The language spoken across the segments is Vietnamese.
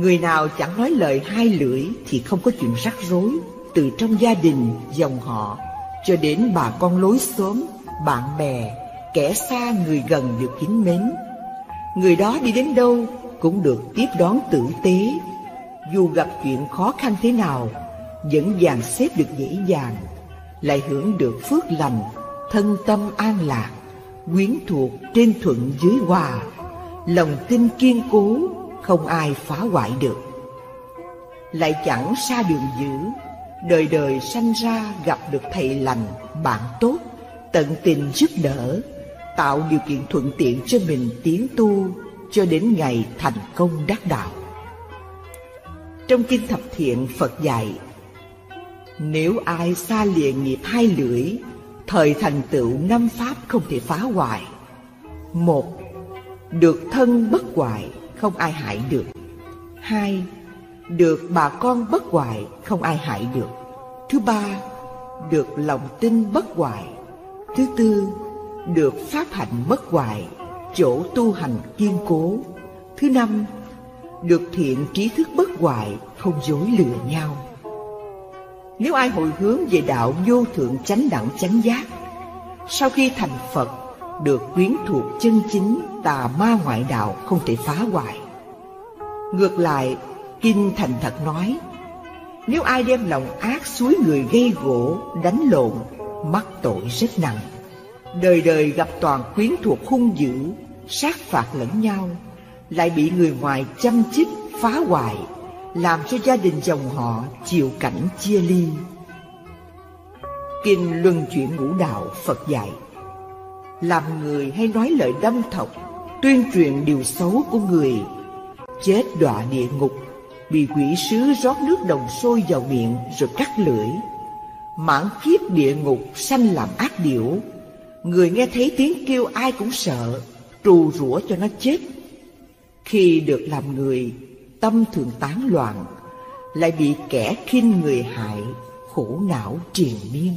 Người nào chẳng nói lời hai lưỡi thì không có chuyện rắc rối từ trong gia đình, dòng họ cho đến bà con lối xóm, bạn bè, kẻ xa người gần được kính mến. Người đó đi đến đâu cũng được tiếp đón tử tế, dù gặp chuyện khó khăn thế nào, vẫn dàn xếp được dễ dàng, lại hưởng được phước lành, thân tâm an lạc, quyến thuộc trên thuận dưới hòa, lòng tin kiên cố, không ai phá hoại được. Lại chẳng xa đường dữ, đời đời sanh ra gặp được thầy lành, bạn tốt, tận tình giúp đỡ, tạo điều kiện thuận tiện cho mình tiến tu cho đến ngày thành công đắc đạo. Trong Kinh Thập Thiện Phật dạy, nếu ai xa lìa nghiệp hai lưỡi, thời thành tựu năm pháp không thể phá hoại. Một, được thân bất hoại, không ai hại được. Hai, được bà con bất hoại, không ai hại được. Thứ ba, được lòng tin bất hoại. Thứ tư, được pháp hạnh bất hoại, chỗ tu hành kiên cố. Thứ năm, được thiện trí thức bất hoại, không dối lừa nhau. Nếu ai hồi hướng về đạo vô thượng chánh đẳng chánh giác, sau khi thành Phật, được quyến thuộc chân chính tà ma ngoại đạo không thể phá hoại. Ngược lại, Kinh Thành Thật nói, nếu ai đem lòng ác suối người gây gỗ, đánh lộn, mắc tội rất nặng. Đời đời gặp toàn quyến thuộc hung dữ, sát phạt lẫn nhau, lại bị người ngoài chăm chích, phá hoại, làm cho gia đình dòng họ chịu cảnh chia ly. Kinh Luân Chuyển Ngũ Đạo Phật dạy làm người hay nói lời đâm thọc, Tuyên truyền điều xấu của người. Chết đọa địa ngục, Bị quỷ sứ rót nước đồng sôi vào miệng rồi cắt lưỡi. Mãn kiếp địa ngục sanh làm ác điểu. Người nghe thấy tiếng kêu ai cũng sợ, Trù rủa cho nó chết. Khi được làm người, Tâm thường tán loạn, Lại bị kẻ khinh người hại, Khổ não triền miên.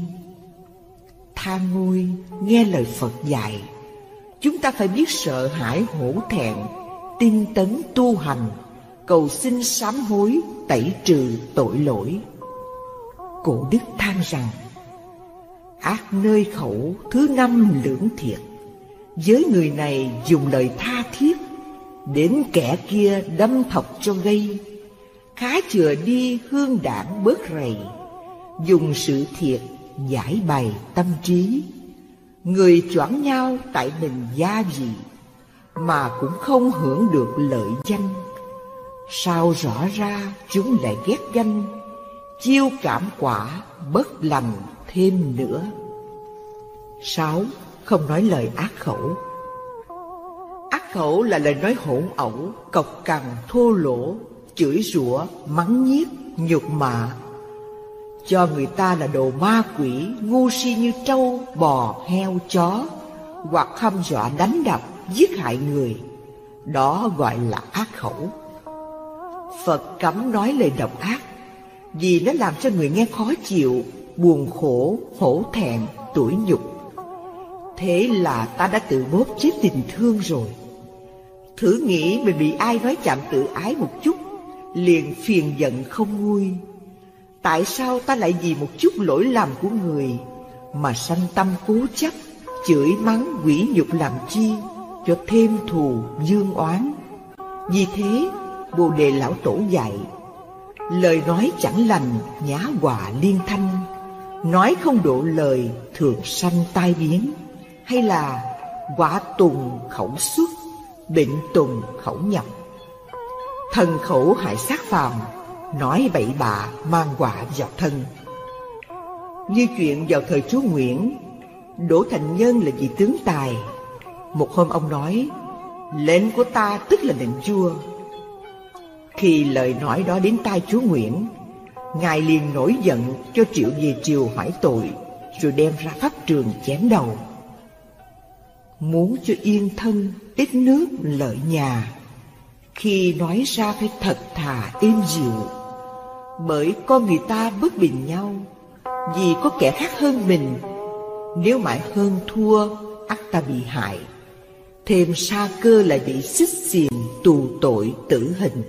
Tha ngôi, nghe lời Phật dạy. Chúng ta phải biết sợ hãi hổ thẹn, Tinh tấn tu hành, Cầu xin sám hối, Tẩy trừ tội lỗi. Cổ đức than rằng, Ác nơi khẩu, thứ năm lưỡng thiệt. Với người này dùng lời tha thiết, Đến kẻ kia đâm thọc cho gây. Khá chừa đi, hương đảng bớt rầy. Dùng sự thiệt giải bày tâm trí. Người choảng nhau tại mình gia gì Mà cũng không hưởng được lợi danh. Sao rõ ra chúng lại ghét ganh Chiêu cảm quả bất lành thêm nữa. Sáu, không nói lời ác khẩu. Ác khẩu là lời nói hỗn ẩu, cộc cằn, thô lỗ, chửi rủa, mắng nhiếc, nhục mạ. Cho người ta là đồ ma quỷ, ngu si như trâu, bò, heo, chó, hoặc hăm dọa đánh đập, giết hại người. Đó gọi là ác khẩu. Phật cấm nói lời độc ác, vì nó làm cho người nghe khó chịu, buồn khổ, hổ thẹn, tủi nhục. Thế là ta đã tự bóp chết tình thương rồi. Thử nghĩ mình bị ai nói chạm tự ái một chút, liền phiền giận không nguôi. Tại sao ta lại vì một chút lỗi lầm của người mà sanh tâm cố chấp, chửi mắng quỷ nhục làm chi, cho thêm thù dương oán. Vì thế, Bồ Đề Lão Tổ dạy, lời nói chẳng lành, nhá hòa liên thanh, nói không độ lời thường sanh tai biến, hay là quả tùng khẩu xuất, bệnh tùng khẩu nhập. Thần khẩu hại sát phàm, nói bậy bạ mang quả vào thân. Như chuyện vào thời chúa Nguyễn, Đỗ Thành Nhân là vị tướng tài. Một hôm ông nói, lệnh của ta tức là lệnh vua. Khi lời nói đó đến tai chúa Nguyễn, Ngài liền nổi giận cho triệu về triều hỏi tội, rồi đem ra pháp trường chém đầu. Muốn cho yên thân, ít nước lợi nhà, khi nói ra phải thật thà êm dịu bởi con người ta bất bình nhau Vì có kẻ khác hơn mình Nếu mãi hơn thua ắt ta bị hại Thêm xa cơ lại bị xích xiềng tù tội tử hình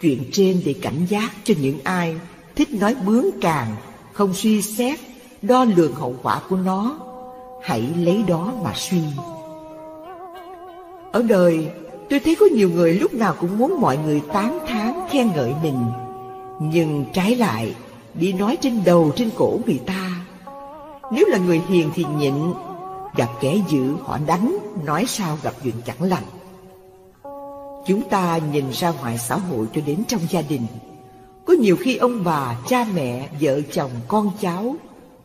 Chuyện trên để cảnh giác cho những ai thích nói bướng càng, không suy xét, đo lường hậu quả của nó. Hãy lấy đó mà suy. Ở đời, tôi thấy có nhiều người lúc nào cũng muốn mọi người tán thán khen ngợi mình. Nhưng trái lại, đi nói trên đầu trên cổ người ta. Nếu là người hiền thì nhịn, gặp kẻ dữ họ đánh, nói sao gặp chuyện chẳng lành. Chúng ta nhìn ra ngoài xã hội cho đến trong gia đình. Có nhiều khi ông bà, cha mẹ, vợ chồng, con cháu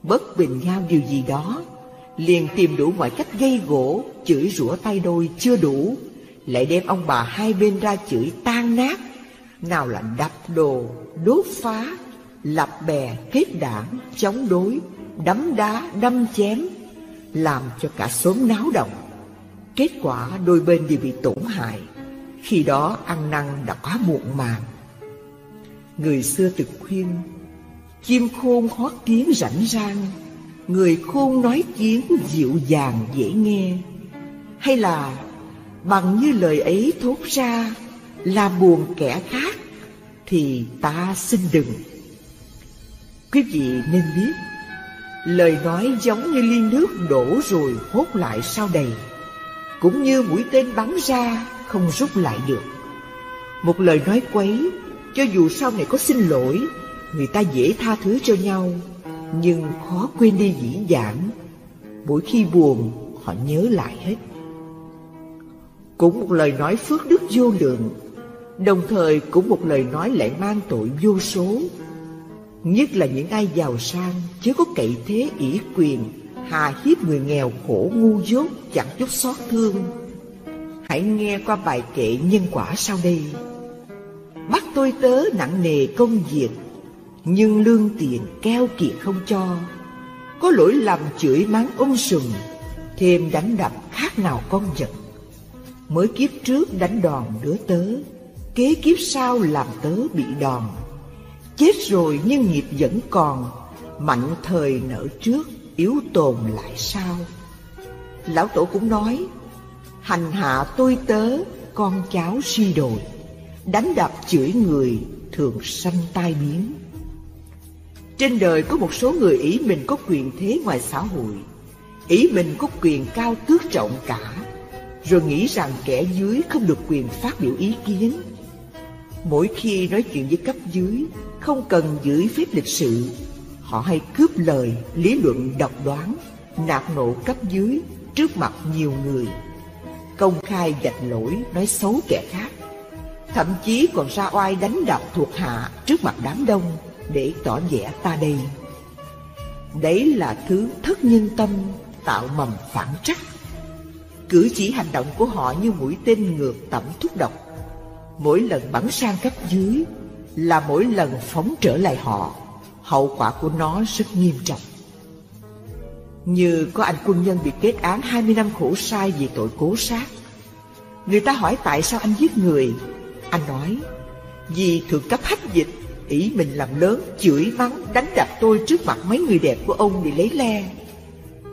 bất bình nhau điều gì đó, liền tìm đủ mọi cách gây gỗ, chửi rủa tay đôi chưa đủ, lại đem ông bà hai bên ra chửi tan nát, nào là đập đồ, đốt phá, lập bè, kết đảng, chống đối, đấm đá, đâm chém, làm cho cả xóm náo động. Kết quả đôi bên đều bị tổn hại, khi đó ăn năn đã quá muộn màng. Người xưa từng khuyên, chim khôn hót tiếng rảnh rang, người khôn nói tiếng dịu dàng dễ nghe. Hay là bằng như lời ấy thốt ra, là buồn kẻ khác, thì ta xin đừng. Quý vị nên biết, lời nói giống như ly nước đổ rồi hốt lại sau đầy, cũng như mũi tên bắn ra không rút lại được. Một lời nói quấy, cho dù sau này có xin lỗi, người ta dễ tha thứ cho nhau, nhưng khó quên đi dĩ dãn. Mỗi khi buồn, họ nhớ lại hết. Cũng một lời nói phước đức vô lượng, đồng thời cũng một lời nói lại mang tội vô số. Nhất là những ai giàu sang, chứ có cậy thế ỷ quyền, hà hiếp người nghèo khổ ngu dốt, chẳng chút xót thương. Hãy nghe qua bài kệ nhân quả sau đây. Bắt tôi tớ nặng nề công việc Nhưng lương tiền keo kiệt không cho. Có lỗi lầm chửi mắng ôm sùm Thêm đánh đập khác nào con vật. Mới kiếp trước đánh đòn đứa tớ. Kế kiếp sau làm tớ bị đòn. Chết rồi nhưng nghiệp vẫn còn. Mạnh thời nở trước Yếu tồn lại sau. Lão Tổ cũng nói hành hạ tôi tớ, con cháu suy đồi, đánh đập chửi người thường sanh tai biến. Trên đời có một số người ý mình có quyền thế ngoài xã hội, ý mình có quyền cao tước trọng cả, rồi nghĩ rằng kẻ dưới không được quyền phát biểu ý kiến. Mỗi khi nói chuyện với cấp dưới, không cần giữ phép lịch sự, họ hay cướp lời, lý luận độc đoán, nạt nộ cấp dưới trước mặt nhiều người. Công khai gạch lỗi nói xấu kẻ khác. Thậm chí còn ra oai đánh đập thuộc hạ trước mặt đám đông để tỏ vẻ ta đây. Đấy là thứ thất nhân tâm tạo mầm phản trắc. Cử chỉ hành động của họ như mũi tên ngược tẩm thuốc độc mỗi lần bắn sang cấp dưới là mỗi lần phóng trở lại họ hậu quả của nó rất nghiêm trọng như có anh quân nhân bị kết án 20 năm khổ sai vì tội cố sát. Người ta hỏi tại sao anh giết người. Anh nói, vì thượng cấp hách dịch, ý mình làm lớn, chửi mắng, đánh đập tôi trước mặt mấy người đẹp của ông để lấy le.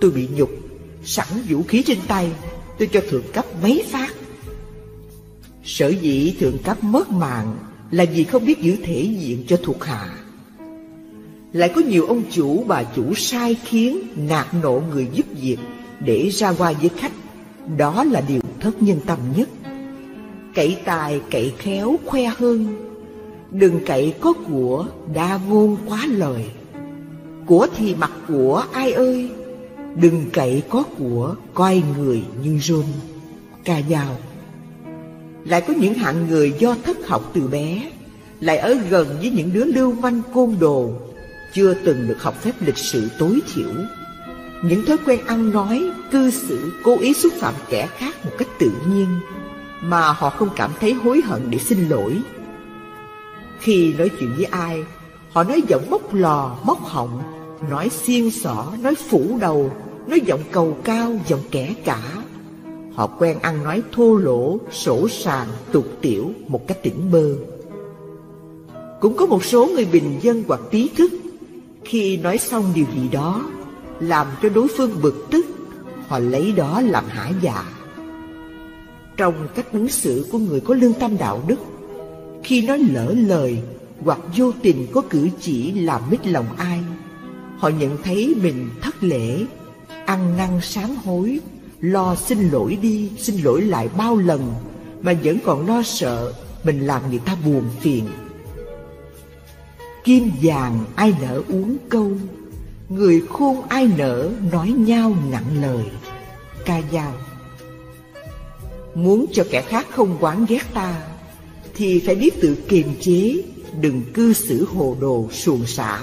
Tôi bị nhục, sẵn vũ khí trên tay, tôi cho thượng cấp mấy phát. Sở dĩ thượng cấp mất mạng là vì không biết giữ thể diện cho thuộc hạ. Lại có nhiều ông chủ, bà chủ sai khiến, nạt nộ người giúp việc để ra qua với khách. Đó là điều thất nhân tâm nhất. Cậy tài, cậy khéo, khoe hơn. Đừng cậy có của, đa ngôn quá lời. Của thì mặc của, ai ơi. Đừng cậy có của, coi người như rôn. Ca dao. Lại có những hạng người do thất học từ bé Lại ở gần với những đứa lưu manh côn đồ chưa từng được học phép lịch sự tối thiểu. Những thói quen ăn nói, cư xử cố ý xúc phạm kẻ khác một cách tự nhiên, mà họ không cảm thấy hối hận để xin lỗi. Khi nói chuyện với ai, họ nói giọng móc lò, móc họng, nói xiên xỏ, nói phủ đầu, nói giọng cầu cao, giọng kẻ cả. Họ quen ăn nói thô lỗ, sổ sàng, tục tiểu một cách tỉnh bơ. Cũng có một số người bình dân hoặc trí thức khi nói xong điều gì đó Làm cho đối phương bực tức Họ lấy đó làm hả dạ Trong cách ứng xử của người có lương tâm đạo đức Khi nói lỡ lời hoặc vô tình có cử chỉ làm mít lòng ai, họ nhận thấy mình thất lễ, ăn năn sám hối, lo xin lỗi đi, xin lỗi lại bao lần mà vẫn còn lo sợ mình làm người ta buồn phiền. Kim vàng ai nỡ uống câu, người khôn ai nỡ nói nhau nặng lời. Ca dao Muốn cho kẻ khác không quán ghét ta Thì phải biết tự kiềm chế Đừng cư xử hồ đồ xuồng xả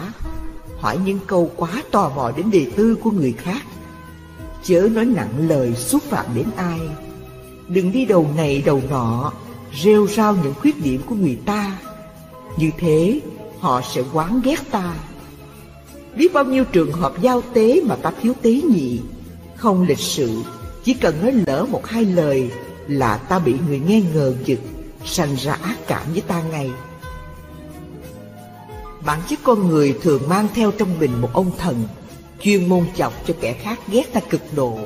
Hỏi những câu quá tò mò đến đề tư của người khác Chớ nói nặng lời xúc phạm đến ai. Đừng đi đầu này đầu nọ, Rêu rao những khuyết điểm của người ta. Như thế, họ sẽ quán ghét ta. Biết bao nhiêu trường hợp giao tế mà ta thiếu tế nhị, Không lịch sự, Chỉ cần nói lỡ một hai lời Là ta bị người nghe ngờ giật Sanh ra ác cảm với ta ngay. Bản chất con người thường mang theo trong mình một ông thần Chuyên môn chọc cho kẻ khác ghét ta cực độ.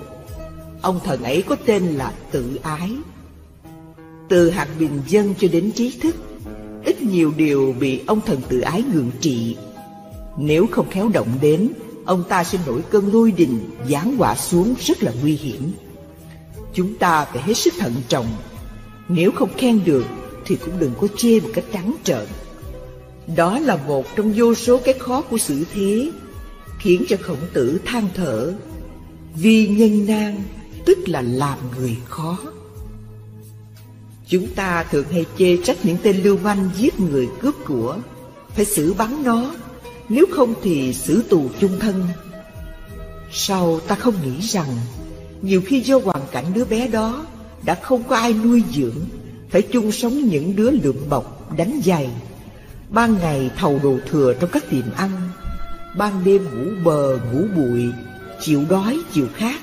Ông thần ấy có tên là tự ái. Từ hạt bình dân cho đến trí thức, Ít nhiều điều bị ông thần tự ái ngượng trị. Nếu không khéo động đến, Ông ta sẽ nổi cơn lôi đình, giáng họa xuống rất là nguy hiểm. Chúng ta phải hết sức thận trọng. Nếu không khen được, Thì cũng đừng có chê một cách trắng trợn. Đó là một trong vô số cái khó của sự thế. Khiến cho khổng tử than thở. Vì nhân nan Tức là làm người khó. Chúng ta thường hay chê trách những tên lưu manh giết người cướp của. Phải xử bắn nó Nếu không thì xử tù chung thân. Sau ta không nghĩ rằng Nhiều khi do hoàn cảnh đứa bé đó Đã không có ai nuôi dưỡng Phải chung sống những đứa lượm bọc, đánh giày Ban ngày thầu đồ thừa trong các tiệm ăn Ban đêm ngủ bờ, ngủ bụi Chịu đói, chịu khát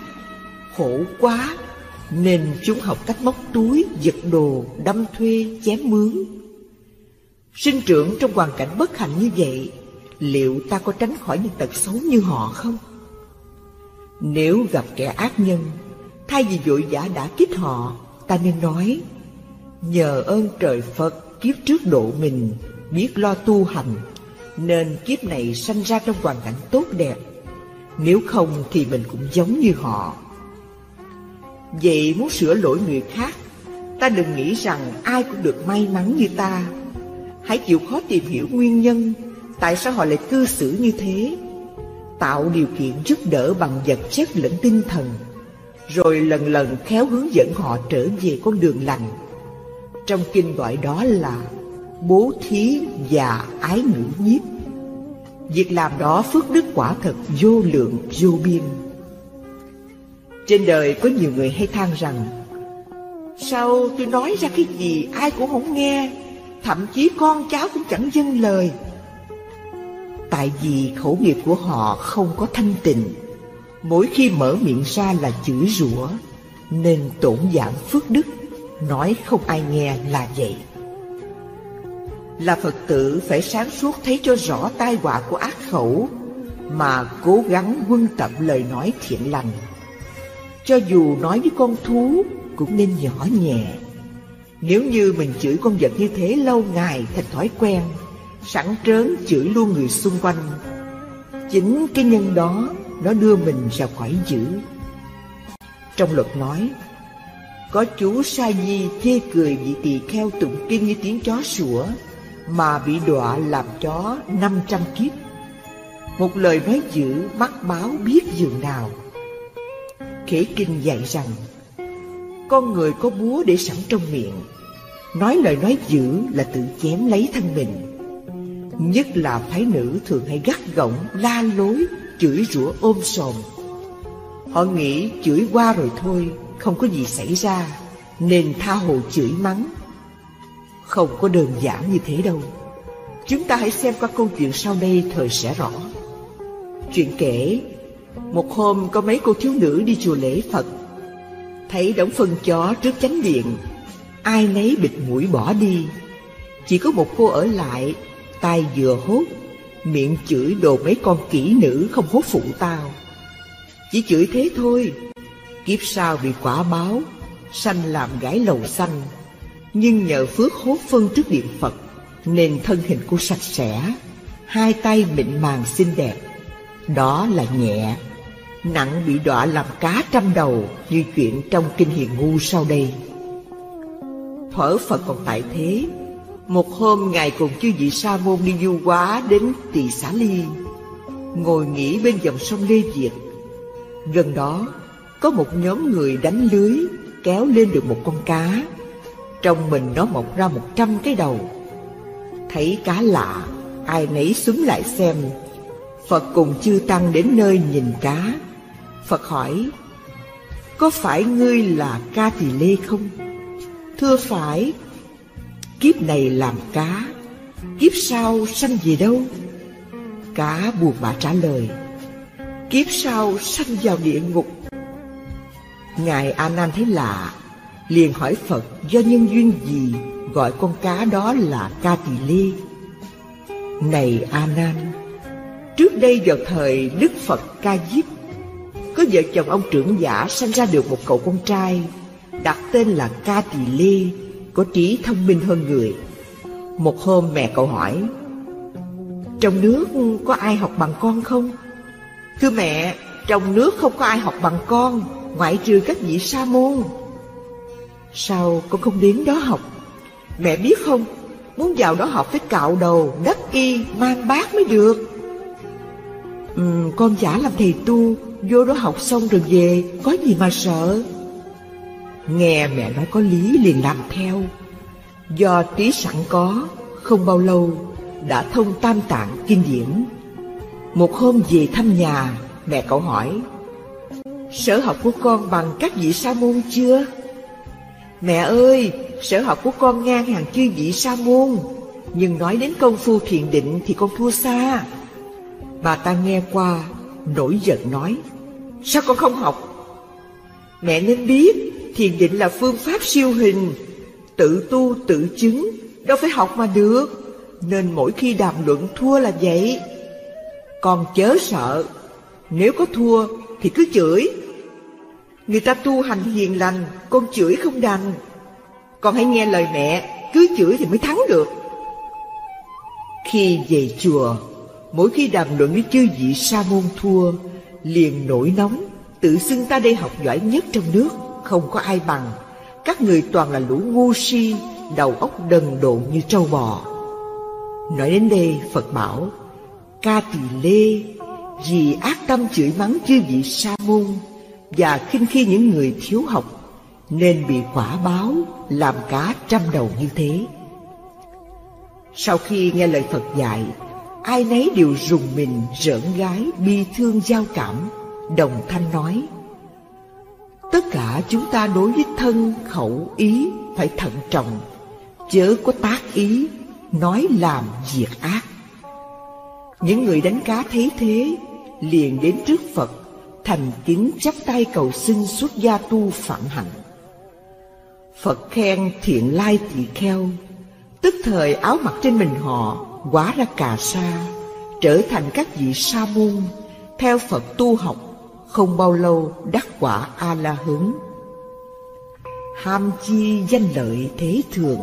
Khổ quá nên chúng học cách móc túi, giật đồ, đâm thuê, chém mướn. Sinh trưởng trong hoàn cảnh bất hạnh như vậy, liệu ta có tránh khỏi những tật xấu như họ không? Nếu gặp kẻ ác nhân, thay vì vội vã đã kích họ, ta nên nói, nhờ ơn trời Phật kiếp trước độ mình, biết lo tu hành, nên kiếp này sanh ra trong hoàn cảnh tốt đẹp. Nếu không thì mình cũng giống như họ. Vậy muốn sửa lỗi người khác, Ta đừng nghĩ rằng ai cũng được may mắn như ta Hãy chịu khó tìm hiểu nguyên nhân Tại sao họ lại cư xử như thế Tạo điều kiện giúp đỡ bằng vật chất lẫn tinh thần, Rồi lần lần khéo hướng dẫn họ trở về con đường lành Trong kinh gọi đó là Bố thí và ái ngữ nhiếp. Việc làm đó phước đức quả thật vô lượng, vô biên. Trên đời có nhiều người hay than rằng, Sao tôi nói ra cái gì ai cũng không nghe, Thậm chí con cháu cũng chẳng dâng lời. Tại vì khẩu nghiệp của họ không có thanh tịnh, Mỗi khi mở miệng ra là chửi rủa, Nên tổn giảm phước đức, Nói không ai nghe là vậy. Là Phật tử phải sáng suốt thấy cho rõ tai họa của ác khẩu, Mà cố gắng quân tập lời nói thiện lành. Cho dù nói với con thú, cũng nên nhỏ nhẹ. Nếu như mình chửi con vật như thế lâu ngày thành thói quen, Sẵn trớn chửi luôn người xung quanh, Chính cái nhân đó nó đưa mình ra khỏi dữ. Trong luật nói, Có chú Sa Di chê cười vị tỳ kheo tụng kinh như tiếng chó sủa mà bị đọa làm chó năm trăm kiếp. Một lời nói dữ mắc báo biết dường nào. Khế Kinh dạy rằng Con người có búa để sẵn trong miệng. Nói lời nói dữ là tự chém lấy thân mình. Nhất là phái nữ thường hay gắt gỏng, la lối, chửi rủa ôm sòm. Họ nghĩ chửi qua rồi thôi, không có gì xảy ra Nên tha hồ chửi mắng. Không có đơn giản như thế đâu. Chúng ta hãy xem qua câu chuyện sau đây thời sẽ rõ. Chuyện kể, một hôm có mấy cô thiếu nữ đi chùa lễ Phật. Thấy đống phân chó trước chánh điện, Ai nấy bịt mũi bỏ đi. Chỉ có một cô ở lại tay vừa hốt, Miệng chửi đồ mấy con kỹ nữ không hốt phụ tao. Chỉ chửi thế thôi, Kiếp sau bị quả báo, Sanh làm gái lầu xanh. Nhưng nhờ phước hốt phân trước điện Phật, Nên thân hình cô sạch sẽ, Hai tay mịn màng xinh đẹp. Đó là nhẹ, Nặng bị đọa làm cá trăm đầu Như chuyện trong kinh hiền ngu sau đây. Thở Phật còn tại thế, Một hôm Ngài cùng chư vị Sa môn đi du quá đến Tỳ Xá Ly, Ngồi nghỉ bên dòng sông Lê Diệt. Gần đó, có một nhóm người đánh lưới kéo lên được một con cá trong mình nó mọc ra một trăm cái đầu. Thấy cá lạ ai nấy xúm lại xem. Phật cùng chư tăng đến nơi nhìn cá. Phật hỏi có phải ngươi là ca tỳ lê không? Thưa phải kiếp này làm cá kiếp sau sanh về đâu? Cá buồn bã trả lời kiếp sau sanh vào địa ngục. Ngài A Nan thấy lạ, liền hỏi Phật do nhân duyên gì gọi con cá đó là Ca Tỳ Lê. Này A Nan, trước đây vào thời Đức Phật Ca Diếp, có vợ chồng ông trưởng giả sanh ra được một cậu con trai, đặt tên là Ca Tỳ Lê, có trí thông minh hơn người. Một hôm mẹ cậu hỏi, trong nước có ai học bằng con không? Thưa mẹ, trong nước không có ai học bằng con ngoại trừ các vị sa môn sao con không đến đó học? Mẹ biết không? Muốn vào đó học phải cạo đầu đắp y mang bát mới được. Ừ, con giả làm thầy tu vô đó học xong rồi về có gì mà sợ? Nghe mẹ nói có lý liền làm theo. Do trí sẵn có không bao lâu đã thông tam tạng kinh điển. Một hôm về thăm nhà mẹ cậu hỏi Sở học của con bằng các vị sa môn chưa? Mẹ ơi, sở học của con ngang hàng chư vị sa môn. Nhưng nói đến công phu thiền định thì con thua xa. Bà ta nghe qua, nổi giận nói Sao con không học? Mẹ nên biết, thiền định là phương pháp siêu hình. Tự tu tự chứng, đâu phải học mà được. Nên mỗi khi đàm luận thua là vậy. Con chớ sợ Nếu có thua thì cứ chửi. Người ta tu hành hiền lành, Con chửi không đành. Con hãy nghe lời mẹ, Cứ chửi thì mới thắng được. Khi về chùa, Mỗi khi đàm luận với chư vị sa môn thua, Liền nổi nóng, Tự xưng ta đây học giỏi nhất trong nước, Không có ai bằng. Các người toàn là lũ ngu si, Đầu óc đần độn như trâu bò. Nói đến đây, Phật bảo, Ca tỳ lê, Vì ác tâm chửi mắng chư vị sa môn và khinh khi những người thiếu học nên bị quả báo làm cá trăm đầu như thế. Sau khi nghe lời Phật dạy, ai nấy đều rùng mình rỡn gái bi thương giao cảm, đồng thanh nói: Tất cả chúng ta đối với thân khẩu ý phải thận trọng, chớ có tác ý nói làm việc ác. Những người đánh cá thấy thế liền đến trước Phật thành kính chắp tay cầu xin xuất gia tu phạm hạnh. Phật khen thiện lai tỳ kheo, tức thời áo mặc trên mình họ quá ra cà sa, trở thành các vị sa môn, theo Phật tu học, không bao lâu đắc quả A La Hứng. Ham chi danh lợi thế thường,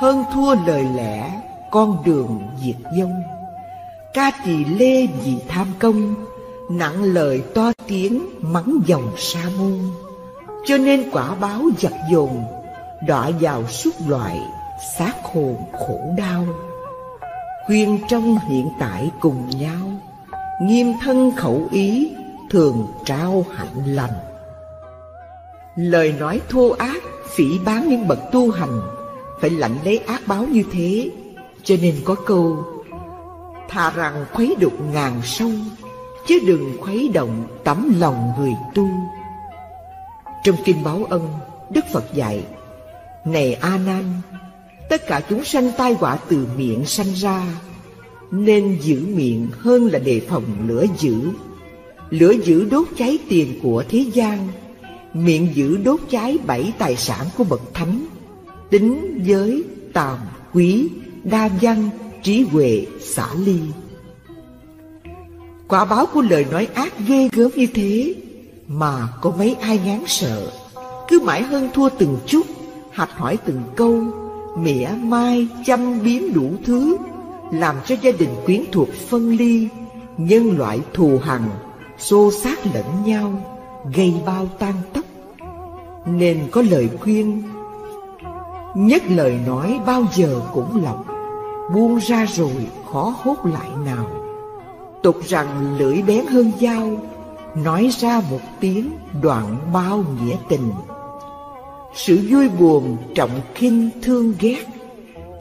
hơn thua lời lẽ, con đường diệt vong. Ca trì lê vì tham công, nặng lời to tiếng mắng dòng sa môn. Cho nên quả báo giặc dồn, đọa vào suốt loại, xác hồn khổ đau. Khuyên trong hiện tại cùng nhau, nghiêm thân khẩu ý, thường trao hạnh lành. Lời nói thô ác, phỉ bán những bậc tu hành, phải lãnh lấy ác báo như thế. Cho nên có câu, thà rằng khuấy đục ngàn sông chứ đừng khuấy động tấm lòng người tu. Trong kinh báo ân, Đức Phật dạy, Này A Nan, tất cả chúng sanh tai họa từ miệng sanh ra, nên giữ miệng hơn là đề phòng lửa dữ. Lửa dữ đốt cháy tiền của thế gian, miệng dữ đốt cháy bảy tài sản của bậc thánh, tính giới, tàm, quý, đa văn, trí huệ, xả ly. Quả báo của lời nói ác ghê gớm như thế, Mà có mấy ai ngán sợ. Cứ mãi hơn thua từng chút Hạch hỏi từng câu, Mỉa mai chăm biếm đủ thứ, Làm cho gia đình quyến thuộc phân ly, Nhân loại thù hằn, Xô xát lẫn nhau, Gây bao tan tóc. Nên có lời khuyên, Nhất lời nói bao giờ cũng lọc, Buông ra rồi khó hốt lại nào. Tục rằng lưỡi bén hơn dao Nói ra một tiếng đoạn bao nghĩa tình. Sự vui buồn trọng khinh thương ghét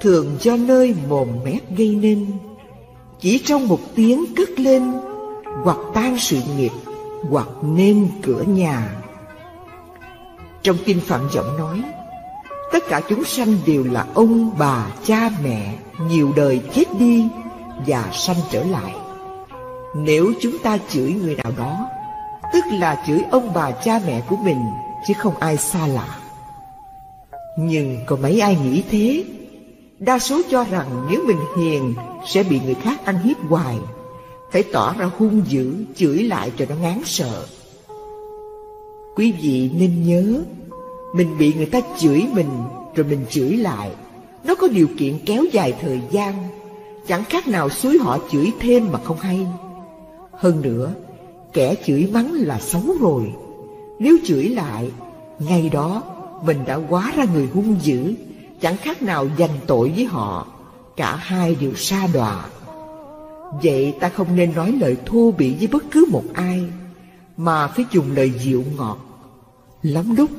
Thường do nơi mồm mép gây nên. Chỉ trong một tiếng cất lên Hoặc tan sự nghiệp Hoặc nên cửa nhà. Trong kinh Phạm Giọng nói Tất cả chúng sanh đều là ông, bà, cha, mẹ Nhiều đời chết đi và sanh trở lại. Nếu chúng ta chửi người nào đó, Tức là chửi ông bà cha mẹ của mình, Chứ không ai xa lạ. Nhưng có mấy ai nghĩ thế? Đa số cho rằng nếu mình hiền, Sẽ bị người khác ăn hiếp hoài. Phải tỏ ra hung dữ, Chửi lại cho nó ngán sợ. Quý vị nên nhớ, Mình bị người ta chửi mình, Rồi mình chửi lại. Nó có điều kiện kéo dài thời gian. Chẳng khác nào suối họ chửi thêm mà không hay. Hơn nữa, Kẻ chửi mắng là xấu rồi. Nếu chửi lại Ngay đó mình đã quá ra người hung dữ, Chẳng khác nào dành tội với họ. Cả hai đều xa đọa. Vậy ta không nên nói lời thô bỉ với bất cứ một ai, Mà phải dùng lời dịu ngọt. Lắm lúc,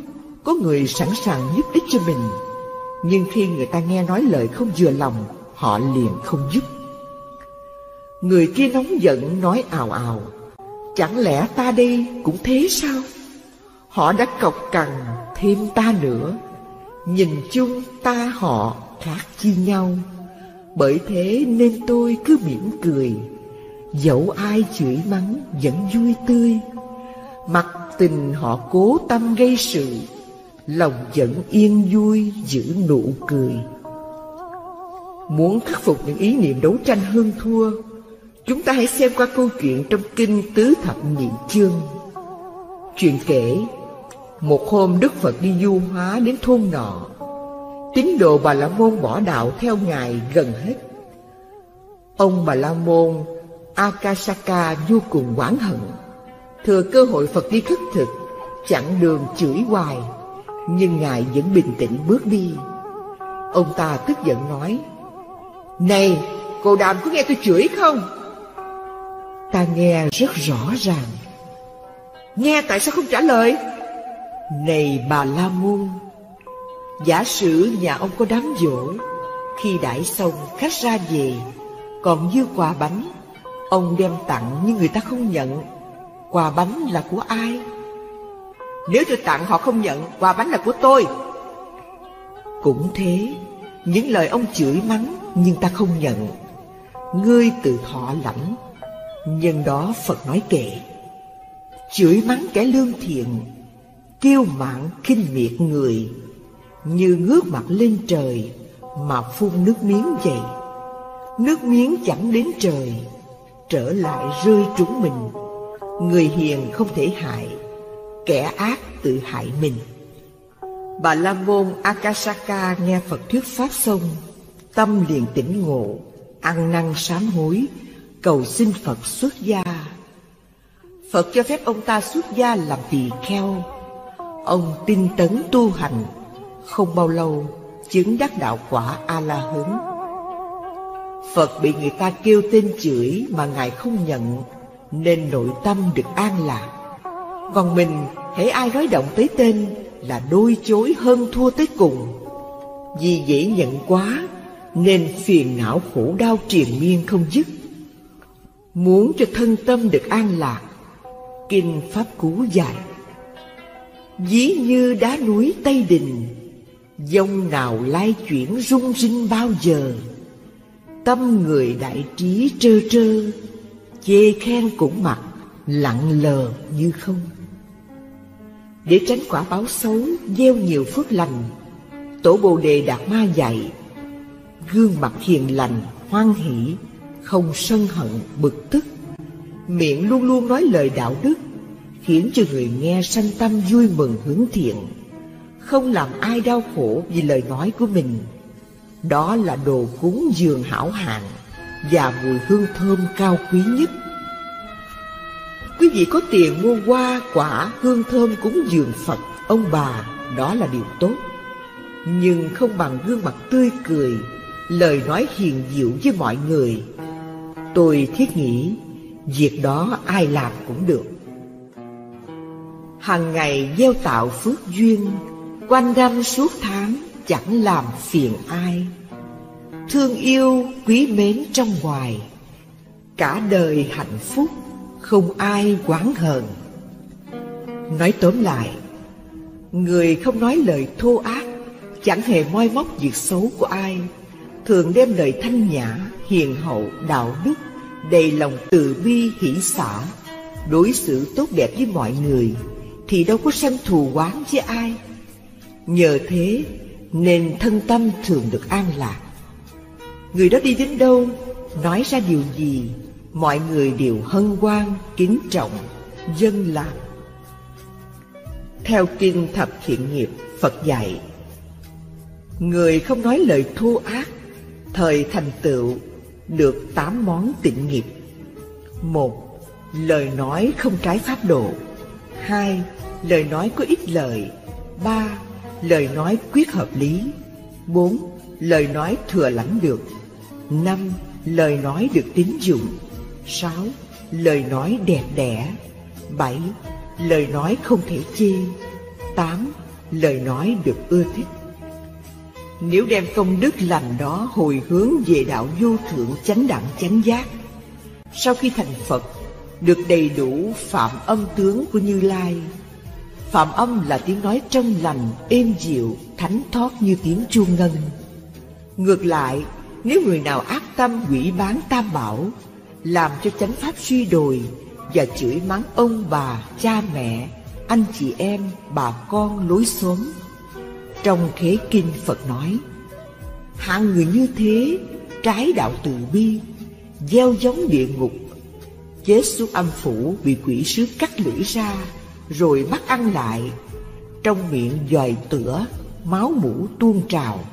có người sẵn sàng giúp ích cho mình, Nhưng khi người ta nghe nói lời không vừa lòng, Họ liền không giúp. Người kia nóng giận nói ào ào, Chẳng lẽ ta đây cũng thế sao? Họ đã cọc cằn thêm ta nữa. Nhìn chung ta họ khác chi nhau, Bởi thế nên tôi cứ mỉm cười. Dẫu ai chửi mắng vẫn vui tươi. Mặt tình họ cố tâm gây sự, Lòng vẫn yên vui giữ nụ cười. Muốn khắc phục những ý niệm đấu tranh hơn thua Chúng ta hãy xem qua câu chuyện trong kinh Tứ Thập Nhị Chương. Chuyện kể, một hôm Đức Phật đi du hóa đến thôn nọ. Tín đồ Bà La Môn bỏ đạo theo Ngài gần hết. Ông Bà La Môn Akasaka vô cùng oán hận. Thừa cơ hội Phật đi khất thực, chặn đường chửi hoài, nhưng Ngài vẫn bình tĩnh bước đi. Ông ta tức giận nói, Này, cô đàm có nghe tôi chửi không? Ta nghe rất rõ ràng. Nghe tại sao không trả lời? Này bà La Môn, Giả sử nhà ông có đám dỗ, Khi đãi xong khách ra về, Còn dư quà bánh, Ông đem tặng nhưng người ta không nhận. Quà bánh là của ai? Nếu tôi tặng họ không nhận, Quà bánh là của tôi. Cũng thế, Những lời ông chửi mắng Nhưng ta không nhận. Ngươi tự thọ lãnh Nhân đó Phật nói kệ. Chửi mắng kẻ lương thiện Kiêu mạn khinh miệt người, Như ngước mặt lên trời Mà phun nước miếng vậy. Nước miếng chẳng đến trời, Trở lại rơi trúng mình. Người hiền không thể hại, Kẻ ác tự hại mình. Bà La Môn Akasaka nghe Phật thuyết pháp xong, Tâm liền tỉnh ngộ, Ăn năn sám hối cầu xin Phật xuất gia. Phật cho phép ông ta xuất gia làm tỳ kheo. Ông tinh tấn tu hành, không bao lâu chứng đắc đạo quả A-la-hấn. Phật bị người ta kêu tên chửi mà Ngài không nhận, nên nội tâm được an lạc. Còn mình, hễ ai nói động tới tên là đôi chối hơn thua tới cùng. Vì dễ nhận quá, nên phiền não khổ đau triền miên không dứt. Muốn cho thân tâm được an lạc. Kinh Pháp Cú dạy, Ví như đá núi Tây Đình Dông nào lai chuyển rung rinh bao giờ? Tâm người đại trí trơ trơ, Chê khen cũng mặc, Lặng lờ như không. Để tránh quả báo xấu, Gieo nhiều phước lành, Tổ Bồ Đề Đạt Ma dạy, Gương mặt hiền lành, Hoan hỷ không sân hận bực tức miệng luôn luôn nói lời đạo đức khiến cho người nghe sanh tâm vui mừng hướng thiện không làm ai đau khổ vì lời nói của mình. Đó là đồ cúng dường hảo hạng và mùi hương thơm cao quý nhất. Quý vị có tiền mua hoa, quả, hương thơm cúng dường Phật, ông bà, đó là điều tốt. Nhưng không bằng gương mặt tươi cười, lời nói hiền diệu với mọi người. Tôi thiết nghĩ, việc đó ai làm cũng được. Hằng ngày gieo tạo phước duyên, quanh năm suốt tháng chẳng làm phiền ai. Thương yêu quý mến trong ngoài, cả đời hạnh phúc không ai quán hờn. Nói tóm lại, người không nói lời thô ác, chẳng hề moi móc việc xấu của ai, thường đem lời thanh nhã, hiền hậu, đạo đức, đầy lòng từ bi hỷ xã, đối xử tốt đẹp với mọi người, thì đâu có sanh thù oán với ai. Nhờ thế nên thân tâm thường được an lạc. Người đó đi đến đâu, nói ra điều gì, mọi người đều hân hoan, kính trọng, dân lạc. Theo kinh thập thiện nghiệp, Phật dạy, người không nói lời thô ác, thời thành tựu được tám món tịnh nghiệp. Một, lời nói không trái pháp độ. Hai, lời nói có ích lợi. Ba, lời nói quyết hợp lý. Bốn, lời nói thừa lãnh được. Năm, lời nói được tín dụng. Sáu, lời nói đẹp đẽ. Bảy, lời nói không thể chê. Tám, lời nói được ưa thích. Nếu đem công đức lành đó hồi hướng về đạo vô thượng chánh đẳng chánh giác, sau khi thành Phật, được đầy đủ phạm âm tướng của Như Lai. Phạm âm là tiếng nói trong lành, êm dịu, thánh thoát như tiếng chuông ngân. Ngược lại, nếu người nào ác tâm quỷ bán tam bảo, làm cho chánh pháp suy đồi và chửi mắng ông bà, cha mẹ, anh chị em, bà con lối xóm, trong khế kinh Phật nói, Hạng người như thế, Trái đạo từ bi, Gieo giống địa ngục. Chết xuống âm phủ Bị quỷ sứ cắt lưỡi ra, Rồi bắt ăn lại. Trong miệng dòi tửa, Máu mũ tuôn trào.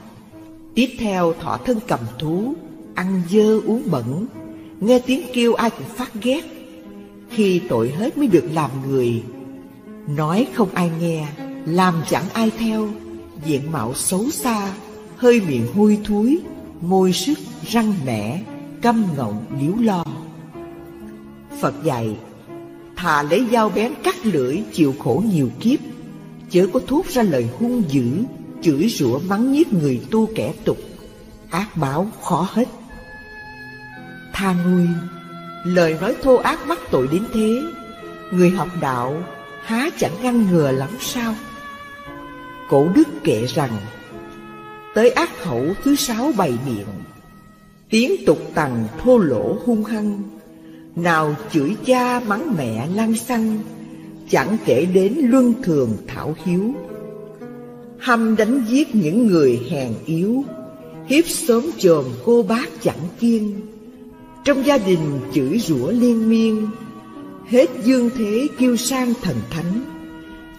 Tiếp theo thọ thân cầm thú, Ăn dơ uống bẩn Nghe tiếng kêu ai cũng phát ghét. Khi tội hết mới được làm người. Nói không ai nghe, Làm chẳng ai theo diện mạo xấu xa, hơi miệng hôi thối, môi sức răng nẻ, căm ngọng liếu lo. Phật dạy, thà lấy dao bén cắt lưỡi chịu khổ nhiều kiếp, chớ có thốt ra lời hung dữ, chửi rủa mắng nhiếc người tu kẻ tục, ác báo khó hết. Tha nuôi, lời nói thô ác mắc tội đến thế, người học đạo há chẳng ngăn ngừa lắm sao? Cổ đức kệ rằng Tới ác khẩu thứ sáu bày biện, Tiếng tục tằng thô lỗ hung hăng Nào chửi cha mắng mẹ lăng xăng Chẳng kể đến luân thường thảo hiếu. Hăm đánh giết những người hèn yếu Hiếp sớm chồm cô bác chẳng kiên Trong gia đình chửi rủa liên miên Hết dương thế kêu sang thần thánh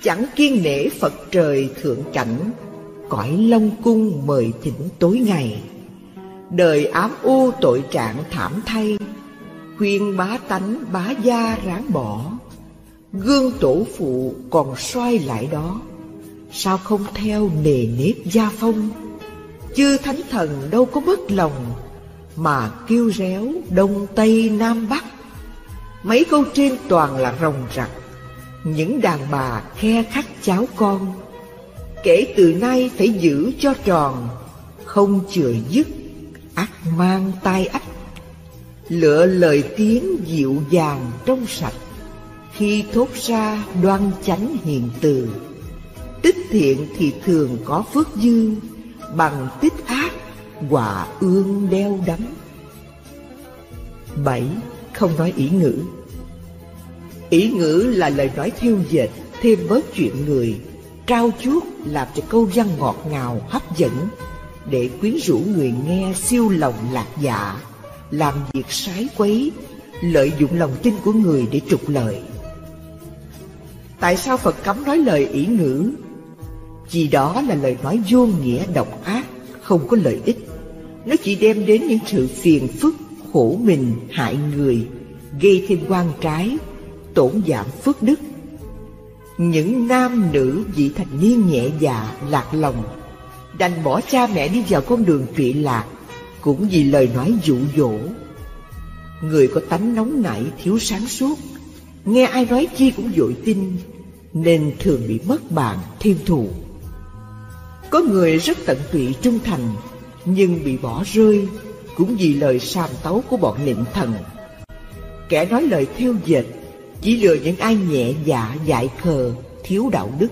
chẳng kiên nể Phật trời thượng cảnh, cõi Long cung mời thỉnh tối ngày. Đời ám u tội trạng thảm thay, khuyên bá tánh bá gia ráng bỏ. Gương tổ phụ còn xoay lại đó, sao không theo nề nếp gia phong? Chư thánh thần đâu có mất lòng, mà kêu réo đông tây nam bắc. Mấy câu trên toàn là rồng rặc, những đàn bà khe khắc cháu con. Kể từ nay phải giữ cho tròn, không chừa dứt ắt mang tai ách. Lựa lời tiếng dịu dàng trong sạch, khi thốt ra đoan chánh hiền từ. Tích thiện thì thường có phước dư, bằng tích ác quả ương đeo đắm. Bảy, không nói ý ngữ. Ý ngữ là lời nói thiêu dệt, thêm bớt chuyện người, trao chuốt làm cho câu văn ngọt ngào hấp dẫn, để quyến rũ người nghe siêu lòng lạc dạ, làm việc sái quấy, lợi dụng lòng tin của người để trục lợi. Tại sao Phật cấm nói lời ý ngữ? Vì đó là lời nói vô nghĩa độc ác Không có lợi ích Nó chỉ đem đến những sự phiền phức Khổ mình hại người Gây thêm quan trái Tổn giảm phước đức. Những nam nữ vị thành niên nhẹ dạ lạc lòng, Đành bỏ cha mẹ đi vào con đường trụy lạc, Cũng vì lời nói dụ dỗ. Người có tánh nóng nảy, thiếu sáng suốt, Nghe ai nói chi cũng dội tin, Nên thường bị mất bạn, thêm thù. Có người rất tận tụy trung thành, Nhưng bị bỏ rơi, Cũng vì lời sàm tấu của bọn nịnh thần. Kẻ nói lời theo dệt chỉ lừa những ai nhẹ dạ dại khờ, Thiếu đạo đức.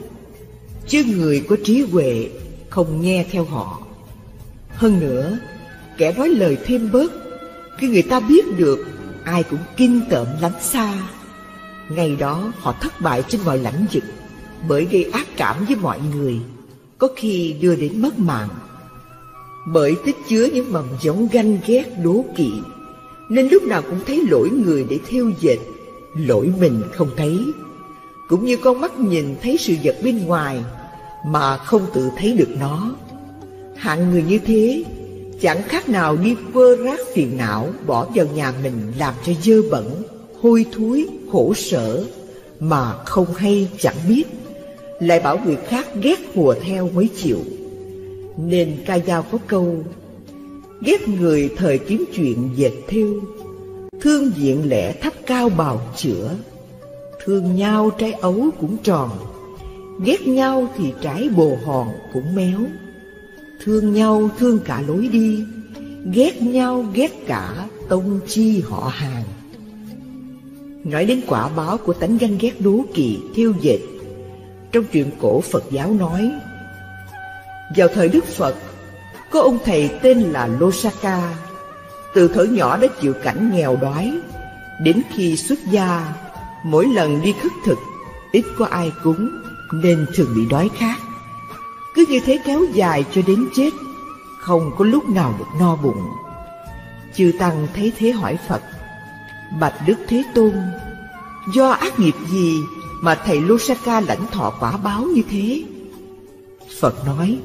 Chứ người có trí huệ Không nghe theo họ. Hơn nữa, Kẻ nói lời thêm bớt, Khi người ta biết được, Ai cũng kinh tởm lánh xa. Ngày đó, họ thất bại trên mọi lãnh vực, Bởi gây ác cảm với mọi người, Có khi đưa đến mất mạng. Bởi tích chứa những mầm giống ganh ghét đố kỵ, Nên lúc nào cũng thấy lỗi người để theo dệt. Lỗi mình không thấy. Cũng như con mắt nhìn thấy sự vật bên ngoài Mà không tự thấy được nó. Hạng người như thế Chẳng khác nào đi vơ rác phiền não Bỏ vào nhà mình làm cho dơ bẩn hôi thối, khổ sở mà không hay chẳng biết, lại bảo người khác ghét hùa theo mới chịu. Nên ca dao có câu Ghét người thời kiếm chuyện dệt thêu Thương diện lẽ thấp cao bào chữa. Thương nhau trái ấu cũng tròn. Ghét nhau thì trái bồ hòn cũng méo. Thương nhau thương cả lối đi. Ghét nhau ghét cả tông chi họ hàng. Nói đến quả báo của tánh ganh ghét đố kỵ, thiêu dệt Trong chuyện cổ Phật giáo nói Vào thời Đức Phật Có ông thầy tên là Losaka từ thở nhỏ đã chịu cảnh nghèo đói. Đến khi xuất gia, Mỗi lần đi khất thực, Ít có ai cúng, Nên thường bị đói khát. Cứ như thế kéo dài cho đến chết, Không có lúc nào được no bụng. Chư Tăng thấy thế hỏi Phật, Bạch Đức Thế Tôn, Do ác nghiệp gì mà thầy Lusaka lãnh thọ quả báo như thế? Phật nói,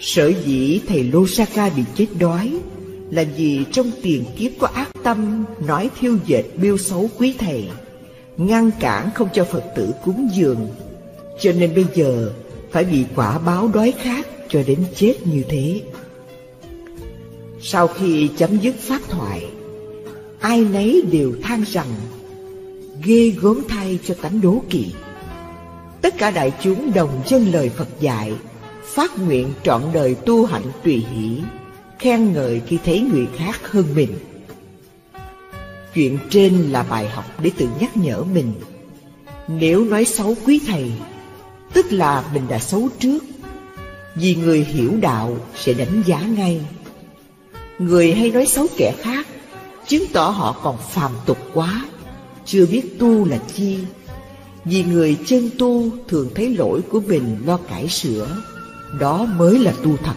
Sở dĩ thầy Lusaka bị chết đói là gì trong tiền kiếp có ác tâm Nói thiêu dệt biêu xấu quý thầy Ngăn cản không cho Phật tử cúng dường. Cho nên bây giờ phải bị quả báo đói khát cho đến chết như thế. Sau khi chấm dứt pháp thoại ai nấy đều than rằng ghê gớm thay cho tánh đố kỵ. Tất cả đại chúng đồng dân lời Phật dạy, phát nguyện trọn đời tu hạnh tùy hỷ, khen ngợi khi thấy người khác hơn mình. Chuyện trên là bài học để tự nhắc nhở mình. Nếu nói xấu quý thầy, tức là mình đã xấu trước, vì người hiểu đạo sẽ đánh giá ngay. Người hay nói xấu kẻ khác chứng tỏ họ còn phàm tục quá, chưa biết tu là chi. Vì người chân tu thường thấy lỗi của mình lo cải sửa, đó mới là tu thật.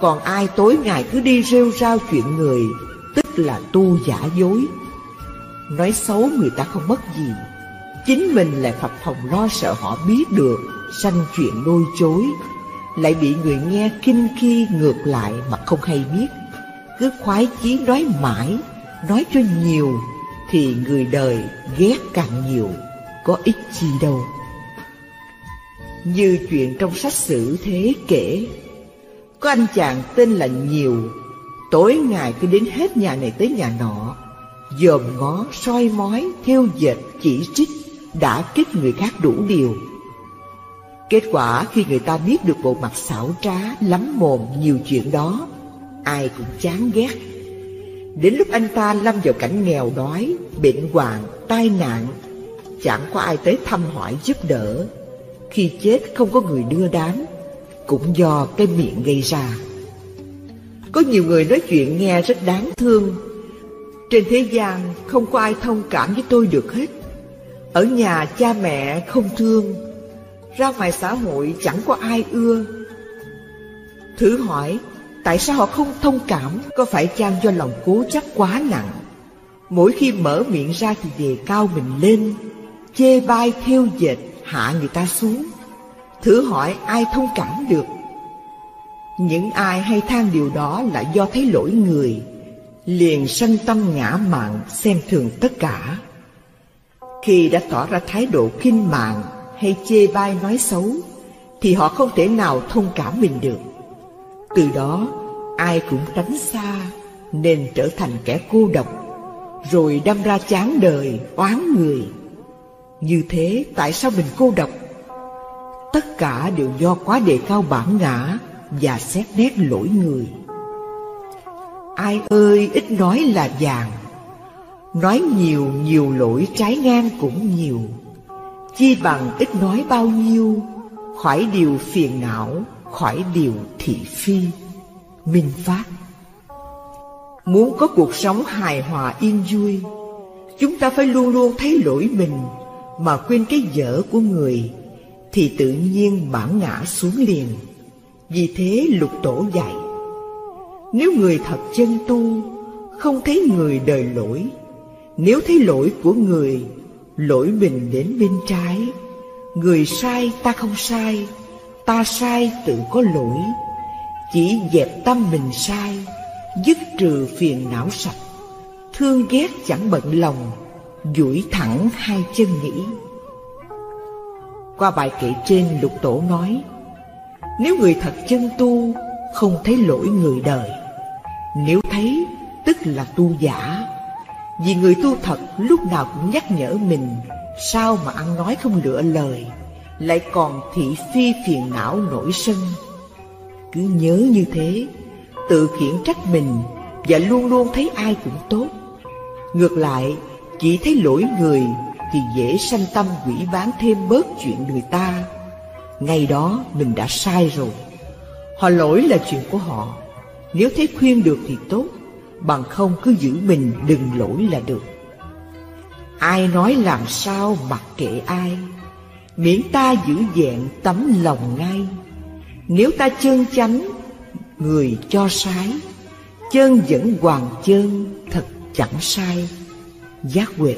Còn ai tối ngày cứ đi rêu rao chuyện người, tức là tu giả dối. Nói xấu người ta không mất gì, chính mình lại phập phòng lo sợ họ biết được, sanh chuyện lôi chối, lại bị người nghe kinh khi ngược lại mà không hay biết cứ khoái chí nói mãi, nói cho nhiều, thì người đời ghét càng nhiều, có ích chi đâu. Như chuyện trong sách sử thế kể, có anh chàng tên là Nhiều, tối ngày cứ đến hết nhà này tới nhà nọ, dòm ngó, soi mói, theo dệt, chỉ trích, đã kích người khác đủ điều. Kết quả khi người ta biết được bộ mặt xảo trá, lắm mồm nhiều chuyện đó, ai cũng chán ghét. Đến lúc anh ta lâm vào cảnh nghèo đói, bệnh hoạn, tai nạn, chẳng có ai tới thăm hỏi giúp đỡ. Khi chết không có người đưa đám, cũng do cái miệng gây ra. Có nhiều người nói chuyện nghe rất đáng thương. Trên thế gian không có ai thông cảm với tôi được hết. Ở nhà cha mẹ không thương, ra ngoài xã hội chẳng có ai ưa. Thử hỏi Tại sao họ không thông cảm Có phải chăng do lòng cố chấp quá nặng Mỗi khi mở miệng ra thì đề cao mình lên Chê bai theo dệt hạ người ta xuống Thử hỏi ai thông cảm được? Những ai hay than điều đó là do thấy lỗi người Liền sân tâm ngã mạn xem thường tất cả. Khi đã tỏ ra thái độ kinh mạng hay chê bai nói xấu Thì họ không thể nào thông cảm mình được. Từ đó ai cũng tránh xa Nên trở thành kẻ cô độc Rồi đâm ra chán đời, oán người. Như thế tại sao mình cô độc? Tất cả đều do quá đề cao bản ngã Và xét nét lỗi người. Ai ơi, ít nói là vàng. Nói nhiều nhiều lỗi trái ngang cũng nhiều. Chi bằng ít nói bao nhiêu, Khỏi điều phiền não, Khỏi điều thị phi. Minh Pháp. Muốn có cuộc sống hài hòa yên vui, Chúng ta phải luôn luôn thấy lỗi mình Mà quên cái dở của người. Thì tự nhiên bản ngã xuống liền. Vì thế lục tổ dạy, Nếu người thật chân tu, Không thấy người đời lỗi. Nếu thấy lỗi của người, Lỗi mình đến bên trái. Người sai ta không sai, Ta sai tự có lỗi. Chỉ dẹp tâm mình sai, Dứt trừ phiền não sạch. Thương ghét chẳng bận lòng, duỗi thẳng hai chân nghĩ. Qua bài kệ trên lục tổ nói, Nếu người thật chân tu, Không thấy lỗi người đời. Nếu thấy, tức là tu giả. Vì người tu thật lúc nào cũng nhắc nhở mình, Sao mà ăn nói không lựa lời, Lại còn thị phi phiền não nổi sân. Cứ nhớ như thế, Tự khiển trách mình Và luôn luôn thấy ai cũng tốt. Ngược lại, Chỉ thấy lỗi người thì dễ sanh tâm quỷ bán thêm bớt chuyện người ta. Ngày đó mình đã sai rồi. Họ lỗi là chuyện của họ. Nếu thấy khuyên được thì tốt, Bằng không cứ giữ mình đừng lỗi là được. Ai nói làm sao mặc kệ ai, Miễn ta giữ vẹn tấm lòng ngay. Nếu ta chân chánh, Người cho sái Chân vẫn hoàng chân Thật chẳng sai. Giác huệ.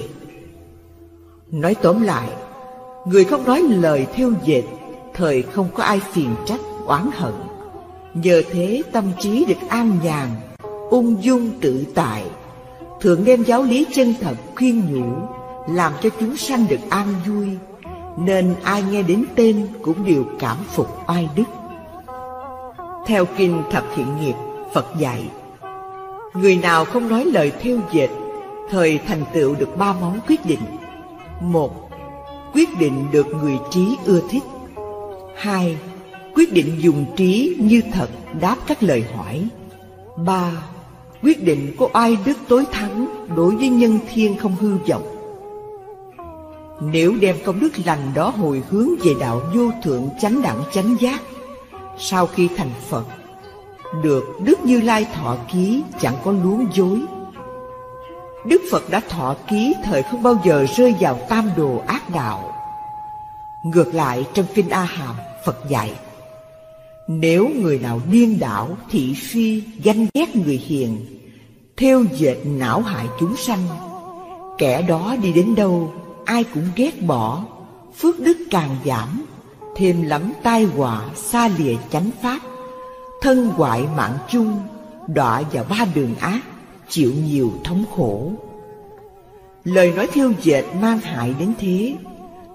Nói tóm lại, Người không nói lời theo dệt, Thời không có ai phiền trách, oán hận. Nhờ thế, tâm trí được an nhàn, Ung dung tự tại. Thượng đem giáo lý chân thật khuyên nhủ, Làm cho chúng sanh được an vui. Nên ai nghe đến tên cũng đều cảm phục oai đức. Theo kinh thập thiện nghiệp, Phật dạy, Người nào không nói lời theo dệt, Thời thành tựu được ba món quyết định. Một Quyết định được người trí ưa thích Hai Quyết định dùng trí như thật đáp các lời hỏi Ba quyết định có ai đức tối thắng đối với nhân thiên không hư vọng. Nếu đem công đức lành đó hồi hướng về đạo vô thượng chánh đẳng chánh giác, sau khi thành Phật, được Đức Như Lai thọ ký chẳng có luống dối. Đức Phật đã thọ ký thời không bao giờ rơi vào tam đồ ác đạo. Ngược lại trong Kinh A Hàm, Phật dạy, nếu người nào điên đảo, thị phi, danh ghét người hiền, theo dệt não hại chúng sanh, kẻ đó đi đến đâu, ai cũng ghét bỏ, phước đức càng giảm, thêm lắm tai họa xa lìa chánh pháp, thân hoại mạng chung, đọa vào ba đường ác, chịu nhiều thống khổ. Lời nói thiêu dệt mang hại đến thế,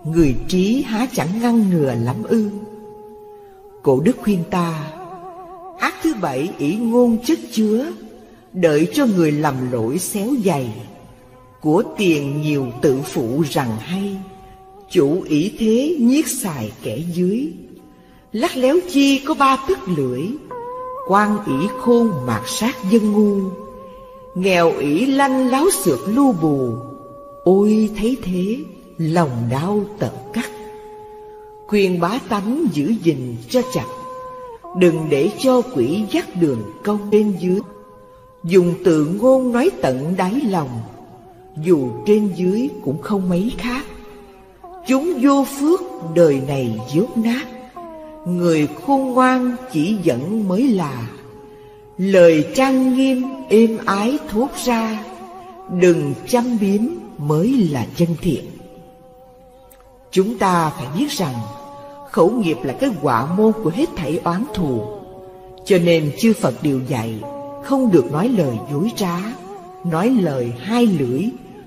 người trí há chẳng ngăn ngừa lắm ư. Cổ đức khuyên ta, ác thứ bảy ỷ ngôn chất chứa, đợi cho người lầm lỗi xéo dày. Của tiền nhiều tự phụ rằng hay, chủ ý thế nhiếc xài kẻ dưới. Lắc léo chi có ba tức lưỡi, quan ỷ khôn mạt sát dân ngu. Nghèo ỷ lanh láo xược lu bù, ôi thấy thế, lòng đau tận cắt. Khuyên bá tánh giữ gìn cho chặt, đừng để cho quỷ dắt đường công bên dưới. Dùng từ ngôn nói tận đáy lòng Dù trên dưới cũng không mấy khác. Chúng vô phước đời này dốt nát. Người khôn ngoan chỉ dẫn mới là. Lời trang nghiêm êm ái thốt ra, Đừng chăm biếm mới là chân thiện. Chúng ta phải biết rằng, Khẩu nghiệp là cái quả môn của hết thảy oán thù. Cho nên chư Phật đều dạy, Không được nói lời dối trá, Nói lời hai lưỡi,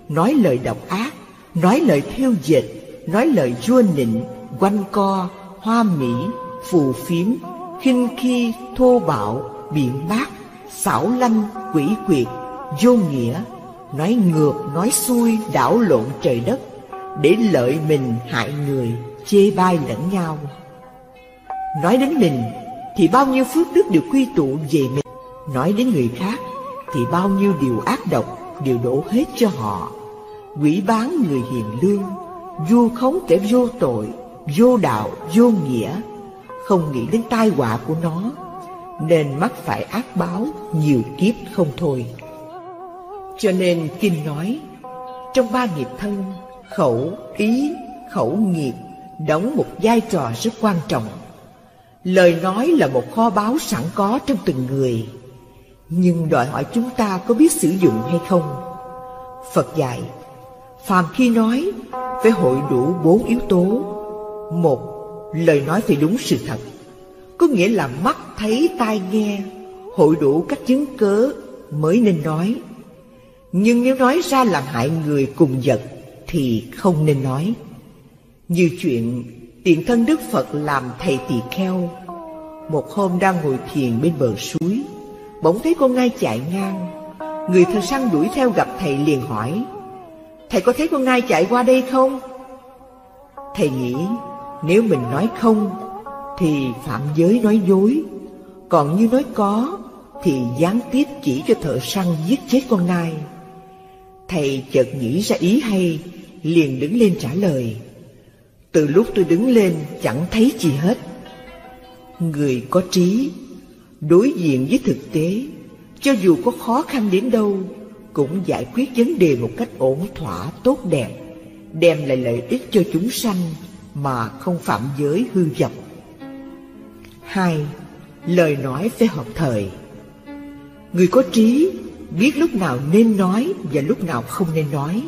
Nói lời độc ác, Nói lời theo dệt, Nói lời vua nịnh, Quanh co, Hoa mỹ, Phù phiếm, khinh khi, thô bạo biện bác xảo lanh quỷ quyệt, vô nghĩa, nói ngược, nói xuôi, đảo lộn trời đất, để lợi mình hại người, chê bai lẫn nhau. Nói đến mình, thì bao nhiêu phước đức đều quy tụ về mình. Nói đến người khác, thì bao nhiêu điều ác độc đều đổ hết cho họ. Quỷ bán người hiền lương, vu khống kẻ vô tội, vô đạo, vô nghĩa. Không nghĩ đến tai họa của nó nên mắc phải ác báo nhiều kiếp không thôi. Cho nên kinh nói, trong ba nghiệp thân, khẩu ý, khẩu nghiệp đóng một vai trò rất quan trọng. Lời nói là một kho báu sẵn có trong từng người. Nhưng đòi hỏi chúng ta có biết sử dụng hay không? Phật dạy, phàm khi nói phải hội đủ bốn yếu tố. Một, lời nói phải đúng sự thật có nghĩa là mắt thấy tai nghe. Hội đủ các chứng cớ mới nên nói. Nhưng nếu nói ra làm hại người cùng vật thì không nên nói. Như chuyện tiện thân đức phật làm thầy tỳ kheo. Một hôm đang ngồi thiền bên bờ suối, bỗng thấy con ngai chạy ngang. Người thợ săn đuổi theo gặp thầy liền hỏi, thầy có thấy con ngai chạy qua đây không? Thầy nghĩ, nếu mình nói không thì phạm giới nói dối, còn như nói có thì gián tiếp chỉ cho thợ săn giết chết con nai. Thầy chợt nghĩ ra ý hay, liền đứng lên trả lời. Từ lúc tôi đứng lên chẳng thấy gì hết. Người có trí, đối diện với thực tế, cho dù có khó khăn đến đâu, cũng giải quyết vấn đề một cách ổn thỏa tốt đẹp, đem lại lợi ích cho chúng sanh mà không phạm giới hư dập hai, Lời nói phải hợp thời Người có trí biết lúc nào nên nói và lúc nào không nên nói.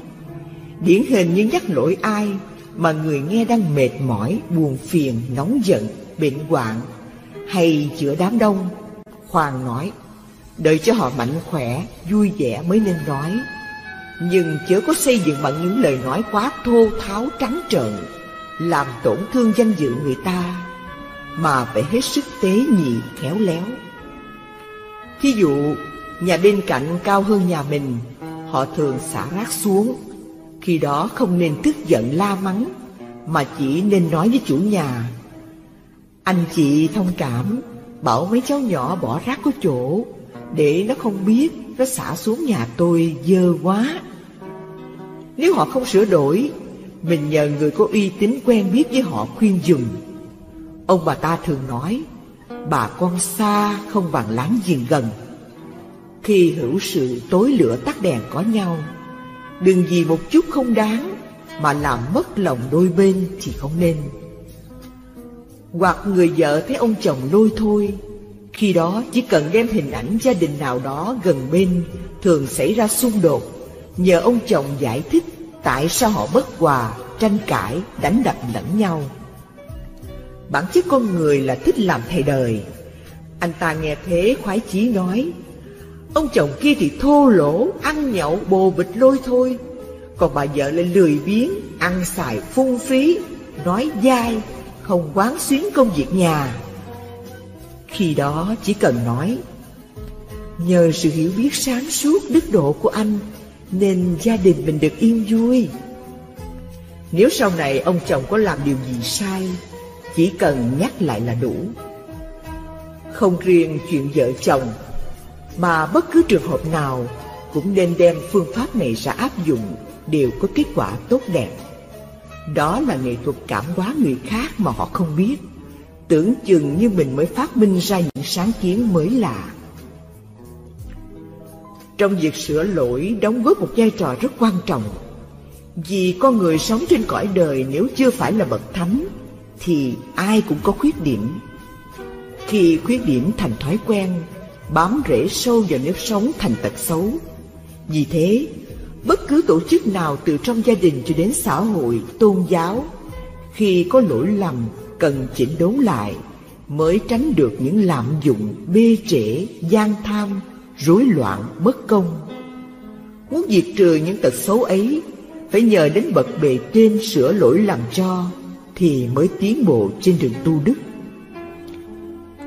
Điển hình như nhắc lỗi ai mà người nghe đang mệt mỏi, buồn phiền, nóng giận, bệnh hoạn hay chữa đám đông. Hoàng nói, đợi cho họ mạnh khỏe, vui vẻ mới nên nói. Nhưng chớ có xây dựng bằng những lời nói quá thô tháo trắng trợn, làm tổn thương danh dự người ta mà phải hết sức tế nhị khéo léo. Thí dụ, nhà bên cạnh cao hơn nhà mình, họ thường xả rác xuống. Khi đó không nên tức giận la mắng, mà chỉ nên nói với chủ nhà. Anh chị thông cảm, bảo mấy cháu nhỏ bỏ rác có chỗ, để nó không biết nó xả xuống nhà tôi dơ quá. Nếu họ không sửa đổi mình nhờ người có uy tín quen biết với họ khuyên dùng Ông bà ta thường nói Bà con xa không bằng láng giềng gần. Khi hữu sự tối lửa tắt đèn có nhau Đừng vì một chút không đáng Mà làm mất lòng đôi bên thì không nên. Hoặc người vợ thấy ông chồng lôi thôi Khi đó chỉ cần đem hình ảnh gia đình nào đó gần bên Thường xảy ra xung đột Nhờ ông chồng giải thích Tại sao họ bất hòa, tranh cãi, đánh đập lẫn nhau. Bản chất con người là thích làm thầy đời. Anh ta nghe thế khoái chí nói Ông chồng kia thì thô lỗ, ăn nhậu, bồ bịch lôi thôi. Còn bà vợ lại lười biếng, ăn xài phung phí Nói dai, không quán xuyến công việc nhà. Khi đó chỉ cần nói Nhờ sự hiểu biết sáng suốt đức độ của anh nên gia đình mình được yên vui. Nếu sau này ông chồng có làm điều gì sai, chỉ cần nhắc lại là đủ. Không riêng chuyện vợ chồng, mà bất cứ trường hợp nào cũng nên đem phương pháp này ra áp dụng đều có kết quả tốt đẹp. Đó là nghệ thuật cảm hóa người khác mà họ không biết, tưởng chừng như mình mới phát minh ra những sáng kiến mới lạ trong việc sửa lỗi đóng góp một vai trò rất quan trọng. Vì con người sống trên cõi đời nếu chưa phải là bậc thánh thì ai cũng có khuyết điểm. Khi khuyết điểm thành thói quen, bám rễ sâu vào nếp sống thành tật xấu. Vì thế, bất cứ tổ chức nào từ trong gia đình cho đến xã hội, tôn giáo, khi có lỗi lầm, cần chỉnh đốn lại mới tránh được những lạm dụng bê trễ, gian tham, rối loạn, bất công. Muốn diệt trừ những tật xấu ấy, phải nhờ đến bậc bề trên sửa lỗi làm cho, thì mới tiến bộ trên đường tu đức.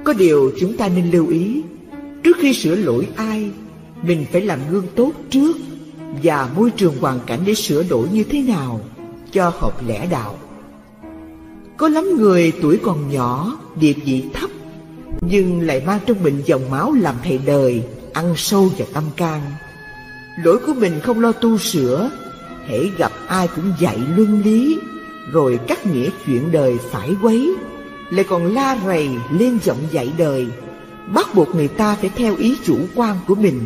Có điều chúng ta nên lưu ý, trước khi sửa lỗi ai, mình phải làm gương tốt trước và môi trường hoàn cảnh để sửa đổi như thế nào cho hợp lẽ đạo. Có lắm người tuổi còn nhỏ, địa vị thấp, nhưng lại mang trong mình dòng máu làm thầy đời, ăn sâu vào tâm can. Lỗi của mình không lo tu sửa, hễ gặp ai cũng dạy luân lý, rồi cắt nghĩa chuyện đời phải quấy, lại còn la rầy lên giọng dạy đời, bắt buộc người ta phải theo ý chủ quan của mình.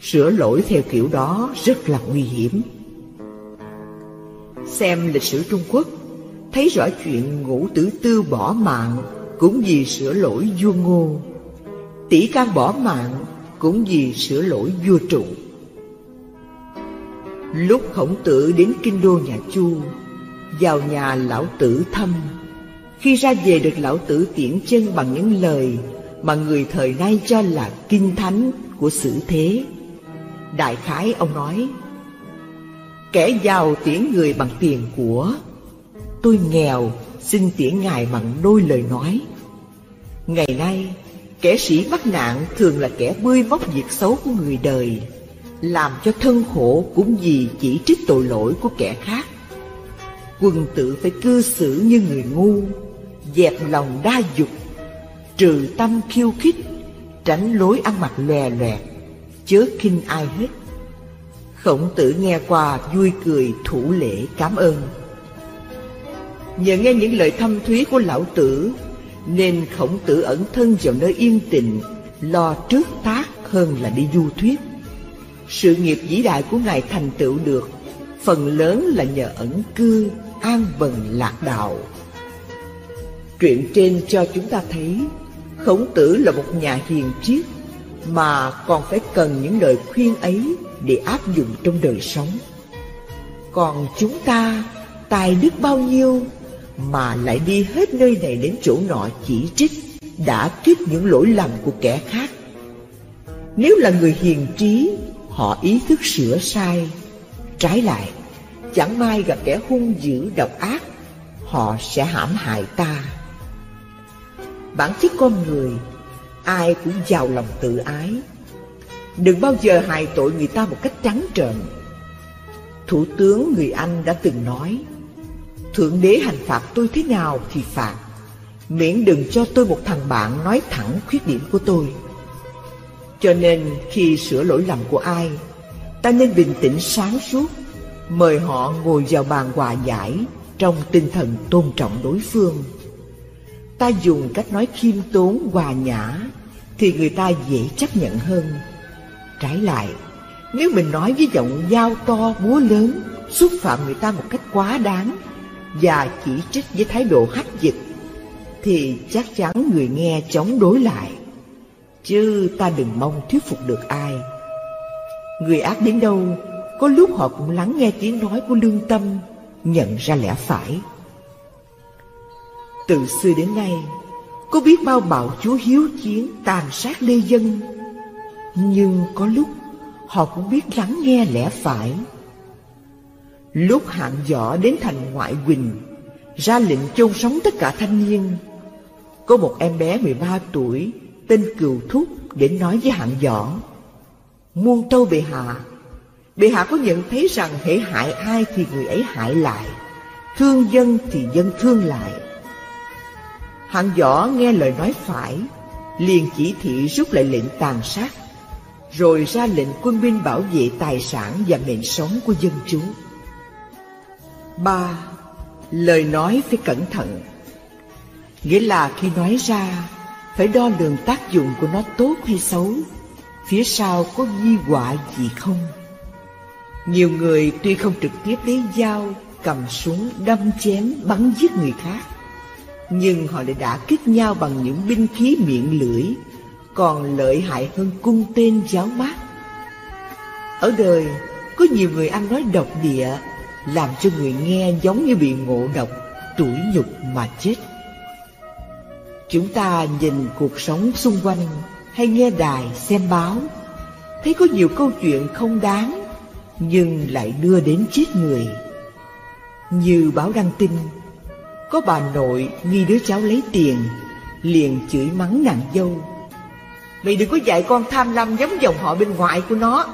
Sửa lỗi theo kiểu đó rất là nguy hiểm. Xem lịch sử Trung Quốc thấy rõ chuyện ngũ tử tư bỏ mạng cũng vì sửa lỗi vua ngô tỷ can bỏ mạng cũng vì sửa lỗi vua trụ lúc khổng tử đến kinh đô nhà chu vào nhà lão tử thăm khi ra về được lão tử tiễn chân bằng những lời mà người thời nay cho là kinh thánh của sử thế đại khái ông nói kẻ giàu tiễn người bằng tiền của Tôi nghèo, xin tiễn ngài bằng đôi lời nói. Ngày nay, kẻ sĩ bắt nạn thường là kẻ bươi móc việc xấu của người đời, làm cho thân khổ cũng vì chỉ trích tội lỗi của kẻ khác. Quân tử phải cư xử như người ngu, dẹp lòng đa dục, trừ tâm khiêu khích, tránh lối ăn mặc lòe loẹt, chớ khinh ai hết. Khổng tử nghe qua vui cười thủ lễ cảm ơn. Nhờ nghe những lời thâm thúy của lão tử Nên khổng tử ẩn thân vào nơi yên tịnh, Lo trước tác hơn là đi du thuyết Sự nghiệp vĩ đại của Ngài thành tựu được Phần lớn là nhờ ẩn cư, an bần lạc đạo Truyện trên cho chúng ta thấy Khổng tử là một nhà hiền triết Mà còn phải cần những lời khuyên ấy Để áp dụng trong đời sống Còn chúng ta tài đức bao nhiêu mà lại đi hết nơi này đến chỗ nọ chỉ trích, đã kích những lỗi lầm của kẻ khác. Nếu là người hiền trí, họ ý thức sửa sai. Trái lại, chẳng may gặp kẻ hung dữ độc ác, họ sẽ hãm hại ta. Bản chất con người, ai cũng giàu lòng tự ái. Đừng bao giờ hại tội người ta một cách trắng trợn. Thủ tướng người Anh đã từng nói, Thượng đế hành phạt tôi thế nào thì phạt Miễn đừng cho tôi một thằng bạn nói thẳng khuyết điểm của tôi Cho nên khi sửa lỗi lầm của ai Ta nên bình tĩnh sáng suốt Mời họ ngồi vào bàn hòa giải Trong tinh thần tôn trọng đối phương. Ta dùng cách nói khiêm tốn, hòa nhã Thì người ta dễ chấp nhận hơn. Trái lại, Nếu mình nói với giọng dao to, búa lớn, Xúc phạm người ta một cách quá đáng và chỉ trích với thái độ hách dịch, thì chắc chắn người nghe chống đối lại. Chứ ta đừng mong thuyết phục được ai. Người ác đến đâu có lúc họ cũng lắng nghe tiếng nói của lương tâm, nhận ra lẽ phải. Từ xưa đến nay, có biết bao bạo chúa hiếu chiến, tàn sát lê dân. Nhưng có lúc, họ cũng biết lắng nghe lẽ phải. Lúc hạng võ đến thành ngoại quỳnh, Ra lệnh chôn sống tất cả thanh niên. Có một em bé 13 tuổi, Tên Cừu Thúc, đến nói với hạng võ Muôn tâu bệ hạ Bệ hạ có nhận thấy rằng hễ hại ai thì người ấy hại lại, Thương dân thì dân thương lại. Hạng võ nghe lời nói phải, liền chỉ thị rút lại lệnh tàn sát, Rồi ra lệnh quân binh bảo vệ tài sản và mệnh sống của dân chúng. Ba, Lời nói phải cẩn thận. Nghĩa là khi nói ra, Phải đo lường tác dụng của nó tốt hay xấu, Phía sau có di họa gì không? Nhiều người tuy không trực tiếp lấy dao Cầm súng đâm chém bắn giết người khác Nhưng họ lại đã kích nhau bằng những binh khí miệng lưỡi Còn lợi hại hơn cung tên giáo mát Ở đời có nhiều người ăn nói độc địa làm cho người nghe giống như bị ngộ độc, tủi nhục mà chết. Chúng ta nhìn cuộc sống xung quanh hay nghe đài xem báo, thấy có nhiều câu chuyện không đáng nhưng lại đưa đến chết người. Như báo đăng tin, có bà nội nghi đứa cháu lấy tiền, liền chửi mắng nàng dâu. Mày đừng có dạy con tham lam giống dòng họ bên ngoài của nó.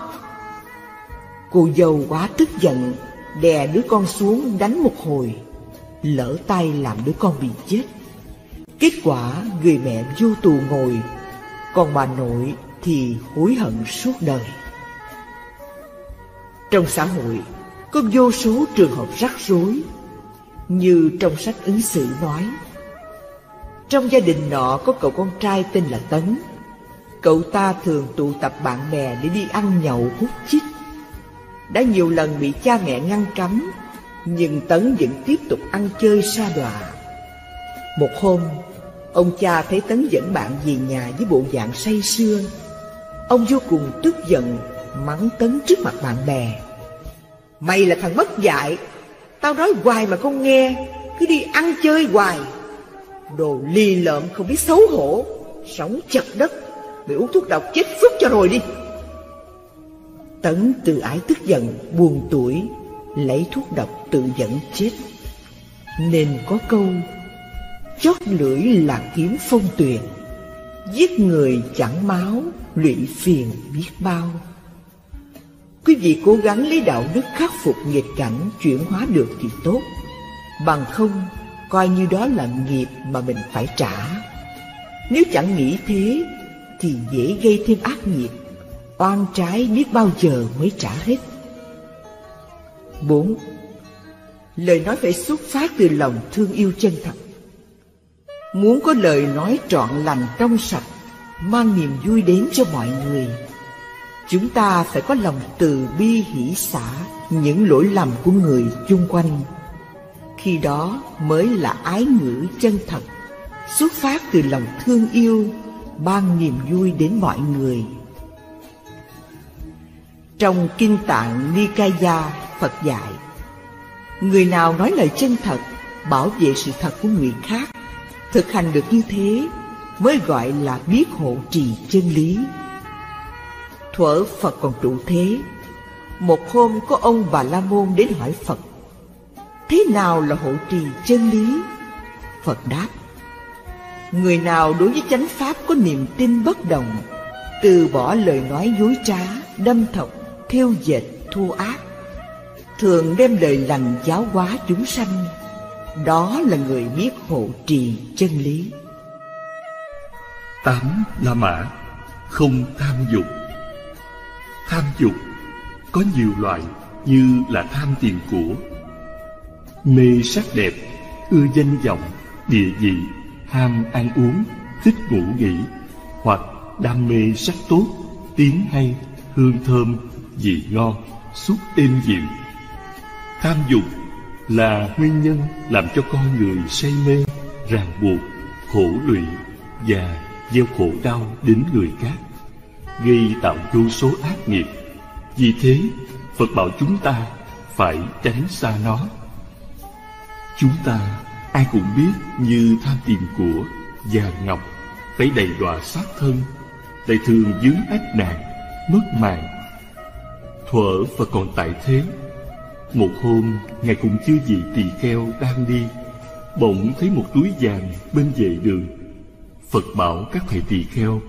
Cô dâu quá tức giận, đè đứa con xuống đánh một hồi, lỡ tay làm đứa con bị chết. Kết quả người mẹ vô tù ngồi, còn bà nội thì hối hận suốt đời. Trong xã hội có vô số trường hợp rắc rối, như trong sách ứng xử nói. Trong gia đình nọ có cậu con trai tên là Tấn. Cậu ta thường tụ tập bạn bè để đi ăn nhậu hút chích. Đã nhiều lần bị cha mẹ ngăn cấm, nhưng Tấn vẫn tiếp tục ăn chơi xa đọa. Một hôm, ông cha thấy Tấn dẫn bạn về nhà với bộ dạng say sưa. Ông vô cùng tức giận, mắng Tấn trước mặt bạn bè. Mày là thằng mất dạy, tao nói hoài mà không nghe, cứ đi ăn chơi hoài. Đồ ly lợm không biết xấu hổ, sống chật đất, mày uống thuốc độc chết phước cho rồi đi. Tấn từ ái tức giận, buồn tuổi, lấy thuốc độc tự dẫn chết. Nên có câu, chót lưỡi là kiếm phong tuyền, giết người chẳng máu, lụy phiền biết bao. Quý vị cố gắng lấy đạo đức khắc phục nghịch cảnh chuyển hóa được thì tốt. Bằng không, coi như đó là nghiệp mà mình phải trả. Nếu chẳng nghĩ thế, thì dễ gây thêm ác nghiệp, oan trái biết bao giờ mới trả hết. 4. Lời nói phải xuất phát từ lòng thương yêu chân thật. Muốn có lời nói trọn lành trong sạch, mang niềm vui đến cho mọi người, Chúng ta phải có lòng từ bi hỷ xả những lỗi lầm của người chung quanh. Khi đó mới là ái ngữ chân thật, xuất phát từ lòng thương yêu, ban niềm vui đến mọi người. Trong Kinh Tạng Nikaya, Phật dạy, Người nào nói lời chân thật, bảo vệ sự thật của người khác, thực hành được như thế mới gọi là biết hộ trì chân lý. Thuở Phật còn trụ thế. Một hôm có ông Bà La Môn đến hỏi Phật Thế nào là hộ trì chân lý? Phật đáp Người nào đối với chánh pháp có niềm tin bất động Từ bỏ lời nói dối trá, đâm thọc, thiêu dệt, thua ác Thường đem lời lành giáo hóa chúng sanh Đó là người biết hộ trì chân lý. Tám La Mã Không tham dục. Tham dục. Có nhiều loại như là tham tiền của, mê sắc đẹp, ưa danh vọng, địa vị, ham ăn uống, thích ngủ nghỉ, hoặc đam mê sắc tốt, tiếng hay, hương thơm, vị ngon, xúc êm dịu. Tham dục là nguyên nhân làm cho con người say mê, ràng buộc, khổ lụy và gieo khổ đau đến người khác gây tạo vô số ác nghiệp. Vì thế, Phật bảo chúng ta phải tránh xa nó. Chúng ta ai cũng biết như tham tiền của, vàng ngọc, phải đầy đọa sát thân, lại thường dướng ách nạn, mất mạng. Thuở và còn tại thế, một hôm Ngài cùng chư vị tỳ kheo đang đi, bỗng thấy một túi vàng bên vệ đường. Phật bảo các thầy tỳ kheo,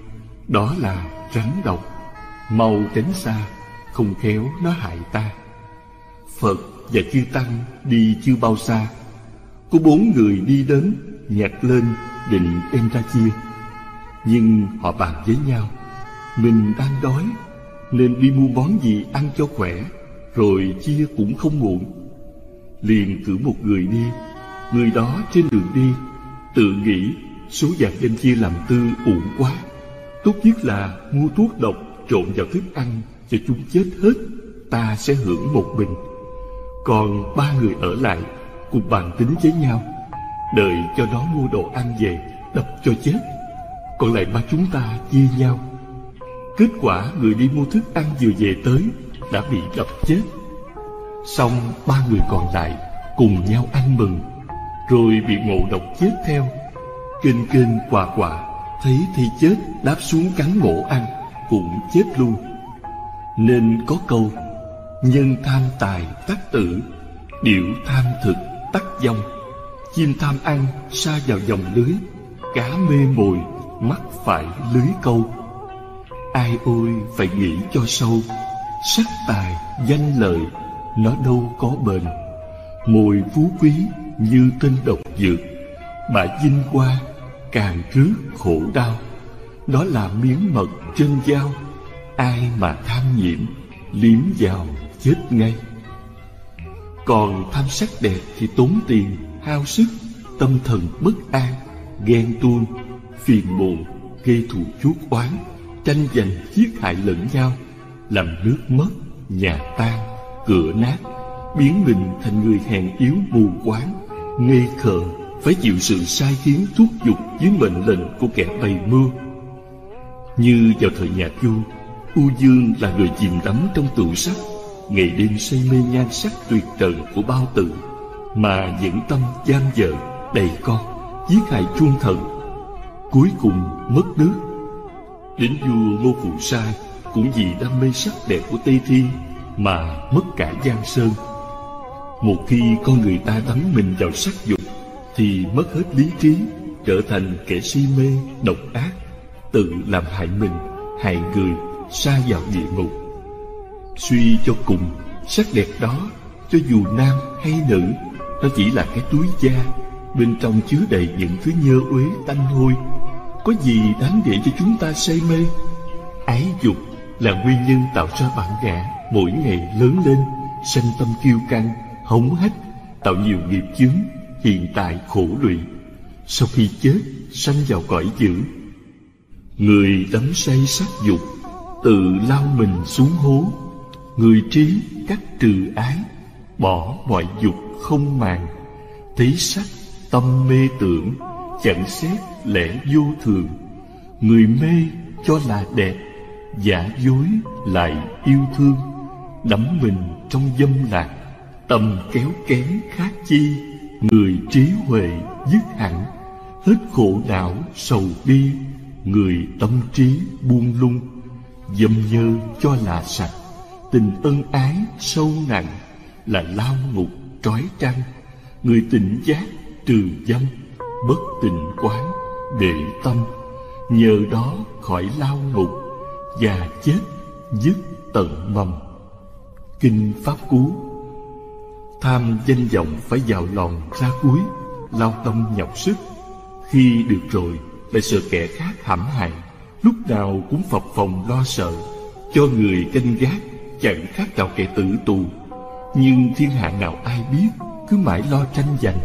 đó là rắn độc mau tránh xa, không khéo nó hại ta. Phật và chư tăng đi chưa bao xa. Có bốn người đi đến nhặt lên, định đem ra chia. Nhưng họ bàn với nhau, mình đang đói, nên đi mua món gì ăn cho khỏe, rồi chia cũng không muộn. Liền cử một người đi, người đó trên đường đi, tự nghĩ số vàng đem chia làm tư uổng quá. Tốt nhất là mua thuốc độc, trộn vào thức ăn cho chúng chết hết, Ta sẽ hưởng một bình Còn ba người ở lại cùng bàn tính với nhau, Đợi cho nó mua đồ ăn về, đập cho chết. Còn lại ba chúng ta chia nhau. Kết quả người đi mua thức ăn vừa về tới Đã bị đập chết. Xong ba người còn lại cùng nhau ăn mừng, Rồi bị ngộ độc chết theo. Kênh kênh quà quà. Thấy thì chết, đáp xuống cắn mổ ăn, Cũng chết luôn. Nên có câu, Nhân tham tài tắc tử, Điểu tham thực tắc vong. Chim tham ăn sa vào dòng lưới, Cá mê mồi mắc phải lưới câu. Ai ôi, phải nghĩ cho sâu, Sắc tài, danh lợi, Nó đâu có bền. Mồi phú quý như tên độc dược Bà vinh qua càng rước khổ đau. Đó là miếng mật trên dao. Ai mà tham nhiễm, Liếm vào chết ngay. Còn tham sắc đẹp thì tốn tiền, Hao sức, Tâm thần bất an, Ghen tuông, Phiền muộn Gây thù chuốc oán, Tranh giành giết hại lẫn nhau, Làm nước mất, Nhà tan, Cửa nát, Biến mình thành người hèn yếu mù quáng, Ngây khờ phải chịu sự sai khiến thúc giục Dưới mệnh lệnh của kẻ bày mưu Như vào thời nhà Chu, U Dương là người chìm đắm trong tựu sắc. Ngày đêm say mê nhan sắc tuyệt trần của bao tử, Mà dẫn tâm giam vợ, đầy con, Giết hại chuông thần. Cuối cùng mất nước. Đến vua Ngô Phụ Sai Cũng vì đam mê sắc đẹp của Tây Thiên Mà mất cả Giang Sơn. Một khi con người ta đắm mình vào sắc dục thì mất hết lý trí Trở thành kẻ si mê, độc ác Tự làm hại mình, hại người xa vào địa ngục. Suy cho cùng Sắc đẹp đó Cho dù nam hay nữ Nó chỉ là cái túi da Bên trong chứa đầy những thứ nhơ uế tanh hôi. Có gì đáng để cho chúng ta say mê? Ái dục là nguyên nhân tạo ra bản ngã Mỗi ngày lớn lên Sanh tâm kiêu căng Hống hách Tạo nhiều nghiệp chướng. Hiện tại khổ lụy. Sau khi chết, Sanh vào cõi dữ. Người đắm say sắc dục, Tự lao mình xuống hố. Người trí cắt trừ ái, Bỏ mọi dục không màng. Thấy sắc tâm mê tưởng, Chẳng xét lẽ vô thường. Người mê cho là đẹp, Giả dối lại yêu thương. Đắm mình trong dâm lạc, Tâm kéo kén khác chi? Người trí huệ dứt hẳn, Hết khổ não sầu bi, Người tâm trí buông lung, Dâm nhơ cho là sạch, Tình ân ái sâu nặng, Là lao ngục trói trăng. Người tỉnh giác trừ dâm, Bất tình quán để tâm, Nhờ đó khỏi lao ngục Và chết dứt tận mầm. Kinh Pháp Cú Tham danh vọng phải vào lòng ra cuối, Lao tâm nhọc sức. Khi được rồi, lại sợ kẻ khác hãm hại. Lúc nào cũng phập phòng lo sợ, Cho người canh gác, Chẳng khác nào kẻ tử tù. Nhưng thiên hạ nào ai biết, Cứ mãi lo tranh giành.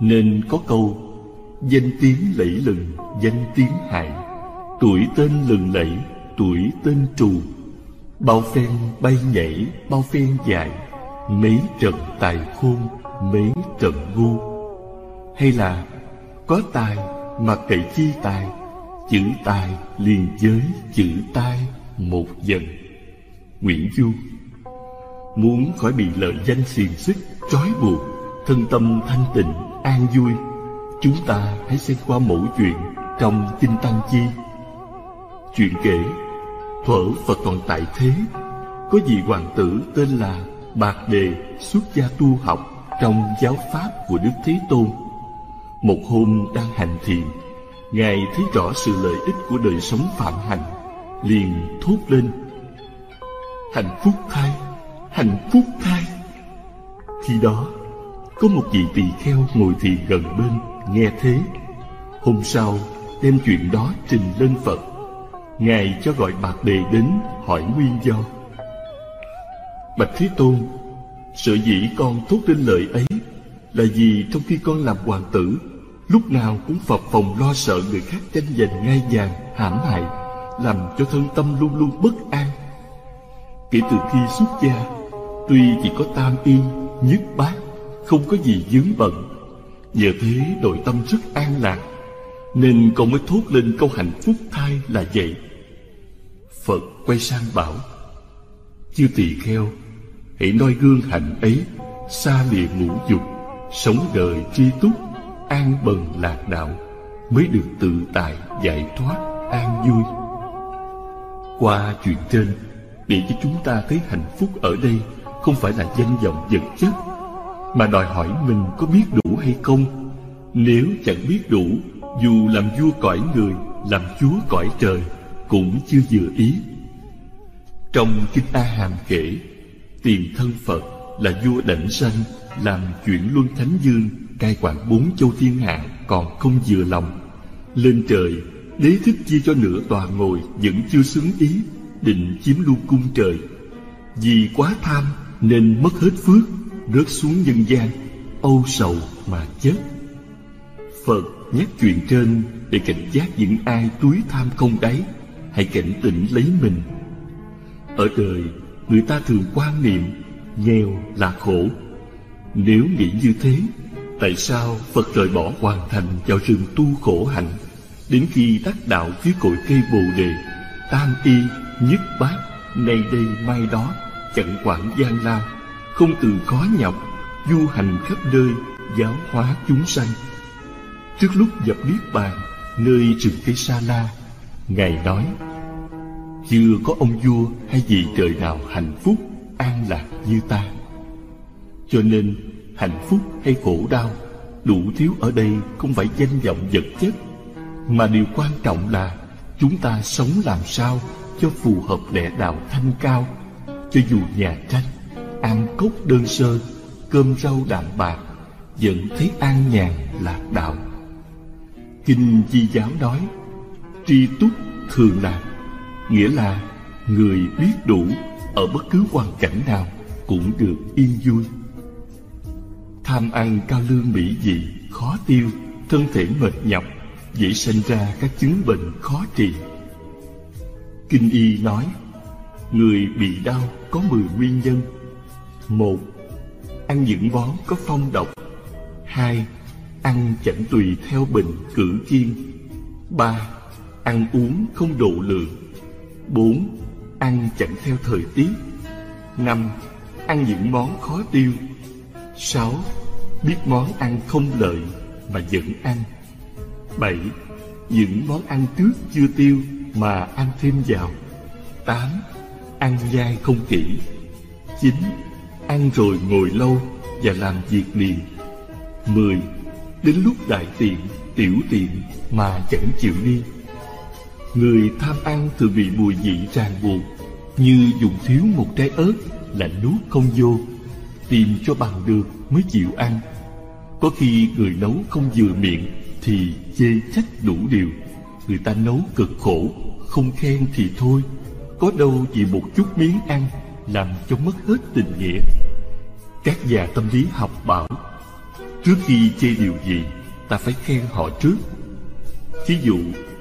Nên có câu, Danh tiếng lẫy lừng, Danh tiếng hại. Tuổi tên lừng lẫy, Tuổi tên trù. Bao phen bay nhảy, Bao phen dài. Mấy trận tài khôn, Mấy trận ngu. Hay là Có tài mà cậy chi tài, Chữ tài liền giới chữ tai Một dần. Nguyễn Du, Muốn khỏi bị lợi danh xiềng xích, Trói buộc, Thân tâm thanh tịnh, an vui, Chúng ta hãy xem qua mẫu chuyện Trong Kinh Tăng Chi. Chuyện kể Thuở Phật còn tại thế, Có vị hoàng tử tên là Bạc Đề xuất gia tu học Trong giáo pháp của Đức Thế Tôn. Một hôm đang hành thiền Ngài thấy rõ sự lợi ích của đời sống phạm hạnh Liền thốt lên Hạnh phúc thay, Hạnh phúc thay. Khi đó Có một vị tỳ kheo ngồi thiền gần bên Nghe thế. Hôm sau đem chuyện đó trình lên Phật. Ngài cho gọi Bạc Đề đến hỏi nguyên do. Bạch Thế Tôn Sợ dĩ con thốt lên lời ấy Là vì trong khi con làm hoàng tử Lúc nào cũng phập phòng lo sợ người khác tranh giành ngai vàng hãm hại Làm cho thân tâm luôn luôn bất an. Kể từ khi xuất gia Tuy chỉ có tam y, nhất bát Không có gì dướng bận Nhờ thế nội tâm rất an lạc Nên con mới thốt lên câu hạnh phúc thai là vậy. Phật quay sang bảo Chư tỳ kheo Hãy noi gương hạnh ấy, Xa lìa ngũ dục, Sống đời tri túc, An bần lạc đạo, mới được tự tại giải thoát an vui. Qua chuyện trên, để cho chúng ta thấy hạnh phúc ở đây không phải là danh vọng vật chất, mà đòi hỏi mình có biết đủ hay không. Nếu chẳng biết đủ, dù làm vua cõi người, làm chúa cõi trời cũng chưa vừa ý. Trong kinh a hàm kể tiền thân phật là vua đảnh sanh làm chuyện luân thánh dương, cai quản bốn châu thiên hạ còn không vừa lòng. Lên trời, đế thích chia cho nửa tòa ngồi vẫn chưa xứng ý, định chiếm luôn cung trời. Vì quá tham nên mất hết phước, rớt xuống nhân gian, âu sầu mà chết. Phật nhắc chuyện trên để cảnh giác những ai túi tham không đáy, hãy cảnh tỉnh lấy mình. Ở đời người ta thường quan niệm, nghèo là khổ. Nếu nghĩ như thế, tại sao phật rời bỏ hoàn thành vào rừng tu khổ hạnh? Đến khi đắc đạo dưới cội cây bồ đề, tam y, nhất bát, nay đây mai đó, chẳng quản gian lao, không từ khó nhọc, du hành khắp nơi, giáo hóa chúng sanh. Trước lúc dập niết bàn, nơi rừng cây sa la ngài nói chưa có ông vua hay vị trời nào hạnh phúc, an lạc như ta. Cho nên, hạnh phúc hay khổ đau, đủ thiếu ở đây không phải danh vọng vật chất, mà điều quan trọng là chúng ta sống làm sao cho phù hợp lẽ đạo thanh cao, cho dù nhà tranh, ăn cốc đơn sơ, cơm rau đạm bạc, vẫn thấy an nhàn lạc đạo. Kinh di giáo nói, tri túc thường lạc nghĩa là người biết đủ ở bất cứ hoàn cảnh nào cũng được yên vui. Tham ăn cao lương mỹ vị khó tiêu, thân thể mệt nhọc, dễ sinh ra các chứng bệnh khó trị. Kinh y nói, người bị đau có mười nguyên nhân. Một, ăn những món có phong độc. Hai, ăn chẳng tùy theo bình cử kiên. Ba, ăn uống không độ lượng bốn, ăn chẳng theo thời tiết. Năm, ăn những món khó tiêu. Sáu, biết món ăn không lợi mà vẫn ăn. Bảy, những món ăn trước chưa tiêu mà ăn thêm vào. Tám, ăn dai không kỹ. Chín, ăn rồi ngồi lâu và làm việc liền. Mười, đến lúc đại tiện, tiểu tiện mà chẳng chịu đi người tham ăn thường bị mùi vị ràng buộc, như dùng thiếu một trái ớt là nuốt không vô, tìm cho bằng được mới chịu ăn. Có khi người nấu không vừa miệng thì chê trách đủ điều. Người ta nấu cực khổ, không khen thì thôi. Có đâu vì một chút miếng ăn làm cho mất hết tình nghĩa. Các nhà tâm lý học bảo, trước khi chê điều gì, ta phải khen họ trước. Thí dụ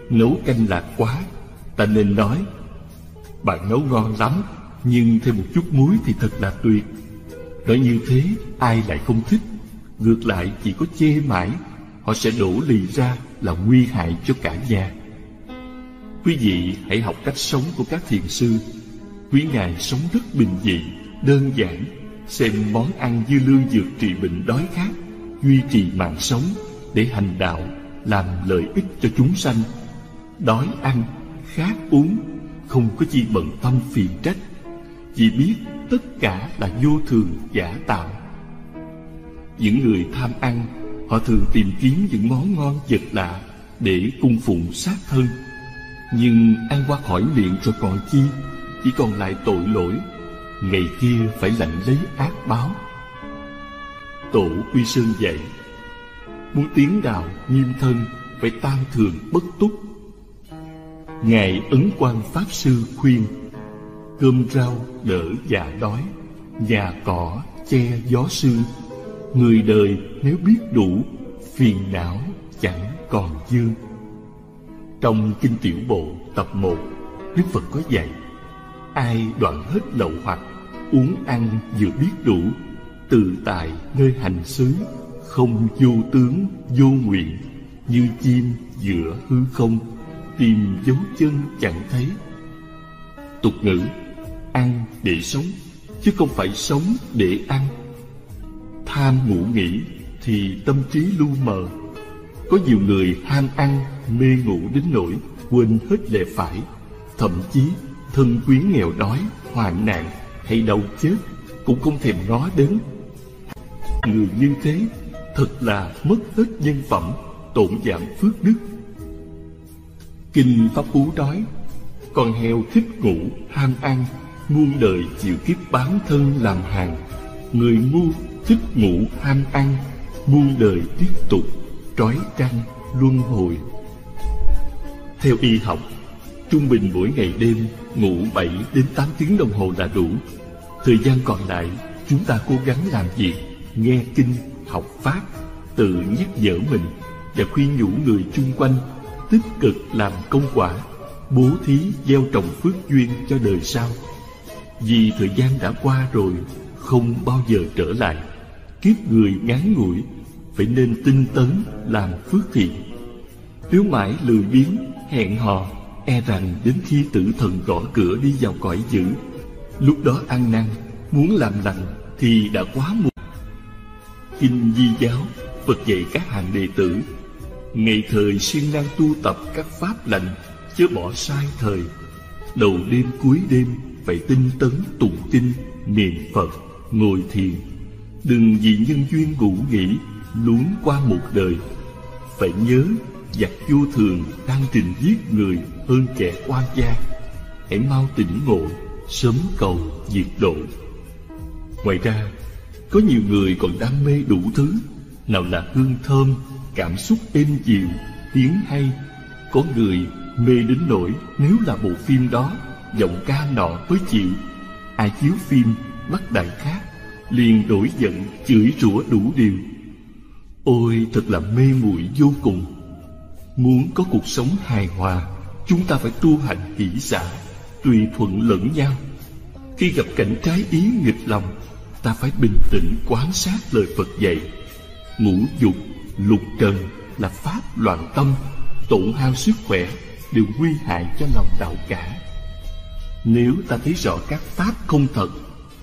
nấu canh lạc quá, ta nên nói, bạn nấu ngon lắm, nhưng thêm một chút muối thì thật là tuyệt. Nói như thế, ai lại không thích? Ngược lại, chỉ có chê mãi, họ sẽ đổ lì ra là nguy hại cho cả nhà. Quý vị hãy học cách sống của các thiền sư. Quý ngài sống rất bình dị, đơn giản, xem món ăn dư lương dược trị bệnh đói khát, duy trì mạng sống để hành đạo, làm lợi ích cho chúng sanh đói ăn, khát uống, không có chi bận tâm phiền trách, chỉ biết tất cả là vô thường giả tạo. Những người tham ăn, họ thường tìm kiếm những món ngon vật lạ để cung phụng sát thân. Nhưng ăn qua khỏi miệng rồi còn chi, chỉ còn lại tội lỗi, ngày kia phải lãnh lấy ác báo. Tổ uy sơn dạy, muốn tiến đạo nghiêm thân phải tam thường bất túc ngài ấn quan pháp sư khuyên, cơm rau đỡ dạ đói, nhà cỏ che gió sương người đời nếu biết đủ, phiền não chẳng còn dư. Trong kinh tiểu bộ tập 1 đức phật có dạy, ai đoạn hết lậu hoặc, uống ăn vừa biết đủ tự tại nơi hành xứ, không vô tướng vô nguyện, như chim giữa hư không tìm dấu chân chẳng thấy. Tục ngữ ăn để sống chứ không phải sống để ăn. Tham ngủ nghỉ thì tâm trí lu mờ. Có nhiều người ham ăn, mê ngủ đến nỗi quên hết lẽ phải Thậm chí thân quyến nghèo đói, hoạn nạn hay đau chết Cũng không thèm ngó đến. Người như thế thật là mất hết nhân phẩm, tổn giảm phước đức. Kinh Pháp Cú nói Con heo thích ngủ, ham ăn Muôn đời chịu kiếp bán thân làm hàng. Người ngu thích ngủ ham ăn Muôn đời tiếp tục trói trăng luân hồi. Theo y học Trung bình mỗi ngày đêm ngủ 7 đến 8 tiếng đồng hồ là đủ. Thời gian còn lại chúng ta cố gắng làm việc Nghe kinh, học pháp Tự nhắc nhở mình Và khuyên nhủ người chung quanh Tích cực làm công quả Bố thí gieo trồng phước duyên cho đời sau. Vì thời gian đã qua rồi Không bao giờ trở lại. Kiếp người ngắn ngủi Phải nên tinh tấn làm phước thiện. Nếu mãi lười biếng, hẹn hò E rằng đến khi tử thần gõ cửa đi vào cõi dữ Lúc đó ăn năn Muốn làm lành thì đã quá muộn. Kinh Di Giáo Phật dạy các hàng đệ tử Ngày thời siêng năng tu tập các pháp lành, Chớ bỏ sai thời. Đầu đêm cuối đêm, Phải tinh tấn tụng kinh, Niệm Phật, Ngồi thiền. Đừng vì nhân duyên ngủ nghỉ, Luống qua một đời. Phải nhớ, giặc vô thường đang trình giết người hơn kẻ quan gia. Hãy mau tỉnh ngộ, sớm cầu diệt độ. Ngoài ra, có nhiều người còn đam mê đủ thứ, nào là hương thơm cảm xúc êm dịu, tiếng hay. Có người mê đến nỗi nếu là bộ phim đó, giọng ca nọ mới chịu ai chiếu phim bắt đại khác, liền đổi giận chửi rủa đủ điều. Ôi, thật là mê muội vô cùng. Muốn có cuộc sống hài hòa, chúng ta phải tu hành hỷ xả tùy thuận lẫn nhau. Khi gặp cảnh trái ý nghịch lòng, ta phải bình tĩnh quan sát lời phật dạy. Ngũ dục lục trần là pháp loạn tâm, tổn hao sức khỏe, đều nguy hại cho lòng đạo cả. Nếu ta thấy rõ các pháp không thật,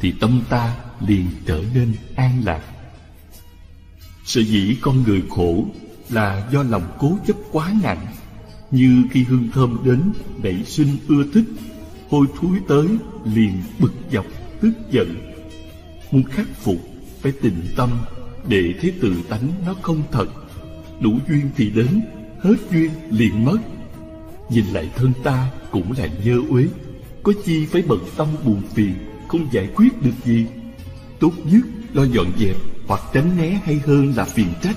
thì tâm ta liền trở nên an lạc. Sở dĩ con người khổ là do lòng cố chấp quá nặng, như khi hương thơm đến nảy sinh ưa thích, hôi thối tới liền bực dọc, tức giận. Muốn khắc phục, phải tịnh tâm để thấy tự tánh nó không thật, đủ duyên thì đến, hết duyên liền mất. Nhìn lại thân ta cũng là nhơ uế, có chi phải bận tâm buồn phiền, không giải quyết được gì. Tốt nhất lo dọn dẹp hoặc tránh né hay hơn là phiền trách.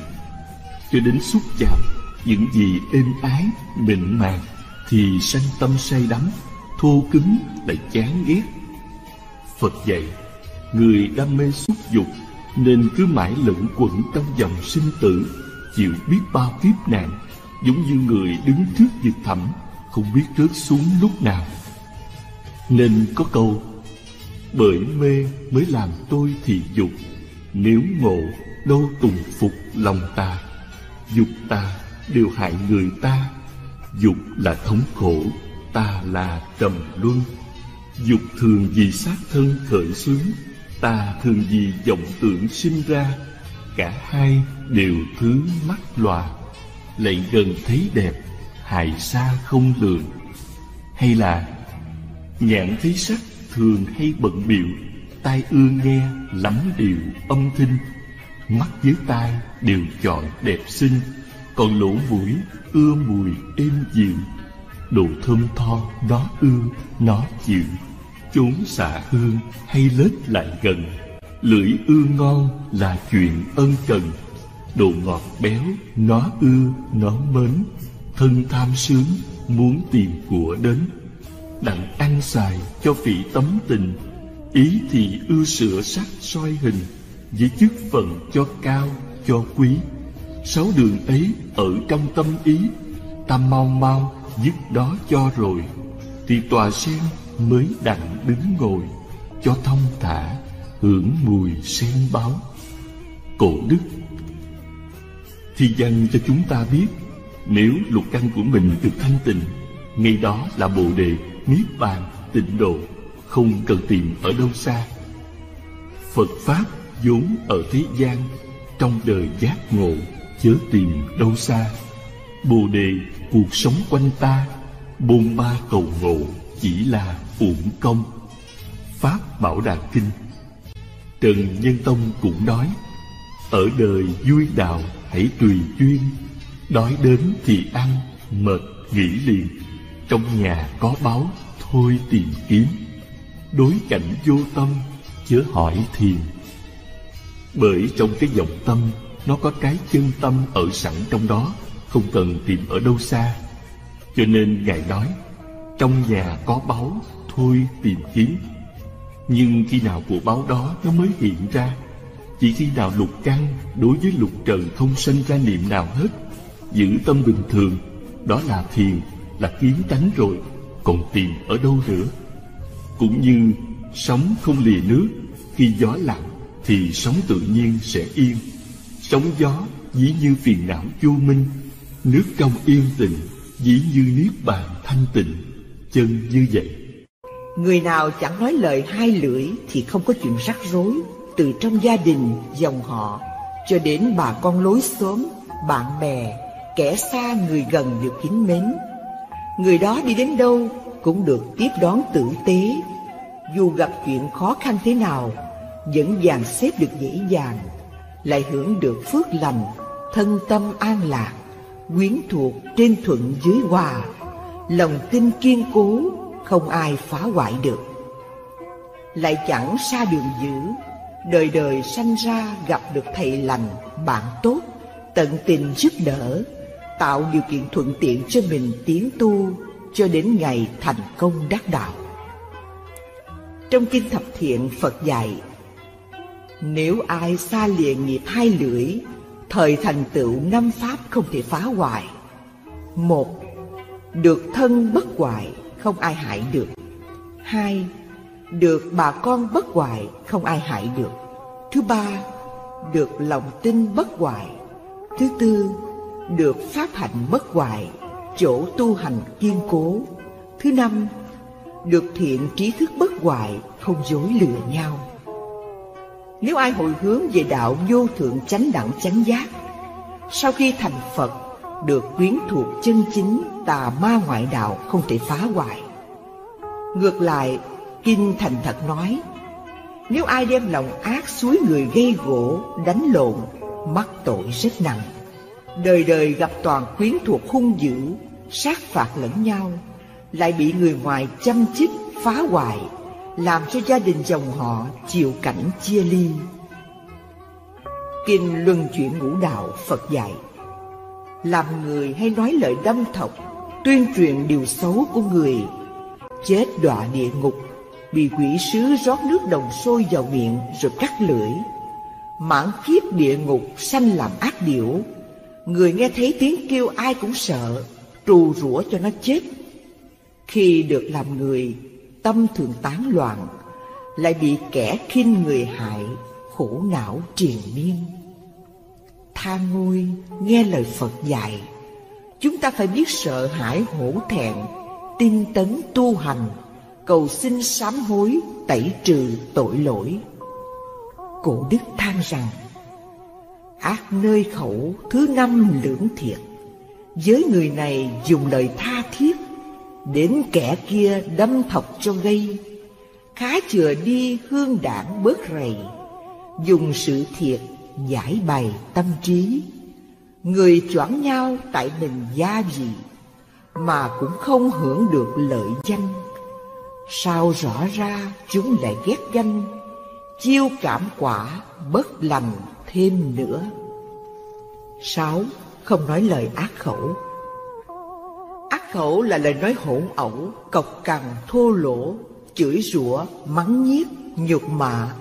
Cho đến xúc chạm, những gì êm ái, mịn màng thì sanh tâm say đắm, thô cứng lại chán ghét. Phật dạy, người đam mê xúc dục nên cứ mãi lẫn quẩn trong dòng sinh tử, chịu biết bao kiếp nạn, giống như người đứng trước vực thẳm, không biết rớt xuống lúc nào. Nên có câu, bởi mê mới làm tôi thị dục, nếu ngộ đâu tùng phục lòng ta. Dục ta đều hại người ta, dục là thống khổ, ta là trầm luân. Dục thường vì sát thân khởi xướng ta thường vì vọng tưởng sinh ra, cả hai đều thứ mắt lòa, lại gần thấy đẹp hại xa không lường. Hay là, nhãn thấy sắc thường hay bận biệu tai ưa nghe lắm điều âm thanh, mắt với tai đều chọn đẹp xinh, còn lỗ mũi ưa mùi êm dịu đồ thơm tho nó ưa nó chịu chốn xạ hương hay lết lại gần. Lưỡi ưa ngon là chuyện ân cần. Đồ ngọt béo, nó ưa nó mến. Thân tham sướng, muốn tìm của đến. Đặng ăn xài cho vị tấm tình. Ý thì ưa sửa sắc soi hình, với chức phận cho cao, cho quý. Sáu đường ấy ở trong tâm ý, ta mau mau dứt đó cho rồi. Thì tòa sen mới đặng đứng ngồi, cho thông thả, hưởng mùi sen báo cổ đức, thi văn cho chúng ta biết, nếu lục căn của mình được thanh tịnh, ngay đó là bồ đề niết bàn tịnh độ, không cần tìm ở đâu xa. Phật pháp vốn ở thế gian, trong đời giác ngộ, chớ tìm đâu xa. Bồ đề, cuộc sống quanh ta, bôn ba cầu ngộ chỉ là uổng công. Pháp bảo đàn kinh, trần nhân tông cũng nói, ở đời vui đạo hãy tùy duyên, đói đến thì ăn, mệt nghỉ liền, trong nhà có báu thôi tìm kiếm, đối cảnh vô tâm chớ hỏi thiền. Bởi trong cái vọng tâm, nó có cái chân tâm ở sẵn trong đó, không cần tìm ở đâu xa. Cho nên ngài nói trong nhà có báu, thôi tìm kiếm. Nhưng khi nào của báu đó nó mới hiện ra, chỉ khi nào lục căn đối với lục trần không sinh ra niệm nào hết, giữ tâm bình thường, đó là thiền, là kiến tánh rồi, còn tìm ở đâu nữa? Cũng như sóng không lìa nước, khi gió lặng thì sóng tự nhiên sẽ yên. Sóng gió dĩ như phiền não vô minh, nước trong yên tịnh, dĩ như niết bàn thanh tịnh chân như vậy. Người nào chẳng nói lời hai lưỡi thì không có chuyện rắc rối, từ trong gia đình, dòng họ, cho đến bà con lối xóm, bạn bè, kẻ xa người gần được kính mến. Người đó đi đến đâu cũng được tiếp đón tử tế. Dù gặp chuyện khó khăn thế nào, vẫn dàn xếp được dễ dàng, lại hưởng được phước lành, thân tâm an lạc, quyến thuộc trên thuận dưới hòa lòng tin kiên cố, không ai phá hoại được. Lại chẳng xa đường dữ, đời đời sanh ra gặp được thầy lành, bạn tốt, tận tình giúp đỡ, tạo điều kiện thuận tiện cho mình tiến tu cho đến ngày thành công đắc đạo. Trong kinh thập thiện, phật dạy, nếu ai xa lìa nghiệp hai lưỡi, thời thành tựu năm pháp không thể phá hoại. Một được thân bất hoại, không ai hại được. Hai, được bà con bất hoại, không ai hại được. Thứ ba, được lòng tin bất hoại. Thứ tư, được pháp hạnh bất hoại, chỗ tu hành kiên cố. Thứ năm, được thiện trí thức bất hoại, không dối lừa nhau. Nếu ai hồi hướng về đạo vô thượng chánh đẳng chánh giác, sau khi thành phật được quyến thuộc chân chính tà ma ngoại đạo không thể phá hoại. Ngược lại, kinh thành thật nói, nếu ai đem lòng ác suối người gây gỗ, đánh lộn, mắc tội rất nặng. Đời đời gặp toàn quyến thuộc hung dữ, sát phạt lẫn nhau, lại bị người ngoài chăm chích, phá hoại, làm cho gia đình dòng họ chịu cảnh chia ly. Kinh luân chuyển ngũ đạo phật dạy làm người hay nói lời đâm thọc, tuyên truyền điều xấu của người. Chết đọa địa ngục, bị quỷ sứ rót nước đồng sôi vào miệng rồi cắt lưỡi. Mãn kiếp địa ngục sanh làm ác điểu. Người nghe thấy tiếng kêu ai cũng sợ, trù rủa cho nó chết. Khi được làm người, tâm thường tán loạn, lại bị kẻ khinh người hại, khổ não triền miên tha ngôi, nghe lời phật dạy. Chúng ta phải biết sợ hãi hổ thẹn, tinh tấn tu hành, cầu xin sám hối, tẩy trừ tội lỗi. Cổ đức than rằng, ác nơi khẩu, thứ năm lưỡng thiệt. Với người này dùng lời tha thiết, đến kẻ kia đâm thọc cho gây. Khá chừa đi hương đảng bớt rầy, dùng sự thiệt giải bày tâm trí. Người chọn nhau tại mình gia gì mà cũng không hưởng được lợi danh. Sao rõ ra chúng lại ghét danh, chiêu cảm quả bất lành thêm nữa. Sáu, không nói lời ác khẩu. Ác khẩu là lời nói hỗn ẩu, cộc cằn, thô lỗ, chửi rủa, mắng nhiếc, nhục mạ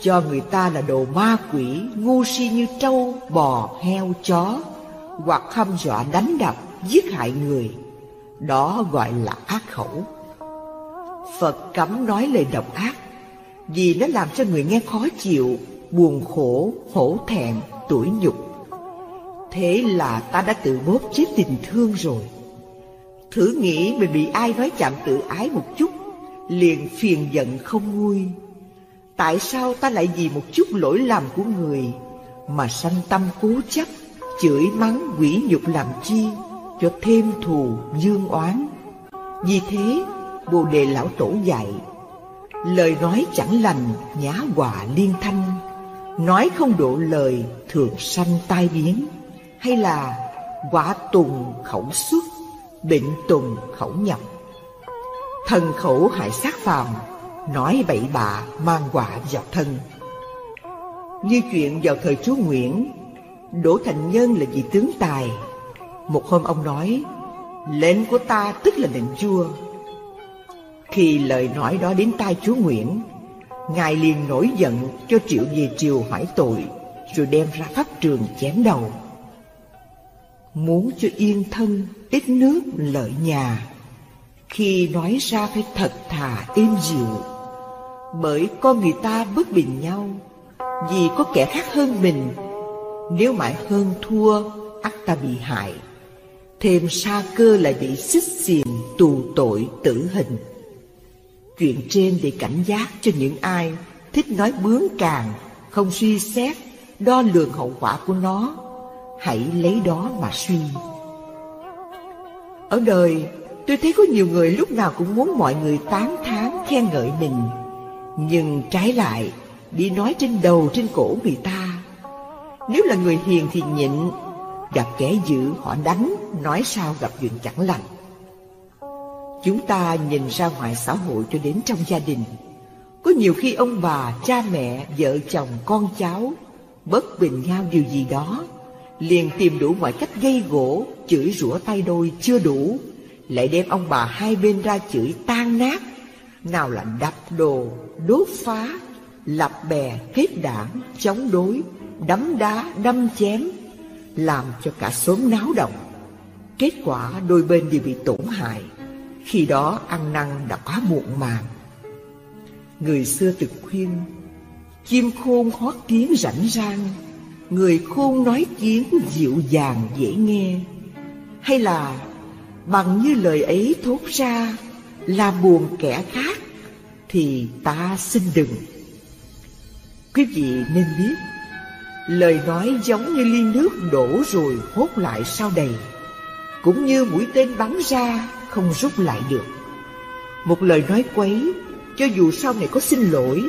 cho người ta là đồ ma quỷ, ngu si như trâu, bò, heo, chó, hoặc hăm dọa đánh đập, giết hại người. Đó gọi là ác khẩu. Phật cấm nói lời độc ác, vì nó làm cho người nghe khó chịu, buồn khổ, hổ thẹn, tủi nhục. Thế là ta đã tự bóp chết tình thương rồi. Thử nghĩ mình bị ai nói chạm tự ái một chút, liền phiền giận không nguôi tại sao ta lại vì một chút lỗi lầm của người Mà sanh tâm cố chấp, Chửi mắng quỷ nhục làm chi Cho thêm thù dương oán? Vì thế, Bồ Đề Lão Tổ dạy, Lời nói chẳng lành nhã hòa liên thanh, Nói không độ lời thường sanh tai biến. Hay là quả tùng khẩu xuất, Bệnh tùng khẩu nhập, Thần khẩu hại sát phàm Nói bậy bạ mang quả vào thân. Như chuyện vào thời chúa Nguyễn Đỗ Thành Nhân là vị tướng tài. Một hôm ông nói Lệnh của ta tức là lệnh vua. Khi lời nói đó đến tai chúa Nguyễn Ngài liền nổi giận cho triệu về triều hỏi tội Rồi đem ra pháp trường chém đầu. Muốn cho yên thân, ít nước, lợi nhà Khi nói ra phải thật thà, êm dịu bởi con người ta bất bình nhau Vì có kẻ khác hơn mình Nếu mãi hơn thua, ắt ta bị hại Thêm sa cơ lại bị xích xiềng tù tội tử hình Chuyện trên để cảnh giác cho những ai thích nói bướng càng, không suy xét, đo lường hậu quả của nó. Hãy lấy đó mà suy. Ở đời, tôi thấy có nhiều người lúc nào cũng muốn mọi người tán thán khen ngợi mình. Nhưng trái lại, đi nói trên đầu trên cổ người ta. Nếu là người hiền thì nhịn, gặp kẻ dữ họ đánh, nói sao gặp chuyện chẳng lành. Chúng ta nhìn ra ngoài xã hội cho đến trong gia đình. Có nhiều khi ông bà, cha mẹ, vợ chồng, con cháu bất bình nhau điều gì đó, liền tìm đủ mọi cách gây gỗ, chửi rủa tay đôi chưa đủ, lại đem ông bà hai bên ra chửi tan nát, nào là đập đồ, đốt phá, lập bè, kết đảng, chống đối, đấm đá, đâm chém, làm cho cả xóm náo động. Kết quả đôi bên đều bị tổn hại. Khi đó ăn năn đã quá muộn màng Người xưa từng khuyên Chim khôn hót tiếng rảnh rang Người khôn nói tiếng dịu dàng dễ nghe Hay là bằng như lời ấy thốt ra là buồn kẻ khác thì ta xin đừng. Quý vị nên biết, Lời nói giống như ly nước đổ rồi hốt lại sau đầy, Cũng như mũi tên bắn ra không rút lại được. Một lời nói quấy, Cho dù sau này có xin lỗi,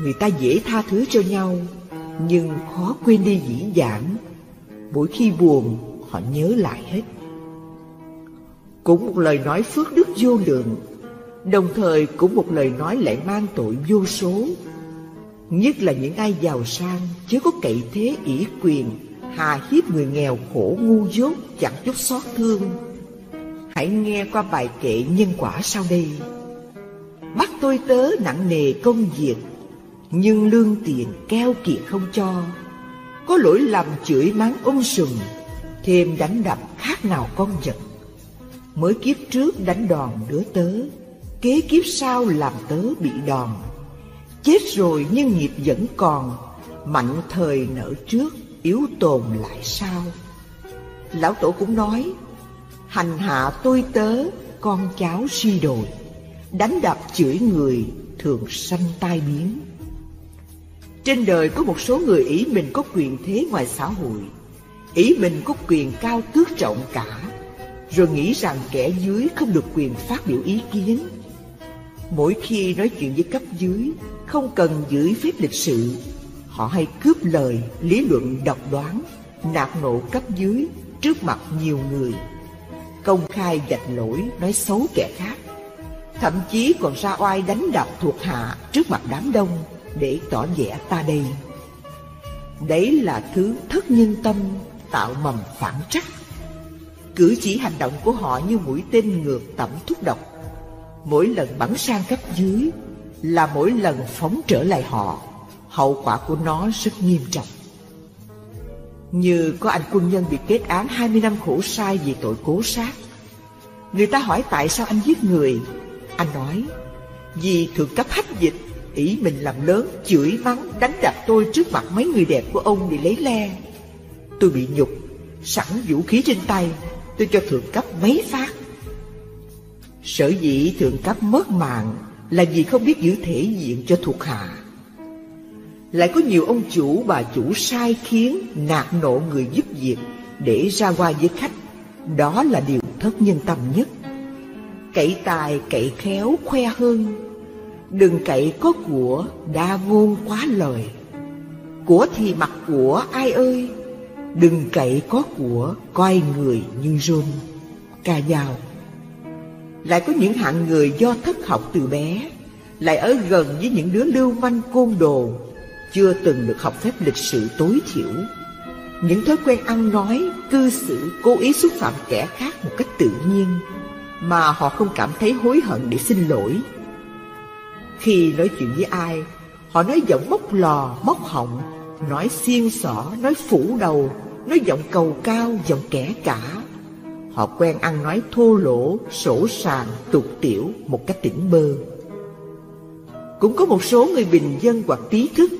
Người ta dễ tha thứ cho nhau, Nhưng khó quên đi dĩ dãn Mỗi khi buồn, họ nhớ lại hết. Cũng một lời nói phước đức vô lượng Đồng thời cũng một lời nói lại mang tội vô số. Nhất là những ai giàu sang Chứ có cậy thế ỷ quyền, Hà hiếp người nghèo khổ ngu dốt, Chẳng chút xót thương. Hãy nghe qua bài kệ nhân quả sau đây. Bắt tôi tớ nặng nề công việc, Nhưng lương tiền keo kiệt không cho. Có lỗi lầm chửi mắng ông sùm, Thêm đánh đập khác nào con vật. Mới kiếp trước đánh đòn đứa tớ. Kế kiếp sau làm tớ bị đòn Chết rồi nhưng nghiệp vẫn còn Mạnh thời nở trước Yếu tồn lại sau Lão Tổ cũng nói hành hạ tôi tớ, con cháu suy đồi, đánh đập chửi người thường sanh tai biến. Trên đời có một số người ý mình có quyền thế ngoài xã hội, ý mình có quyền cao tước trọng cả, rồi nghĩ rằng kẻ dưới không được quyền phát biểu ý kiến. Mỗi khi nói chuyện với cấp dưới, không cần giữ phép lịch sự, họ hay cướp lời, lý luận độc đoán, nạt nộ cấp dưới trước mặt nhiều người. Công khai gạch lỗi nói xấu kẻ khác. Thậm chí còn ra oai đánh đập thuộc hạ trước mặt đám đông để tỏ vẻ ta đây. Đấy là thứ thất nhân tâm tạo mầm phản trắc. Cử chỉ hành động của họ như mũi tên ngược tẩm thuốc độc mỗi lần bắn sang cấp dưới là mỗi lần phóng trở lại họ hậu quả của nó rất nghiêm trọng như có anh quân nhân bị kết án 20 năm khổ sai vì tội cố sát. Người ta hỏi tại sao anh giết người. Anh nói, vì thượng cấp hách dịch, ý mình làm lớn, chửi mắng, đánh đập tôi trước mặt mấy người đẹp của ông để lấy le. Tôi bị nhục, sẵn vũ khí trên tay, tôi cho thượng cấp mấy phát. Sở dĩ thượng cấp mất mạng là vì không biết giữ thể diện cho thuộc hạ. Lại có nhiều ông chủ bà chủ sai khiến nạt nộ người giúp việc để ra qua với khách. Đó là điều thất nhân tâm nhất. Cậy tài cậy khéo khoe hơn. Đừng cậy có của đa ngôn quá lời. Của thì mặc của ai ơi, đừng cậy có của coi người như rôn. Ca dao lại có những hạng người do thất học từ bé, lại ở gần với những đứa lưu manh côn đồ, chưa từng được học phép lịch sự tối thiểu. Những thói quen ăn nói, cư xử, cố ý xúc phạm kẻ khác một cách tự nhiên mà họ không cảm thấy hối hận để xin lỗi. Khi nói chuyện với ai, họ nói giọng móc lò móc họng, nói xiên xỏ, nói phủ đầu, nói giọng cầu cao, giọng kẻ cả. Họ quen ăn nói thô lỗ, sổ sàng, tục tiểu một cách tỉnh bơ. Cũng có một số người bình dân hoặc trí thức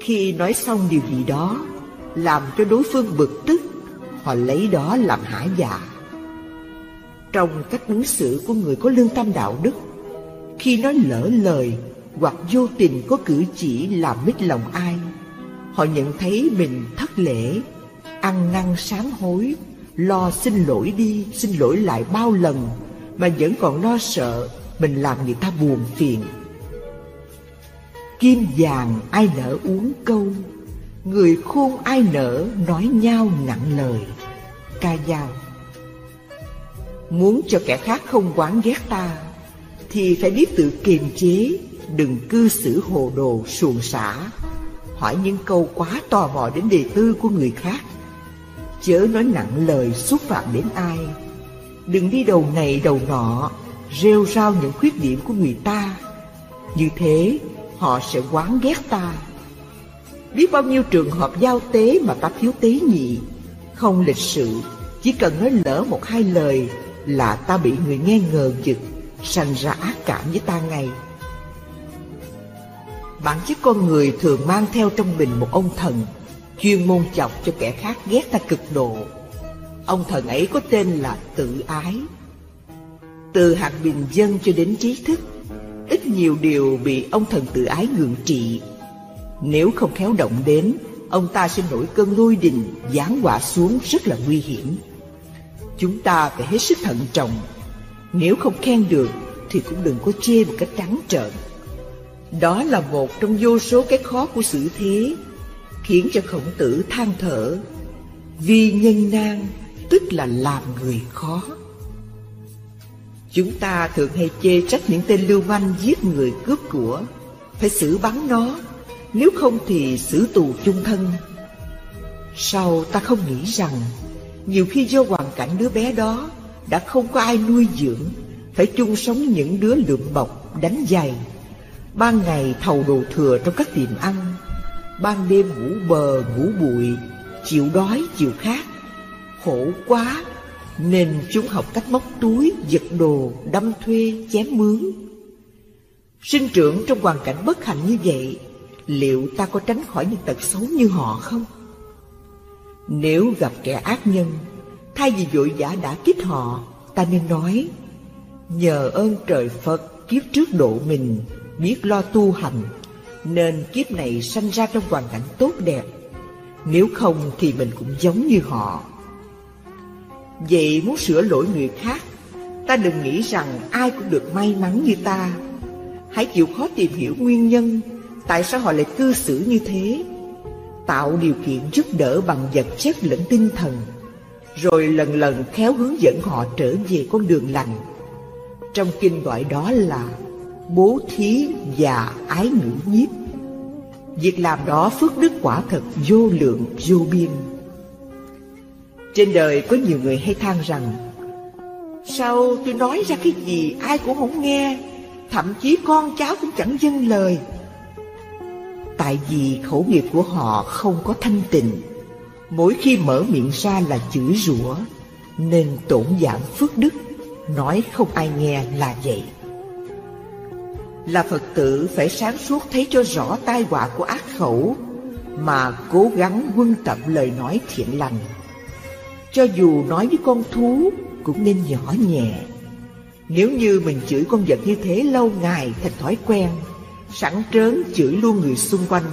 Khi nói xong điều gì đó Làm cho đối phương bực tức Họ lấy đó làm hả dạ Trong cách ứng xử của người có lương tâm đạo đức Khi nói lỡ lời Hoặc vô tình có cử chỉ làm mít lòng ai Họ nhận thấy mình thất lễ Ăn năn sám hối Lo xin lỗi đi, xin lỗi lại bao lần Mà vẫn còn lo sợ Mình làm người ta buồn phiền. Kim vàng ai nỡ uống câu Người khôn ai nỡ nói nhau nặng lời. Ca dao Muốn cho kẻ khác không quán ghét ta Thì phải biết tự kiềm chế Đừng cư xử hồ đồ xuồng xả Hỏi những câu quá tò mò đến đề tư của người khác. Chớ nói nặng lời xúc phạm đến ai. Đừng đi đầu này đầu nọ, Rêu rao những khuyết điểm của người ta. Như thế, họ sẽ quán ghét ta. Biết bao nhiêu trường hợp giao tế mà ta thiếu tế nhị? Không lịch sự, Chỉ cần nói lỡ một hai lời Là ta bị người nghe ngờ giật Sanh ra ác cảm với ta ngay. Bản chất con người thường mang theo trong mình một ông thần chuyên môn chọc cho kẻ khác ghét ta cực độ. Ông thần ấy có tên là tự ái. Từ hạt bình dân cho đến trí thức, ít nhiều điều bị ông thần tự ái ngượng trị. Nếu không khéo động đến, ông ta sẽ nổi cơn lôi đình, giáng quả xuống rất là nguy hiểm. Chúng ta phải hết sức thận trọng. Nếu không khen được, thì cũng đừng có chê một cách trắng trợn. Đó là một trong vô số cái khó của sự thế khiến cho khổng tử than thở. Vì nhân nan, tức là làm người khó. Chúng ta thường hay chê trách những tên lưu manh giết người cướp của. Phải xử bắn nó, nếu không thì xử tù chung thân. Sau ta không nghĩ rằng, nhiều khi do hoàn cảnh đứa bé đó đã không có ai nuôi dưỡng, phải chung sống những đứa lượm bọc, đánh giày, ban ngày thầu đồ thừa trong các tiệm ăn ban đêm ngủ bờ ngủ bụi, chịu đói chịu khát, khổ quá nên chúng học cách móc túi, giật đồ, đâm thuê, chém mướn. Sinh trưởng trong hoàn cảnh bất hạnh như vậy, liệu ta có tránh khỏi những tật xấu như họ không? Nếu gặp kẻ ác nhân, thay vì vội vã đã kích họ, ta nên nói, nhờ ơn trời Phật kiếp trước độ mình, biết lo tu hành, nên kiếp này sanh ra trong hoàn cảnh tốt đẹp. Nếu không thì mình cũng giống như họ. Vậy muốn sửa lỗi người khác, Ta đừng nghĩ rằng ai cũng được may mắn như ta. Hãy chịu khó tìm hiểu nguyên nhân Tại sao họ lại cư xử như thế. Tạo điều kiện giúp đỡ bằng vật chất lẫn tinh thần, Rồi lần lần khéo hướng dẫn họ trở về con đường lành. Trong kinh gọi đó là bố thí và ái ngữ nhiếp. Việc làm đó phước đức quả thật vô lượng, vô biên. Trên đời có nhiều người hay than rằng, Sao tôi nói ra cái gì ai cũng không nghe, Thậm chí con cháu cũng chẳng dâng lời Tại vì khẩu nghiệp của họ không có thanh tịnh Mỗi khi mở miệng ra là chửi rủa, Nên tổn giảm phước đức, Nói không ai nghe là vậy là Phật tử phải sáng suốt thấy cho rõ tai họa của ác khẩu mà cố gắng quân tập lời nói thiện lành. Cho dù nói với con thú cũng nên nhỏ nhẹ. Nếu như mình chửi con vật như thế lâu ngày thành thói quen, sẵn trớn chửi luôn người xung quanh,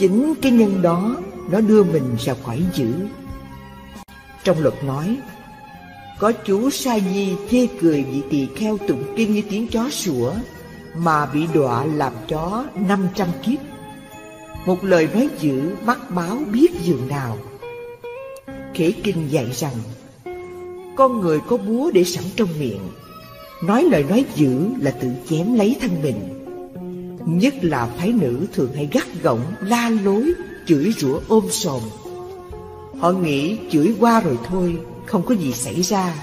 Chính cái nhân đó Nó đưa mình ra khỏi dữ Trong luật nói Có chú Sa Di chê cười vị tỳ kheo tụng kinh như tiếng chó sủa mà bị đọa làm chó năm trăm kiếp. Một lời nói dữ mắc báo biết dường nào. Khế kinh dạy rằng Con người có búa để sẵn trong miệng. Nói lời nói dữ là tự chém lấy thân mình. Nhất là phái nữ thường hay gắt gỏng, la lối, chửi rủa ôm sòm. Họ nghĩ chửi qua rồi thôi, không có gì xảy ra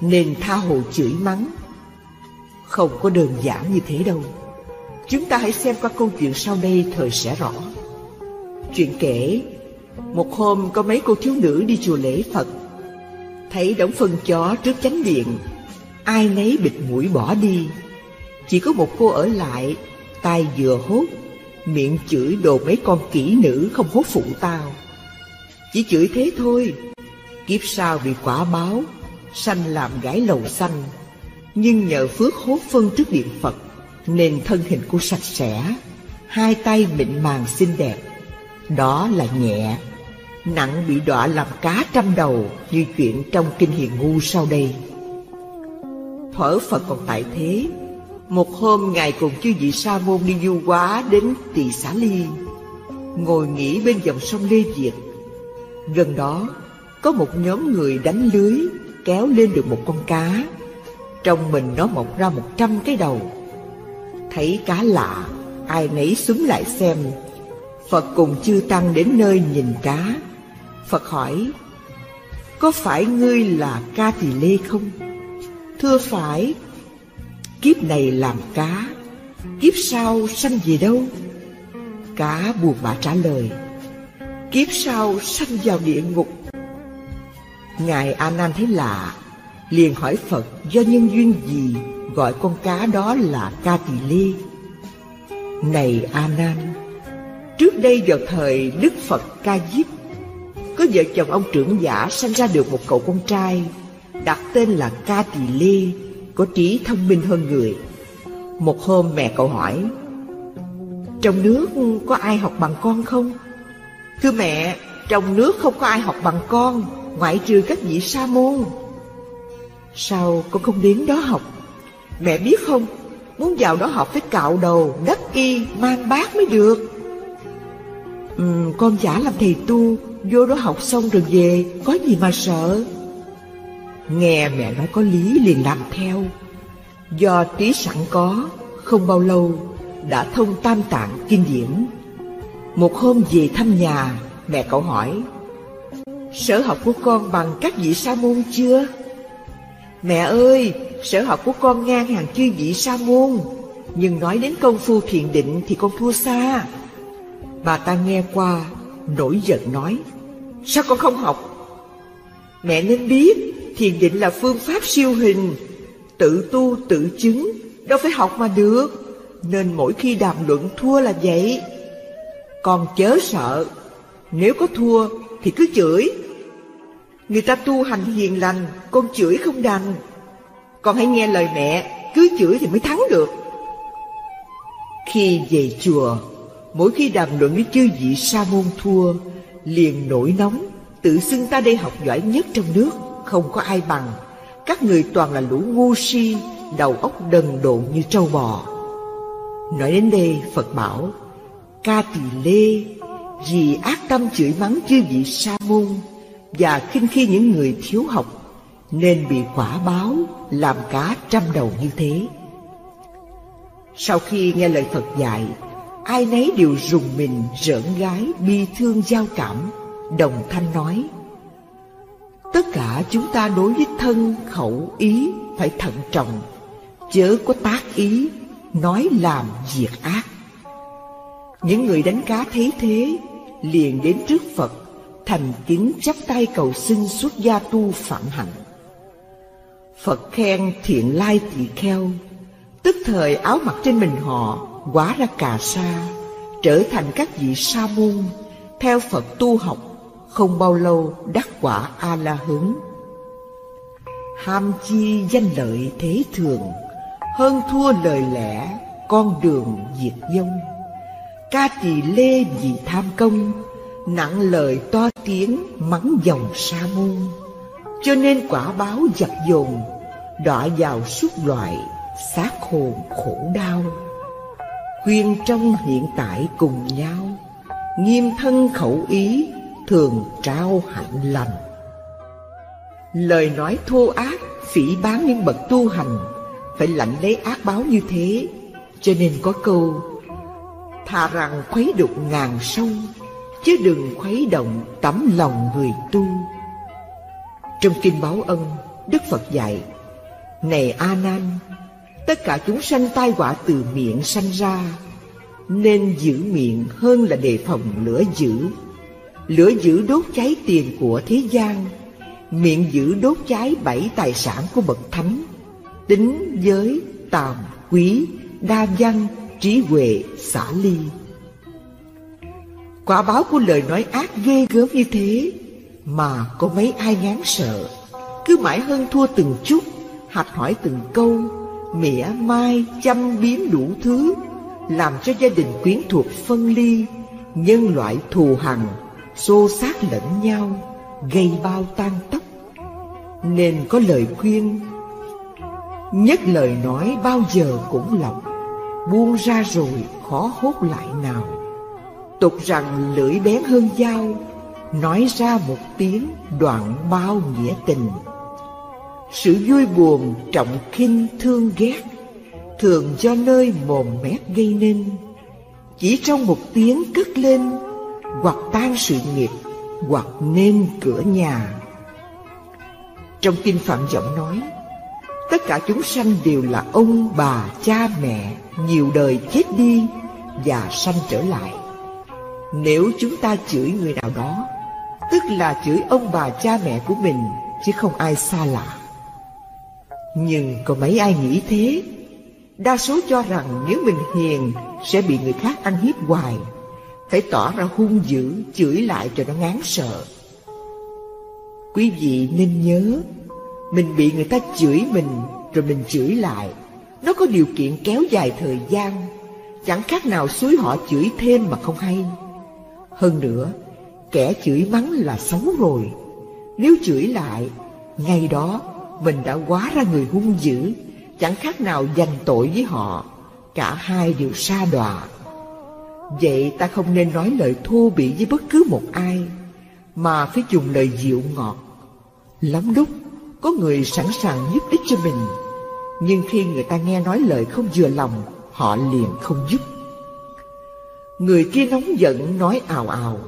Nên tha hồ chửi mắng. Không có đơn giản như thế đâu. Chúng ta hãy xem qua câu chuyện sau đây thời sẽ rõ. Chuyện kể, Một hôm có mấy cô thiếu nữ đi chùa lễ Phật. Thấy đống phân chó trước chánh điện, Ai nấy bịt mũi bỏ đi. Chỉ có một cô ở lại tay vừa hốt, Miệng chửi đồ mấy con kỹ nữ không hốt phụ tao. Chỉ chửi thế thôi, Kiếp sau bị quả báo, Sanh làm gái lầu xanh. Nhưng nhờ phước hốt phân trước điện Phật, Nên thân hình cô sạch sẽ, Hai tay mịn màng xinh đẹp. Đó là nhẹ. Nặng bị đọa làm cá trăm đầu Như chuyện trong Kinh Hiền Ngu sau đây. Thuở Phật còn tại thế. Một hôm Ngài cùng chư vị Sa môn đi du quá đến Tỳ Xá Ly, Ngồi nghỉ bên dòng sông Lê Việt. Gần đó, có một nhóm người đánh lưới Kéo lên được một con cá. Trong mình nó mọc ra một trăm cái đầu. Thấy cá lạ, Ai nấy súng lại xem. Phật cùng chư Tăng đến nơi nhìn cá. Phật hỏi, Có phải ngươi là ca tỳ lê không? Thưa phải, Kiếp này làm cá, Kiếp sau sanh về đâu? Cá buồn bã trả lời, Kiếp sau sanh vào địa ngục. Ngài A Nan thấy lạ Liền hỏi Phật do nhân duyên gì Gọi con cá đó là ca tỳ lê Này A Nan Trước đây vào thời Đức Phật Ca Diếp Có vợ chồng ông trưởng giả sanh ra được một cậu con trai đặt tên là Ca Tỳ Lê, có trí thông minh hơn người. Một hôm mẹ cậu hỏi, trong nước có ai học bằng con không? Thưa mẹ, trong nước không có ai học bằng con, ngoại trừ các vị sa môn. Sao con không đến đó học? Mẹ biết không, muốn vào đó học phải cạo đầu, đắp y, mang bát mới được. Ừ, con giả làm thầy tu, vô đó học xong rồi về, có gì mà sợ? Nghe mẹ nói có lý liền làm theo Do trí sẵn có Không bao lâu Đã thông tam tạng kinh điển Một hôm về thăm nhà Mẹ cậu hỏi Sở học của con bằng các vị sa môn chưa? Mẹ ơi, sở học của con ngang hàng chư vị sa môn. Nhưng nói đến công phu thiền định thì con thua xa. Bà ta nghe qua, nổi giận nói Sao con không học? Mẹ nên biết thiền định là phương pháp siêu hình. Tự tu tự chứng Đâu phải học mà được. Nên mỗi khi đàm luận thua là vậy. Còn chớ sợ. Nếu có thua thì cứ chửi. Người ta tu hành hiền lành, Con chửi không đành. Con hãy nghe lời mẹ, Cứ chửi thì mới thắng được. Khi về chùa, Mỗi khi đàm luận với chư vị sa môn thua, Liền nổi nóng, Tự xưng ta đây học giỏi nhất trong nước, không có ai bằng. Các người toàn là lũ ngu si, Đầu óc đần độn như trâu bò. Nói đến đây, Phật bảo, Ca tỳ lê, Vì ác tâm chửi mắng chư vị sa môn và khinh khi những người thiếu học, Nên bị quả báo Làm cá trăm đầu như thế. Sau khi nghe lời Phật dạy, Ai nấy đều rùng mình rỡn gái Bi thương giao cảm, Đồng thanh nói, Tất cả chúng ta đối với thân, khẩu, ý phải thận trọng, Chớ có tác ý, Nói làm diệt ác. Những người đánh cá thấy thế, Liền đến trước Phật Thành kính chắp tay cầu xin xuất gia tu phạm hạnh. Phật khen thiện lai tỳ kheo, Tức thời áo mặc trên mình họ Quá ra cà sa, Trở thành các vị sa môn, Theo Phật tu học, không bao lâu đắc quả a la hứng ham chi danh lợi thế thường, hơn thua lời lẽ con đường diệt vong. Ca trì lê vì tham công Nặng lời to tiếng mắng dòng sa môn. Cho nên quả báo dập dồn Đọa vào suốt loại xác hồn khổ đau. Khuyên trong hiện tại cùng nhau Nghiêm thân khẩu ý thường trao hạnh lành. Lời nói thô ác, phỉ bán những bậc tu hành Phải lạnh lấy ác báo như thế. Cho nên có câu Thà rằng khuấy đục ngàn sông Chứ đừng khuấy động tấm lòng người tu. Trong Kinh Báo Ân Đức Phật dạy Này A Nan Tất cả chúng sanh tai họa từ miệng sanh ra Nên giữ miệng hơn là đề phòng lửa dữ. Lửa dữ đốt cháy tiền của thế gian Miệng dữ đốt cháy bảy tài sản của bậc thánh Tính, giới, tàm, quý, đa văn, trí huệ, xả ly. Quả báo của lời nói ác ghê gớm như thế, Mà có mấy ai ngán sợ. Cứ mãi hơn thua từng chút Hạch hỏi từng câu, Mỉa mai chăm biếm đủ thứ, Làm cho gia đình quyến thuộc phân ly. Nhân loại thù hằn, Xô sát lẫn nhau, Gây bao tan tóc. Nên có lời khuyên, Nhất lời nói bao giờ cũng lọc, Buông ra rồi khó hốt lại nào. Tục rằng lưỡi bén hơn dao Nói ra một tiếng đoạn bao nghĩa tình. Sự vui buồn trọng khinh thương ghét Thường do nơi mồm mép gây nên. Chỉ trong một tiếng cất lên Hoặc tan sự nghiệp Hoặc nên cửa nhà. Trong kinh Phạm Giọng nói Tất cả chúng sanh đều là ông, bà, cha, mẹ Nhiều đời chết đi và sanh trở lại. Nếu chúng ta chửi người nào đó, Tức là chửi ông bà cha mẹ của mình, Chứ không ai xa lạ. Nhưng có mấy ai nghĩ thế? Đa số cho rằng nếu mình hiền, Sẽ bị người khác ăn hiếp hoài. Phải tỏ ra hung dữ, Chửi lại cho nó ngán sợ. Quý vị nên nhớ, mình bị người ta chửi mình, Rồi mình chửi lại. Nó có điều kiện kéo dài thời gian. Chẳng khác nào suối họ chửi thêm mà không hay. Hơn nữa, Kẻ chửi mắng là xấu rồi. Nếu chửi lại, Ngay đó mình đã quá ra người hung dữ, Chẳng khác nào dành tội với họ. Cả hai đều xa đọa. Vậy ta không nên nói lời thô bỉ với bất cứ một ai, Mà phải dùng lời dịu ngọt. Lắm lúc, có người sẵn sàng giúp ích cho mình, Nhưng khi người ta nghe nói lời không vừa lòng, Họ liền không giúp. Người kia nóng giận nói ào ào,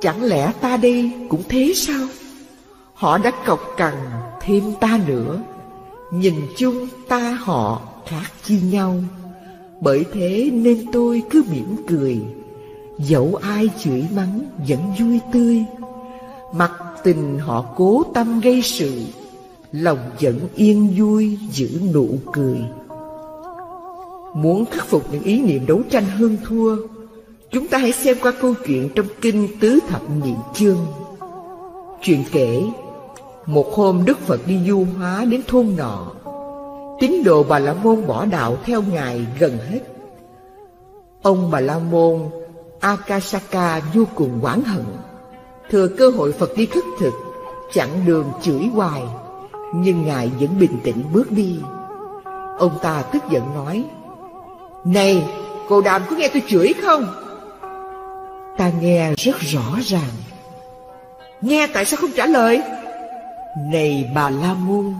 Chẳng lẽ ta đây cũng thế sao? Họ đã cọc cằn thêm ta nữa. Nhìn chung ta họ khác chi nhau. Bởi thế nên tôi cứ mỉm cười. Dẫu ai chửi mắng vẫn vui tươi. Mặc tình họ cố tâm gây sự, Lòng vẫn yên vui giữ nụ cười. Muốn khắc phục những ý niệm đấu tranh hơn thua Chúng ta hãy xem qua câu chuyện trong Kinh Tứ Thập Nhị Chương. Chuyện kể, Một hôm Đức Phật đi du hóa đến thôn nọ. Tín đồ Bà La Môn bỏ đạo theo Ngài gần hết. Ông Bà La Môn, Akasaka, vô cùng oán hận. Thừa cơ hội Phật đi khất thực, Chặn đường chửi hoài, nhưng Ngài vẫn bình tĩnh bước đi. Ông ta tức giận nói, Này, cô đàm có nghe tôi chửi không? Ta nghe rất rõ ràng. Nghe tại sao không trả lời? Này bà La Môn,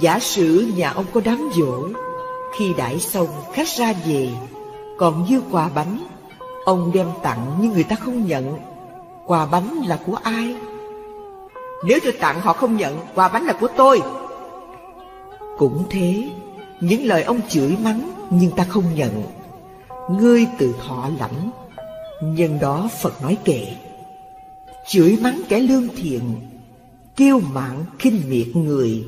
Giả sử nhà ông có đám dỗ, Khi đãi xong khách ra về, Còn dư quà bánh, Ông đem tặng nhưng người ta không nhận. Quà bánh là của ai? Nếu tôi tặng họ không nhận, Quà bánh là của tôi. Cũng thế, Những lời ông chửi mắng Nhưng ta không nhận. Ngươi tự thọ lãnh Nhân đó Phật nói kệ Chửi mắng kẻ lương thiện Kêu mạng khinh miệt người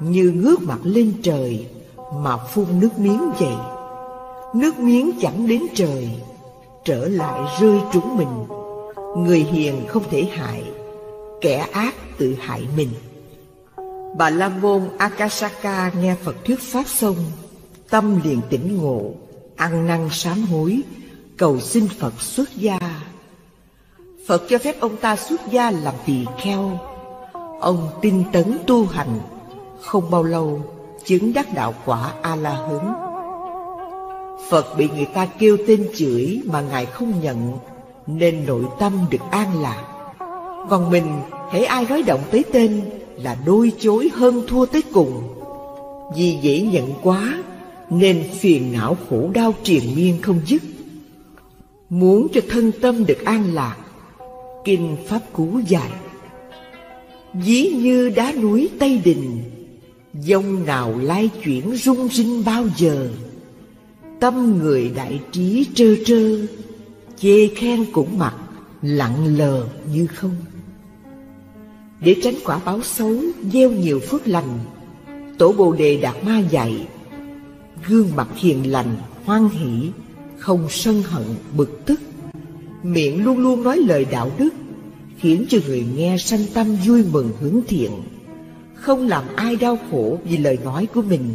Như ngước mặt lên trời Mà phun nước miếng vậy Nước miếng chẳng đến trời Trở lại rơi trúng mình Người hiền không thể hại kẻ ác tự hại mình. Bà La Môn Akasaka nghe Phật thuyết Pháp xong, tâm liền tỉnh ngộ, ăn năn sám hối, cầu xin Phật xuất gia. Phật cho phép ông ta xuất gia làm tỳ kheo. Ông tinh tấn tu hành, không bao lâu chứng đắc đạo quả A-la-hấn. Phật bị người ta kêu tên chửi mà Ngài không nhận, nên nội tâm được an lạc. Còn mình, hễ ai nói động tới tên là đôi chối hơn thua tới cùng. Vì dễ nhận quá, nên phiền não khổ đau triền miên không dứt. Muốn cho thân tâm được an lạc, Kinh Pháp Cú dạy dí như đá núi Tây Đình Dông nào lai chuyển rung rinh bao giờ? Tâm người đại trí trơ trơ Chê khen cũng mặc Lặng lờ như không. Để tránh quả báo xấu Gieo nhiều phước lành Tổ Bồ Đề Đạt Ma dạy Gương mặt hiền lành Hoan hỷ không sân hận bực tức. Miệng luôn luôn nói lời đạo đức Khiến cho người nghe sanh tâm vui mừng hướng thiện. Không làm ai đau khổ vì lời nói của mình.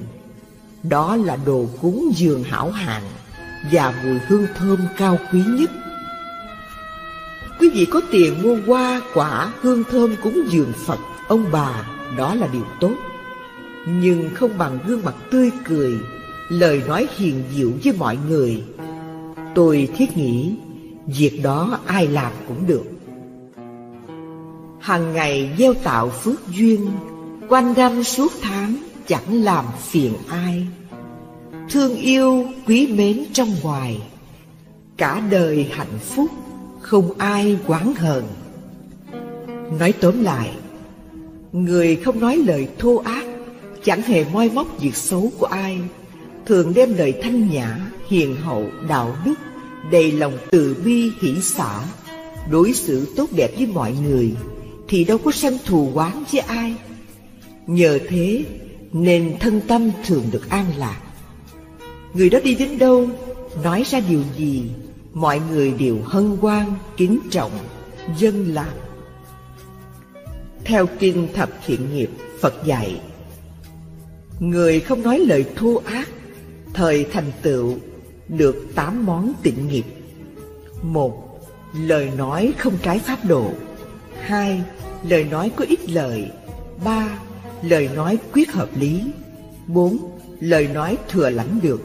Đó là đồ cúng dường hảo hạng Và mùi hương thơm cao quý nhất. Quý vị có tiền mua hoa, quả, hương thơm cúng dường Phật, ông bà Đó là điều tốt. Nhưng không bằng gương mặt tươi cười Lời nói hiền diệu với mọi người. Tôi thiết nghĩ, Việc đó ai làm cũng được. Hàng ngày gieo tạo phước duyên, Quanh năm suốt tháng chẳng làm phiền ai. Thương yêu quý mến trong ngoài, Cả đời hạnh phúc không ai quán hờn. Nói tóm lại, Người không nói lời thô ác Chẳng hề moi móc việc xấu của ai. Thường đem lời thanh nhã, hiền hậu, đạo đức Đầy lòng từ bi hỷ xả Đối xử tốt đẹp với mọi người thì đâu có sanh thù oán với ai. Nhờ thế nên thân tâm thường được an lạc. Người đó đi đến đâu, nói ra điều gì, mọi người đều hân hoan, kính trọng, dân lạc. Theo kinh thập thiện nghiệp, Phật dạy, Người không nói lời thô ác, thời thành tựu được tám món tịnh nghiệp. Một, lời nói không trái pháp độ. Hai, lời nói có ích lợi. ba Lời nói quyết hợp lý. bốn Lời nói thừa lãnh được.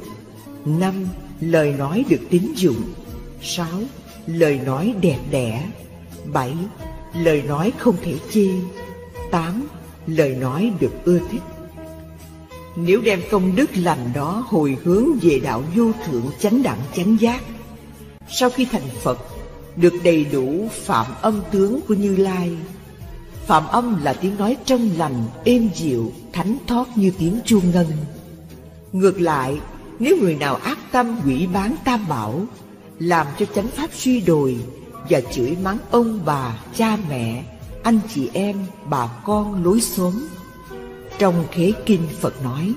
năm Lời nói được tín dụng. sáu Lời nói đẹp đẽ. bảy Lời nói không thể chê. tám Lời nói được ưa thích. Nếu đem công đức lành đó hồi hướng về đạo vô thượng chánh đẳng chánh giác, sau khi thành Phật, được đầy đủ phạm âm tướng của Như Lai, Phạm âm là tiếng nói trong lành, êm dịu, thánh thoát như tiếng chuông ngân. Ngược lại, nếu người nào ác tâm quỷ bán tam bảo, làm cho chánh pháp suy đồi và chửi mắng ông bà, cha mẹ, anh chị em, bà con lối xóm. Trong khế kinh Phật nói,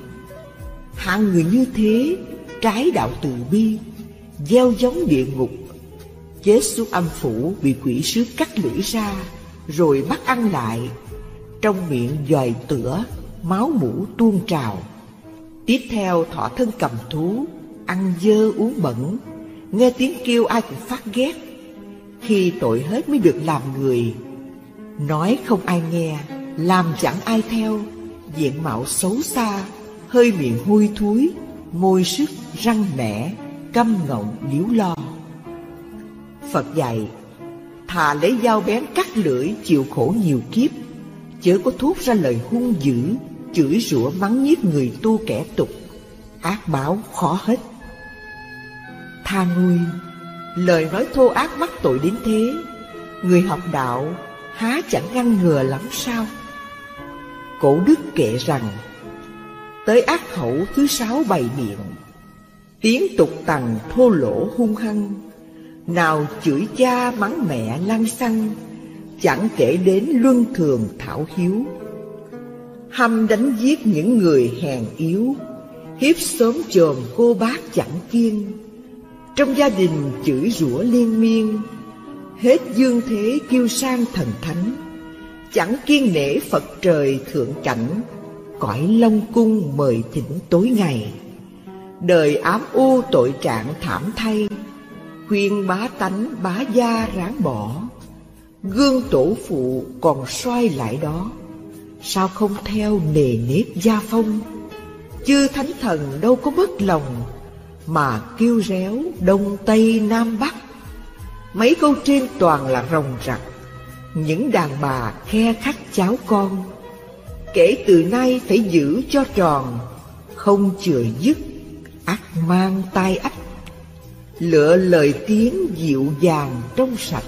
hạng người như thế trái đạo từ bi, gieo giống địa ngục, chết xuống âm phủ bị quỷ sứ cắt lưỡi ra, rồi bắt ăn lại. Trong miệng dòi tửa máu mũ tuôn trào. Tiếp theo thọ thân cầm thú ăn dơ uống bẩn nghe tiếng kêu ai cũng phát ghét. Khi tội hết mới được làm người. Nói không ai nghe làm chẳng ai theo diện mạo xấu xa, hơi miệng hôi thối, môi sức răng mẻ, căm ngọng, liếu lo. Phật dạy, thà lấy dao bén cắt lưỡi chịu khổ nhiều kiếp, chớ có thốt ra lời hung dữ, chửi rủa mắng nhiếc người tu kẻ tục, ác báo khó hết. Tha nuôi lời nói thô ác mắc tội đến thế, người học đạo há chẳng ngăn ngừa lắm sao? Cổ đức kệ rằng tới ác khẩu thứ sáu bày biện, tiếng tục tằng thô lỗ hung hăng nào chửi cha mắng mẹ lăng xăng Chẳng kể đến luân thường thảo hiếu. Hăm đánh giết những người hèn yếu Hiếp sớm chồm cô bác chẳng kiên Trong gia đình chửi rủa liên miên Hết dương thế kêu sang thần thánh. Chẳng kiên nể Phật trời thượng cảnh, Cõi long cung mời thỉnh tối ngày. Đời ám u tội trạng thảm thay, Khuyên bá tánh bá gia ráng bỏ. Gương tổ phụ còn xoay lại đó, Sao không theo nề nếp gia phong? Chư thánh thần đâu có mất lòng Mà kêu réo đông tây nam bắc. Mấy câu trên toàn là rồng rặc những đàn bà khe khắc cháu con. Kể từ nay phải giữ cho tròn, Không chừa dứt ắt mang tai ách. Lựa lời tiếng dịu dàng trong sạch,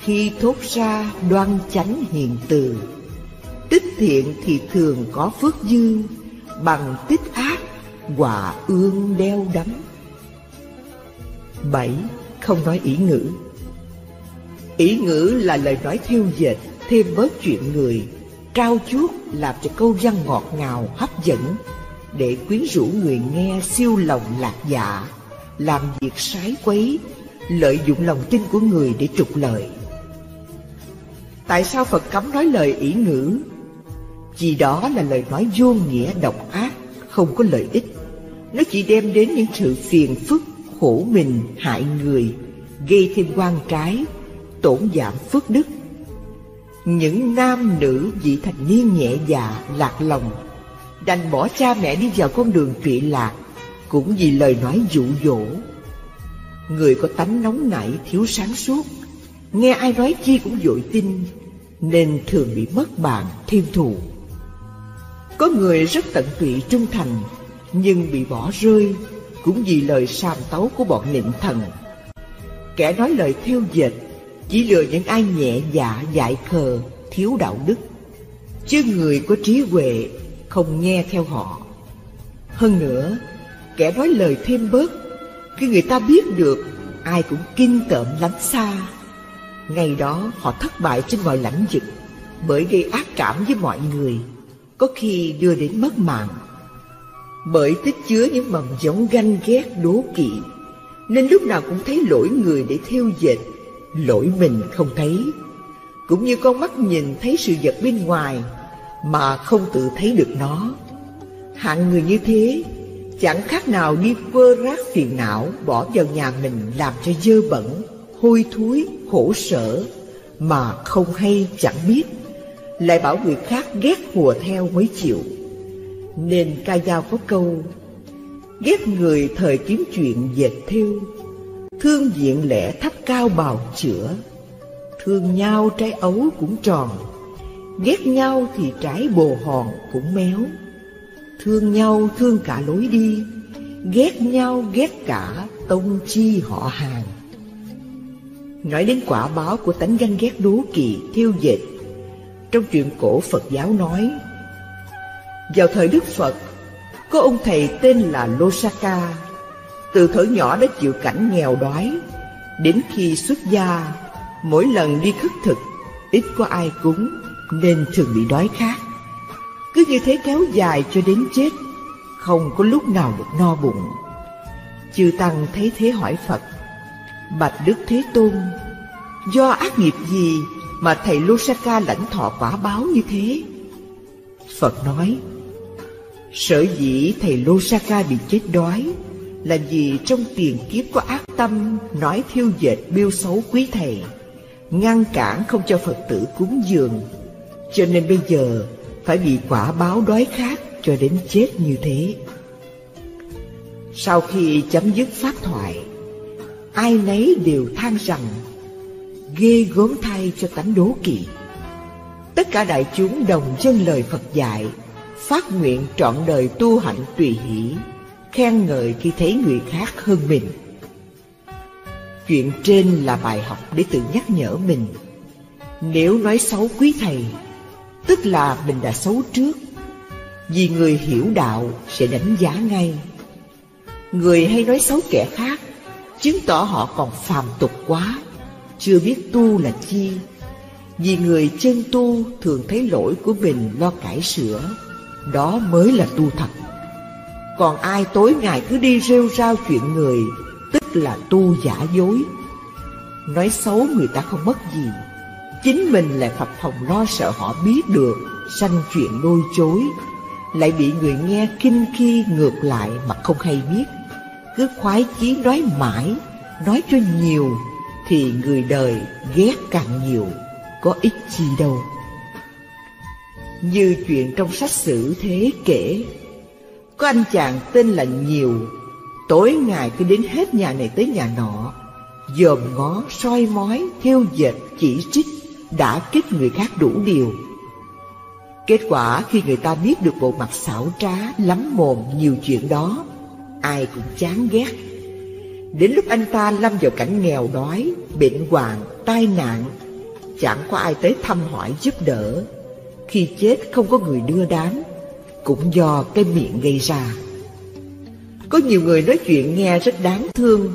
Khi thốt ra đoan chánh hiền từ. Tích thiện thì thường có phước dư, Bằng tích ác quả ương đeo đắm. Bảy, Không nói ý ngữ. Ý ngữ là lời nói thiêu dệt, Thêm bớt chuyện người. Trao chuốt làm cho câu văn ngọt ngào, hấp dẫn. Để quyến rũ người nghe siêu lòng lạc dạ. Làm việc sái quấy, Lợi dụng lòng tin của người để trục lợi. Tại sao Phật cấm nói lời ý ngữ? Vì đó là lời nói vô nghĩa, độc ác, Không có lợi ích. Nó chỉ đem đến những sự phiền phức, Khổ mình, hại người, Gây thêm quan trái Tổn giảm phước đức. Những nam nữ vị thành niên nhẹ dạ, lạc lòng Đành bỏ cha mẹ đi vào con đường trụy lạc Cũng vì lời nói dụ dỗ. Người có tánh nóng nảy, thiếu sáng suốt Nghe ai nói chi cũng dội tin Nên thường bị mất bạn, thêm thù. Có người rất tận tụy trung thành Nhưng bị bỏ rơi Cũng vì lời sàm tấu của bọn nịnh thần. Kẻ nói lời theo dệt chỉ lừa những ai nhẹ dạ dại khờ, thiếu đạo đức. Chứ người có trí huệ không nghe theo họ. Hơn nữa, kẻ nói lời thêm bớt, khi người ta biết được, ai cũng kinh tởm lánh xa. Ngày đó, họ thất bại trên mọi lãnh vực, bởi gây ác cảm với mọi người, có khi đưa đến mất mạng. Bởi tích chứa những mầm giống ganh ghét đố kỵ, nên lúc nào cũng thấy lỗi người để theo dệt lỗi mình không thấy. Cũng như con mắt nhìn thấy sự vật bên ngoài mà không tự thấy được nó. Hạng người như thế, chẳng khác nào đi quơ rác phiền não bỏ vào nhà mình làm cho dơ bẩn, hôi thối, khổ sở mà không hay chẳng biết. Lại bảo người khác ghét hùa theo mới chịu. Nên ca dao có câu, ghét người thời kiếm chuyện dệt thêu Thương diện lẽ thấp cao bào chữa. Thương nhau trái ấu cũng tròn Ghét nhau thì trái bồ hòn cũng méo. Thương nhau thương cả lối đi Ghét nhau ghét cả tông chi họ hàng. Nói đến quả báo của tánh ganh ghét đố kỵ, thiêu dệt Trong truyện cổ Phật giáo nói Vào thời Đức Phật Có ông thầy tên là Losaka từ thở nhỏ đã chịu cảnh nghèo đói. Đến khi xuất gia, Mỗi lần đi khất thực, Ít có ai cúng, Nên thường bị đói khát. Cứ như thế kéo dài cho đến chết, Không có lúc nào được no bụng. Chư Tăng thấy thế hỏi Phật, Bạch Đức Thế Tôn, Do ác nghiệp gì mà thầy Lusaka lãnh thọ quả báo như thế? Phật nói, Sở dĩ thầy Lusaka bị chết đói là vì trong tiền kiếp có ác tâm, nói thiêu dệt biêu xấu quý thầy, ngăn cản không cho phật tử cúng dường. Cho nên bây giờ, phải bị quả báo đói khát cho đến chết như thế. Sau khi chấm dứt pháp thoại, ai nấy đều than rằng, ghê gớm thay cho tánh đố kỵ. Tất cả đại chúng đồng dân lời phật dạy, phát nguyện trọn đời tu hạnh tùy hỷ khen ngợi khi thấy người khác hơn mình. Chuyện trên là bài học để tự nhắc nhở mình. Nếu nói xấu quý thầy, tức là mình đã xấu trước. Vì người hiểu đạo sẽ đánh giá ngay. Người hay nói xấu kẻ khác, chứng tỏ họ còn phàm tục quá, chưa biết tu là chi. Vì người chân tu thường thấy lỗi của mình lo cải sửa, đó mới là tu thật. Còn ai tối ngày cứ đi rêu rao chuyện người Tức là tu giả dối. Nói xấu người ta không mất gì. Chính mình lại phập phòng lo sợ họ biết được Sanh chuyện đôi chối. Lại bị người nghe kinh khi ngược lại mà không hay biết. Cứ khoái chí nói mãi nói cho nhiều thì người đời ghét càng nhiều, có ích chi đâu. Như chuyện trong sách sử thế kể, có anh chàng tên là Nhiều, tối ngày cứ đến hết nhà này tới nhà nọ, dòm ngó, soi mói, theo dệt, chỉ trích, đã kích người khác đủ điều. Kết quả khi người ta biết được bộ mặt xảo trá, lắm mồm nhiều chuyện đó, ai cũng chán ghét. Đến lúc anh ta lâm vào cảnh nghèo đói, bệnh hoạn, tai nạn, chẳng có ai tới thăm hỏi giúp đỡ. Khi chết không có người đưa đám, cũng do cái miệng gây ra. Có nhiều người nói chuyện nghe rất đáng thương.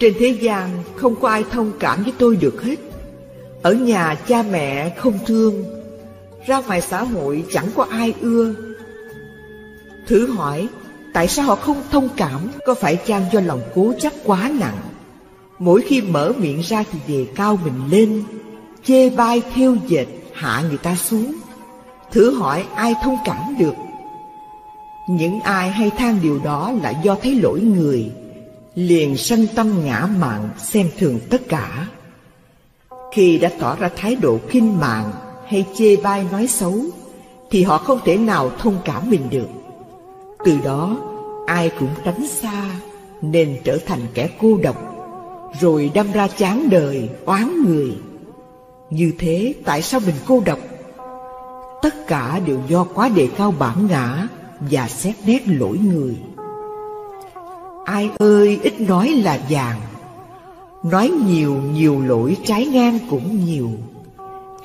Trên thế gian không có ai thông cảm với tôi được hết. Ở nhà cha mẹ không thương, ra ngoài xã hội chẳng có ai ưa. Thử hỏi, tại sao họ không thông cảm, có phải chăng do lòng cố chấp quá nặng? Mỗi khi mở miệng ra thì đề cao mình lên, chê bai theo dệt, hạ người ta xuống. Thử hỏi ai thông cảm được? Những ai hay than điều đó là do thấy lỗi người, liền sanh tâm ngã mạn xem thường tất cả. Khi đã tỏ ra thái độ kinh mạng hay chê bai nói xấu, thì họ không thể nào thông cảm mình được. Từ đó, ai cũng tránh xa, nên trở thành kẻ cô độc, rồi đâm ra chán đời, oán người. Như thế, tại sao mình cô độc? Tất cả đều do quá đề cao bản ngã và xét nét lỗi người. Ai ơi, ít nói là vàng, nói nhiều nhiều lỗi trái ngang cũng nhiều.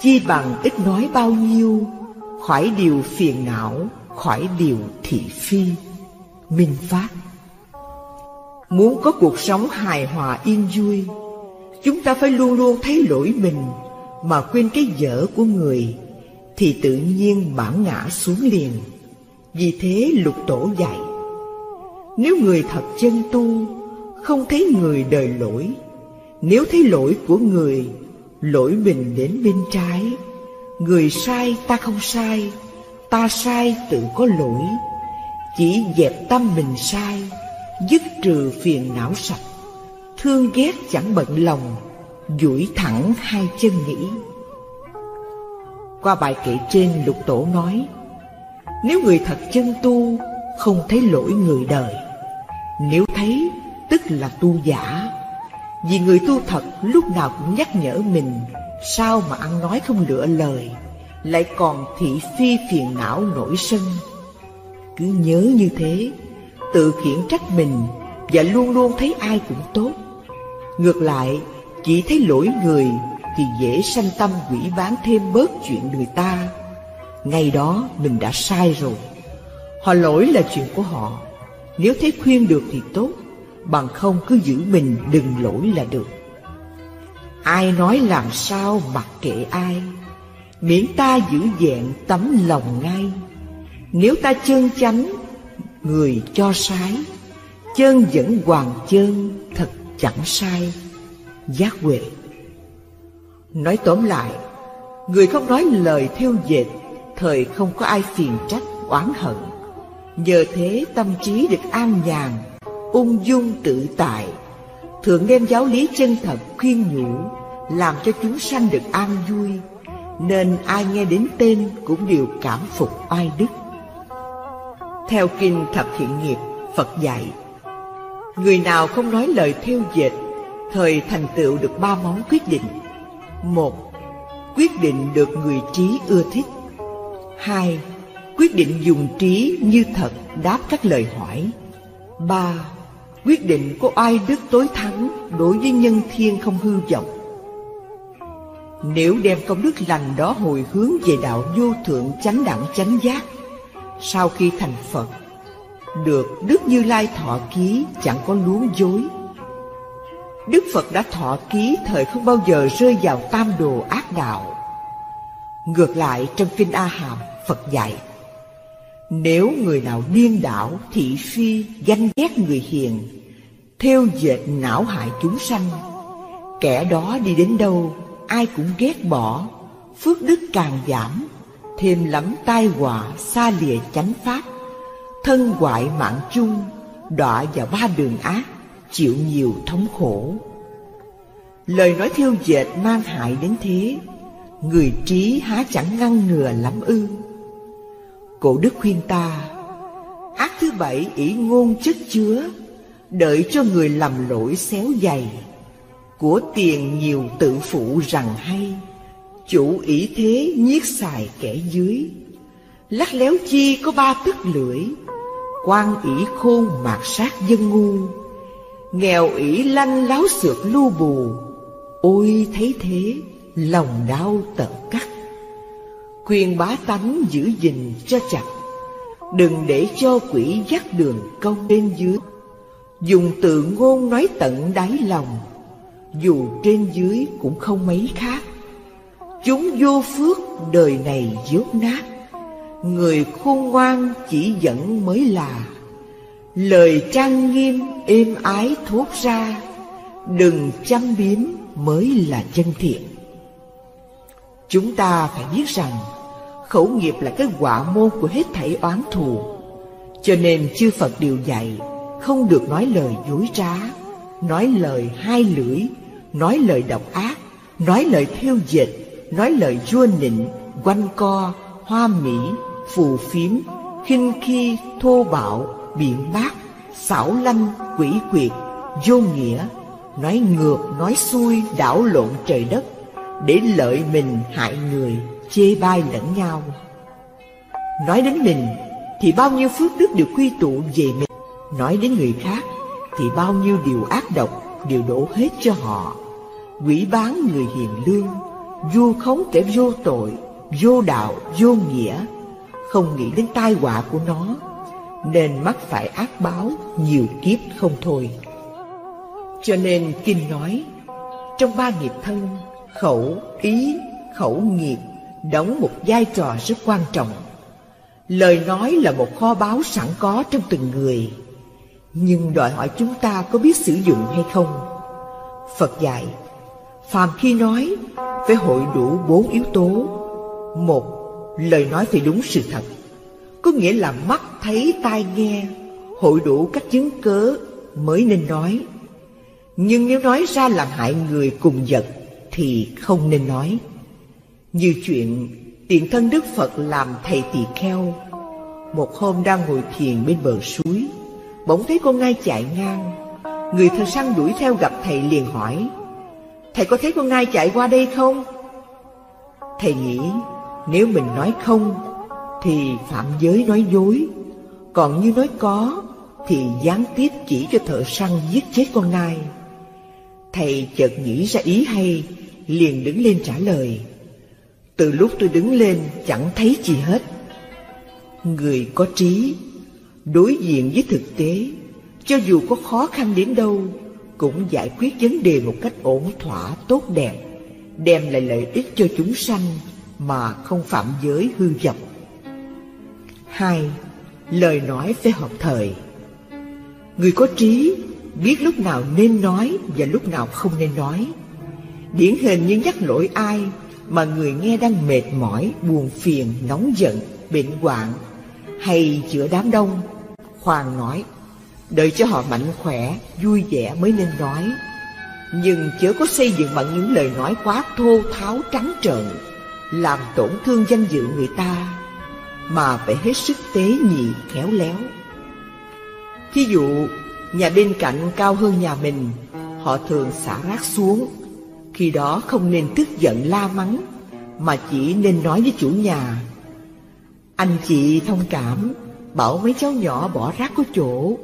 Chi bằng ít nói bao nhiêu, khỏi điều phiền não, khỏi điều thị phi. Minh Pháp Muốn có cuộc sống hài hòa yên vui, chúng ta phải luôn luôn thấy lỗi mình mà quên cái dở của người, thì tự nhiên bản ngã xuống liền. Vì thế lục tổ dạy, nếu người thật chân tu, không thấy người đời lỗi, nếu thấy lỗi của người, lỗi mình đến bên trái, người sai ta không sai, ta sai tự có lỗi, chỉ dẹp tâm mình sai, dứt trừ phiền não sạch, thương ghét chẳng bận lòng, duỗi thẳng hai chân nghĩ. Qua bài kệ trên lục tổ nói, nếu người thật chân tu, không thấy lỗi người đời, nếu thấy tức là tu giả, vì người tu thật lúc nào cũng nhắc nhở mình Sao mà ăn nói không lựa lời Lại còn thị phi phiền não nổi sân. Cứ nhớ như thế Tự khiển trách mình Và luôn luôn thấy ai cũng tốt. Ngược lại Chỉ thấy lỗi người thì dễ sanh tâm quỷ bán thêm bớt chuyện người ta. Ngày đó mình đã sai rồi. Họ lỗi là chuyện của họ. Nếu thấy khuyên được thì tốt, Bằng không cứ giữ mình đừng lỗi là được. Ai nói làm sao mặc kệ ai, Miễn ta giữ vẹn tấm lòng ngay. Nếu ta chân chánh, Người cho sái Chân vẫn hoàng chân Thật chẳng sai. Giác huệ Nói tóm lại, Người không nói lời theo dệt, Thời không có ai phiền trách, oán hận. Nhờ thế, tâm trí được an nhàn, ung dung tự tại. Thường đem giáo lý chân thật khuyên nhủ, Làm cho chúng sanh được an vui. Nên ai nghe đến tên cũng đều cảm phục oai đức. Theo kinh thập thiện nghiệp, Phật dạy, Người nào không nói lời theo dệt, Thời thành tựu được ba món quyết định một Quyết định được người trí ưa thích hai Quyết định dùng trí như thật đáp các lời hỏi ba quyết định có ai đức tối thắng đối với nhân thiên không hư vọng. Nếu đem công đức lành đó hồi hướng về đạo vô thượng chánh đẳng chánh giác, sau khi thành Phật, được Đức Như Lai thọ ký chẳng có luống dối. Đức Phật đã thọ ký thời không bao giờ rơi vào tam đồ ác đạo. Ngược lại trong Kinh A Hàm, Phật dạy, nếu người nào điên đảo, thị phi, ganh ghét người hiền, theo dệt não hại chúng sanh, kẻ đó đi đến đâu, ai cũng ghét bỏ, phước đức càng giảm, thêm lắm tai họa xa lìa chánh pháp, thân hoại mạng chung, đọa vào ba đường ác, chịu nhiều thống khổ. Lời nói thiêu dệt mang hại đến thế, người trí há chẳng ngăn ngừa lắm ư. Cổ đức khuyên ta, ác thứ bảy ỷ ngôn chất chứa, đợi cho người lầm lỗi xéo dày. Của tiền nhiều tự phụ rằng hay, chủ ý thế nhiếc xài kẻ dưới. Lắc léo chi có ba tức lưỡi, quan ỷ khôn mạt sát dân ngu, nghèo ỷ lanh láo xược lu bù, ôi thấy thế lòng đau tận cắt. Khuyên bá tánh giữ gìn cho chặt, đừng để cho quỷ dắt đường công bên dưới. Dùng từ ngôn nói tận đáy lòng, dù trên dưới cũng không mấy khác. Chúng vô phước đời này dốt nát, người khôn ngoan chỉ dẫn mới là. Lời trang nghiêm êm ái thốt ra, đừng chăm biếm mới là chân thiện. Chúng ta phải biết rằng khẩu nghiệp là cái quả môn của hết thảy oán thù. Cho nên chư Phật điều dạy không được nói lời dối trá, nói lời hai lưỡi, nói lời độc ác, nói lời thiêu dịch, nói lời vua nịnh, quanh co, hoa mỹ, phù phiếm, khinh khi, thô bạo, biện bác, xảo lanh, quỷ quyệt, vô nghĩa, nói ngược, nói xuôi, đảo lộn trời đất, để lợi mình hại người, chê bai lẫn nhau. Nói đến mình thì bao nhiêu phước đức đều quy tụ về mình. Nói đến người khác thì bao nhiêu điều ác độc đều đổ hết cho họ. Quỷ bán người hiền lương, vu khống kẻ vô tội, vô đạo, vô nghĩa, không nghĩ đến tai họa của nó, nên mắc phải ác báo nhiều kiếp không thôi. Cho nên Kinh nói, trong ba nghiệp thân, khẩu, ý, khẩu nghiệp đóng một vai trò rất quan trọng. Lời nói là một kho báu sẵn có trong từng người, nhưng đòi hỏi chúng ta có biết sử dụng hay không. Phật dạy, phàm khi nói phải hội đủ bốn yếu tố. Một, lời nói phải đúng sự thật, có nghĩa là mắt thấy tai nghe, hội đủ các chứng cớ mới nên nói. Nhưng nếu nói ra làm hại người cùng vật thì không nên nói. Như chuyện tiện thân Đức Phật làm thầy tỳ kheo. Một hôm đang ngồi thiền bên bờ suối, bỗng thấy con ngai chạy ngang. Người thợ săn đuổi theo gặp thầy liền hỏi, Thầy có thấy con ngai chạy qua đây không? Thầy nghĩ nếu mình nói không thì phạm giới nói dối, còn như nói có thì gián tiếp chỉ cho thợ săn giết chết con nai. Thầy chợt nghĩ ra ý hay, liền đứng lên trả lời. Từ lúc tôi đứng lên chẳng thấy gì hết. Người có trí, đối diện với thực tế, cho dù có khó khăn đến đâu, cũng giải quyết vấn đề một cách ổn thỏa tốt đẹp, đem lại lợi ích cho chúng sanh mà không phạm giới hư vọng. Hai, lời nói phải hợp thời. Người có trí biết lúc nào nên nói và lúc nào không nên nói. Điển hình như nhắc lỗi ai mà người nghe đang mệt mỏi, buồn phiền, nóng giận, bệnh hoạn hay chữa đám đông, khoan nói, đợi cho họ mạnh khỏe, vui vẻ mới nên nói. Nhưng chớ có xây dựng bằng những lời nói quá thô tháo trắng trợn, làm tổn thương danh dự người ta, mà phải hết sức tế nhị khéo léo. Thí dụ, nhà bên cạnh cao hơn nhà mình, họ thường xả rác xuống. Khi đó không nên tức giận la mắng, mà chỉ nên nói với chủ nhà. Anh chị thông cảm, bảo mấy cháu nhỏ bỏ rác có chỗ,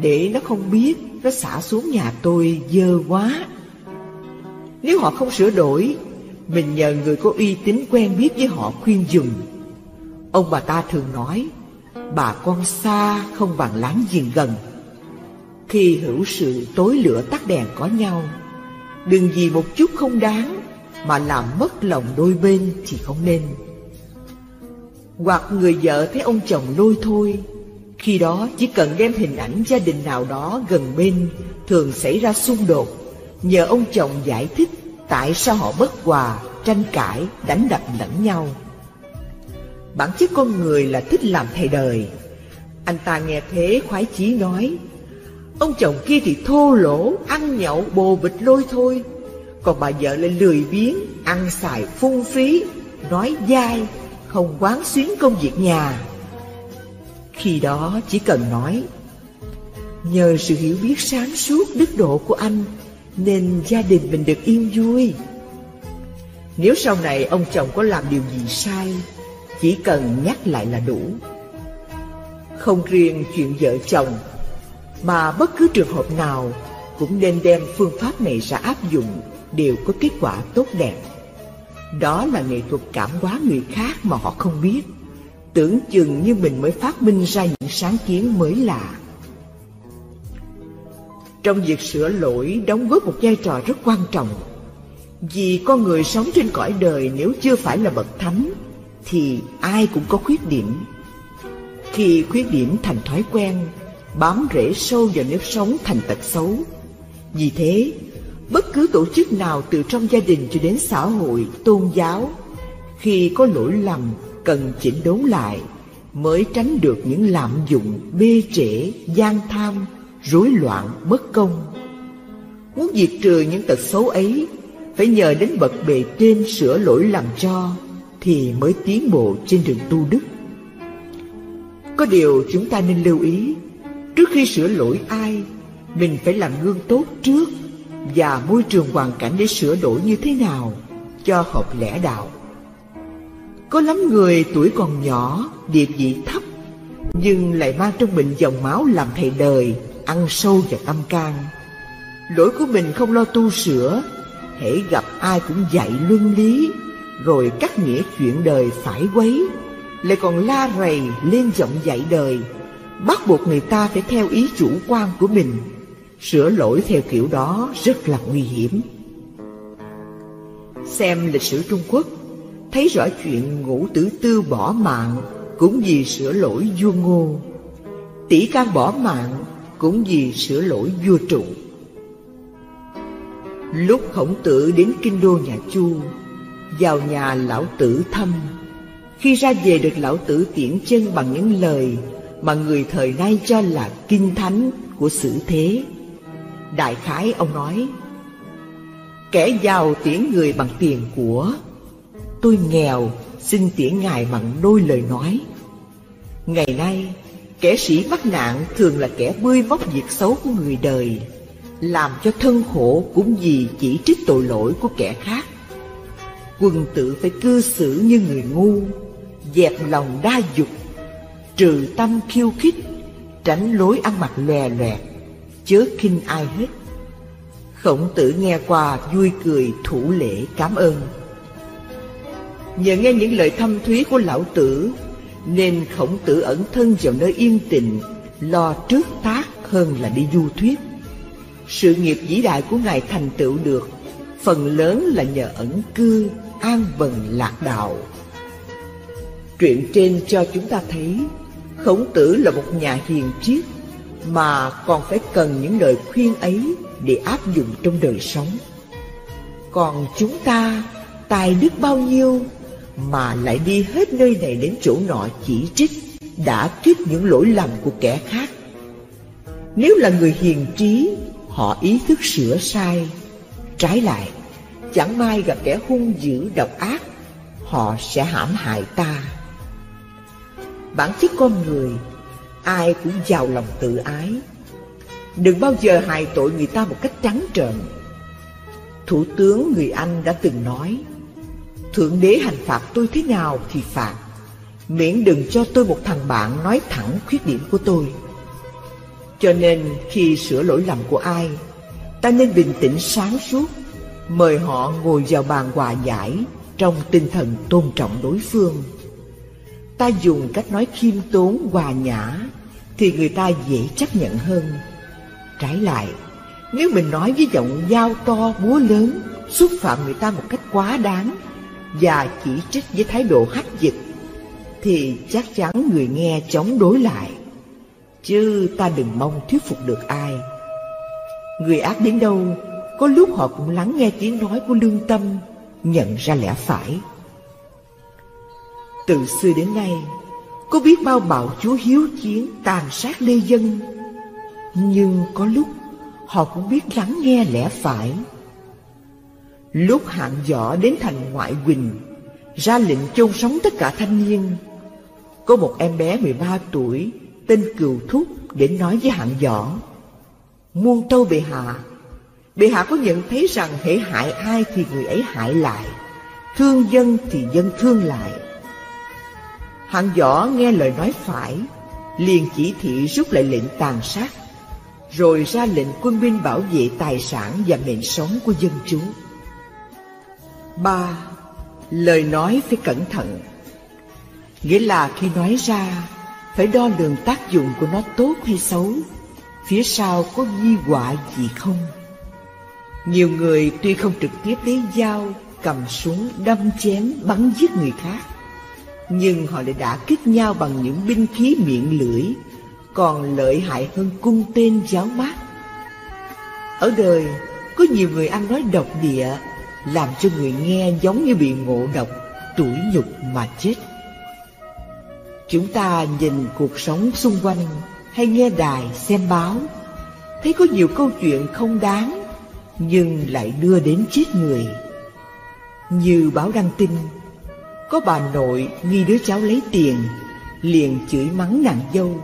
để nó không biết nó xả xuống nhà tôi dơ quá. Nếu họ không sửa đổi, mình nhờ người có uy tín quen biết với họ khuyên dùng. Ông bà ta thường nói, bà con xa không bằng láng giềng gần. Khi hữu sự tối lửa tắt đèn có nhau, đừng vì một chút không đáng mà làm mất lòng đôi bên thì không nên. Hoặc người vợ thấy ông chồng lôi thôi, khi đó chỉ cần đem hình ảnh gia đình nào đó gần bên thường xảy ra xung đột, nhờ ông chồng giải thích tại sao họ bất hòa, tranh cãi, đánh đập lẫn nhau. Bản chất con người là thích làm thầy đời. Anh ta nghe thế khoái chí nói, Ông chồng kia thì thô lỗ, ăn nhậu bồ bịch lôi thôi. Còn bà vợ lại lười biếng, ăn xài phung phí Nói dai, không quán xuyến công việc nhà. Khi đó chỉ cần nói Nhờ sự hiểu biết sáng suốt đức độ của anh Nên gia đình mình được yên vui. Nếu sau này ông chồng có làm điều gì sai chỉ cần nhắc lại là đủ Không riêng chuyện vợ chồng Mà bất cứ trường hợp nào Cũng nên đem phương pháp này ra áp dụng Đều có kết quả tốt đẹp Đó là nghệ thuật cảm hóa người khác mà họ không biết Tưởng chừng như mình mới phát minh ra những sáng kiến mới lạ trong việc sửa lỗi đóng góp một vai trò rất quan trọng. Vì con người sống trên cõi đời nếu chưa phải là bậc thánh, thì ai cũng có khuyết điểm. Khi khuyết điểm thành thói quen, bám rễ sâu vào nếp sống thành tật xấu. Vì thế, bất cứ tổ chức nào từ trong gia đình cho đến xã hội, tôn giáo, khi có lỗi lầm cần chỉnh đốn lại mới tránh được những lạm dụng, bê trễ, gian tham, rối loạn, bất công. Muốn diệt trừ những tật xấu ấy, phải nhờ đến bậc bề trên sửa lỗi làm cho, thì mới tiến bộ trên đường tu đức. Có điều chúng ta nên lưu ý, trước khi sửa lỗi ai, mình phải làm gương tốt trước và môi trường hoàn cảnh để sửa đổi như thế nào cho hợp lẽ đạo. Có lắm người tuổi còn nhỏ, địa vị thấp, nhưng lại mang trong mình dòng máu làm thầy đời ăn sâu vào tâm can. Lỗi của mình không lo tu sửa, hễ gặp ai cũng dạy luân lý, rồi cắt nghĩa chuyện đời phải quấy, lại còn la rầy lên giọng dạy đời, bắt buộc người ta phải theo ý chủ quan của mình. Sửa lỗi theo kiểu đó rất là nguy hiểm. Xem lịch sử Trung Quốc, thấy rõ chuyện ngũ tử tư bỏ mạng cũng vì sửa lỗi vua ngô. Tỷ can bỏ mạng cũng vì sửa lỗi vua trụ. Lúc khổng tử đến kinh đô nhà Chu, vào nhà lão tử thăm, khi ra về được lão tử tiễn chân bằng những lời mà người thời nay cho là kinh thánh của sử thế. Đại khái ông nói, Kẻ giàu tiễn người bằng tiền của, tôi nghèo xin tiễn ngài bằng đôi lời nói. Ngày nay, Kẻ sĩ bắt nạn thường là kẻ bươi bóc việc xấu của người đời Làm cho thân khổ cũng vì chỉ trích tội lỗi của kẻ khác Quân tử phải cư xử như người ngu Dẹp lòng đa dục Trừ tâm khiêu khích Tránh lối ăn mặc lè loẹt Chớ khinh ai hết. Khổng tử nghe qua vui cười thủ lễ cảm ơn. Nhờ nghe những lời thâm thúy của lão tử nên khổng tử ẩn thân vào nơi yên tịnh, Lo trước tác hơn là đi du thuyết. Sự nghiệp vĩ đại của Ngài thành tựu được Phần lớn là nhờ ẩn cư, an vần lạc đạo Truyện trên cho chúng ta thấy Khổng tử là một nhà hiền triết Mà còn phải cần những lời khuyên ấy Để áp dụng trong đời sống Còn chúng ta tài đức bao nhiêu mà lại đi hết nơi này đến chỗ nọ chỉ trích, đã kích những lỗi lầm của kẻ khác. Nếu là người hiền trí, họ ý thức sửa sai. Trái lại, chẳng may gặp kẻ hung dữ độc ác, họ sẽ hãm hại ta. Bản chất con người, ai cũng giàu lòng tự ái. Đừng bao giờ hại tội người ta một cách trắng trợn. Thủ tướng người Anh đã từng nói, Thượng đế hành phạt tôi thế nào thì phạt Miễn đừng cho tôi một thằng bạn nói thẳng khuyết điểm của tôi Cho nên khi sửa lỗi lầm của ai Ta nên bình tĩnh sáng suốt Mời họ ngồi vào bàn hòa giải Trong tinh thần tôn trọng đối phương. Ta dùng cách nói khiêm tốn, hòa nhã Thì người ta dễ chấp nhận hơn. Trái lại, Nếu mình nói với giọng dao to, búa lớn, Xúc phạm người ta một cách quá đáng và chỉ trích với thái độ hách dịch, thì chắc chắn người nghe chống đối lại. Chứ ta đừng mong thuyết phục được ai. Người ác đến đâu có lúc họ cũng lắng nghe tiếng nói của lương tâm nhận ra lẽ phải từ xưa đến nay có biết bao bạo chúa hiếu chiến tàn sát lê dân Nhưng có lúc họ cũng biết lắng nghe lẽ phải. Lúc hạng võ đến thành ngoại quỳnh, ra lệnh chôn sống tất cả thanh niên. Có một em bé 13 tuổi tên Cừu Thúc đến nói với hạng võ. Muôn tâu bệ hạ, bệ hạ có nhận thấy rằng hễ hại ai thì người ấy hại lại, thương dân thì dân thương lại. Hạng võ nghe lời nói phải, liền chỉ thị rút lại lệnh tàn sát, rồi ra lệnh quân binh bảo vệ tài sản và mệnh sống của dân chúng. Ba, lời nói phải cẩn thận. Nghĩa là khi nói ra, phải đo lường tác dụng của nó tốt hay xấu, phía sau có di họa gì không. Nhiều người tuy không trực tiếp lấy dao, cầm súng, đâm chém, bắn giết người khác, nhưng họ lại đã kích nhau bằng những binh khí miệng lưỡi, còn lợi hại hơn cung tên giáo mát. Ở đời, có nhiều người ăn nói độc địa, làm cho người nghe giống như bị ngộ độc, tủi nhục mà chết. Chúng ta nhìn cuộc sống xung quanh hay nghe đài, xem báo, thấy có nhiều câu chuyện không đáng, nhưng lại đưa đến chết người. Như báo đăng tin, có bà nội nghi đứa cháu lấy tiền, liền chửi mắng nàng dâu.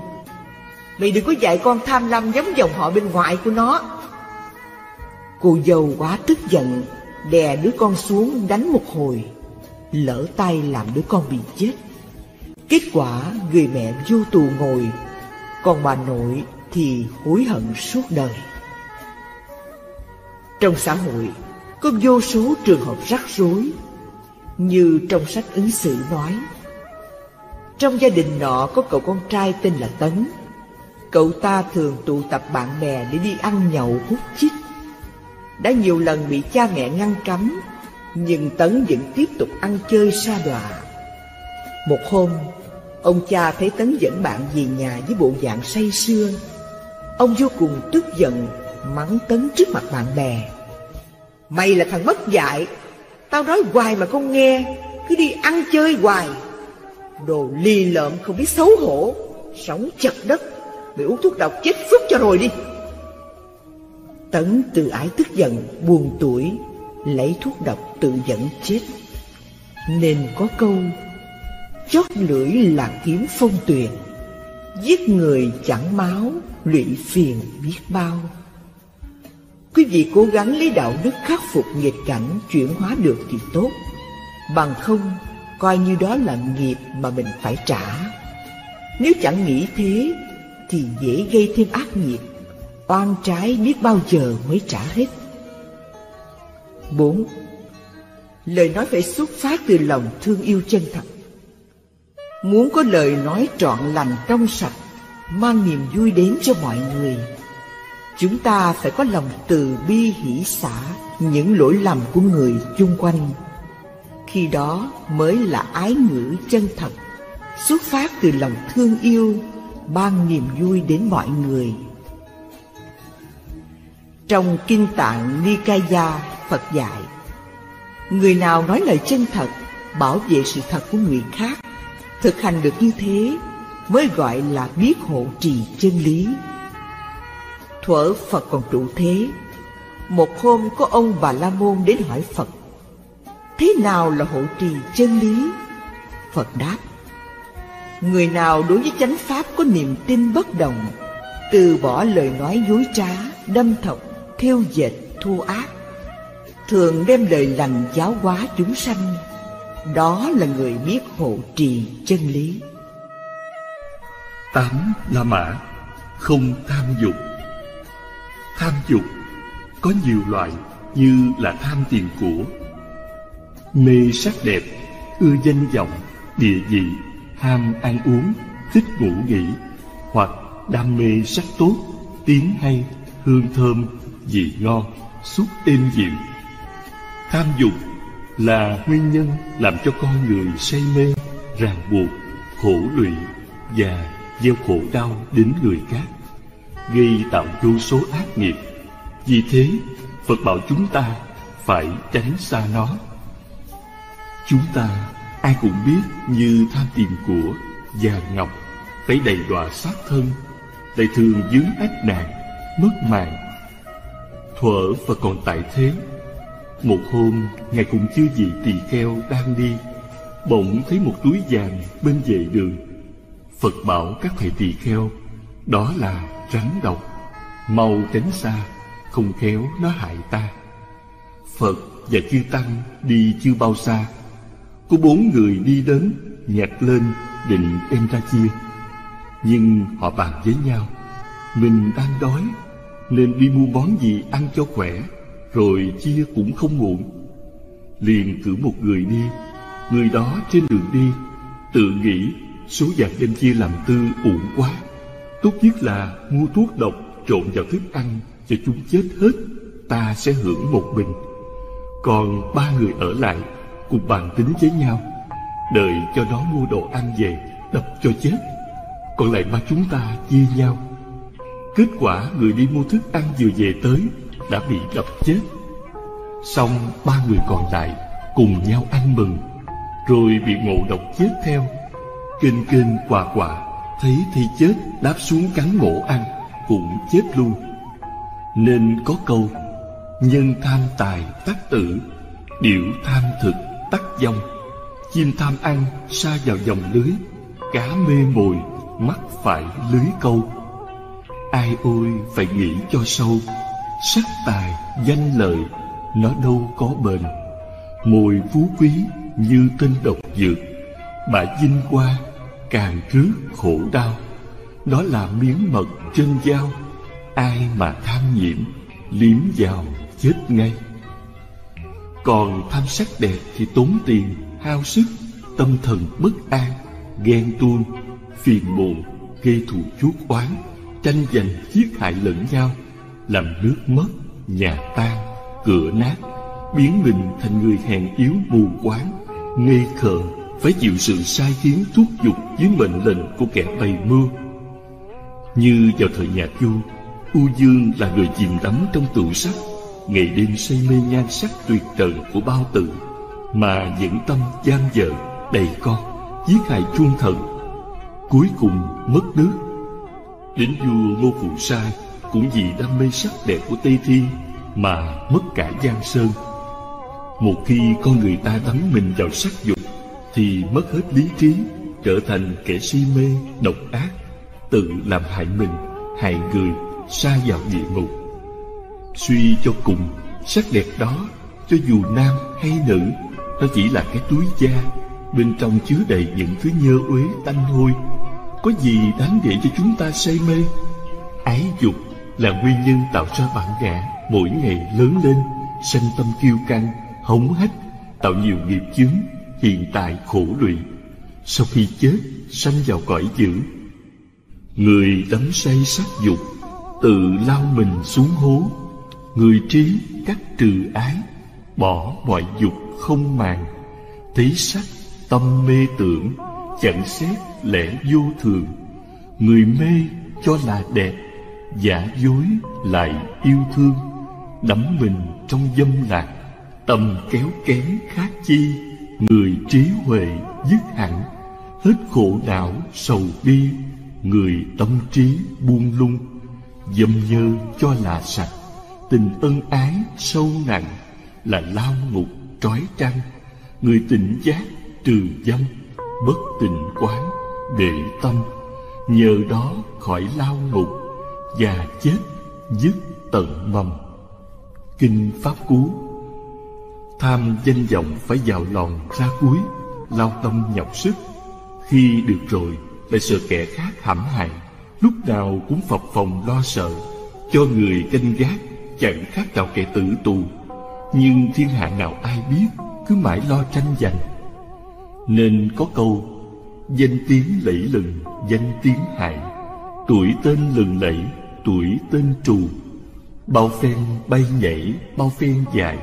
Mày đừng có dạy con tham lam giống dòng họ bên ngoại của nó. Cô dâu quá tức giận, đè đứa con xuống đánh một hồi, lỡ tay làm đứa con bị chết. Kết quả người mẹ vô tù ngồi, còn bà nội thì hối hận suốt đời. Trong xã hội, có vô số trường hợp rắc rối, như trong sách ứng xử nói. Trong gia đình nọ có cậu con trai tên là Tấn. Cậu ta thường tụ tập bạn bè để đi ăn nhậu hút chích. Đã nhiều lần bị cha mẹ ngăn cấm, nhưng Tấn vẫn tiếp tục ăn chơi xa đọa. Một hôm, ông cha thấy Tấn dẫn bạn về nhà với bộ dạng say sưa. Ông vô cùng tức giận, mắng Tấn trước mặt bạn bè. Mày là thằng mất dạy, tao nói hoài mà không nghe, cứ đi ăn chơi hoài. Đồ ly lợm không biết xấu hổ, sống chật đất, mày uống thuốc độc chết phúc cho rồi đi. Tấn từ ái tức giận, buồn tuổi, lấy thuốc độc tự dẫn chết. Nên có câu chót lưỡi là kiếm phong tuyền giết người chẳng máu lụy phiền biết bao quý vị cố gắng lấy đạo đức khắc phục nghịch cảnh chuyển hóa được thì tốt. Bằng không, coi như đó là nghiệp mà mình phải trả. Nếu chẳng nghĩ thế, thì dễ gây thêm ác nghiệp. Oan trái biết bao giờ mới trả hết. 4. Lời nói phải xuất phát từ lòng thương yêu chân thật. Muốn có lời nói trọn lành trong sạch, Mang niềm vui đến cho mọi người Chúng ta phải có lòng từ bi hỷ xả Những lỗi lầm của người chung quanh Khi đó mới là ái ngữ chân thật, Xuất phát từ lòng thương yêu, Ban niềm vui đến mọi người Trong Kinh Tạng Nikaya, Phật dạy, Người nào nói lời chân thật, Bảo vệ sự thật của người khác, Thực hành được như thế, mới gọi là biết hộ trì chân lý. Thuở Phật còn trụ thế, một hôm có ông Bà La Môn đến hỏi Phật, thế nào là hộ trì chân lý? Phật đáp, người nào đối với chánh pháp có niềm tin bất động, từ bỏ lời nói dối trá, đâm thọc, theo dệt, thu ác, thường đem lời lành giáo hóa chúng sanh đó là người biết hộ trì chân lý. Tám La Mã Không tham dục. Tham dục. Có nhiều loại như là tham tiền của Mê sắc đẹp Ưa danh vọng Địa vị Ham ăn uống Thích ngủ nghỉ Hoặc đam mê sắc tốt Tiếng hay Hương thơm Vị ngon Xúc êm dịu. Tham dục là nguyên nhân làm cho con người say mê, ràng buộc, khổ lụy và gieo khổ đau đến người khác, gây tạo vô số ác nghiệp. Vì thế, Phật bảo chúng ta phải tránh xa nó. Chúng ta ai cũng biết như tham tiền của, vàng ngọc, phải đầy đọa sát thân, lại thường dướng ách nạn, mất mạng thuở và còn tại thế một hôm ngài cùng chưa gì tỳ kheo đang đi bỗng thấy một túi vàng bên vệ đường phật bảo các thầy tỳ kheo đó là rắn độc. Mau tránh xa, không khéo nó hại ta. Phật và chư tăng đi chưa bao xa. Có bốn người đi đến nhặt lên, định đem ra chia. Nhưng họ bàn với nhau, mình đang đói, nên đi mua món gì ăn cho khỏe, rồi chia cũng không muộn. Liền cử một người đi. Người đó trên đường đi, tự nghĩ số vàng đem chia làm tư uổng quá tốt nhất là mua thuốc độc trộn vào thức ăn cho chúng chết hết, ta sẽ hưởng một bình còn ba người ở lại cùng bàn tính với nhau, đợi cho nó mua đồ ăn về, đập cho chết. Còn lại ba chúng ta chia nhau. Kết quả người đi mua thức ăn vừa về tới đã bị đập chết. Xong ba người còn lại cùng nhau ăn mừng, rồi bị ngộ độc chết theo. Kênh kênh quà quà thấy thì chết, đáp xuống cắn ngộ ăn, cũng chết luôn. Nên có câu, nhân tham tài tắc tử, điểu tham thực tắc vong. Chim tham ăn sa vào dòng lưới, cá mê mồi mắc phải lưới câu. Ai ôi, phải nghĩ cho sâu, sắc tài danh lợi, nó đâu có bền. Mồi phú quý như tên độc dược bả vinh qua càng rước khổ đau. Đó là miếng mật chân dao. Ai mà tham nhiễm, liếm vào chết ngay. Còn tham sắc đẹp thì tốn tiền, hao sức, tâm thần bất an, ghen tuông, phiền muộn gây thù chuốc oán, tranh giành giết hại lẫn nhau, làm nước mất, nhà tan, cửa nát, biến mình thành người hèn yếu mù quáng, ngây khờ phải chịu sự sai khiến thúc giục dưới mệnh lệnh của kẻ bày mưu như vào thời nhà chu, u dương là người chìm đắm trong tựu sắc. Ngày đêm say mê nhan sắc tuyệt trần của bao tử, mà những tâm giam vợ, đầy con, giết hại chuông thần. Cuối cùng mất nước. Đến vua ngô phụ sai cũng vì đam mê sắc đẹp của tây thiên mà mất cả giang sơn. Một khi con người ta đắm mình vào sắc dục thì mất hết lý trí, trở thành kẻ si mê, độc ác, tự làm hại mình, hại người, xa vào địa ngục. Suy cho cùng, sắc đẹp đó, cho dù nam hay nữ, nó chỉ là cái túi da, bên trong chứa đầy những thứ nhơ uế tanh hôi. Có gì đáng để cho chúng ta say mê? Ái dục là nguyên nhân tạo ra bản ngã, mỗi ngày lớn lên, sanh tâm kiêu căng hống hách tạo nhiều nghiệp chướng hiện tại khổ lụy. Sau khi chết, sanh vào cõi dữ. Người đắm say sắc dục, tự lao mình xuống hố. Người trí cắt trừ ái, bỏ mọi dục không màng. Thấy sắc tâm mê tưởng, chẳng xét lẽ vô thường. Người mê cho là đẹp, giả dối lại yêu thương. Đắm mình trong dâm lạc, tâm kéo kén khác chi người trí huệ dứt hẳn, hết khổ não sầu bi, người tâm trí buông lung, dâm nhơ cho là sạch, tình ân ái sâu nặng, là lao ngục trói trăng. Người tỉnh giác trừ dâm, bất tình quán để tâm, nhờ đó khỏi lao ngục và chết dứt tận mầm. Kinh pháp cú tham danh vọng phải vào lòng ra cuối, lao tâm nhọc sức. Khi được rồi, lại sợ kẻ khác hãm hại. Lúc nào cũng phập phòng lo sợ, cho người canh gác, chẳng khác nào kẻ tử tù. Nhưng thiên hạ nào ai biết, cứ mãi lo tranh giành. Nên có câu, danh tiếng lẫy lừng, danh tiếng hại. Tuổi tên lừng lẫy, tuổi tên trù. Bao phen bay nhảy, bao phen dài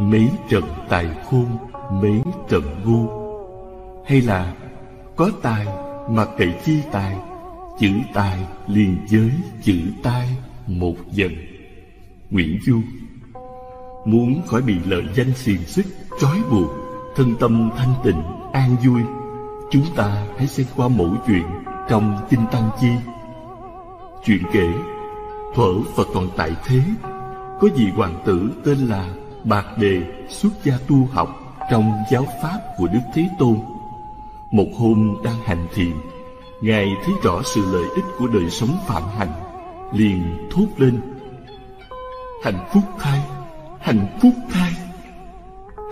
mấy trận tài khôn, mấy trận ngu. Hay là có tài mà cậy chi tài, chữ tài liền với chữ tai một dần. Nguyễn du, muốn khỏi bị lợi danh xiềng xích, trói buộc, thân tâm thanh tịnh, an vui, chúng ta hãy xem qua mẫu chuyện trong kinh tăng chi. Chuyện kể Thuở Phật còn tại thế, Có vị hoàng tử tên là Bạc Đề xuất gia tu học Trong giáo pháp của Đức Thế Tôn. Một hôm đang hành thiền, Ngài thấy rõ sự lợi ích của đời sống phạm hạnh, Liền thốt lên. Hạnh phúc thay Hạnh phúc thay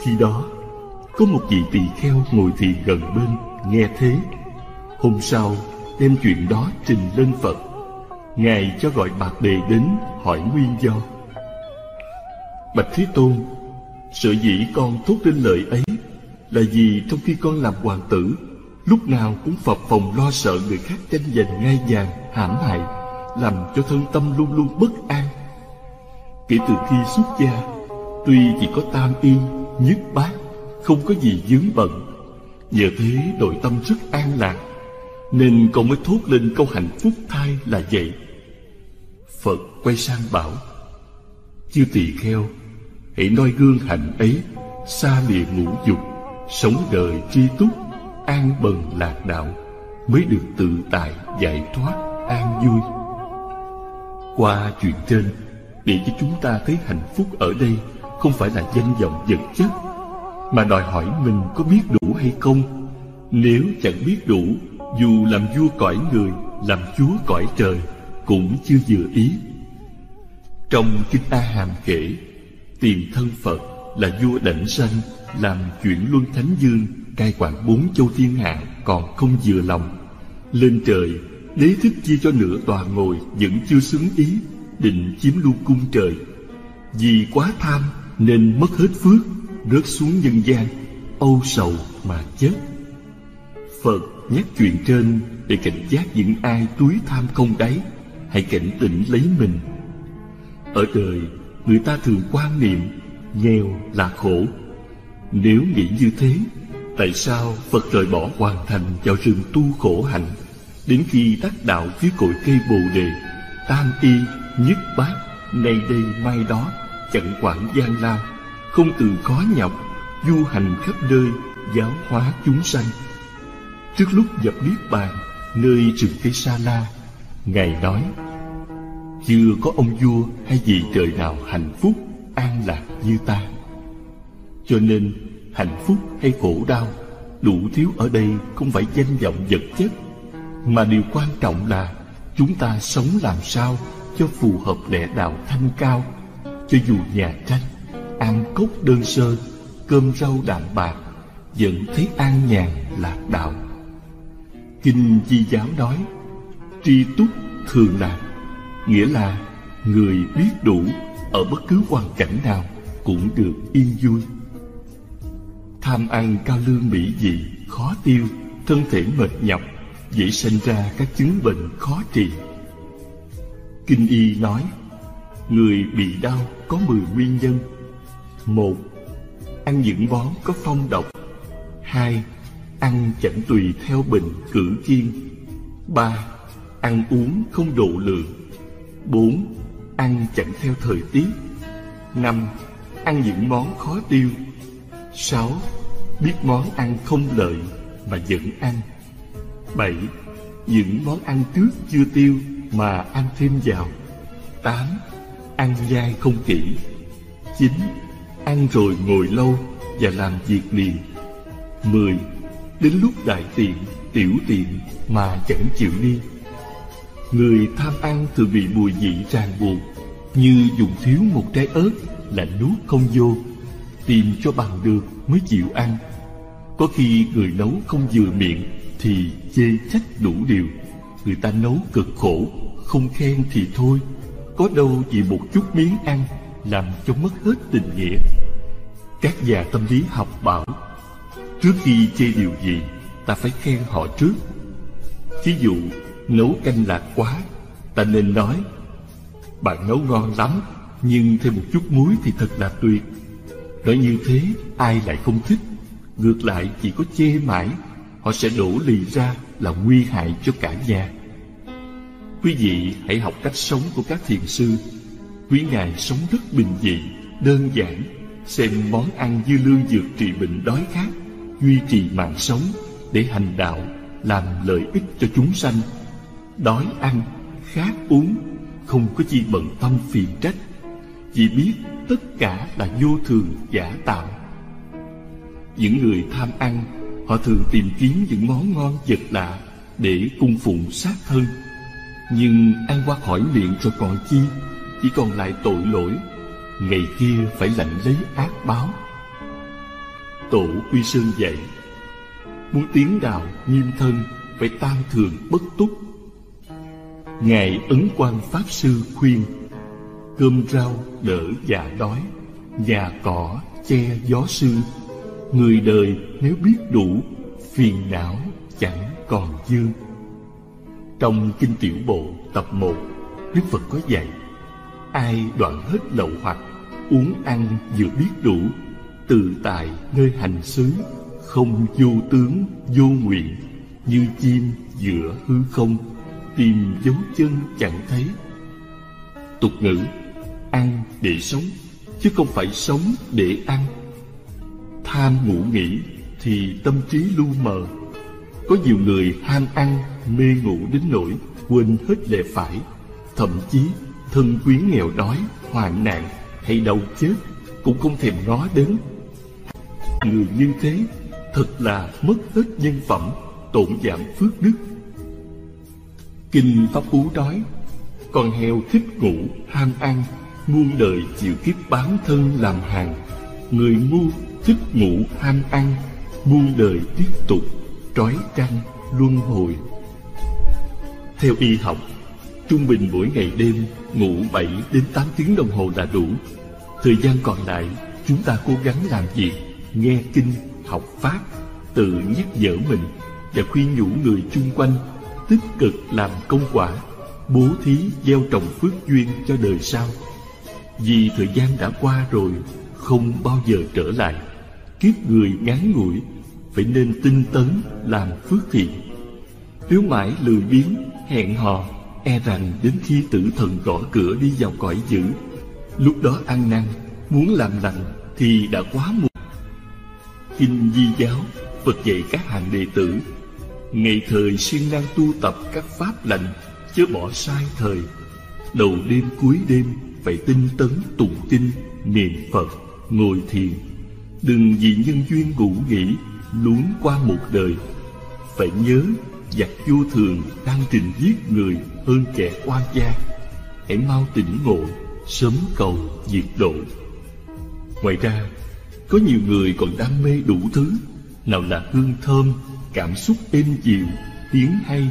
Khi đó, Có một vị tỳ kheo ngồi thiền gần bên, Nghe thế. Hôm sau, đem chuyện đó trình lên Phật. Ngài cho gọi Bạc Đề đến hỏi nguyên do. Bạch Thế Tôn Sợ dĩ con thốt lên lời ấy Là vì trong khi con làm hoàng tử Lúc nào cũng phập phòng lo sợ người khác tranh giành ngai vàng, hãm hại Làm cho thân tâm luôn luôn bất an. Kể từ khi xuất gia Tuy chỉ có tam y, nhất bát Không có gì dướng bận Nhờ thế nội tâm rất an lạc Nên con mới thốt lên câu hạnh phúc thai là vậy. Phật quay sang bảo Chư tỳ kheo Hãy noi gương hạnh ấy, Xa lìa ngũ dục, Sống đời tri túc, An bần lạc đạo, Mới được tự tại giải thoát an vui. Qua chuyện trên, Để cho chúng ta thấy hạnh phúc ở đây Không phải là danh vọng vật chất, Mà đòi hỏi mình có biết đủ hay không? Nếu chẳng biết đủ, Dù làm vua cõi người, Làm chúa cõi trời Cũng chưa vừa ý. Trong Kinh A Hàm kể Tiền thân Phật là vua đảnh sanh Làm chuyển luân thánh dương, Cai quản bốn châu thiên hạ Còn không vừa lòng. Lên trời, Đế thích chia cho nửa tòa ngồi Vẫn chưa xứng ý, Định chiếm luôn cung trời. Vì quá tham nên mất hết phước, Rớt xuống nhân gian, Âu sầu mà chết. Phật nhắc chuyện trên Để cảnh giác những ai túi tham không đáy, Hãy cảnh tỉnh lấy mình. Ở đời người ta thường quan niệm, nghèo là khổ. Nếu nghĩ như thế, tại sao phật rời bỏ hoàn thành vào rừng tu khổ hạnh? Đến khi đắc đạo dưới cội cây bồ đề, tam y, nhất bát, nay đây mai đó, chẳng quản gian lao, không từ khó nhọc, du hành khắp nơi, giáo hóa chúng sanh. Trước lúc nhập niết bàn, nơi rừng cây sa la, ngài nói chưa có ông vua hay gì trời nào hạnh phúc, an lạc như ta. Cho nên, hạnh phúc hay khổ đau, đủ thiếu ở đây không phải danh vọng vật chất, mà điều quan trọng là chúng ta sống làm sao cho phù hợp lẽ đạo thanh cao, cho dù nhà tranh, ăn cốc đơn sơ, cơm rau đạm bạc, vẫn thấy an nhàn lạc đạo. Kinh di giáo nói, tri túc thường lạc nghĩa là người biết đủ ở bất cứ hoàn cảnh nào cũng được yên vui. Tham ăn cao lương mỹ vị khó tiêu, thân thể mệt nhọc, dễ sinh ra các chứng bệnh khó trị. Kinh y nói, người bị đau có mười nguyên nhân. Một, ăn những món có phong độc. Hai, ăn chẳng tùy theo bệnh cử kiên ba, ăn uống không độ lượng. 4. Ăn chẳng theo thời tiết 5. Ăn những món khó tiêu 6. Biết món ăn không lợi mà vẫn ăn 7. Những món ăn trước chưa tiêu mà ăn thêm vào 8. Ăn dai không kỹ 9. Ăn rồi ngồi lâu và làm việc liền 10. Đến lúc đại tiện, tiểu tiện mà chẳng chịu đi Người tham ăn thường bị mùi vị ràng buộc, Như dùng thiếu một trái ớt là nuốt không vô. Tìm cho bằng được mới chịu ăn. Có khi người nấu không vừa miệng Thì chê trách đủ điều. Người ta nấu cực khổ, Không khen thì thôi. Có đâu vì một chút miếng ăn Làm cho mất hết tình nghĩa. Các nhà tâm lý học bảo, Trước khi chê điều gì, Ta phải khen họ trước. Thí dụ Nấu canh lạc quá Ta nên nói Bạn nấu ngon lắm Nhưng thêm một chút muối thì thật là tuyệt. Nói như thế ai lại không thích? Ngược lại chỉ có chê mãi Họ sẽ đổ lì ra là nguy hại cho cả nhà. Quý vị hãy học cách sống của các thiền sư. Quý ngài sống rất bình dị, đơn giản Xem món ăn dư lương dược trị bệnh đói khát Duy trì mạng sống để hành đạo Làm lợi ích cho chúng sanh đói ăn, khát uống, không có chi bận tâm phiền trách chỉ biết tất cả là vô thường giả tạo. Những người tham ăn họ thường tìm kiếm những món ngon vật lạ để cung phụng sát thân. Nhưng ăn qua khỏi miệng rồi còn chi chỉ còn lại tội lỗi. Ngày kia phải lãnh lấy ác báo. Tổ quy sơn dạy muốn tiến đạo nghiêm thân phải tam thường bất túc ngài ấn quan pháp sư khuyên, cơm rau đỡ già đói, nhà cỏ che gió sương người đời nếu biết đủ, phiền não chẳng còn dư. Trong kinh tiểu bộ tập 1 đức phật có dạy, ai đoạn hết lậu hoặc, uống ăn vừa biết đủ, từ tại nơi hành xứ, không vô tướng vô nguyện, như chim giữa hư không tìm dấu chân chẳng thấy. Tục ngữ, ăn để sống, chứ không phải sống để ăn. Tham ngủ nghỉ thì tâm trí lu mờ. Có nhiều người ham ăn, mê ngủ đến nỗi quên hết lệ phải, thậm chí thân quyến nghèo đói, hoạn nạn hay đau chết cũng không thèm ngó đến. Người như thế thật là mất hết nhân phẩm, tổn giảm phước đức kinh pháp cú nói, con heo thích ngủ ham ăn muôn đời chịu kiếp bán thân làm hàng. Người ngu thích ngủ ham ăn muôn đời tiếp tục trói trăng luân hồi. Theo y học, trung bình mỗi ngày đêm ngủ 7 đến 8 tiếng đồng hồ là đủ. Thời gian còn lại, chúng ta cố gắng làm việc nghe kinh, học pháp, tự nhắc nhở mình và khuyên nhủ người chung quanh tích cực làm công quả, bố thí gieo trồng phước duyên cho đời sau. Vì thời gian đã qua rồi, không bao giờ trở lại. Kiếp người ngắn ngủi, phải nên tinh tấn làm phước thiện. Nếu mãi lười biếng, hẹn hò e rằng đến khi tử thần gõ cửa đi vào cõi dữ. Lúc đó ăn năn, muốn làm lành thì đã quá muộn. Kinh di giáo, phật dạy các hàng đệ tử ngày thời siêng năng tu tập các pháp lành, chớ bỏ sai thời. Đầu đêm cuối đêm, phải tinh tấn tụng kinh, niệm phật, ngồi thiền. Đừng vì nhân duyên ngủ nghỉ, luống qua một đời. Phải nhớ, giặc vô thường đang trình giết người hơn kẻ oan gia. Hãy mau tỉnh ngộ, sớm cầu diệt độ. Ngoài ra, có nhiều người còn đam mê đủ thứ. Nào là hương thơm cảm xúc êm dịu, tiếng hay.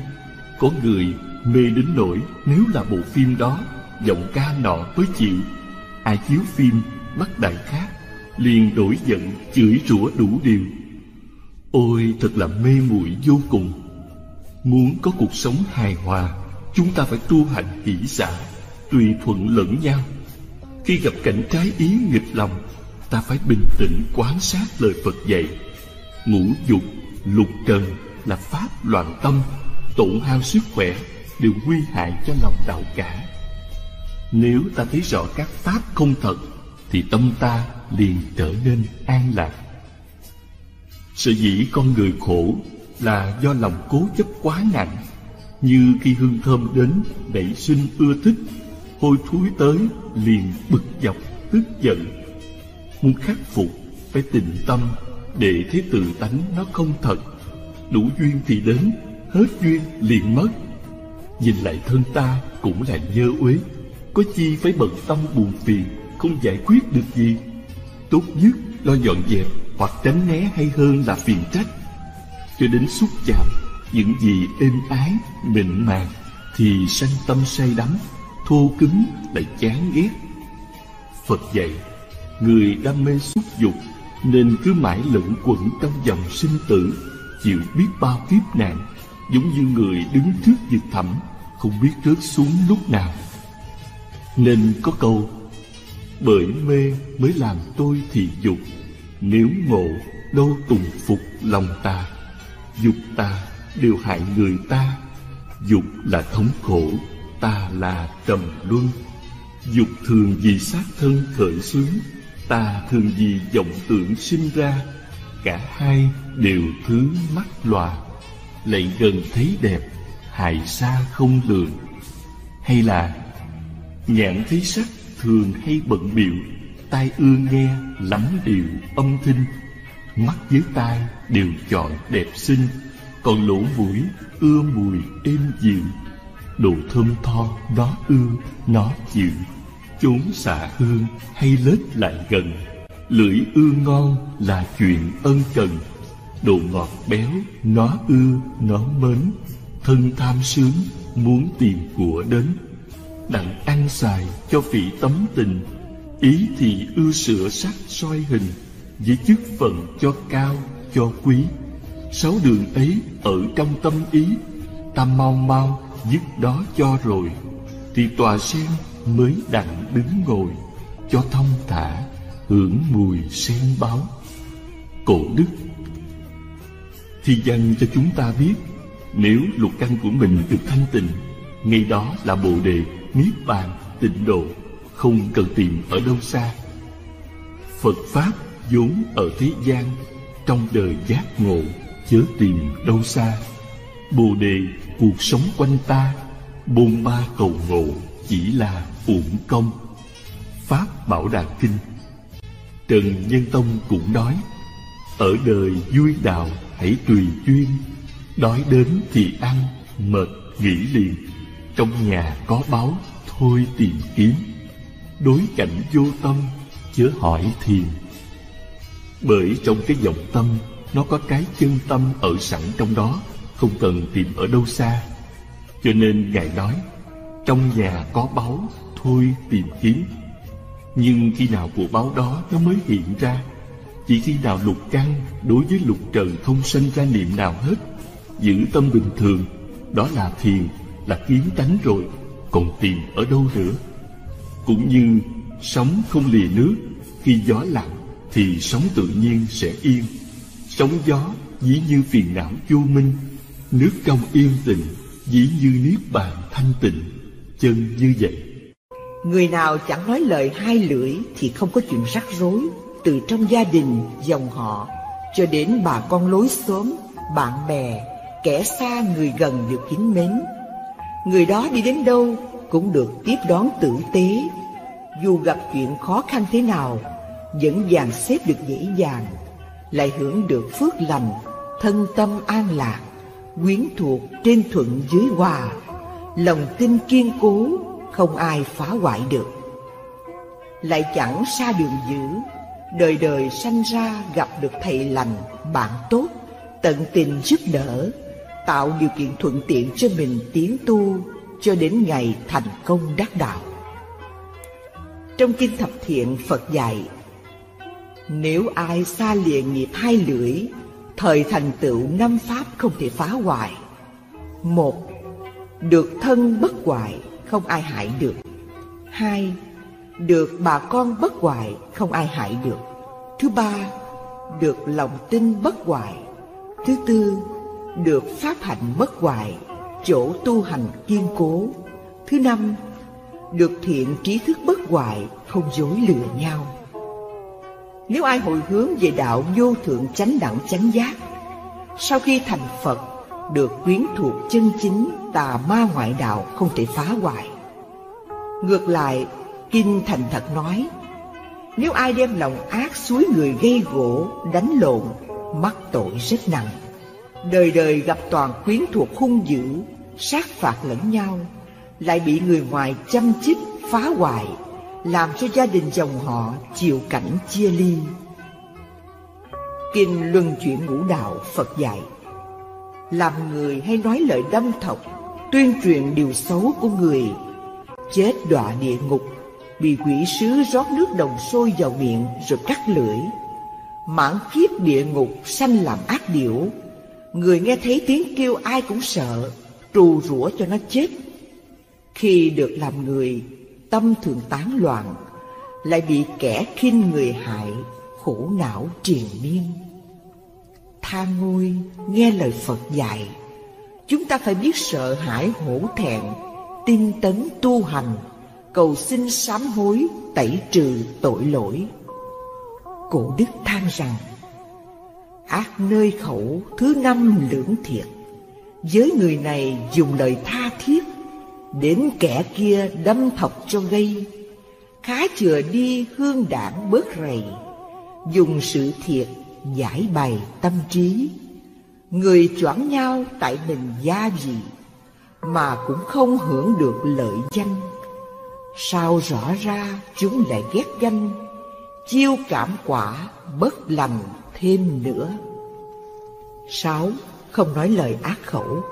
Có người mê đến nỗi nếu là bộ phim đó, giọng ca nọ mới chịu ai chiếu phim bắt đại khác, liền đổi giận chửi rủa đủ điều. Ôi, thật là mê muội vô cùng. Muốn có cuộc sống hài hòa, chúng ta phải tu hành hỷ xả tùy thuận lẫn nhau. Khi gặp cảnh trái ý nghịch lòng, ta phải bình tĩnh quán sát lời phật dạy. Ngũ dục lục trần là pháp loạn tâm, tổn hao sức khỏe, đều nguy hại cho lòng đạo cả. Nếu ta thấy rõ các pháp không thật, thì tâm ta liền trở nên an lạc. Sở dĩ con người khổ là do lòng cố chấp quá nặng, như khi hương thơm đến nảy sinh ưa thích, hôi thối tới liền bực dọc, tức giận. Muốn khắc phục phải tình tâm để thấy tự tánh nó không thật, đủ duyên thì đến, hết duyên liền mất. Nhìn lại thân ta cũng là nhơ uế, có chi phải bận tâm buồn phiền, không giải quyết được gì. Tốt nhất lo dọn dẹp hoặc tránh né hay hơn là phiền trách. Cho đến xúc chạm, những gì êm ái, mịn màng thì sanh tâm say đắm, thô cứng lại chán ghét. Phật dạy, người đam mê xúc dục nên cứ mãi lẫn quẩn trong dòng sinh tử, chịu biết bao kiếp nạn, giống như người đứng trước vực thẳm, không biết rớt xuống lúc nào. Nên có câu, bởi mê mới làm tôi thì dục, nếu ngộ đâu tùng phục lòng ta. Dục ta đều hại người ta, dục là thống khổ, ta là trầm luân. Dục thường vì sát thân khởi xướng ta thường vì vọng tưởng sinh ra, cả hai đều thứ mắt loà lại gần thấy đẹp hại xa không lường. Hay là, Nhãn thấy sắc thường hay bận biệu Tai ưa nghe lắm điều âm thanh. Mắt với tai đều chọn đẹp xinh, Còn lỗ mũi ưa mùi êm dịu. Đồ thơm tho nó ưa, nó chịu Chốn xạ hương hay lết lại gần. Lưỡi ưa ngon là chuyện ân cần. Đồ ngọt béo, nó ưa nó mến. Thân tham sướng, muốn tìm của đến. Đặng ăn xài cho vị tấm tình. Ý thì ưa sửa sắc soi hình, Với chức phận cho cao, cho quý. Sáu đường ấy ở trong tâm ý, Ta mau mau dứt đó cho rồi. Thì tòa sen mới đặng đứng ngồi Cho thông thả hưởng mùi sen báo Cổ đức thi văn cho chúng ta biết Nếu lục căn của mình được thanh tịnh Ngay đó là Bồ Đề, Niết Bàn, tịnh độ Không cần tìm ở đâu xa. Phật Pháp vốn ở thế gian Trong đời giác ngộ Chớ tìm đâu xa. Bồ Đề cuộc sống quanh ta Bôn ba cầu ngộ Chỉ là uổng công. Pháp Bảo Đà Kinh. Trần Nhân Tông cũng nói Ở đời vui đạo hãy tùy duyên Đói đến thì ăn, mệt nghỉ liền. Trong nhà có báu, thôi tìm kiếm. Đối cảnh vô tâm, chớ hỏi thiền. Bởi trong cái vọng tâm Nó có cái chân tâm ở sẵn trong đó Không cần tìm ở đâu xa. Cho nên Ngài nói Trong nhà có báu, thôi tìm kiếm. Nhưng khi nào của báo đó nó mới hiện ra Chỉ khi nào lục căn đối với lục trần không sinh ra niệm nào hết Giữ tâm bình thường Đó là thiền, là kiến tánh rồi Còn tìm ở đâu nữa? Cũng như sóng không lìa nước Khi gió lặng thì sóng tự nhiên sẽ yên. Sóng gió dĩ như phiền não vô minh Nước trong yên tịnh dĩ như niết bàn thanh tịnh Chân như vậy. Người nào chẳng nói lời hai lưỡi thì không có chuyện rắc rối. Từ trong gia đình, dòng họ Cho đến bà con lối xóm, bạn bè Kẻ xa người gần được kính mến. Người đó đi đến đâu cũng được tiếp đón tử tế. Dù gặp chuyện khó khăn thế nào Vẫn dàn xếp được dễ dàng Lại hưởng được phước lành Thân tâm an lạc Quyến thuộc trên thuận dưới hòa Lòng tin kiên cố không ai phá hoại được. Lại chẳng xa đường dữ, đời đời sanh ra gặp được thầy lành, bạn tốt, tận tình giúp đỡ, tạo điều kiện thuận tiện cho mình tiến tu cho đến ngày thành công đắc đạo. Trong kinh thập thiện, phật dạy, nếu ai xa lìa nghiệp hai lưỡi, thời thành tựu năm pháp không thể phá hoại. Một, được thân bất hoại không ai hại được. Hai, được bà con bất hoại, không ai hại được. Thứ ba, được lòng tin bất hoại. Thứ tư, được pháp hạnh bất hoại, chỗ tu hành kiên cố. Thứ năm, được thiện trí thức bất hoại, không dối lừa nhau. Nếu ai hồi hướng về đạo vô thượng chánh đẳng chánh giác, sau khi thành Phật được quyến thuộc chân chính tà ma ngoại đạo không thể phá hoại. Ngược lại, Kinh thành thật nói, nếu ai đem lòng ác suối người gây gỗ, đánh lộn, mắc tội rất nặng. Đời đời gặp toàn quyến thuộc hung dữ, sát phạt lẫn nhau, lại bị người ngoài chăm chích, phá hoại, làm cho gia đình dòng họ chịu cảnh chia ly. Kinh Luân Chuyển Ngũ Đạo Phật dạy làm người hay nói lời đâm thọc, tuyên truyền điều xấu của người. Chết đọa địa ngục, bị quỷ sứ rót nước đồng sôi vào miệng rồi cắt lưỡi. Mãn kiếp địa ngục sanh làm ác điểu. Người nghe thấy tiếng kêu ai cũng sợ, trù rủa cho nó chết. Khi được làm người, tâm thường tán loạn, lại bị kẻ khinh người hại, khổ não triền miên tha ngôi, nghe lời Phật dạy. Chúng ta phải biết sợ hãi hổ thẹn, Tinh tấn tu hành, Cầu xin sám hối, tẩy trừ tội lỗi. Cổ đức than rằng, Ác nơi khẩu, thứ năm lưỡng thiệt. Với người này dùng lời tha thiết, Đến kẻ kia đâm thọc cho gây. Khá chừa đi hương đảng bớt rầy. Dùng sự thiệt giải bày tâm trí. Người choảng nhau tại mình gia gì Mà cũng không hưởng được lợi danh. Sao rõ ra chúng lại ghét ganh Chiêu cảm quả bất lành thêm nữa. Sáu Không nói lời ác khẩu.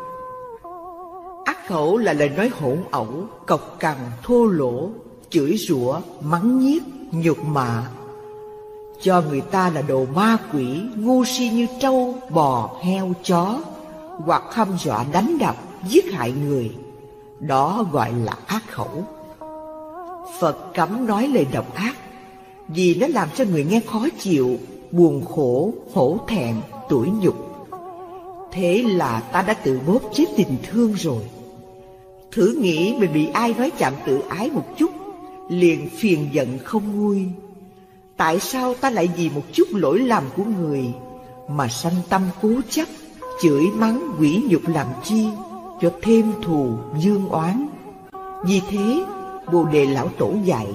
Ác khẩu là lời nói hỗn ẩu, cộc cằn, thô lỗ, chửi rủa, mắng nhiếc, nhục mạ. Cho người ta là đồ ma quỷ, ngu si như trâu, bò, heo, chó, hoặc hăm dọa đánh đập, giết hại người. Đó gọi là ác khẩu. Phật cấm nói lời độc ác, vì nó làm cho người nghe khó chịu, buồn khổ, hổ thẹn, tủi nhục. Thế là ta đã tự bóp chết tình thương rồi. Thử nghĩ mình bị ai nói chạm tự ái một chút, liền phiền giận không nguôi. Tại sao ta lại vì một chút lỗi lầm của người mà sanh tâm cố chấp, chửi mắng quỷ nhục làm chi cho thêm thù dương oán? Vì thế, Bồ Đề Lão Tổ dạy,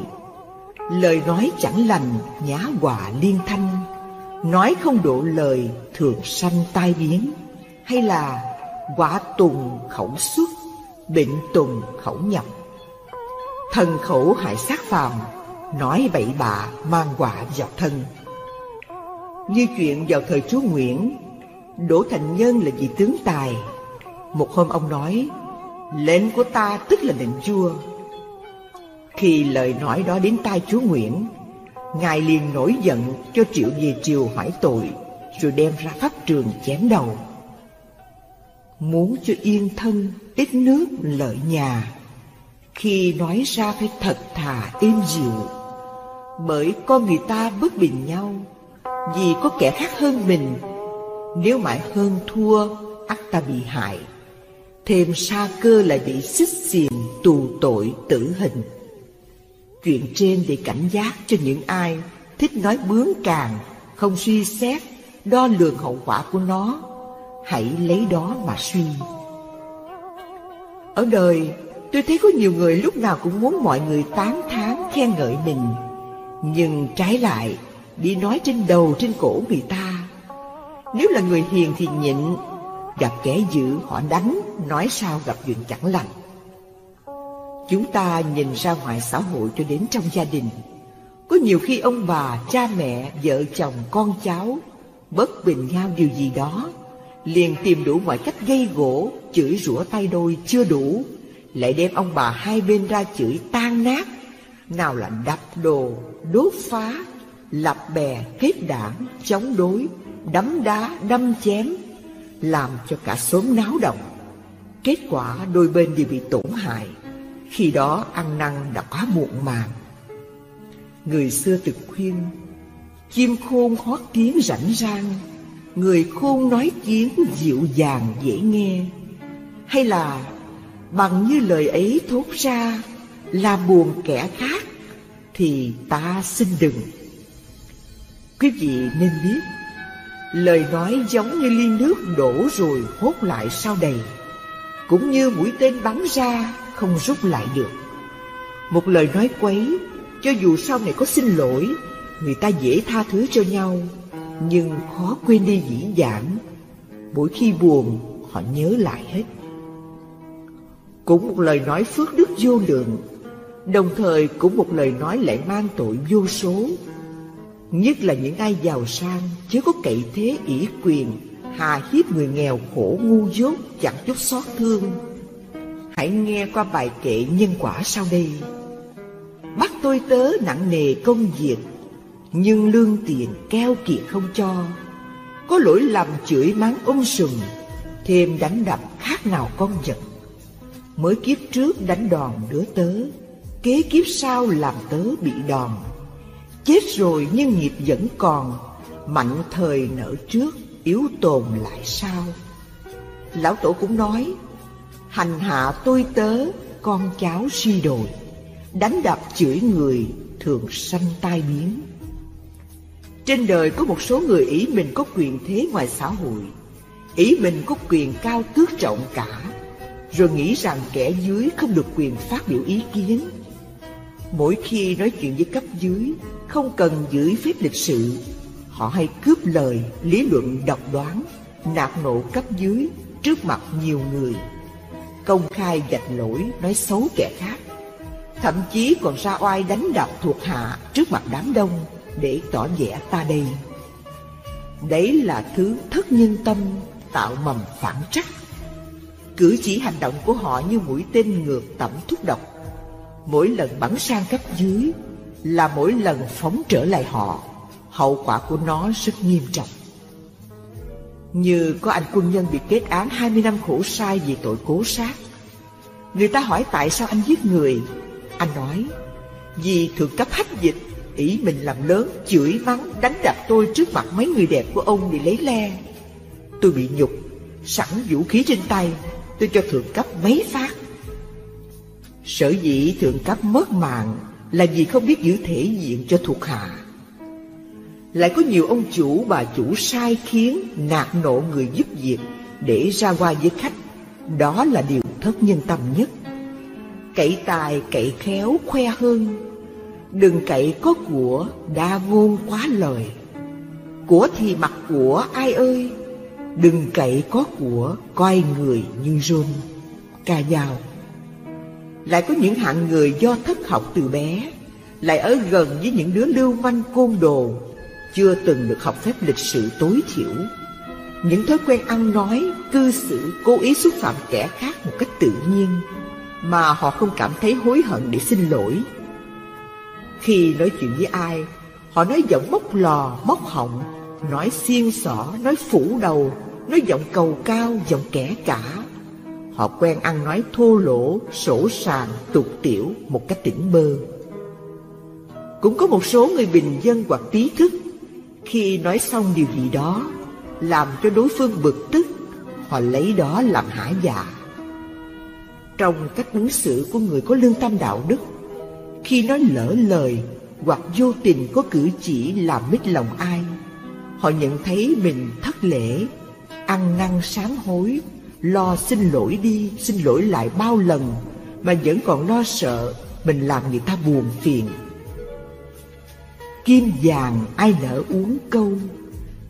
lời nói chẳng lành nhá hòa liên thanh, nói không độ lời thường sanh tai biến, hay là quả tùng khẩu xuất bệnh tùng khẩu nhập. Thần khẩu hại sát phàm nói bậy bạ, mang quả vào thân. Như chuyện vào thời chúa nguyễn, đỗ thành nhân là vị tướng tài. Một hôm ông nói, lệnh của ta tức là lệnh vua. Khi lời nói đó đến tai chúa nguyễn, ngài liền nổi giận cho triệu về triều hỏi tội, rồi đem ra pháp trường chém đầu. Muốn cho yên thân ít nước, lợi nhà. Khi nói ra phải thật thà êm dịu bởi con người ta bất bình nhau vì có kẻ khác hơn mình. Nếu mãi hơn thua ắt ta bị hại. Thêm sa cơ lại bị xích xiềng tù tội tử hình. Chuyện trên để cảnh giác cho những ai thích nói bướng càng không suy xét đo lường hậu quả của nó hãy lấy đó mà suy. Ở đời, tôi thấy có nhiều người lúc nào cũng muốn mọi người tán thán khen ngợi mình. Nhưng trái lại, đi nói trên đầu trên cổ người ta. Nếu là người hiền thì nhịn, gặp kẻ dữ họ đánh, nói sao gặp chuyện chẳng lành. Chúng ta nhìn ra ngoài xã hội cho đến trong gia đình. Có nhiều khi ông bà, cha mẹ, vợ chồng, con cháu bất bình nhau điều gì đó liền tìm đủ mọi cách gây gỗ, chửi rủa tay đôi chưa đủ, lại đem ông bà hai bên ra chửi tan nát, nào là đập đồ, đốt phá, lập bè, kết đảng, chống đối, đấm đá, đâm chém, làm cho cả xóm náo động. Kết quả đôi bên đều bị tổn hại, khi đó ăn năn đã quá muộn màng. Người xưa từng khuyên, chim khôn hót tiếng rảnh rang, người khôn nói tiếng dịu dàng dễ nghe hay là bằng như lời ấy thốt ra là buồn kẻ khác thì ta xin đừng quý vị nên biết lời nói giống như ly nước đổ rồi hốt lại sau đầy cũng như mũi tên bắn ra không rút lại được một lời nói quấy cho dù sau này có xin lỗi người ta dễ tha thứ cho nhau nhưng khó quên đi dĩ dãn. Mỗi khi buồn, họ nhớ lại hết. Cũng một lời nói phước đức vô lượng, đồng thời cũng một lời nói lại mang tội vô số. Nhất là những ai giàu sang, chứ có cậy thế ỷ quyền, hà hiếp người nghèo khổ ngu dốt, chẳng chút xót thương. Hãy nghe qua bài kệ nhân quả sau đây. Bắt tôi tớ nặng nề công việc nhưng lương tiền keo kiệt không cho có lỗi lầm chửi mắng ôm sùm thêm đánh đập khác nào con vật mới kiếp trước đánh đòn đứa tớ kế kiếp sau làm tớ bị đòn. Chết rồi nhưng nghiệp vẫn còn mạnh thời nở trước, yếu tồn lại sao lão tổ cũng nói, hành hạ tôi tớ, con cháu suy đồi, đánh đập chửi người thường sanh tai biến. Trên đời có một số người ý mình có quyền thế ngoài xã hội, Ý mình có quyền cao tước trọng cả, rồi nghĩ rằng kẻ dưới không được quyền phát biểu ý kiến. Mỗi khi nói chuyện với cấp dưới, không cần giữ phép lịch sự, họ hay cướp lời, lý luận độc đoán, nạt nộ cấp dưới trước mặt nhiều người, công khai gạch lỗi, nói xấu kẻ khác, thậm chí còn ra oai đánh đập thuộc hạ trước mặt đám đông để tỏ vẻ ta đây. Đấy là thứ thất nhân tâm tạo mầm phản trắc. Cử chỉ hành động của họ như mũi tên ngược tẩm thuốc độc. Mỗi lần bắn sang cấp dưới là mỗi lần phóng trở lại họ. Hậu quả của nó rất nghiêm trọng. Như có anh quân nhân bị kết án 20 năm khổ sai vì tội cố sát. Người ta hỏi tại sao anh giết người. Anh nói, vì thượng cấp hách dịch, ý mình làm lớn, chửi mắng, đánh đập tôi trước mặt mấy người đẹp của ông để lấy le. Tôi bị nhục, sẵn vũ khí trên tay, tôi cho thượng cấp mấy phát. Sở dĩ thượng cấp mất mạng là vì không biết giữ thể diện cho thuộc hạ. Lại có nhiều ông chủ, bà chủ sai khiến, nạt nộ người giúp việc để ra qua với khách. Đó là điều thất nhân tâm nhất. Cậy tài, cậy khéo, khoe hơn. Đừng cậy có của, đa ngôn quá lời. Của thì mặc của, ai ơi Đừng cậy có của, coi người như rôn Ca dao lại có những hạng người do thất học từ bé Lại ở gần với những đứa lưu manh côn đồ Chưa từng được học phép lịch sự tối thiểu. Những thói quen ăn nói, cư xử Cố ý xúc phạm kẻ khác một cách tự nhiên Mà họ không cảm thấy hối hận để xin lỗi. Khi nói chuyện với ai Họ nói giọng móc lò, móc họng Nói xiên xỏ, nói phủ đầu Nói giọng cầu cao, giọng kẻ cả. Họ quen ăn nói thô lỗ, sổ sàng, tục tiểu một cách tỉnh bơ. Cũng có một số người bình dân hoặc trí thức Khi nói xong điều gì đó Làm cho đối phương bực tức Họ lấy đó làm hả dạ. Trong cách ứng xử của người có lương tâm đạo đức Khi nói lỡ lời hoặc vô tình có cử chỉ làm mít lòng ai Họ nhận thấy mình thất lễ, ăn năn sám hối, lo xin lỗi đi, xin lỗi lại bao lần, mà vẫn còn lo sợ mình làm người ta buồn phiền. Kim vàng ai nỡ uống câu,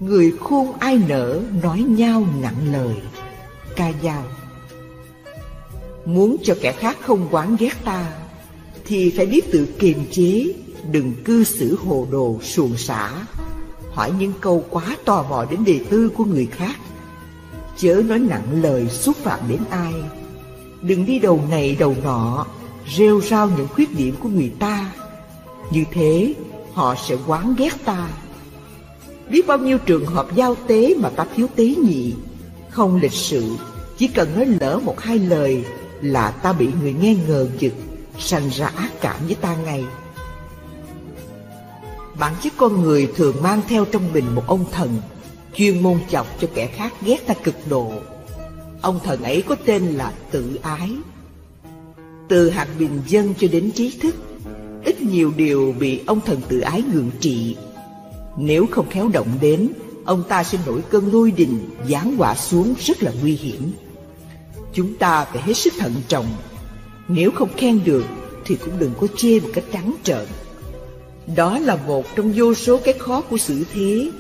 người khôn ai nỡ nói nhau nặng lời. Ca dao Muốn cho kẻ khác không quán ghét ta, thì phải biết tự kiềm chế, đừng cư xử hồ đồ xuồng xả, hỏi những câu quá tò mò đến đề tư của người khác. Chớ nói nặng lời xúc phạm đến ai. Đừng đi đầu này đầu nọ, rêu rao những khuyết điểm của người ta. Như thế, họ sẽ quán ghét ta. Biết bao nhiêu trường hợp giao tế mà ta thiếu tế nhị, không lịch sự, chỉ cần nói lỡ một hai lời là ta bị người nghe ngờ giật, sanh ra ác cảm với ta ngay. Bản chất con người thường mang theo trong mình một ông thần Chuyên môn chọc cho kẻ khác ghét ta cực độ. Ông thần ấy có tên là tự ái. Từ hạt bình dân cho đến trí thức Ít nhiều điều bị ông thần tự ái ngượng trị. Nếu không khéo động đến Ông ta sẽ nổi cơn lôi đình giáng họa xuống rất là nguy hiểm. Chúng ta phải hết sức thận trọng. Nếu không khen được Thì cũng đừng có chê một cách trắng trợn. Đó là một trong vô số cái khó của sự thế,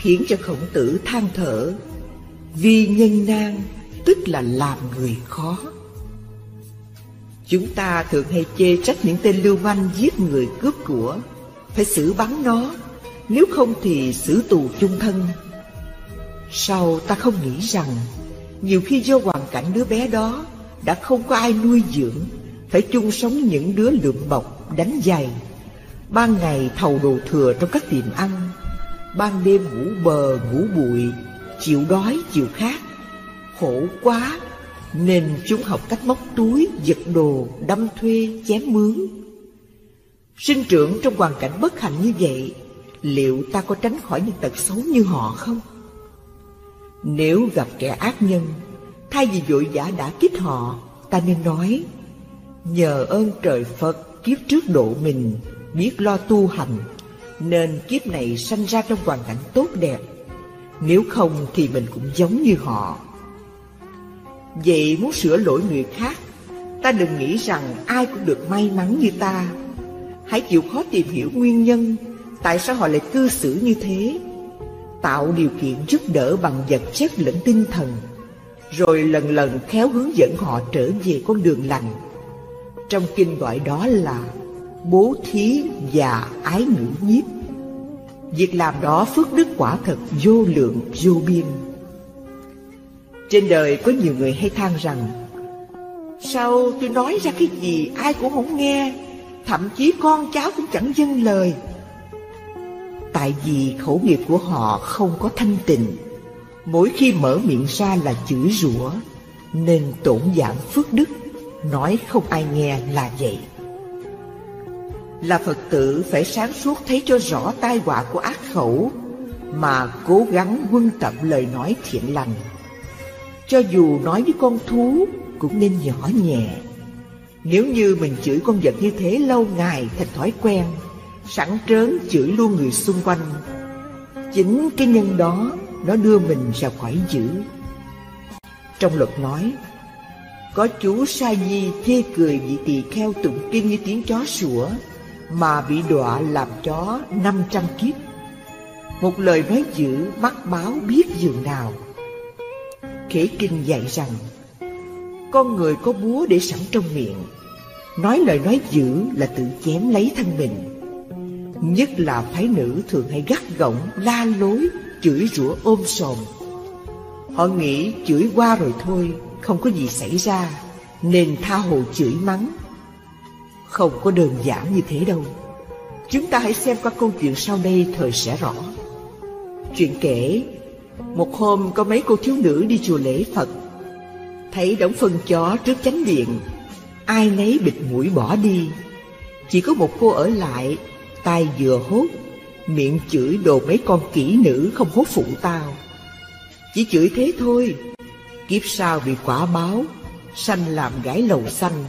khiến cho khổng tử than thở. Vì nhân nan, tức là làm người khó. Chúng ta thường hay chê trách những tên lưu manh giết người cướp của, phải xử bắn nó, nếu không thì xử tù chung thân. Sau ta không nghĩ rằng, nhiều khi do hoàn cảnh đứa bé đó đã không có ai nuôi dưỡng, phải chung sống những đứa lượm bọc, đánh giày, Ban ngày thầu đồ thừa trong các tiệm ăn Ban đêm ngủ bờ ngủ bụi Chịu đói chịu khát Khổ quá Nên chúng học cách móc túi Giật đồ đâm thuê chém mướn Sinh trưởng trong hoàn cảnh bất hạnh như vậy Liệu ta có tránh khỏi những tật xấu như họ không? Nếu gặp kẻ ác nhân Thay vì vội vã đã kích họ Ta nên nói Nhờ ơn trời Phật kiếp trước độ mình biết lo tu hành, nên kiếp này sanh ra trong hoàn cảnh tốt đẹp. Nếu không thì mình cũng giống như họ. Vậy muốn sửa lỗi người khác, Ta đừng nghĩ rằng ai cũng được may mắn như ta Hãy chịu khó tìm hiểu nguyên nhân Tại sao họ lại cư xử như thế Tạo điều kiện giúp đỡ bằng vật chất lẫn tinh thần, Rồi lần lần khéo hướng dẫn họ trở về con đường lành Trong kinh gọi đó là bố thí và ái ngữ nhiếp. Việc làm đó phước đức quả thật vô lượng, vô biên. Trên đời có nhiều người hay than rằng, Sao tôi nói ra cái gì ai cũng không nghe, Thậm chí con cháu cũng chẳng dâng lời. Tại vì khẩu nghiệp của họ không có thanh tịnh, Mỗi khi mở miệng ra là chửi rủa, Nên tổn giảm phước đức, Nói không ai nghe là vậy. Là Phật tử phải sáng suốt thấy cho rõ tai họa của ác khẩu, Mà cố gắng quân tập lời nói thiện lành. Cho dù nói với con thú, cũng nên nhỏ nhẹ. Nếu như mình chửi con vật như thế lâu ngày thành thói quen, Sẵn trớn chửi luôn người xung quanh, Chính cái nhân đó, Nó đưa mình ra khỏi dữ. Trong luật nói, Có chú Sa Di chê cười vị tỳ kheo tụng kinh như tiếng chó sủa mà bị đọa làm chó năm trăm kiếp Một lời nói dữ mắc báo biết dường nào Khế kinh dạy rằng Con người có búa để sẵn trong miệng Nói lời nói dữ là tự chém lấy thân mình Nhất là phái nữ thường hay gắt gỏng, la lối, chửi rủa ôm sòm. Họ nghĩ chửi qua rồi thôi, không có gì xảy ra, nên tha hồ chửi mắng. Không có đơn giản như thế đâu. Chúng ta hãy xem qua câu chuyện sau đây thời sẽ rõ. Chuyện kể, một hôm có mấy cô thiếu nữ đi chùa lễ Phật. Thấy đống phân chó trước chánh điện, ai nấy bịt mũi bỏ đi. Chỉ có một cô ở lại tay vừa hốt miệng chửi đồ mấy con kỹ nữ không hốt phụ tao chỉ chửi thế thôi kiếp sau bị quả báo sanh làm gái lầu xanh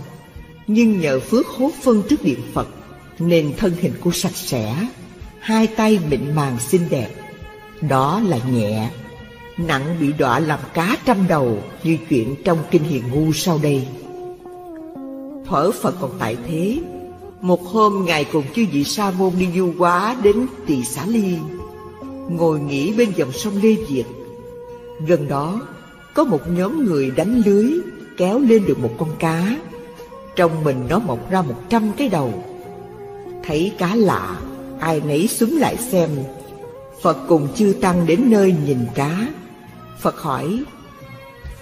nhưng nhờ phước hốt phân trước điện phật, nên thân hình cô sạch sẽ, hai tay mịn màng xinh đẹp. Đó là nhẹ, nặng bị đọa làm cá trăm đầu như chuyện trong kinh hiền ngu sau đây. Thuở phật còn tại thế, một hôm Ngài cùng chư vị Sa môn đi du quá đến Tỳ Xá Ly, Ngồi nghỉ bên dòng sông Lê Diệt Gần đó, có một nhóm người đánh lưới Kéo lên được một con cá. Trong mình nó mọc ra một trăm cái đầu. Thấy cá lạ, Ai nấy xuống lại xem. Phật cùng chư Tăng đến nơi nhìn cá. Phật hỏi,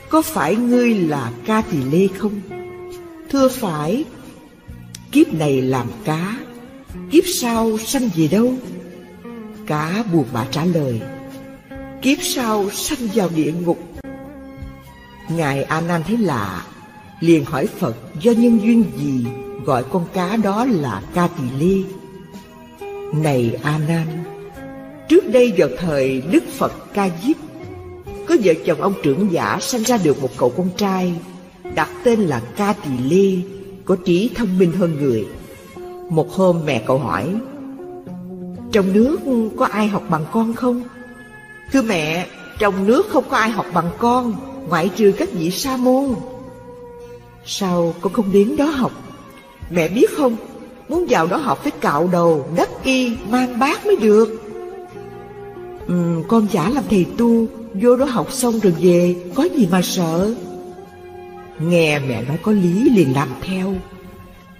Có phải ngươi là ca tỳ lê không? Thưa phải, Kiếp này làm cá, Kiếp sau sanh gì đâu? Cá buồn bã trả lời, Kiếp sau sanh vào địa ngục. Ngài A Nan thấy lạ liền hỏi Phật do nhân duyên gì gọi con cá đó là ca tỳ lê này A Nan trước đây vào thời Đức Phật Ca Diếp có vợ chồng ông trưởng giả sanh ra được một cậu con trai đặt tên là Ca Tỳ Lê có trí thông minh hơn người. Một hôm mẹ cậu hỏi, Trong nước có ai học bằng con không? Thưa mẹ, trong nước không có ai học bằng con, ngoại trừ các vị sa môn. Sao con không đến đó học? Mẹ biết không, muốn vào đó học phải cạo đầu, đắp y, mang bát mới được. Ừ, con giả làm thầy tu, vô đó học xong rồi về, có gì mà sợ? Nghe mẹ nói có lý liền làm theo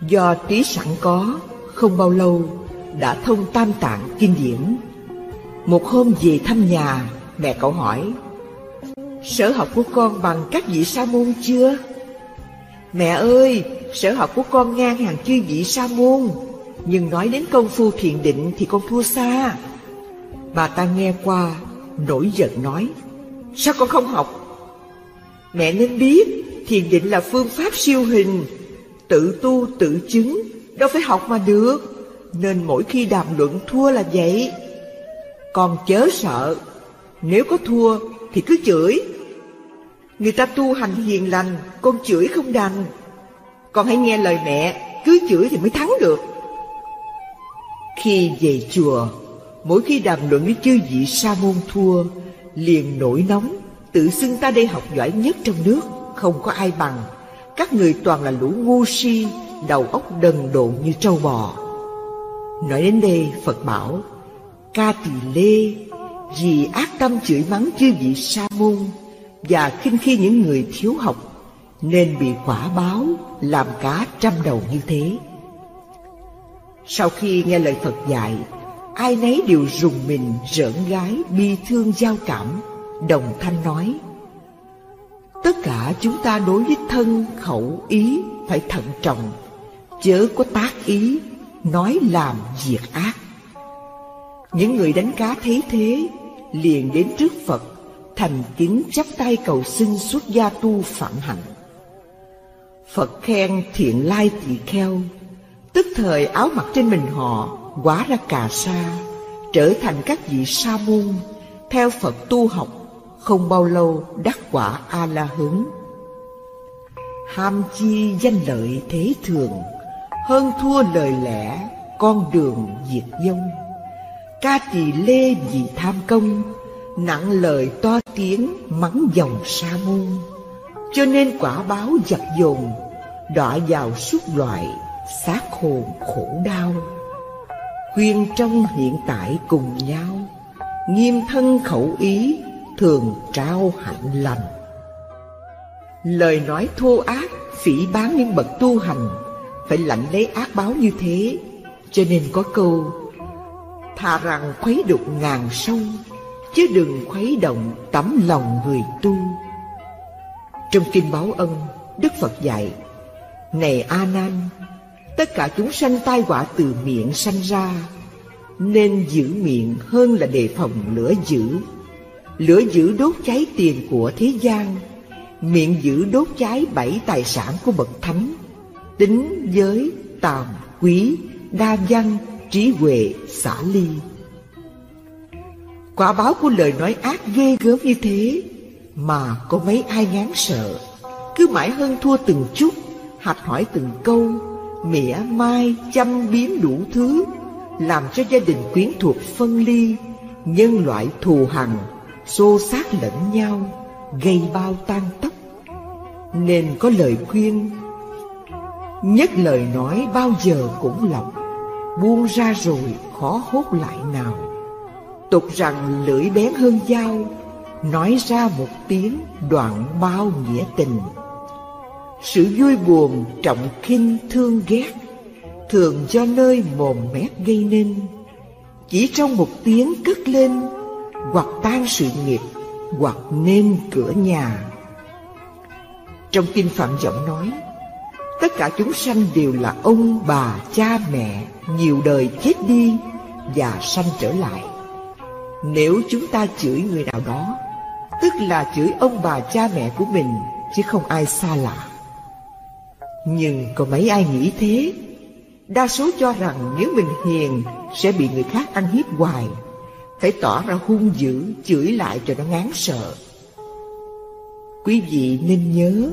Do trí sẵn có Không bao lâu Đã thông tam tạng kinh điển Một hôm về thăm nhà Mẹ cậu hỏi Sở học của con bằng các vị sa môn chưa? Mẹ ơi, sở học của con ngang hàng chư vị sa môn. Nhưng nói đến công phu thiền định thì con thua xa. Bà ta nghe qua, nổi giận nói Sao con không học? Mẹ nên biết thiền định là phương pháp siêu hình. Tự tu tự chứng đâu phải học mà được. Nên mỗi khi đàm luận thua là vậy. Còn chớ sợ. Nếu có thua thì cứ chửi người ta tu hành hiền lành, con chửi không đành. Con hãy nghe lời mẹ, cứ chửi thì mới thắng được. Khi về chùa, mỗi khi đàm luận với chư vị sa môn thua, liền nổi nóng, tự xưng ta đây học giỏi nhất trong nước, không có ai bằng. Các người toàn là lũ ngu si, Đầu óc đần độn như trâu bò. Nói đến đây, Phật bảo, Ca tỳ lê, Vì ác tâm chửi mắng chư vị sa môn và khinh khi những người thiếu học, Nên bị quả báo Làm cá trăm đầu như thế. Sau khi nghe lời Phật dạy, Ai nấy đều rùng mình rỡn gái Bi thương giao cảm, Đồng thanh nói, Tất cả chúng ta đối với thân, khẩu, ý Phải thận trọng, Chớ có tác ý, Nói làm việc ác. Những người đánh cá thấy thế, Liền đến trước Phật Thành kính chắp tay cầu xin xuất gia tu phạm hạnh. Phật khen thiện lai tỳ kheo, Tức thời áo mặc trên mình họ quá ra cà sa, Trở thành các vị sa môn, Theo Phật tu học, Không bao lâu đắc quả A-la-hứng Ham chi danh lợi thế thường, hơn thua lời lẽ, con đường diệt vong. Ca trì lê vì tham công nặng lời to tiếng mắng dòng sa môn. Cho nên quả báo giặc dồn, đọa vào suốt loại, xác hồn khổ đau. Khuyên trong hiện tại cùng nhau, nghiêm thân khẩu ý thường trao hạnh lành. Lời nói thô ác, phỉ bán những bậc tu hành, phải lãnh lấy ác báo như thế. Cho nên có câu, thà rằng khuấy đục ngàn sông chứ đừng khuấy động tấm lòng người tu. Trong kinh báo ân, đức phật dạy này a nan tất cả chúng sanh tai họa từ miệng sanh ra, nên giữ miệng hơn là đề phòng lửa dữ. Lửa dữ đốt cháy tiền của thế gian, miệng dữ đốt cháy bảy tài sản của bậc thánh, tính, giới, tàm, quý, đa văn, trí huệ, xả ly quả báo của lời nói ác ghê gớm như thế, mà có mấy ai ngán sợ. Cứ mãi hơn thua từng chút hạch hỏi từng câu, mỉa mai chăm biếm đủ thứ, làm cho gia đình quyến thuộc phân ly, nhân loại thù hằn, xô xát lẫn nhau, gây bao tan tóc. Nên có lời khuyên, Nhất lời nói bao giờ cũng lọc, Buông ra rồi khó hốt lại nào. Tục rằng lưỡi bén hơn dao Nói ra một tiếng đoạn bao nghĩa tình. Sự vui buồn trọng khinh thương ghét Thường do nơi mồm mép gây nên. Chỉ trong một tiếng cất lên Hoặc tan sự nghiệp Hoặc nên cửa nhà. Trong kinh Phạm Giọng nói Tất cả chúng sanh đều là ông, bà, cha, mẹ Nhiều đời chết đi và sanh trở lại. Nếu chúng ta chửi người nào đó, Tức là chửi ông bà cha mẹ của mình, Chứ không ai xa lạ. Nhưng có mấy ai nghĩ thế? Đa số cho rằng nếu mình hiền, Sẽ bị người khác ăn hiếp hoài. Phải tỏ ra hung dữ, Chửi lại cho nó ngán sợ. Quý vị nên nhớ,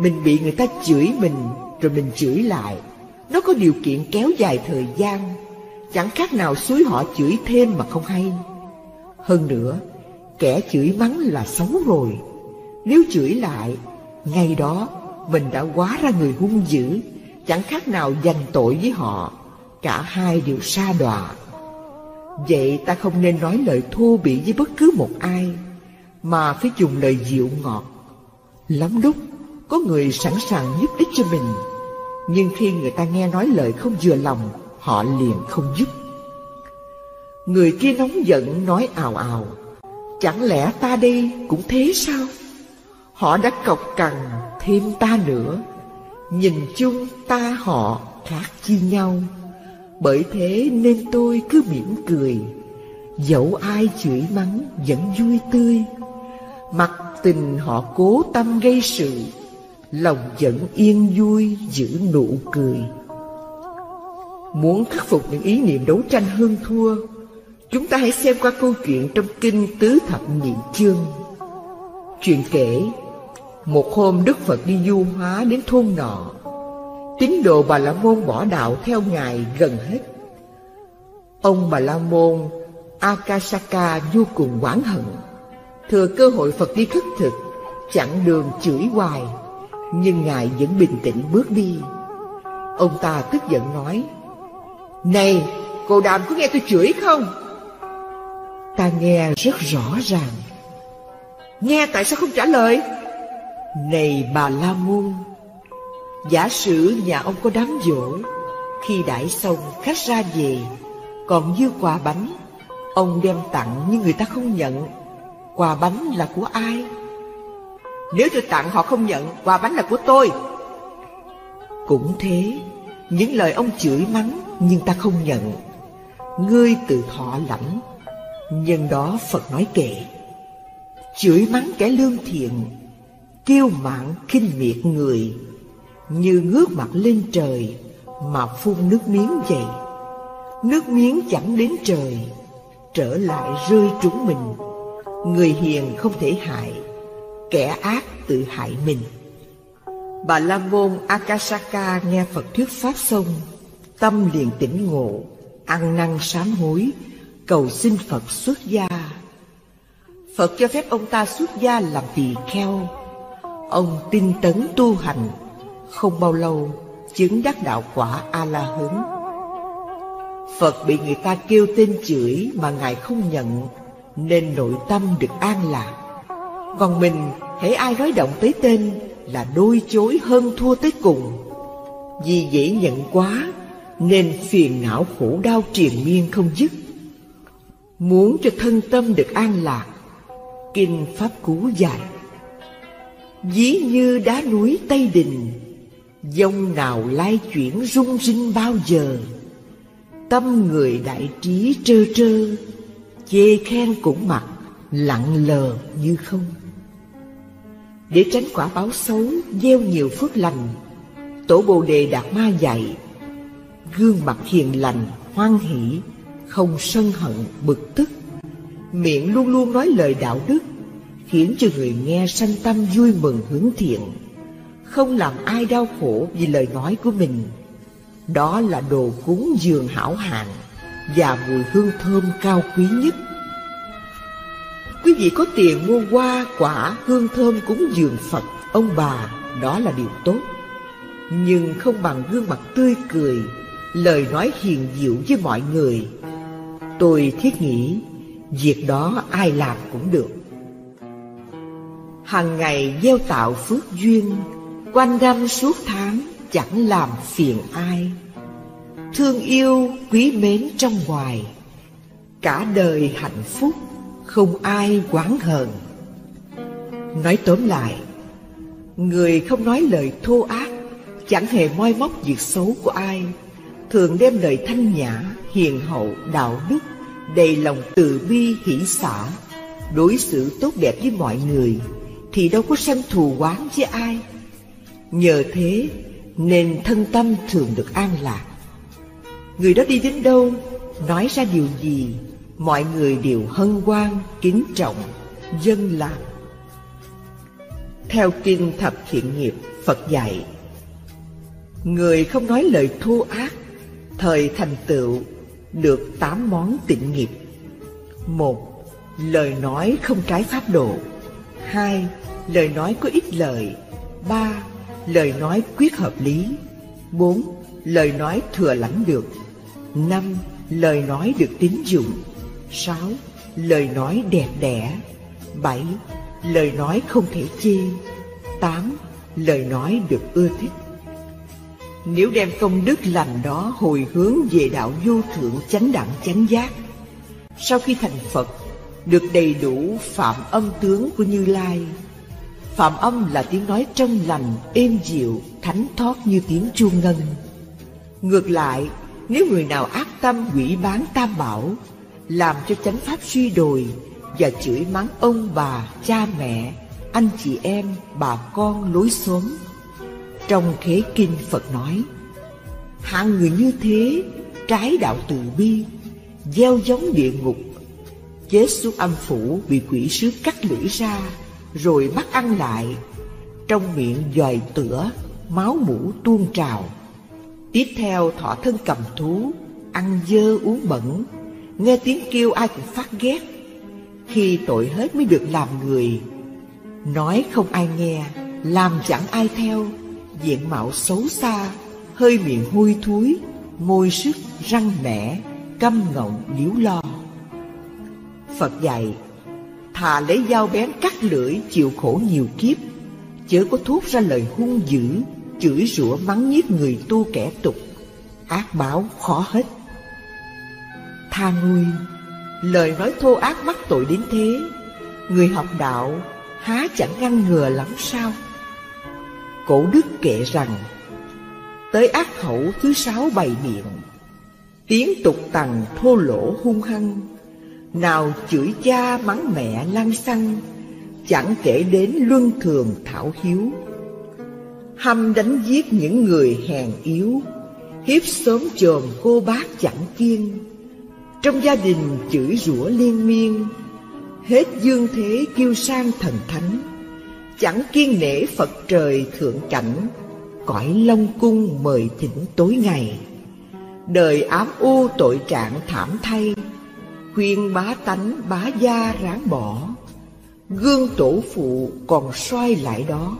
mình bị người ta chửi mình, Rồi mình chửi lại. Nó có điều kiện kéo dài thời gian. Chẳng khác nào suối họ chửi thêm mà không hay. Hơn nữa, Kẻ chửi mắng là xấu rồi. Nếu chửi lại, Ngay đó mình đã quá ra người hung dữ, Chẳng khác nào dành tội với họ. Cả hai đều xa đọa. Vậy ta không nên nói lời thô bỉ với bất cứ một ai, Mà phải dùng lời dịu ngọt. Lắm lúc, có người sẵn sàng giúp ích cho mình, Nhưng khi người ta nghe nói lời không vừa lòng, Họ liền không giúp. Người kia nóng giận nói ào ào Chẳng lẽ ta đây cũng thế sao? Họ đã cọc cằn thêm ta nữa. Nhìn chung ta họ khác chi nhau. Bởi thế nên tôi cứ mỉm cười. Dẫu ai chửi mắng vẫn vui tươi. Mặt tình họ cố tâm gây sự lòng vẫn yên vui giữ nụ cười. Muốn khắc phục những ý niệm đấu tranh hơn thua, chúng ta hãy xem qua câu chuyện trong kinh Tứ Thập Nhị Chương. Chuyện kể, một hôm Đức Phật đi du hóa đến thôn nọ, tín đồ Bà La Môn bỏ đạo theo Ngài gần hết. Ông Bà La Môn Akasaka vô cùng oán hận, thừa cơ hội Phật đi khất thực chặn đường chửi hoài, nhưng Ngài vẫn bình tĩnh bước đi. Ông ta tức giận nói, Này, cô đàm có nghe tôi chửi không? Ta nghe rất rõ ràng. Nghe tại sao không trả lời? Này bà La Môn, giả sử nhà ông có đám dỗ, khi đãi xong khách ra về, còn dư quà bánh, ông đem tặng nhưng người ta không nhận, quà bánh là của ai? Nếu tôi tặng họ không nhận, quà bánh là của tôi. Cũng thế, những lời ông chửi mắng nhưng ta không nhận. Ngươi tự thọ lãnh, nhân đó Phật nói kệ. Chửi mắng kẻ lương thiện, kiêu mạn khinh miệt người, như ngước mặt lên trời mà phun nước miếng vậy. Nước miếng chẳng đến trời, trở lại rơi trúng mình. Người hiền không thể hại, kẻ ác tự hại mình. Bà La Môn Akasaka nghe Phật thuyết pháp xong, tâm liền tỉnh ngộ, ăn năn sám hối, cầu xin Phật xuất gia. Phật cho phép ông ta xuất gia làm tỳ kheo. Ông tinh tấn tu hành, không bao lâu chứng đắc đạo quả A La Hứng. Phật bị người ta kêu tên chửi mà ngài không nhận, nên nội tâm được an lạc. Còn mình, hễ ai nói động tới tên là đôi chối hơn thua tới cùng. Vì dễ nhận quá, nên phiền não khổ đau triền miên không dứt. Muốn cho thân tâm được an lạc, Kinh Pháp Cú dạy. Ví như đá núi Tây Đình, Dông nào lai chuyển rung rinh bao giờ, Tâm người đại trí trơ trơ, Chê khen cũng mặc, lặng lờ như không. Để tránh quả báo xấu, gieo nhiều phước lành, Tổ Bồ Đề Đạt Ma dạy, Gương mặt hiền lành, hoan hỷ, không sân hận, bực tức, miệng luôn luôn nói lời đạo đức, khiến cho người nghe sanh tâm vui mừng hướng thiện, không làm ai đau khổ vì lời nói của mình. Đó là đồ cúng dường hảo hạng và mùi hương thơm cao quý nhất. Quý vị có tiền mua hoa, quả, hương thơm cúng dường Phật, ông bà, đó là điều tốt. Nhưng không bằng gương mặt tươi cười, lời nói hiền diệu với mọi người. Tôi thiết nghĩ, việc đó ai làm cũng được. Hằng ngày gieo tạo phước duyên, quanh năm suốt tháng chẳng làm phiền ai. Thương yêu quý mến trong ngoài, cả đời hạnh phúc không ai quán hờn. Nói tóm lại, người không nói lời thô ác, chẳng hề moi móc việc xấu của ai, thường đem lời thanh nhã, hiền hậu, đạo đức, đầy lòng từ bi hỷ xả, đối xử tốt đẹp với mọi người, thì đâu có sanh thù oán với ai. Nhờ thế nên thân tâm thường được an lạc. Người đó đi đến đâu, nói ra điều gì, mọi người đều hân hoan, kính trọng, dân lạc. Theo kinh thập thiện nghiệp, Phật dạy, người không nói lời thô ác, thời thành tựu được tám món tịnh nghiệp. Một, lời nói không trái pháp độ. Hai, lời nói có ích lợi. Ba, lời nói quyết hợp lý. Bốn, lời nói thừa lãnh được. Năm, lời nói được tín dụng. Sáu, lời nói đẹp đẽ. Bảy, lời nói không thể chê. Tám, lời nói được ưa thích. Nếu đem công đức lành đó hồi hướng về đạo vô thượng chánh đẳng chánh giác, sau khi thành Phật, được đầy đủ phạm âm tướng của Như Lai. Phạm âm là tiếng nói trong lành, êm dịu, thánh thoát như tiếng chuông ngân. Ngược lại, nếu người nào ác tâm quỷ bán tam bảo, làm cho chánh pháp suy đồi và chửi mắng ông bà, cha mẹ, anh chị em, bà con lối xóm, trong khế kinh Phật nói, Hạng người như thế, Trái đạo từ bi, Gieo giống địa ngục. Chết xuống âm phủ Bị quỷ sứ cắt lưỡi ra, Rồi bắt ăn lại. Trong miệng dòi tửa, Máu mũ tuôn trào. Tiếp theo thọ thân cầm thú, Ăn dơ uống bẩn Nghe tiếng kêu ai cũng phát ghét. Khi tội hết mới được làm người. Nói không ai nghe, Làm chẳng ai theo. Diện mạo xấu xa Hơi miệng hôi thối Môi sức răng nẻ Căm ngọng liếu lo. Phật dạy Thà lấy dao bén cắt lưỡi Chịu khổ nhiều kiếp Chớ có thốt ra lời hung dữ Chửi rủa mắng nhiếc người tu kẻ tục Ác báo khó hết. Tha nguyên, Lời nói thô ác mắc tội đến thế Người học đạo há chẳng ngăn ngừa lắm sao? Cổ đức kệ rằng Tới ác khẩu thứ sáu bày biện, Tiếng tục tằng thô lỗ hung hăng Nào chửi cha mắng mẹ lăng xăng Chẳng kể đến luân thường thảo hiếu. Hăm đánh giết những người hèn yếu Hiếp sớm chồm cô bác chẳng kiên. Trong gia đình chửi rủa liên miên Hết dương thế kêu sang thần thánh. Chẳng kiên nể Phật trời thượng cảnh, Cõi Long Cung mời thỉnh tối ngày. Đời ám u tội trạng thảm thay, Khuyên bá tánh bá gia ráng bỏ. Gương tổ phụ còn soi lại đó,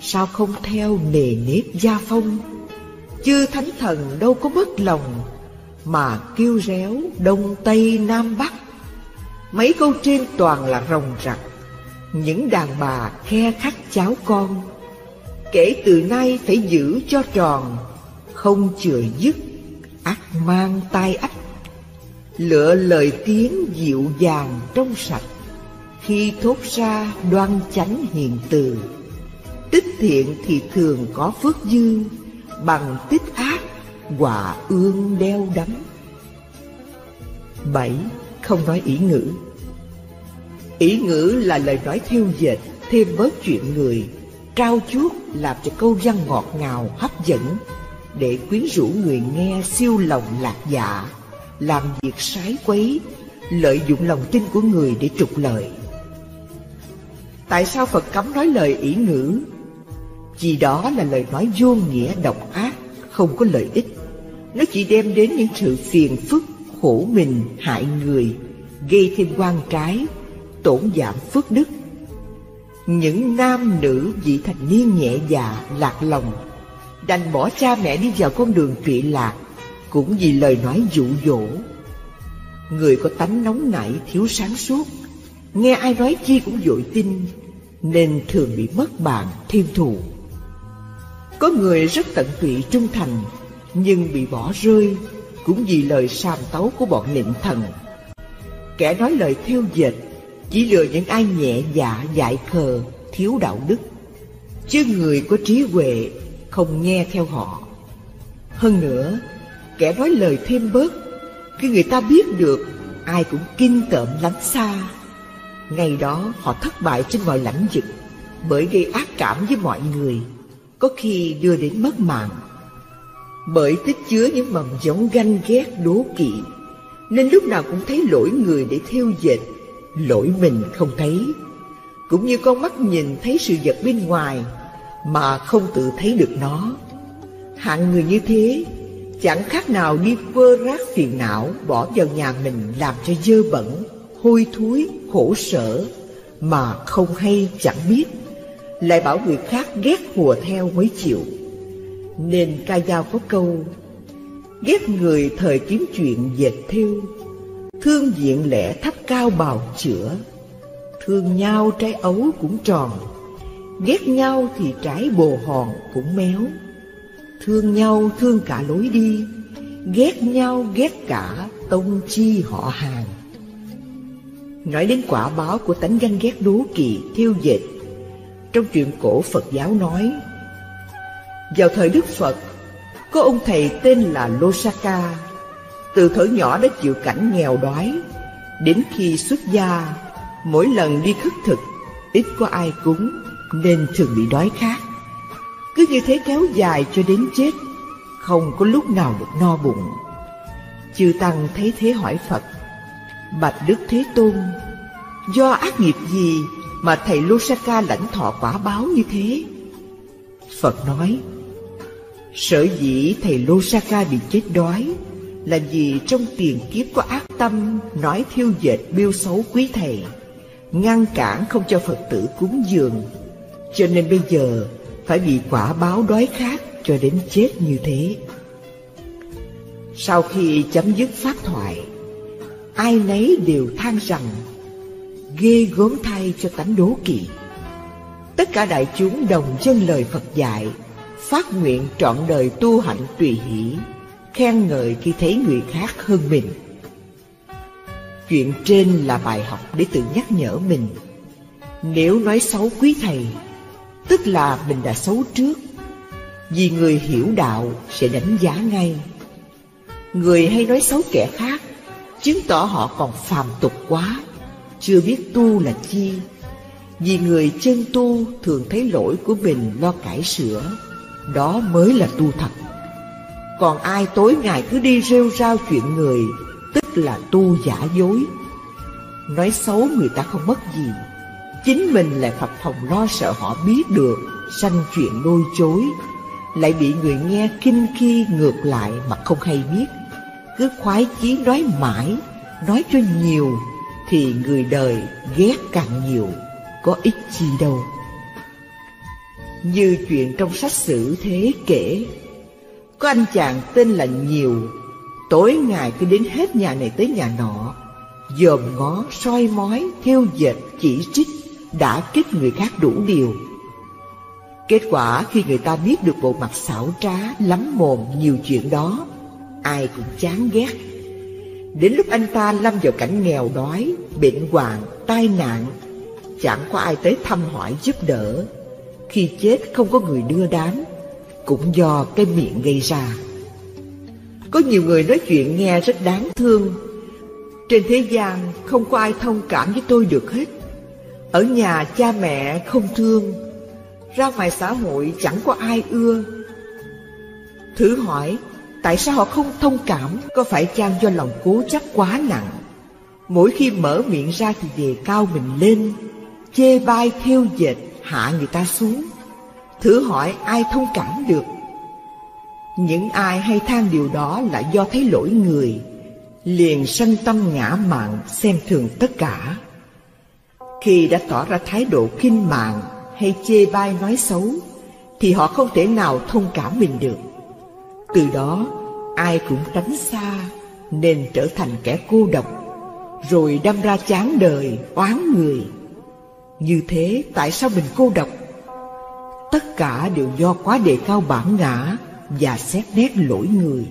Sao không theo nề nếp gia phong? Chư thánh thần đâu có mất lòng, Mà kêu réo đông tây nam bắc. Mấy câu trên toàn là rồng rặc những đàn bà khe khắc cháu con, Kể từ nay phải giữ cho tròn, Không chừa dứt ắt mang tai ách. Lựa lời tiếng dịu dàng trong sạch, Khi thốt ra đoan chánh hiền từ. Tích thiện thì thường có phước dư, Bằng tích ác quả ương đeo đắm. Bảy, Không nói ý ngữ. Ý ngữ là lời nói thiêu dệt Thêm bớt chuyện người. Trao chuốt làm cho câu văn ngọt ngào hấp dẫn. Để quyến rũ người nghe siêu lòng lạc dạ. Làm việc sái quấy Lợi dụng lòng tin của người để trục lợi. Tại sao Phật cấm nói lời ý ngữ? Vì đó là lời nói vô nghĩa độc ác, không có lợi ích. Nó chỉ đem đến những sự phiền phức, khổ mình, hại người, gây thêm quan trái, tổn giảm phước đức. Những nam nữ vị thành niên nhẹ dạ, lạc lòng, đành bỏ cha mẹ đi vào con đường trụy lạc, cũng vì lời nói dụ dỗ. Người có tánh nóng nảy, thiếu sáng suốt, nghe ai nói chi cũng dội tin, nên thường bị mất bạn, thêm thù. Có người rất tận tụy trung thành Nhưng bị bỏ rơi Cũng vì lời sàm tấu của bọn nịnh thần Kẻ nói lời theo dệt chỉ lừa những ai nhẹ dạ dại khờ Thiếu đạo đức. Chứ người có trí huệ Không nghe theo họ. Hơn nữa Kẻ nói lời thêm bớt Khi người ta biết được Ai cũng kinh tởm lánh xa. Ngày đó họ thất bại trên mọi lãnh vực Bởi gây ác cảm với mọi người có khi đưa đến mất mạng. Bởi tích chứa những mầm giống ganh ghét đố kỵ, nên lúc nào cũng thấy lỗi người để theo dệt, lỗi mình không thấy. Cũng như con mắt nhìn thấy sự vật bên ngoài mà không tự thấy được nó. Hạng người như thế chẳng khác nào đi vơ rác phiền não bỏ vào nhà mình làm cho dơ bẩn, hôi thối, khổ sở mà không hay chẳng biết lại bảo người khác ghét hùa theo mới chịu. Nên ca dao có câu Ghét người thời kiếm chuyện dệt thêu Thương diện lẽ thấp cao bào chữa. Thương nhau trái ấu cũng tròn. Ghét nhau thì trái bồ hòn cũng méo. Thương nhau thương cả lối đi. Ghét nhau ghét cả tông chi họ hàng. Nói đến quả báo của tánh ganh ghét đố kỵ, thiêu dệt trong truyện cổ Phật giáo nói Vào thời Đức Phật Có ông thầy tên là Losaka từ thở nhỏ đã chịu cảnh nghèo đói. Đến khi xuất gia Mỗi lần đi khất thực Ít có ai cúng Nên thường bị đói khát. Cứ như thế kéo dài cho đến chết Không có lúc nào được no bụng. Chư Tăng thấy thế hỏi Phật Bạch Đức Thế Tôn Do ác nghiệp gì mà thầy Lusaka lãnh thọ quả báo như thế? Phật nói, sở dĩ thầy Lusaka bị chết đói là vì trong tiền kiếp có ác tâm nói thiêu dệt biêu xấu quý thầy, ngăn cản không cho Phật tử cúng dường, cho nên bây giờ phải bị quả báo đói khát cho đến chết như thế. Sau khi chấm dứt pháp thoại, ai nấy đều than rằng ghê gớm thay cho tánh đố kỵ. Tất cả đại chúng đồng chân lời Phật dạy, phát nguyện trọn đời tu hạnh tùy hỷ, khen ngợi khi thấy người khác hơn mình. Chuyện trên là bài học để tự nhắc nhở mình. Nếu nói xấu quý thầy, tức là mình đã xấu trước. Vì người hiểu đạo sẽ đánh giá ngay. Người hay nói xấu kẻ khác, chứng tỏ họ còn phàm tục quá, chưa biết tu là chi. Vì người chân tu thường thấy lỗi của mình lo cải sửa, đó mới là tu thật. Còn ai tối ngày cứ đi rêu rao chuyện người, Tức là tu giả dối. Nói xấu người ta không mất gì. Chính mình lại phập phòng lo sợ họ biết được, Sanh chuyện đôi chối. Lại bị người nghe kinh khi ngược lại mà không hay biết. Cứ khoái chí nói mãi, Nói cho nhiều, Thì người đời ghét càng nhiều, Có ích chi đâu. Như chuyện trong sách sử thế kể có anh chàng tên là Nhiều. Tối ngày cứ đến hết nhà này tới nhà nọ Dòm ngó, soi mói, theo dệt, chỉ trích Đã kích người khác đủ điều. Kết quả khi người ta biết được bộ mặt xảo trá, lắm mồm nhiều chuyện đó Ai cũng chán ghét. Đến lúc anh ta lâm vào cảnh nghèo đói, bệnh hoạn, tai nạn Chẳng có ai tới thăm hỏi giúp đỡ. Khi chết không có người đưa đám cũng do cái miệng gây ra. Có nhiều người nói chuyện nghe rất đáng thương. Trên thế gian không có ai thông cảm với tôi được hết. Ở nhà cha mẹ không thương, ra ngoài xã hội chẳng có ai ưa. Thử hỏi, tại sao họ không thông cảm? Có phải chăng do lòng cố chấp quá nặng? Mỗi khi mở miệng ra thì đề cao mình lên, chê bai theo dệt hạ người ta xuống. Thử hỏi ai thông cảm được? Những ai hay than điều đó là do thấy lỗi người Liền sân tâm ngã mạn xem thường tất cả. Khi đã tỏ ra thái độ kinh mạng hay chê bai nói xấu Thì họ không thể nào thông cảm mình được. Từ đó ai cũng tránh xa Nên trở thành kẻ cô độc Rồi đâm ra chán đời, oán người. Như thế tại sao mình cô độc? Tất cả đều do quá đề cao bản ngã Và xét nét lỗi người.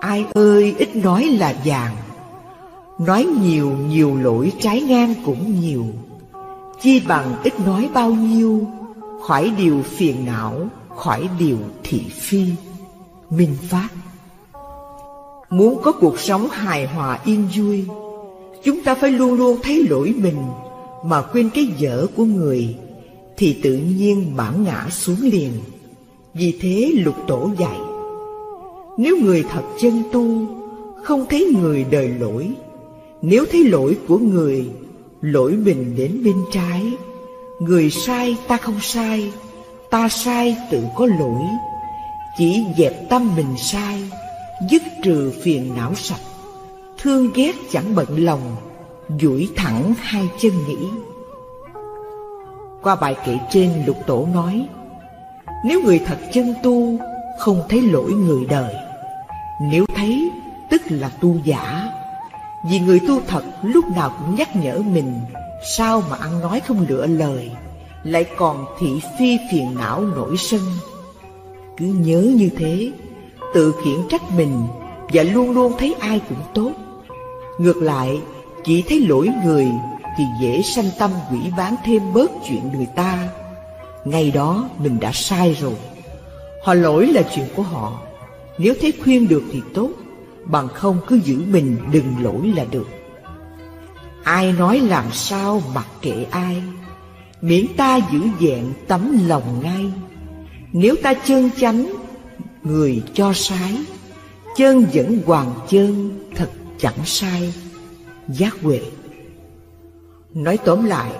Ai ơi, ít nói là vàng. Nói nhiều nhiều lỗi trái ngang cũng nhiều. Chi bằng ít nói bao nhiêu, Khỏi điều phiền não, Khỏi điều thị phi. Minh Pháp. Muốn có cuộc sống hài hòa yên vui, Chúng ta phải luôn luôn thấy lỗi mình Mà quên cái dở của người thì tự nhiên bản ngã xuống liền. Vì thế lục tổ dạy, nếu người thật chân tu, không thấy người đời lỗi, nếu thấy lỗi của người, lỗi mình đến bên trái, người sai ta không sai, ta sai tự có lỗi, chỉ dẹp tâm mình sai, dứt trừ phiền não sạch, thương ghét chẳng bận lòng, duỗi thẳng hai chân nghĩ. Qua bài kể trên lục tổ nói, Nếu người thật chân tu, Không thấy lỗi người đời. Nếu thấy, tức là tu giả. Vì người tu thật lúc nào cũng nhắc nhở mình, Sao mà ăn nói không lựa lời, Lại còn thị phi phiền não nổi sân. Cứ nhớ như thế, Tự khiển trách mình Và luôn luôn thấy ai cũng tốt. Ngược lại, Chỉ thấy lỗi người thì dễ sanh tâm quỷ bán thêm bớt chuyện người ta. Ngày đó mình đã sai rồi. Họ lỗi là chuyện của họ. Nếu thấy khuyên được thì tốt, bằng không cứ giữ mình đừng lỗi là được. Ai nói làm sao mặc kệ ai, miễn ta giữ vẹn tấm lòng ngay. Nếu ta chân chánh, người cho sái, chân vẫn hoàng chân, thật chẳng sai. Giác huệ Nói tóm lại,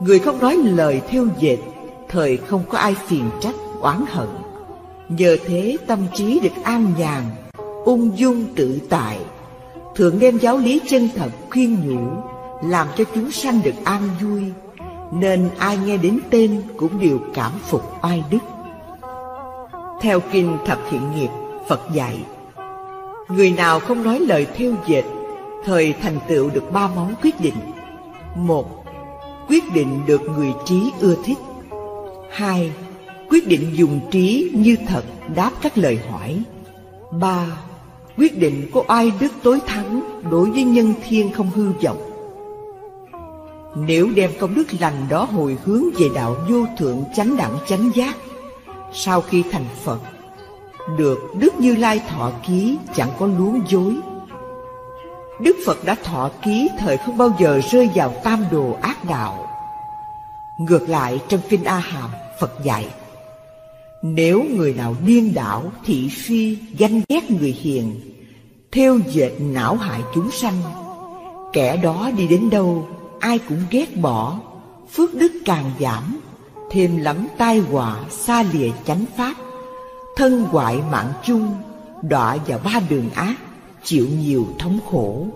người không nói lời theo dệt, thời không có ai phiền trách, oán hận. Nhờ thế tâm trí được an nhàn, ung dung tự tại, thường đem giáo lý chân thật khuyên nhủ, làm cho chúng sanh được an vui, nên ai nghe đến tên cũng đều cảm phục oai đức. Theo kinh Thập Thiện Nghiệp, Phật dạy, người nào không nói lời theo dệt, thời thành tựu được ba món quyết định. Một, quyết định được người trí ưa thích. Hai, quyết định dùng trí như thật đáp các lời hỏi. Ba, quyết định có ai đức tối thắng đối với nhân thiên không hư vọng. Nếu đem công đức lành đó hồi hướng về đạo vô thượng chánh đẳng chánh giác, sau khi thành Phật, được Đức Như Lai thọ ký chẳng có luống dối. Đức Phật đã thọ ký thời không bao giờ rơi vào tam đồ ác đạo. Ngược lại trong Kinh A Hàm, Phật dạy, nếu người nào điên đảo, thị phi, ganh ghét người hiền, theo dệt não hại chúng sanh, kẻ đó đi đến đâu, ai cũng ghét bỏ, phước đức càng giảm, thêm lắm tai họa xa lìa chánh pháp, thân hoại mạng chung, đọa vào ba đường ác, chịu nhiều thống khổ.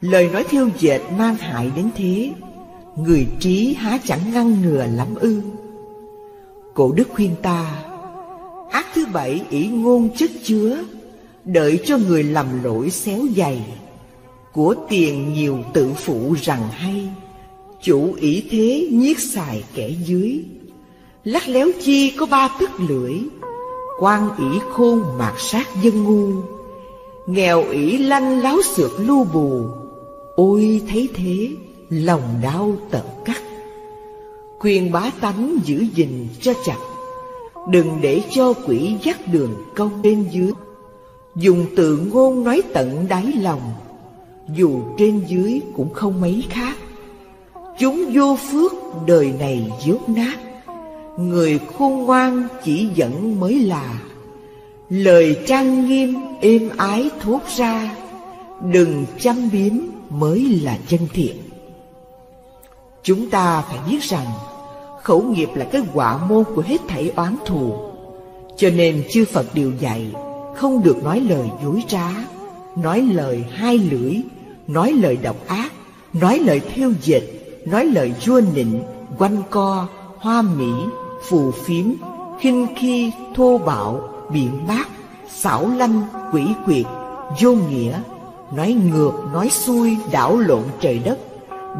Lời nói thiêu dệt mang hại đến thế, người trí há chẳng ngăn ngừa lắm ư. Cổ đức khuyên ta, ác thứ bảy ỷ ngôn chất chứa, đợi cho người lầm lỗi xéo dày. Của tiền nhiều tự phụ rằng hay, chủ ý thế nhiếc xài kẻ dưới. Lắc léo chi có ba tức lưỡi, quan ỷ khôn mạt sát dân ngu, nghèo ỷ lanh láo xược lu bù, ôi thấy thế lòng đau tận cắt. Khuyên bá tánh giữ gìn cho chặt, đừng để cho quỷ dắt đường công bên dưới. Dùng từ ngôn nói tận đáy lòng, dù trên dưới cũng không mấy khác. Chúng vô phước đời này dốt nát, người khôn ngoan chỉ dẫn mới là lời trang nghiêm êm ái thốt ra, đừng chăm biếm mới là chân thiện. Chúng ta phải biết rằng khẩu nghiệp là cái quả môn của hết thảy oán thù. Cho nên chư Phật đều dạy không được nói lời dối trá, nói lời hai lưỡi, nói lời độc ác, nói lời theo dệt, nói lời vua nịnh, quanh co, hoa mỹ, phù phiếm, khinh khi, thô bạo, biện bác, xảo lanh, quỷ quyệt, vô nghĩa, nói ngược, nói xuôi, đảo lộn trời đất,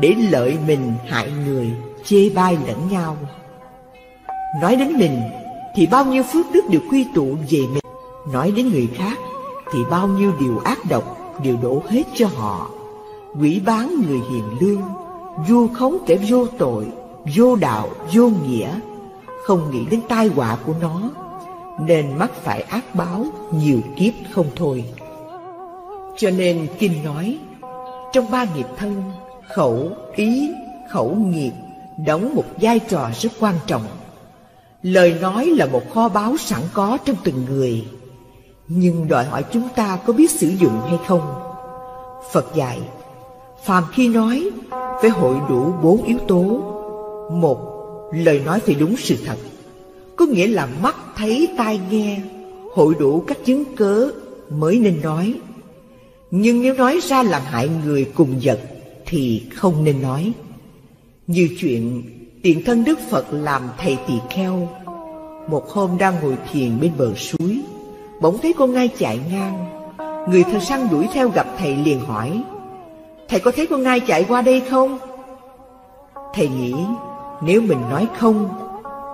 để lợi mình hại người, chê bai lẫn nhau. Nói đến mình thì bao nhiêu phước đức đều quy tụ về mình. Nói đến người khác thì bao nhiêu điều ác độc đều đổ hết cho họ. Quỷ bán người hiền lương, vu khống kẻ vô tội, vô đạo, vô nghĩa, không nghĩ đến tai họa của nó, nên mắc phải ác báo nhiều kiếp không thôi. Cho nên Kinh nói, trong ba nghiệp thân, khẩu, ý, khẩu nghiệp đóng một vai trò rất quan trọng. Lời nói là một kho báu sẵn có trong từng người, nhưng đòi hỏi chúng ta có biết sử dụng hay không. Phật dạy, phàm khi nói phải hội đủ bốn yếu tố. Một, lời nói phải đúng sự thật, có nghĩa là mắt thấy tai nghe, hội đủ các chứng cớ mới nên nói. Nhưng nếu nói ra làm hại người cùng vật thì không nên nói. Như chuyện tiện thân Đức Phật làm thầy tỳ kheo. Một hôm đang ngồi thiền bên bờ suối, bỗng thấy con ngai chạy ngang. Người thợ săn đuổi theo gặp thầy liền hỏi, Thầy có thấy con ngai chạy qua đây không? Thầy nghĩ nếu mình nói không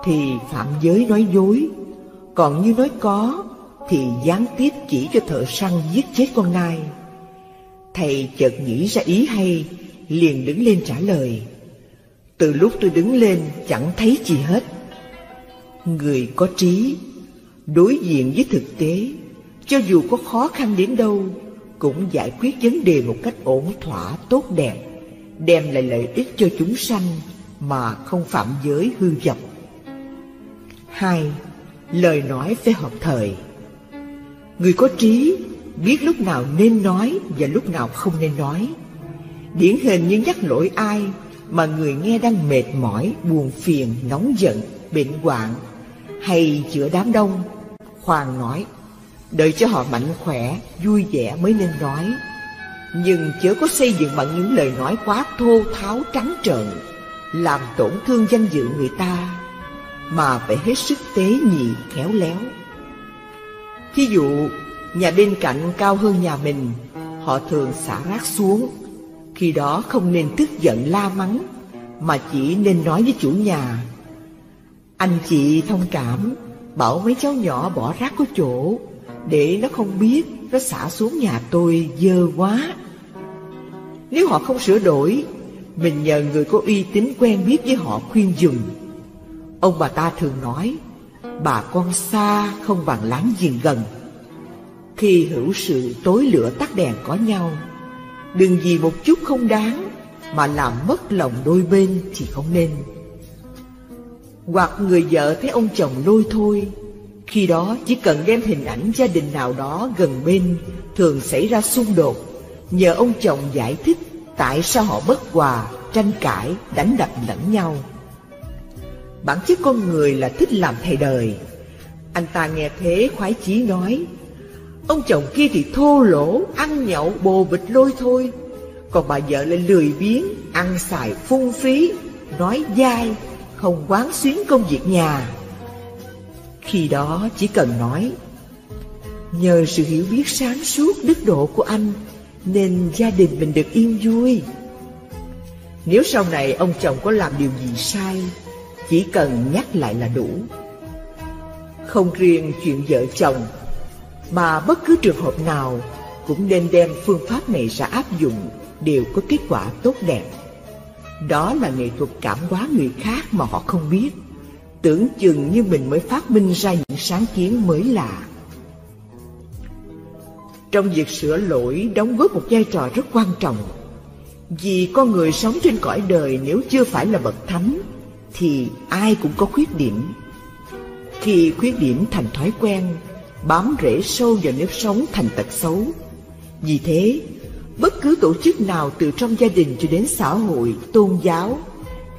thì phạm giới nói dối, còn như nói có thì gián tiếp chỉ cho thợ săn giết chết con nai. Thầy chợt nghĩ ra ý hay, liền đứng lên trả lời. Từ lúc tôi đứng lên chẳng thấy gì hết. Người có trí, đối diện với thực tế, cho dù có khó khăn đến đâu, cũng giải quyết vấn đề một cách ổn thỏa tốt đẹp, đem lại lợi ích cho chúng sanh mà không phạm giới hư vọng. Hai, lời nói phải hợp thời. Người có trí biết lúc nào nên nói và lúc nào không nên nói. Điển hình như nhắc lỗi ai mà người nghe đang mệt mỏi, buồn phiền, nóng giận, bệnh hoạn hay giữa đám đông, khoan nói, đợi cho họ mạnh khỏe, vui vẻ mới nên nói. Nhưng chớ có xây dựng bằng những lời nói quá thô tháo trắng trợn Làm tổn thương danh dự người ta mà phải hết sức tế nhị, khéo léo. Thí dụ, Nhà bên cạnh cao hơn nhà mình, Họ thường xả rác xuống. Khi đó không nên tức giận la mắng, Mà chỉ nên nói với chủ nhà, Anh chị thông cảm, Bảo mấy cháu nhỏ bỏ rác có chỗ, Để nó không biết Nó xả xuống nhà tôi dơ quá. Nếu họ không sửa đổi, Mình nhờ người có uy tín quen biết với họ khuyên dùng. Ông bà ta thường nói Bà con xa không bằng láng giềng gần. Khi hữu sự tối lửa tắt đèn có nhau Đừng vì một chút không đáng Mà làm mất lòng đôi bên thì không nên. Hoặc người vợ thấy ông chồng lôi thôi Khi đó chỉ cần đem hình ảnh gia đình nào đó gần bên Thường xảy ra xung đột Nhờ ông chồng giải thích Tại sao họ bất hòa, tranh cãi, đánh đập lẫn nhau. Bản chất con người là thích làm thầy đời. Anh ta nghe thế khoái chí nói Ông chồng kia thì thô lỗ, ăn nhậu bồ bịch lôi thôi. Còn bà vợ lại lười biếng, ăn xài phung phí Nói dai, không quán xuyến công việc nhà. Khi đó chỉ cần nói Nhờ sự hiểu biết sáng suốt đức độ của anh Nên gia đình mình được yên vui. Nếu sau này ông chồng có làm điều gì sai chỉ cần nhắc lại là đủ Không riêng chuyện vợ chồng mà bất cứ trường hợp nào cũng nên đem phương pháp này ra áp dụng đều có kết quả tốt đẹp. Đó là nghệ thuật cảm hóa người khác mà họ không biết, tưởng chừng như mình mới phát minh ra những sáng kiến mới lạ. Trong việc sửa lỗi đóng góp một vai trò rất quan trọng, vì con người sống trên cõi đời nếu chưa phải là bậc thánh, thì ai cũng có khuyết điểm. Khi khuyết điểm thành thói quen, bám rễ sâu vào nếp sống thành tật xấu. Vì thế, bất cứ tổ chức nào từ trong gia đình cho đến xã hội, tôn giáo,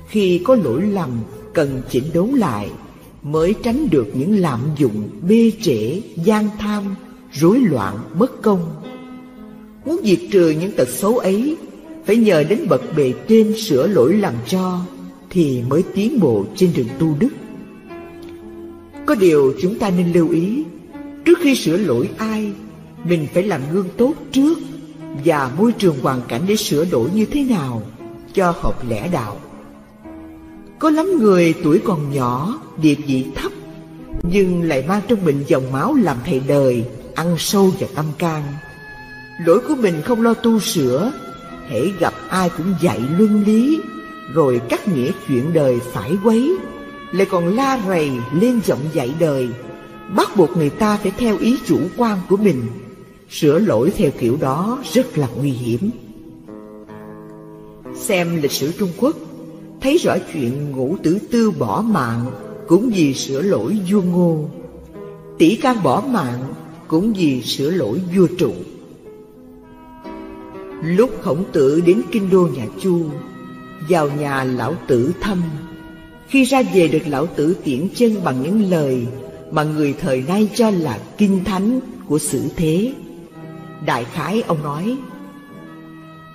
khi có lỗi lầm cần chỉnh đốn lại mới tránh được những lạm dụng, bê trễ, gian tham, rối loạn, bất công. Muốn diệt trừ những tật xấu ấy, phải nhờ đến bậc bề trên sửa lỗi lầm cho, thì mới tiến bộ trên đường tu đức. Có điều chúng ta nên lưu ý, Trước khi sửa lỗi ai, Mình phải làm gương tốt trước Và môi trường hoàn cảnh để sửa đổi như thế nào Cho hợp lẽ đạo. Có lắm người tuổi còn nhỏ, Địa vị thấp, Nhưng lại mang trong mình dòng máu làm thầy đời, Ăn sâu vào tâm can. Lỗi của mình không lo tu sửa, hễ gặp ai cũng dạy luân lý. Rồi cắt nghĩa chuyện đời phải quấy. Lại còn la rầy lên giọng dạy đời, bắt buộc người ta phải theo ý chủ quan của mình. Sửa lỗi theo kiểu đó rất là nguy hiểm. Xem lịch sử trung quốc, thấy rõ chuyện ngũ tử tư bỏ mạng cũng vì sửa lỗi vua ngô. Tỷ can bỏ mạng cũng vì sửa lỗi vua trụ. Lúc khổng tử đến kinh đô nhà chu vào nhà lão tử thăm khi ra về được lão tử tiễn chân bằng những lời mà người thời nay cho là kinh thánh của sử thế. Đại khái ông nói,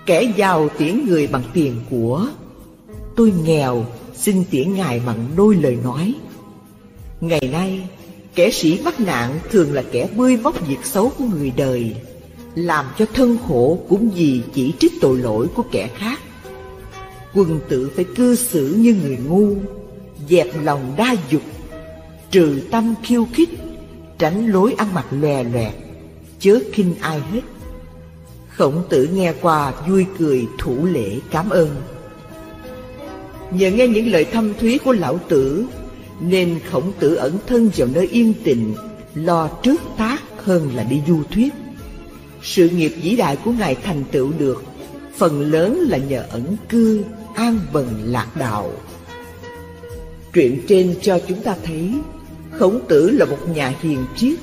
Kẻ giàu tiễn người bằng tiền của, tôi nghèo xin tiễn ngài bằng đôi lời nói. Ngày nay, kẻ sĩ mắc nạn thường là kẻ bươi móc việc xấu của người đời, làm cho thân khổ cũng vì chỉ trích tội lỗi của kẻ khác. Quân tử phải cư xử như người ngu, dẹp lòng đa dục trừ tâm khiêu khích tránh lối ăn mặc lòe loẹt chớ khinh ai hết. Khổng tử nghe qua vui cười thủ lễ cảm ơn. Nhờ nghe những lời thâm thúy của lão tử nên khổng tử ẩn thân vào nơi yên tĩnh lo trước tác hơn là đi du thuyết. Sự nghiệp vĩ đại của ngài thành tựu được phần lớn là nhờ ẩn cư an bần lạc đạo truyện trên cho chúng ta thấy Khổng tử là một nhà hiền triết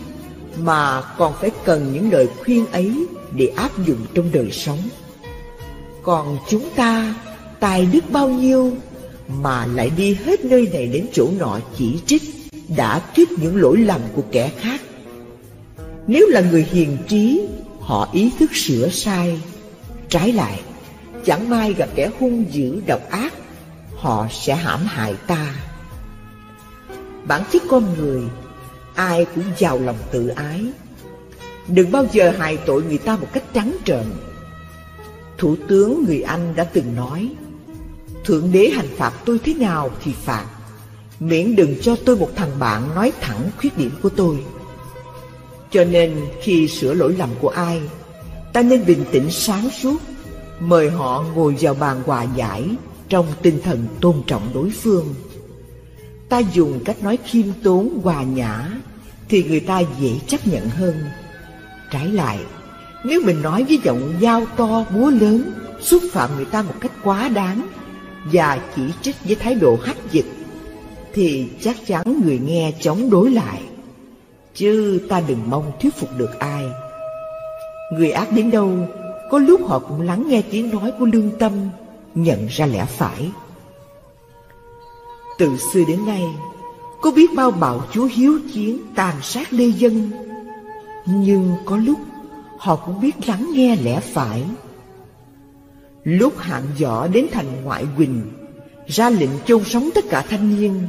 mà còn phải cần những lời khuyên ấy để áp dụng trong đời sống. Còn chúng ta tài đức bao nhiêu mà lại đi hết nơi này đến chỗ nọ chỉ trích, đã kích những lỗi lầm của kẻ khác. Nếu là người hiền trí, họ ý thức sửa sai, Trái lại, chẳng may gặp kẻ hung dữ độc ác, họ sẽ hãm hại ta. Bản chất con người, ai cũng giàu lòng tự ái. Đừng bao giờ hại tội người ta một cách trắng trợn. Thủ tướng người Anh đã từng nói, Thượng đế hành phạt tôi thế nào thì phạt, miễn đừng cho tôi một thằng bạn nói thẳng khuyết điểm của tôi. Cho nên khi sửa lỗi lầm của ai, ta nên bình tĩnh sáng suốt, mời họ ngồi vào bàn hòa giải trong tinh thần tôn trọng đối phương. Ta dùng cách nói khiêm tốn hòa nhã thì người ta dễ chấp nhận hơn. Trái lại, nếu mình nói với giọng dao to búa lớn, xúc phạm người ta một cách quá đáng và chỉ trích với thái độ hách dịch, thì chắc chắn người nghe chống đối lại. Chứ ta đừng mong thuyết phục được ai. Người ác đến đâu, có lúc họ cũng lắng nghe tiếng nói của lương tâm, nhận ra lẽ phải. Từ xưa đến nay, có biết bao bạo chúa hiếu chiến tàn sát lê dân, nhưng có lúc họ cũng biết lắng nghe lẽ phải. Lúc hạng võ đến thành ngoại quỳnh, ra lệnh chôn sống tất cả thanh niên.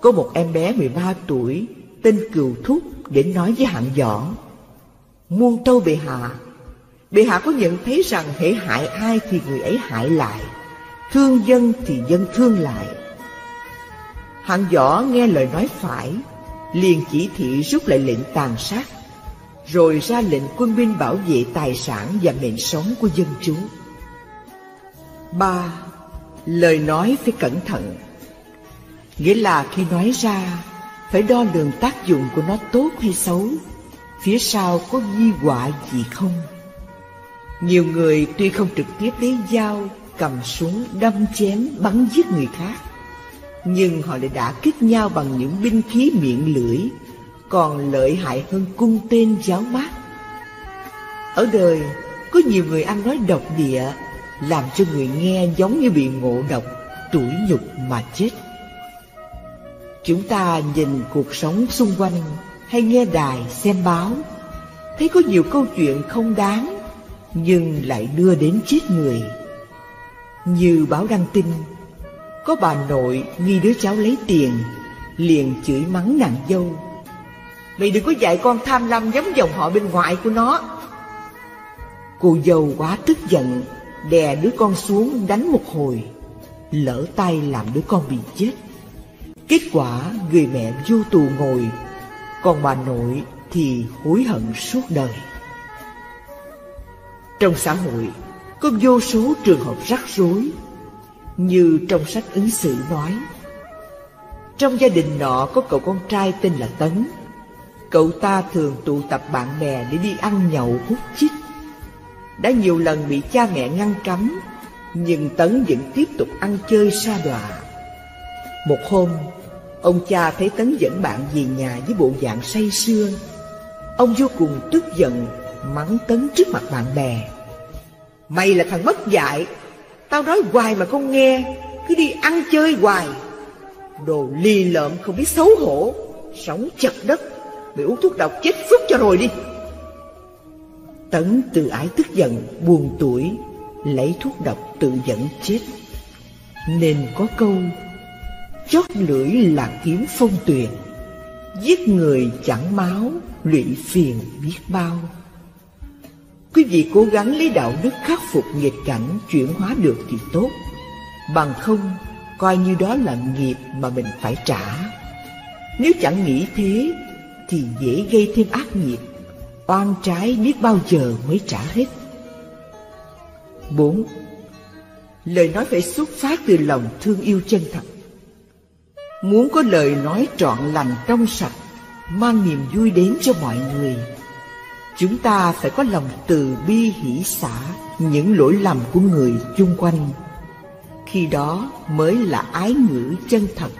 Có một em bé 13 tuổi, tên Cừu Thúc, đến nói với hạng võ. Muôn tâu bệ hạ, bệ hạ có nhận thấy rằng hễ hại ai thì người ấy hại lại, thương dân thì dân thương lại. Hạng võ nghe lời nói phải, liền chỉ thị rút lại lệnh tàn sát rồi ra lệnh quân binh bảo vệ tài sản và mệnh sống của dân chúng. ba Lời nói phải cẩn thận Nghĩa là khi nói ra Phải đo lường tác dụng của nó tốt hay xấu Phía sau có di họa gì không nhiều người tuy không trực tiếp lấy dao Cầm súng đâm chém bắn giết người khác Nhưng họ lại đã kích nhau bằng những binh khí miệng lưỡi còn lợi hại hơn cung tên giáo mát. Ở đời, có nhiều người ăn nói độc địa, làm cho người nghe giống như bị ngộ độc, tủi nhục mà chết. Chúng ta nhìn cuộc sống xung quanh hay nghe đài, xem báo, thấy có nhiều câu chuyện không đáng, nhưng lại đưa đến chết người. Như báo đăng tin, có bà nội nghi đứa cháu lấy tiền, liền chửi mắng nàng dâu. Mày đừng có dạy con tham lam giống dòng họ bên ngoài của nó. Cô dâu quá tức giận Đè đứa con xuống đánh một hồi Lỡ tay làm đứa con bị chết. Kết quả người mẹ vô tù ngồi Còn bà nội thì hối hận suốt đời. Trong xã hội có vô số trường hợp rắc rối Như trong sách ứng xử nói Trong gia đình nọ có cậu con trai tên là Tấn Cậu ta thường tụ tập bạn bè để đi ăn nhậu hút chích. Đã nhiều lần bị cha mẹ ngăn cấm, nhưng Tấn vẫn tiếp tục ăn chơi xa đọa. Một hôm, ông cha thấy Tấn dẫn bạn về nhà với bộ dạng say sưa. Ông vô cùng tức giận, mắng Tấn trước mặt bạn bè. Mày là thằng mất dạy, tao nói hoài mà không nghe, cứ đi ăn chơi hoài. Đồ ly lợm không biết xấu hổ, sống chật đất. Mày uống thuốc độc chết phức cho rồi đi. Tấn từ ái tức giận Buồn tuổi Lấy thuốc độc tự dẫn chết. Nên có câu Chót lưỡi là kiếm phong tuyền Giết người chẳng máu Lụy phiền biết bao. Quý vị cố gắng lấy đạo đức khắc phục nghịch cảnh Chuyển hóa được thì tốt Bằng không Coi như đó là nghiệp mà mình phải trả Nếu chẳng nghĩ thế thì dễ gây thêm ác nghiệp, oan trái biết bao giờ mới trả hết. 4. Lời nói phải xuất phát từ lòng thương yêu chân thật. Muốn có lời nói trọn lành trong sạch, mang niềm vui đến cho mọi người, chúng ta phải có lòng từ bi hỷ xả những lỗi lầm của người chung quanh. Khi đó mới là ái ngữ chân thật,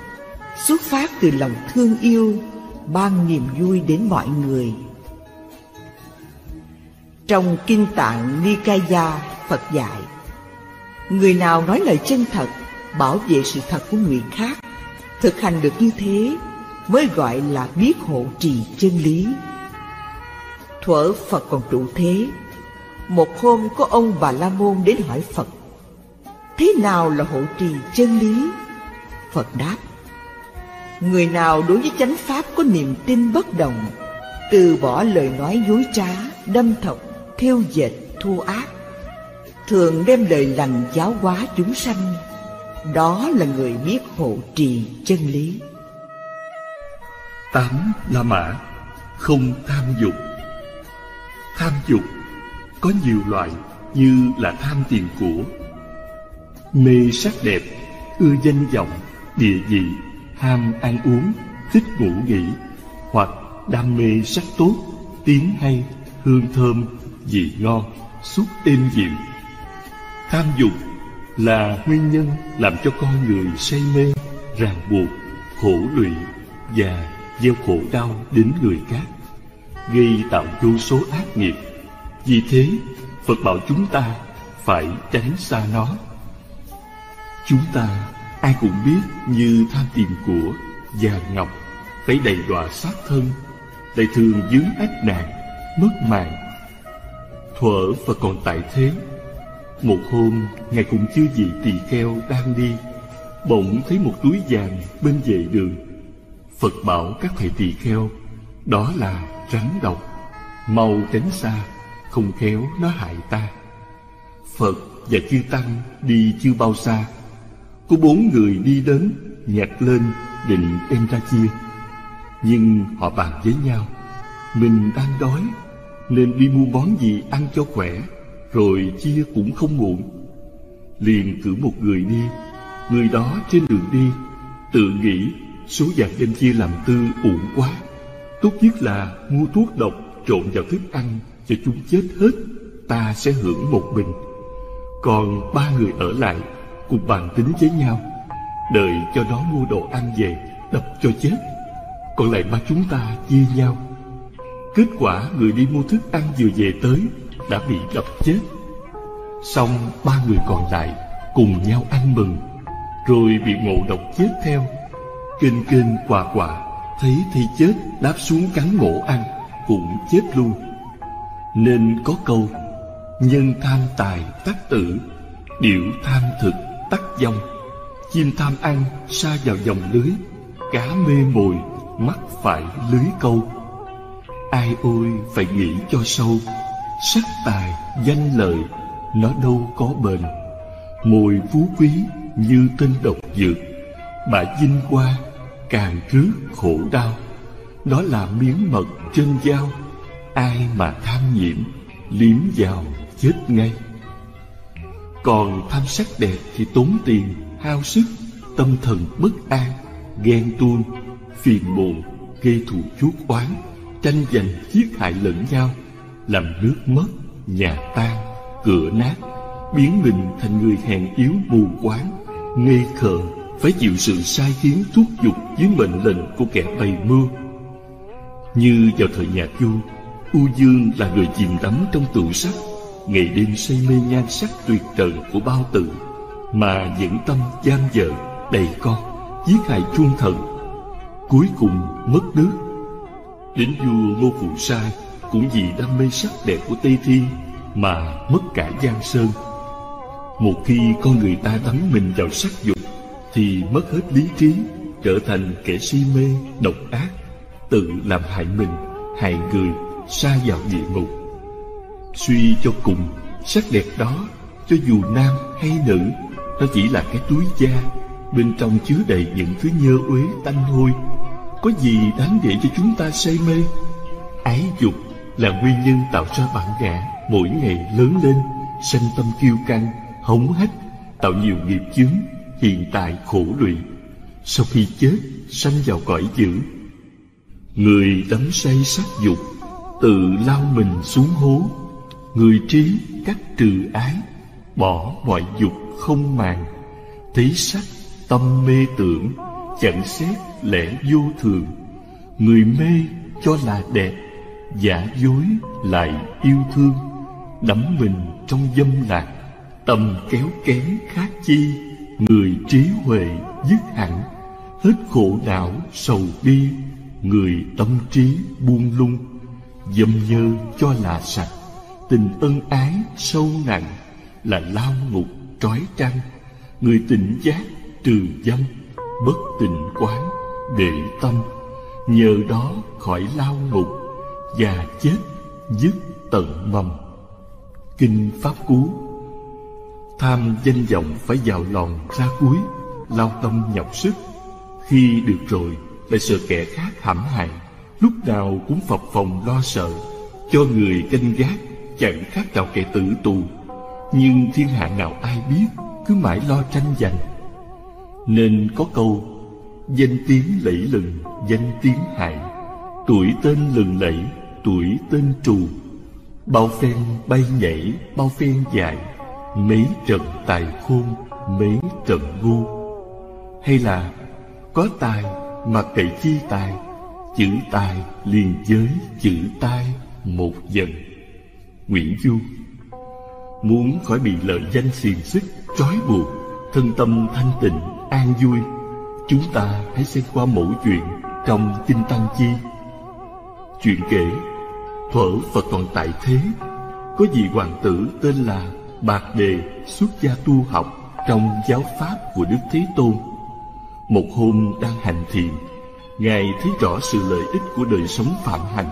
xuất phát từ lòng thương yêu ban niềm vui đến mọi người. Trong Kinh Tạng Nikaya, Phật dạy, người nào nói lời chân thật, bảo vệ sự thật của người khác, thực hành được như thế mới gọi là biết hộ trì chân lý. Thuở Phật còn trụ thế, Một hôm có ông Bà La Môn đến hỏi Phật Thế nào là hộ trì chân lý? Phật đáp Người nào đối với chánh pháp có niềm tin bất động Từ bỏ lời nói dối trá, đâm thọc, thiêu dệt, thu ác Thường đem lời lành giáo hóa chúng sanh Đó là người biết hộ trì chân lý. Tám La Mã Không tham dục. Tham dục. Có nhiều loại như là tham tiền của. Mê sắc đẹp, ưa danh vọng, địa vị, ham ăn uống, thích ngủ nghỉ Hoặc đam mê sắc tốt, tiếng hay, hương thơm, vị ngon, xúc êm dịu. Tham dục là nguyên nhân làm cho con người say mê, ràng buộc, khổ lụy và gieo khổ đau đến người khác, gây tạo vô số ác nghiệp. Vì thế, Phật bảo chúng ta phải tránh xa nó. Chúng ta ai cũng biết như tham tiền của, vàng ngọc, phải đầy đọa sát thân, lại thường dướng ách nạn, mất mạng. Thuở và còn tại thế, một hôm Ngài cũng chưa gì tỳ kheo đang đi, bỗng thấy một túi vàng bên vệ đường Phật bảo các thầy tỳ kheo Đó là rắn độc, Mau tránh xa, Không khéo nó hại ta. Phật và chư Tăng đi chưa bao xa. Có bốn người đi đến Nhặt lên, định đem ra chia. Nhưng họ bàn với nhau, Mình đang đói, Nên đi mua món gì ăn cho khỏe, Rồi chia cũng không muộn. Liền cử một người đi, Người đó trên đường đi, Tự nghĩ Số vàng đem chia làm tư uổng quá. Tốt nhất là mua thuốc độc, trộn vào thức ăn Cho chúng chết hết, Ta sẽ hưởng một mình. Còn ba người ở lại Cùng bàn tính với nhau, Đợi cho nó mua đồ ăn về, Đập cho chết. Còn lại ba chúng ta chia nhau. Kết quả người đi mua thức ăn vừa về tới Đã bị đập chết. Xong ba người còn lại Cùng nhau ăn mừng, Rồi bị ngộ độc chết theo. Kênh kênh quà quà. Thấy thì chết đáp xuống cắn mổ ăn, Cũng chết luôn. Nên có câu, Nhân tham tài tắc tử Điệu tham thực tắc vong. Chim tham ăn sa vào dòng lưới, Cá mê mồi mắc phải lưới câu. Ai ôi, phải nghĩ cho sâu, Sắc tài, danh lợi, Nó đâu có bền. Mồi phú quý như tên độc dược Bà dinh qua càng rước khổ đau. Đó là miếng mật trên dao. Ai mà tham nhiễm, liếm vào chết ngay. Còn tham sắc đẹp thì tốn tiền, hao sức, tâm thần bất an, ghen tuông, phiền muộn, gây thù chuốc oán, tranh giành giết hại lẫn nhau, làm nước mất, nhà tan, cửa nát, biến mình thành người hèn yếu mù quáng, ngây khờ phải chịu sự sai khiến thúc giục dưới mệnh lệnh của kẻ bày mưu. Như vào thời nhà Chu, U Dương là người chìm đắm trong tụ sắc, ngày đêm say mê nhan sắc tuyệt trần của bao tử, mà dẫn tâm giam vợ, đầy con, giết hại chuông thần, cuối cùng mất nước. Đến vua Ngô Phụ Sai cũng vì đam mê sắc đẹp của Tây Thiên mà mất cả Giang Sơn. Một khi con người ta đắm mình vào sắc dục thì mất hết lý trí, trở thành kẻ si mê, độc ác, tự làm hại mình, hại người, xa vào địa ngục. Suy cho cùng, sắc đẹp đó, cho dù nam hay nữ, nó chỉ là cái túi da, bên trong chứa đầy những thứ nhơ uế tanh hôi. Có gì đáng để cho chúng ta say mê? Ái dục là nguyên nhân tạo ra bản ngã, mỗi ngày lớn lên, sanh tâm kiêu căng hống hách tạo nhiều nghiệp chướng hiện tại khổ lụy sau khi chết, sanh vào cõi dữ. Người đắm say sắc dục, tự lao mình xuống hố. Người trí cắt trừ ái, bỏ mọi dục không màng. Thấy sắc tâm mê tưởng, chẳng xét lẽ vô thường. Người mê cho là đẹp, giả dối lại yêu thương. Đắm mình trong dâm lạc, tâm kéo kén khác chi? Người trí huệ dứt hẳn, Hết khổ não sầu bi, Người tâm trí buông lung, Dâm nhơ cho là sạch, tình ân ái sâu nặng, là lao ngục trói trăng. Người tỉnh giác trừ dâm, bất tình quán để tâm, nhờ đó khỏi lao ngục và chết dứt tận mầm. Kinh pháp cú tham danh vọng phải vào lòng ra cuối, lao tâm nhọc sức. Khi được rồi, lại sợ kẻ khác hãm hại. Lúc nào cũng phập phòng lo sợ, cho người canh gác, chẳng khác nào kẻ tử tù. Nhưng thiên hạ nào ai biết, cứ mãi lo tranh giành. Nên có câu, danh tiếng lẫy lừng, danh tiếng hại. Tuổi tên lừng lẫy, tuổi tên trù. Bao phen bay nhảy, bao phen dài mấy trận tài khôn, mấy trận ngu. Hay là có tài mà cậy chi tài, chữ tài liền giới chữ tai một dần. Nguyễn du, muốn khỏi bị lợi danh xiềng xích, trói buộc, thân tâm thanh tịnh, an vui, chúng ta hãy xem qua mẫu chuyện trong kinh tăng chi. Chuyện kể thuở phật còn tại thế, có vị hoàng tử tên là bạc đề xuất gia tu học trong giáo pháp của đức thế tôn. Một hôm đang hành thiền, ngài thấy rõ sự lợi ích của đời sống phạm hạnh,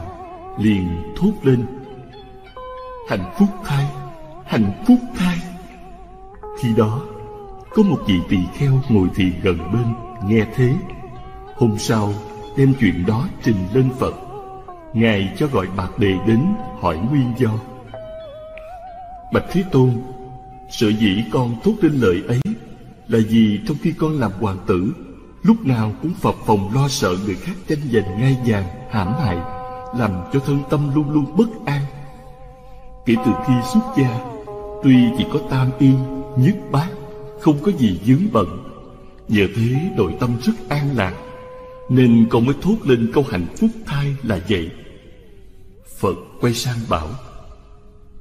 liền thốt lên, hạnh phúc thay hạnh phúc thay khi đó, có một vị tỳ kheo ngồi thiền gần bên, nghe thế. Hôm sau, đem chuyện đó trình lên phật. Ngài cho gọi bạc đề đến hỏi nguyên do bạch thế tôn, sở dĩ con thốt lên lời ấy là vì trong khi con làm hoàng tử, lúc nào cũng phập phòng lo sợ người khác tranh giành ngai vàng, hãm hại, làm cho thân tâm luôn luôn bất an. Kể từ khi xuất gia, tuy chỉ có tam y, nhất bát, không có gì dướng bận, nhờ thế nội tâm rất an lạc, nên con mới thốt lên câu hạnh phúc thai là vậy. Phật quay sang bảo,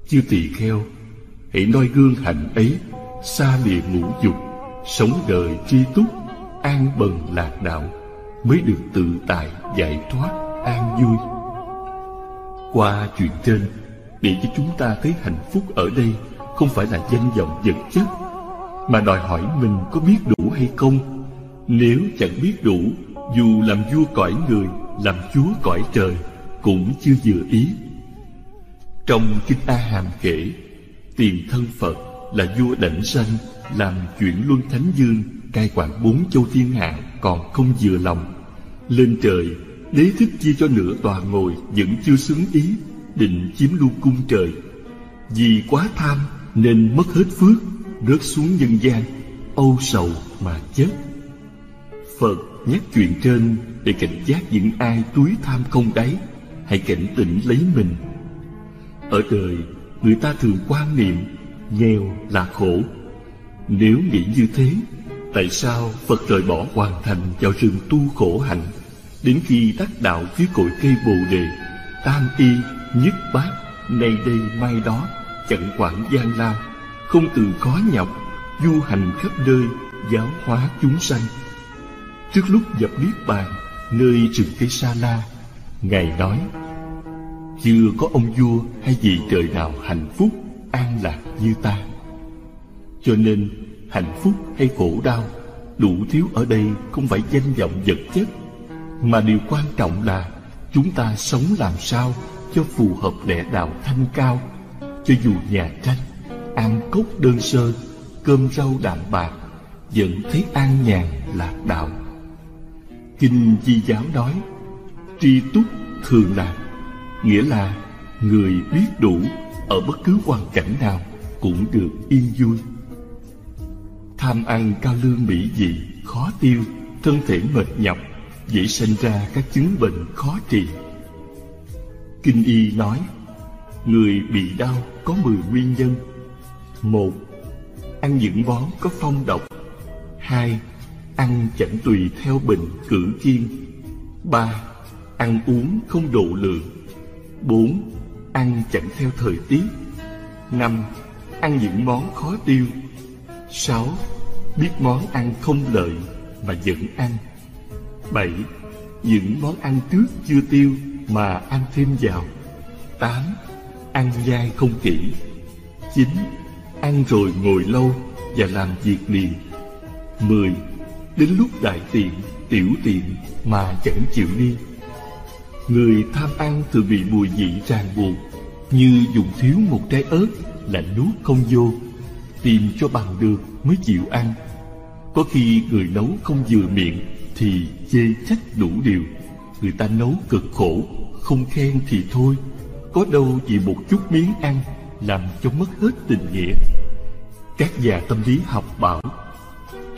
chư tỳ kheo hãy noi gương hạnh ấy, xa lìa ngũ dục, sống đời tri túc, an bần lạc đạo, mới được tự tại giải thoát an vui. Qua chuyện trên, để cho chúng ta thấy hạnh phúc ở đây không phải là danh vọng vật chất, mà đòi hỏi mình có biết đủ hay không. Nếu chẳng biết đủ, dù làm vua cõi người, làm chúa cõi trời cũng chưa vừa ý. Trong kinh a hàm kể tiền thân phật là vua đảnh sanh làm chuyển luân thánh dương, cai quản bốn châu thiên hạ còn không vừa lòng. Lên trời, đế thích chia cho nửa tòa ngồi vẫn chưa xứng ý, định chiếm luôn cung trời. Vì quá tham nên mất hết phước, rớt xuống nhân gian, âu sầu mà chết. Phật nhắc chuyện trên để cảnh giác những ai túi tham không đáy, hãy cảnh tỉnh lấy mình. Ở đời người ta thường quan niệm, nghèo là khổ. Nếu nghĩ như thế, tại sao phật rời bỏ hoàn thành vào rừng tu khổ hạnh? Đến khi đắc đạo dưới cội cây bồ đề, tam y, nhất bát, nay đây mai đó, chẳng quản gian lao, không từ khó nhọc, du hành khắp nơi, giáo hóa chúng sanh. Trước lúc dập niết bàn, nơi rừng cây sa la ngài nói chưa có ông vua hay vị trời nào hạnh phúc, an lạc như ta. Cho nên, hạnh phúc hay khổ đau, đủ thiếu ở đây không phải danh vọng vật chất, mà điều quan trọng là chúng ta sống làm sao cho phù hợp lẽ đạo thanh cao, cho dù nhà tranh, ăn cốc đơn sơ, cơm rau đạm bạc, vẫn thấy an nhàn lạc đạo. Kinh di giáo nói, tri túc thường lạc nghĩa là người biết đủ ở bất cứ hoàn cảnh nào cũng được yên vui. Tham ăn cao lương mỹ vị, khó tiêu, thân thể mệt nhọc, dễ sinh ra các chứng bệnh khó trị. Kinh y nói, người bị đau có mười nguyên nhân. Một, ăn những món có phong độc. Hai, ăn chẳng tùy theo bình cử kiên. Ba, ăn uống không độ lượng bốn, ăn chẳng theo thời tiết. Năm, ăn những món khó tiêu. Sáu, biết món ăn không lợi mà vẫn ăn. Bảy, những món ăn trước chưa tiêu mà ăn thêm vào. Tám, ăn dai không kỹ. Chín, ăn rồi ngồi lâu và làm việc liền. Mười, đến lúc đại tiện, tiểu tiện mà chẳng chịu đi người tham ăn thường bị mùi vị ràng buộc, như dùng thiếu một trái ớt là nuốt không vô, tìm cho bằng được mới chịu ăn. Có khi người nấu không vừa miệng thì chê trách đủ điều. Người ta nấu cực khổ, không khen thì thôi. Có đâu vì một chút miếng ăn làm cho mất hết tình nghĩa. Các nhà tâm lý học bảo,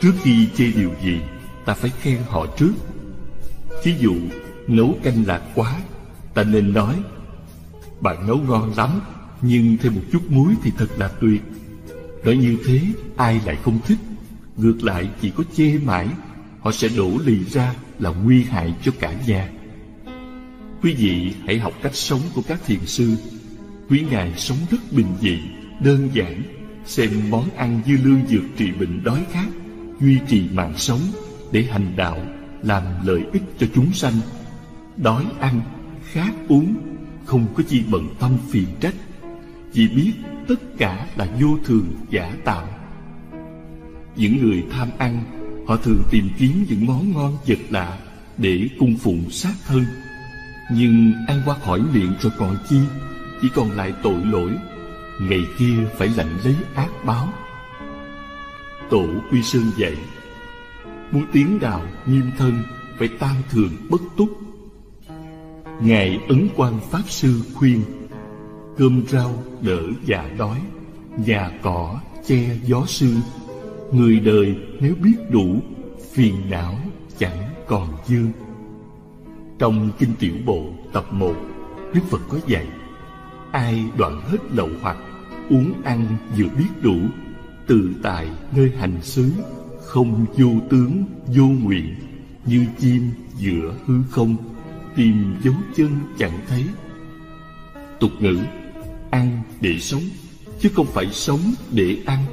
trước khi chê điều gì, ta phải khen họ trước. Thí dụ nấu canh lạc quá, ta nên nói, bạn nấu ngon lắm, nhưng thêm một chút muối thì thật là tuyệt. Nói như thế, ai lại không thích? Ngược lại, chỉ có chê mãi, họ sẽ đổ lì ra là nguy hại cho cả nhà. Quý vị hãy học cách sống của các thiền sư. Quý ngài sống rất bình dị, đơn giản, xem món ăn dư lương dược trị bệnh đói khát, duy trì mạng sống để hành đạo, làm lợi ích cho chúng sanh đói ăn, khát uống, không có chi bận tâm phiền trách, chỉ biết tất cả là vô thường giả tạo. Những người tham ăn, họ thường tìm kiếm những món ngon vật lạ để cung phụng sát thân. Nhưng ăn qua khỏi miệng rồi còn chi, chỉ còn lại tội lỗi, ngày kia phải lãnh lấy ác báo. Tổ quy sơn dạy, muốn tiến đạo nghiêm thân phải tam thường bất túc ngài ấn quan pháp sư khuyên, cơm rau đỡ dạ đói, nhà cỏ che gió sương người đời nếu biết đủ, phiền não chẳng còn dư. Trong kinh tiểu bộ tập 1 đức phật có dạy, ai đoạn hết lậu hoặc, uống ăn vừa biết đủ tự tại nơi hành xứ, không vô tướng vô nguyện, như chim giữa hư không tìm dấu chân chẳng thấy. Tục ngữ, ăn để sống, chứ không phải sống để ăn.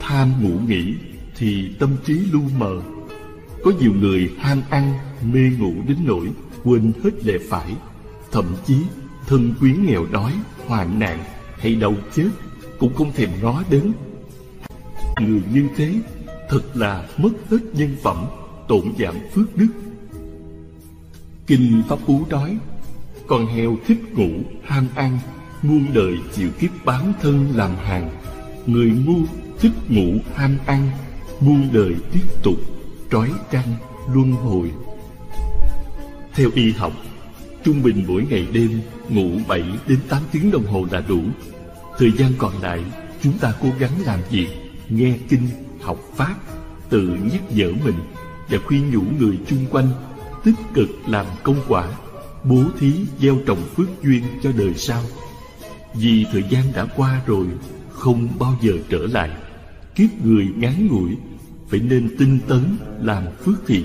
Tham ngủ nghỉ thì tâm trí lu mờ. Có nhiều người ham ăn, mê ngủ đến nỗi quên hết lẽ phải, thậm chí thân quyến nghèo đói, hoạn nạn hay đau chết cũng không thèm ngó đến. Người như thế thật là mất hết nhân phẩm, tổn giảm phước đức kinh pháp cú nói, con heo thích ngủ, ham ăn, muôn đời chịu kiếp bán thân làm hàng. Người ngu thích ngủ, ham ăn, muôn đời tiếp tục trói trăng luân hồi. Theo y học, trung bình mỗi ngày đêm ngủ 7 đến 8 tiếng đồng hồ là đủ. Thời gian còn lại, chúng ta cố gắng làm việc nghe kinh, học pháp, tự nhắc nhở mình và khuyên nhủ người chung quanh tích cực làm công quả, bố thí gieo trồng phước duyên cho đời sau. Vì thời gian đã qua rồi, không bao giờ trở lại. Kiếp người ngắn ngủi, phải nên tinh tấn làm phước thiện.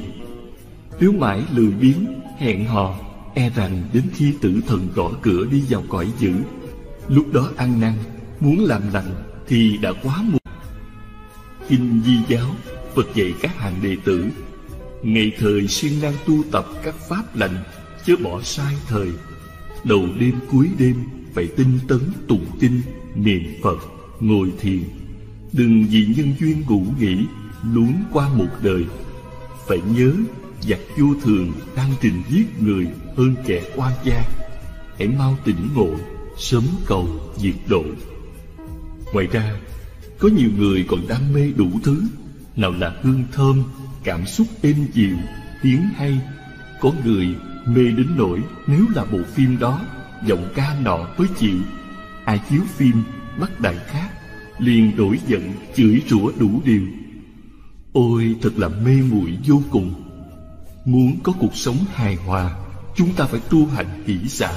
Nếu mãi lười biếng, hẹn hò e rằng đến khi tử thần gõ cửa đi vào cõi dữ. Lúc đó ăn năn, muốn làm lành thì đã quá muộn. Kinh di giáo, phật dạy các hàng đệ tử ngày thời siêng năng tu tập các pháp lành, chớ bỏ sai thời. Đầu đêm cuối đêm, phải tinh tấn tụng kinh, niệm phật, ngồi thiền. Đừng vì nhân duyên ngủ nghỉ, luống qua một đời. Phải nhớ, giặc vô thường đang trình giết người hơn kẻ oan gia. Hãy mau tỉnh ngộ, sớm cầu diệt độ. Ngoài ra, có nhiều người còn đam mê đủ thứ, nào là hương thơm cảm xúc êm dịu, tiếng hay. Có người mê đến nỗi nếu là bộ phim đó, giọng ca nọ mới chịu ai chiếu phim bắt đại khác, liền đổi giận chửi rủa đủ điều. Ôi, thật là mê muội vô cùng. Muốn có cuộc sống hài hòa, chúng ta phải tu hành hỷ xã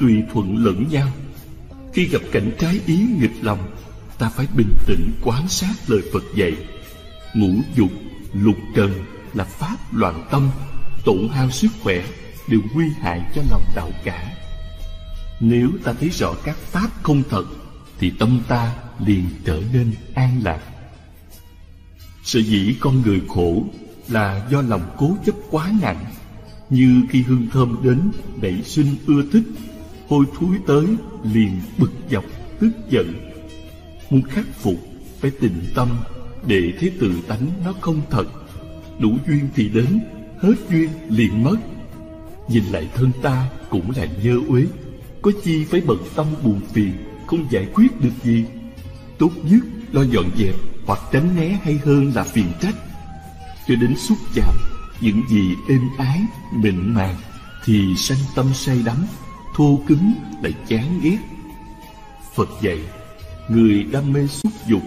tùy thuận lẫn nhau. Khi gặp cảnh trái ý nghịch lòng, ta phải bình tĩnh quan sát lời phật dạy. Ngũ dục lục trần là pháp loạn tâm, tổn hao sức khỏe, đều nguy hại cho lòng đạo cả. Nếu ta thấy rõ các pháp không thật, thì tâm ta liền trở nên an lạc. Sở dĩ con người khổ là do lòng cố chấp quá nặng, như khi hương thơm đến đẩy sinh ưa thích, hôi thối tới liền bực dọc, tức giận. Muốn khắc phục phải tình tâm để thấy tự tánh nó không thật. Đủ duyên thì đến, hết duyên liền mất. Nhìn lại thân ta cũng là nhơ uế. Có chi phải bận tâm buồn phiền, không giải quyết được gì. Tốt nhất lo dọn dẹp hoặc tránh né hay hơn là phiền trách. Cho đến xúc chạm, những gì êm ái, mịn màng thì sanh tâm say đắm, thô cứng lại chán ghét. Phật dạy, người đam mê xúc dục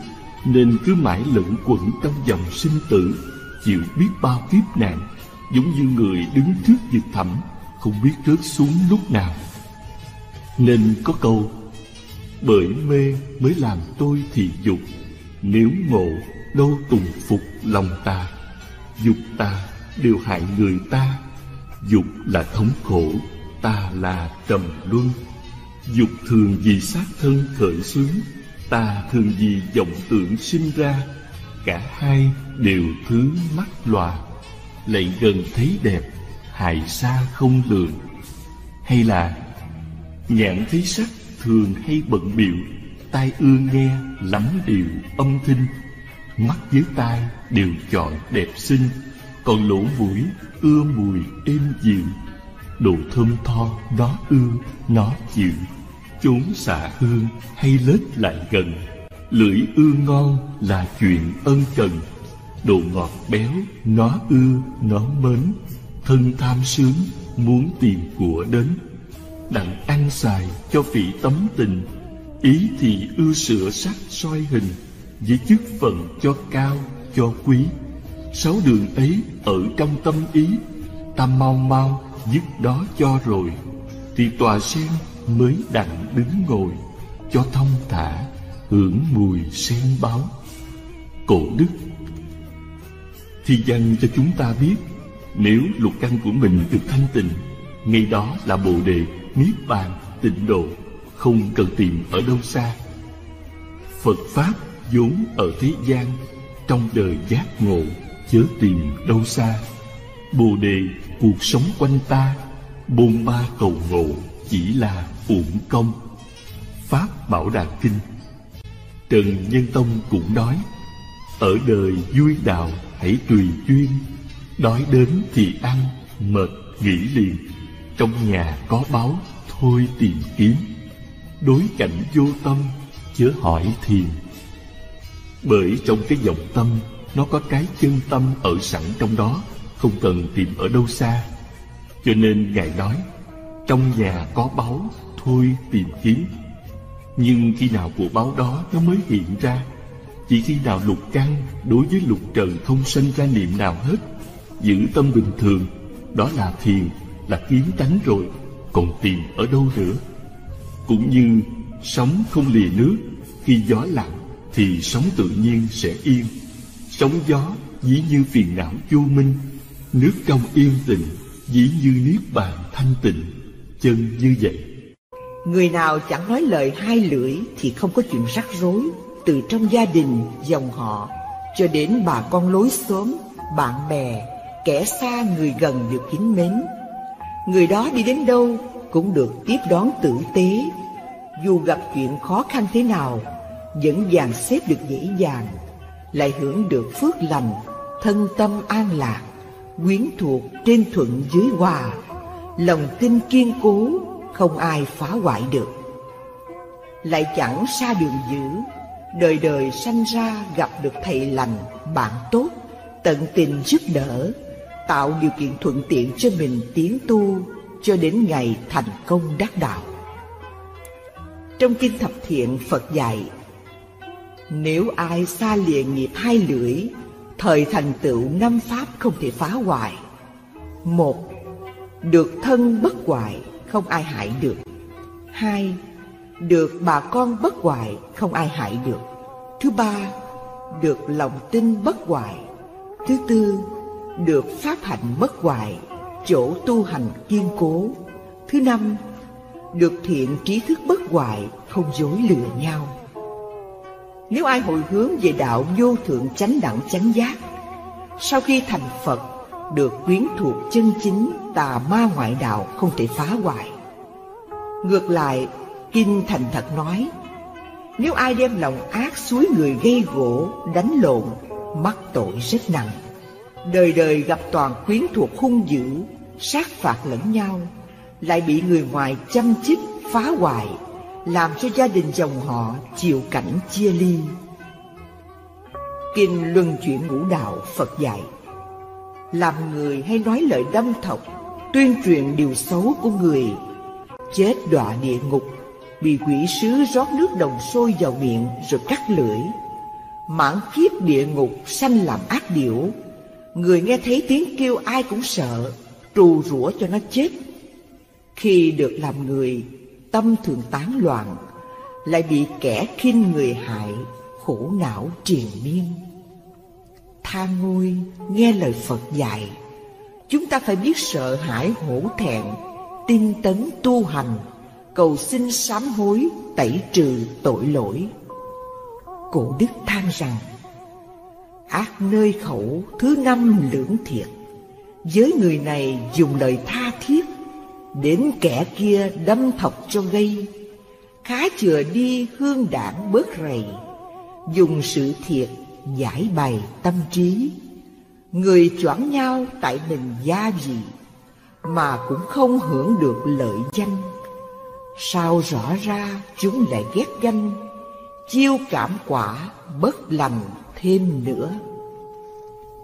nên cứ mãi lẫn quẩn trong dòng sinh tử, chịu biết bao kiếp nạn, giống như người đứng trước vực thẳm, không biết rớt xuống lúc nào. Nên có câu, bởi mê mới làm tôi thị dục, nếu ngộ, đâu tùng phục lòng ta. Dục ta đều hại người ta, dục là thống khổ, ta là trầm luân. Dục thường vì sát thân khởi xướng ta thường vì vọng tưởng sinh ra, cả hai đều thứ mắt loà lại gần thấy đẹp, hài xa không lường. Hay là, nhãn thấy sắc thường hay bận biểu, tai ưa nghe lắm điều âm thanh, mắt với tai đều chọn đẹp xinh, còn lỗ mũi ưa mùi êm dịu. Đồ thơm tho nó ưa nó chịu chốn xạ hương hay lết lại gần. Lưỡi ưa ngon là chuyện ân cần. Đồ ngọt béo, nó ưa, nó mến. Thân tham sướng, muốn tìm của đến. Đặng ăn xài cho vị tấm tình. Ý thì ưa sửa sắc soi hình, với chức phận cho cao, cho quý. Sáu đường ấy ở trong tâm ý, ta mau mau dứt đó cho rồi. Thì tòa sen mới đặng đứng ngồi, cho thông thả, hưởng mùi sen báo cổ đức, thi văn cho chúng ta biết, nếu lục căn của mình được thanh tịnh, ngay đó là bồ đề niết bàn tịnh độ, không cần tìm ở đâu xa. Phật pháp vốn ở thế gian, trong đời giác ngộ, chớ tìm đâu xa. Bồ đề, cuộc sống quanh ta, bôn ba cầu ngộ chỉ là uổng công. Pháp bảo đàn kinh. Trần nhân tông cũng nói, ở đời vui đạo hãy tùy duyên đói đến thì ăn, mệt nghỉ liền. Trong nhà có báu thôi tìm kiếm. Đối cảnh vô tâm, chớ hỏi thiền. Bởi trong cái vọng tâm, nó có cái chân tâm ở sẵn trong đó, không cần tìm ở đâu xa. Cho nên ngài nói, trong nhà có báu thôi tìm kiếm. Nhưng khi nào của báo đó nó mới hiện ra, chỉ khi nào lục căn đối với lục trần không sinh ra niệm nào hết, giữ tâm bình thường, đó là thiền, là kiến tánh rồi, còn tìm ở đâu nữa? Cũng như sóng không lìa nước, khi gió lặng thì sóng tự nhiên sẽ yên. Sóng gió dĩ như phiền não vô minh, nước trong yên tịnh dĩ như niết bàn thanh tịnh, chân như vậy người nào chẳng nói lời hai lưỡi thì không có chuyện rắc rối. Từ trong gia đình, dòng họ, cho đến bà con lối xóm, bạn bè, kẻ xa người gần được kính mến. Người đó đi đến đâu cũng được tiếp đón tử tế. Dù gặp chuyện khó khăn thế nào, vẫn dàn xếp được dễ dàng, lại hưởng được phước lành, thân tâm an lạc, quyến thuộc trên thuận dưới hòa, lòng tin kiên cố không ai phá hoại được. Lại chẳng xa đường dữ, đời đời sanh ra gặp được thầy lành, bạn tốt, tận tình giúp đỡ, tạo điều kiện thuận tiện cho mình tiến tu cho đến ngày thành công đắc đạo. Trong kinh thập thiện, phật dạy, nếu ai xa lìa nghiệp hai lưỡi, thời thành tựu năm pháp không thể phá hoại. Một, được thân bất hoại không ai hại được. Hai, được bà con bất hoại không ai hại được. Thứ ba, được lòng tin bất hoại. Thứ tư, được pháp hạnh bất hoại, chỗ tu hành kiên cố. Thứ năm, được thiện trí thức bất hoại, không dối lừa nhau. Nếu ai hồi hướng về đạo vô thượng chánh đẳng chánh giác, sau khi thành phật được quyến thuộc chân chính tà ma ngoại đạo không thể phá hoại Ngược lại, Kinh thành thật nói, nếu ai đem lòng ác suối người gây gỗ, đánh lộn, mắc tội rất nặng. Đời đời gặp toàn quyến thuộc hung dữ, sát phạt lẫn nhau, lại bị người ngoài chăm chích, phá hoại, làm cho gia đình dòng họ chịu cảnh chia ly. Kinh Luân Chuyển Ngũ Đạo Phật dạy làm người hay nói lời đâm thọc, Tuyên truyền điều xấu của người. Chết đọa địa ngục, Bị quỷ sứ rót nước đồng sôi vào miệng Rồi cắt lưỡi. Mãn kiếp địa ngục sanh làm ác điểu. Người nghe thấy tiếng kêu ai cũng sợ, Trù rủa cho nó chết. Khi được làm người, Tâm thường tán loạn, Lại bị kẻ khinh người hại, khổ não triền miên. Tha ngôi nghe lời Phật dạy, chúng ta phải biết sợ hãi hổ thẹn, tinh tấn tu hành, cầu xin sám hối, tẩy trừ tội lỗi. Cổ đức than rằng, ác nơi khẩu thứ năm lưỡng thiệt, với người này dùng lời tha thiết, đến kẻ kia đâm thọc cho gây, khá chừa đi hương đảng bớt rầy dùng sự thiệt giải bày tâm trí. Người choảng nhau tại mình gia gì mà cũng không hưởng được lợi danh. Sao rõ ra chúng lại ghét ganh chiêu cảm quả bất lành thêm nữa.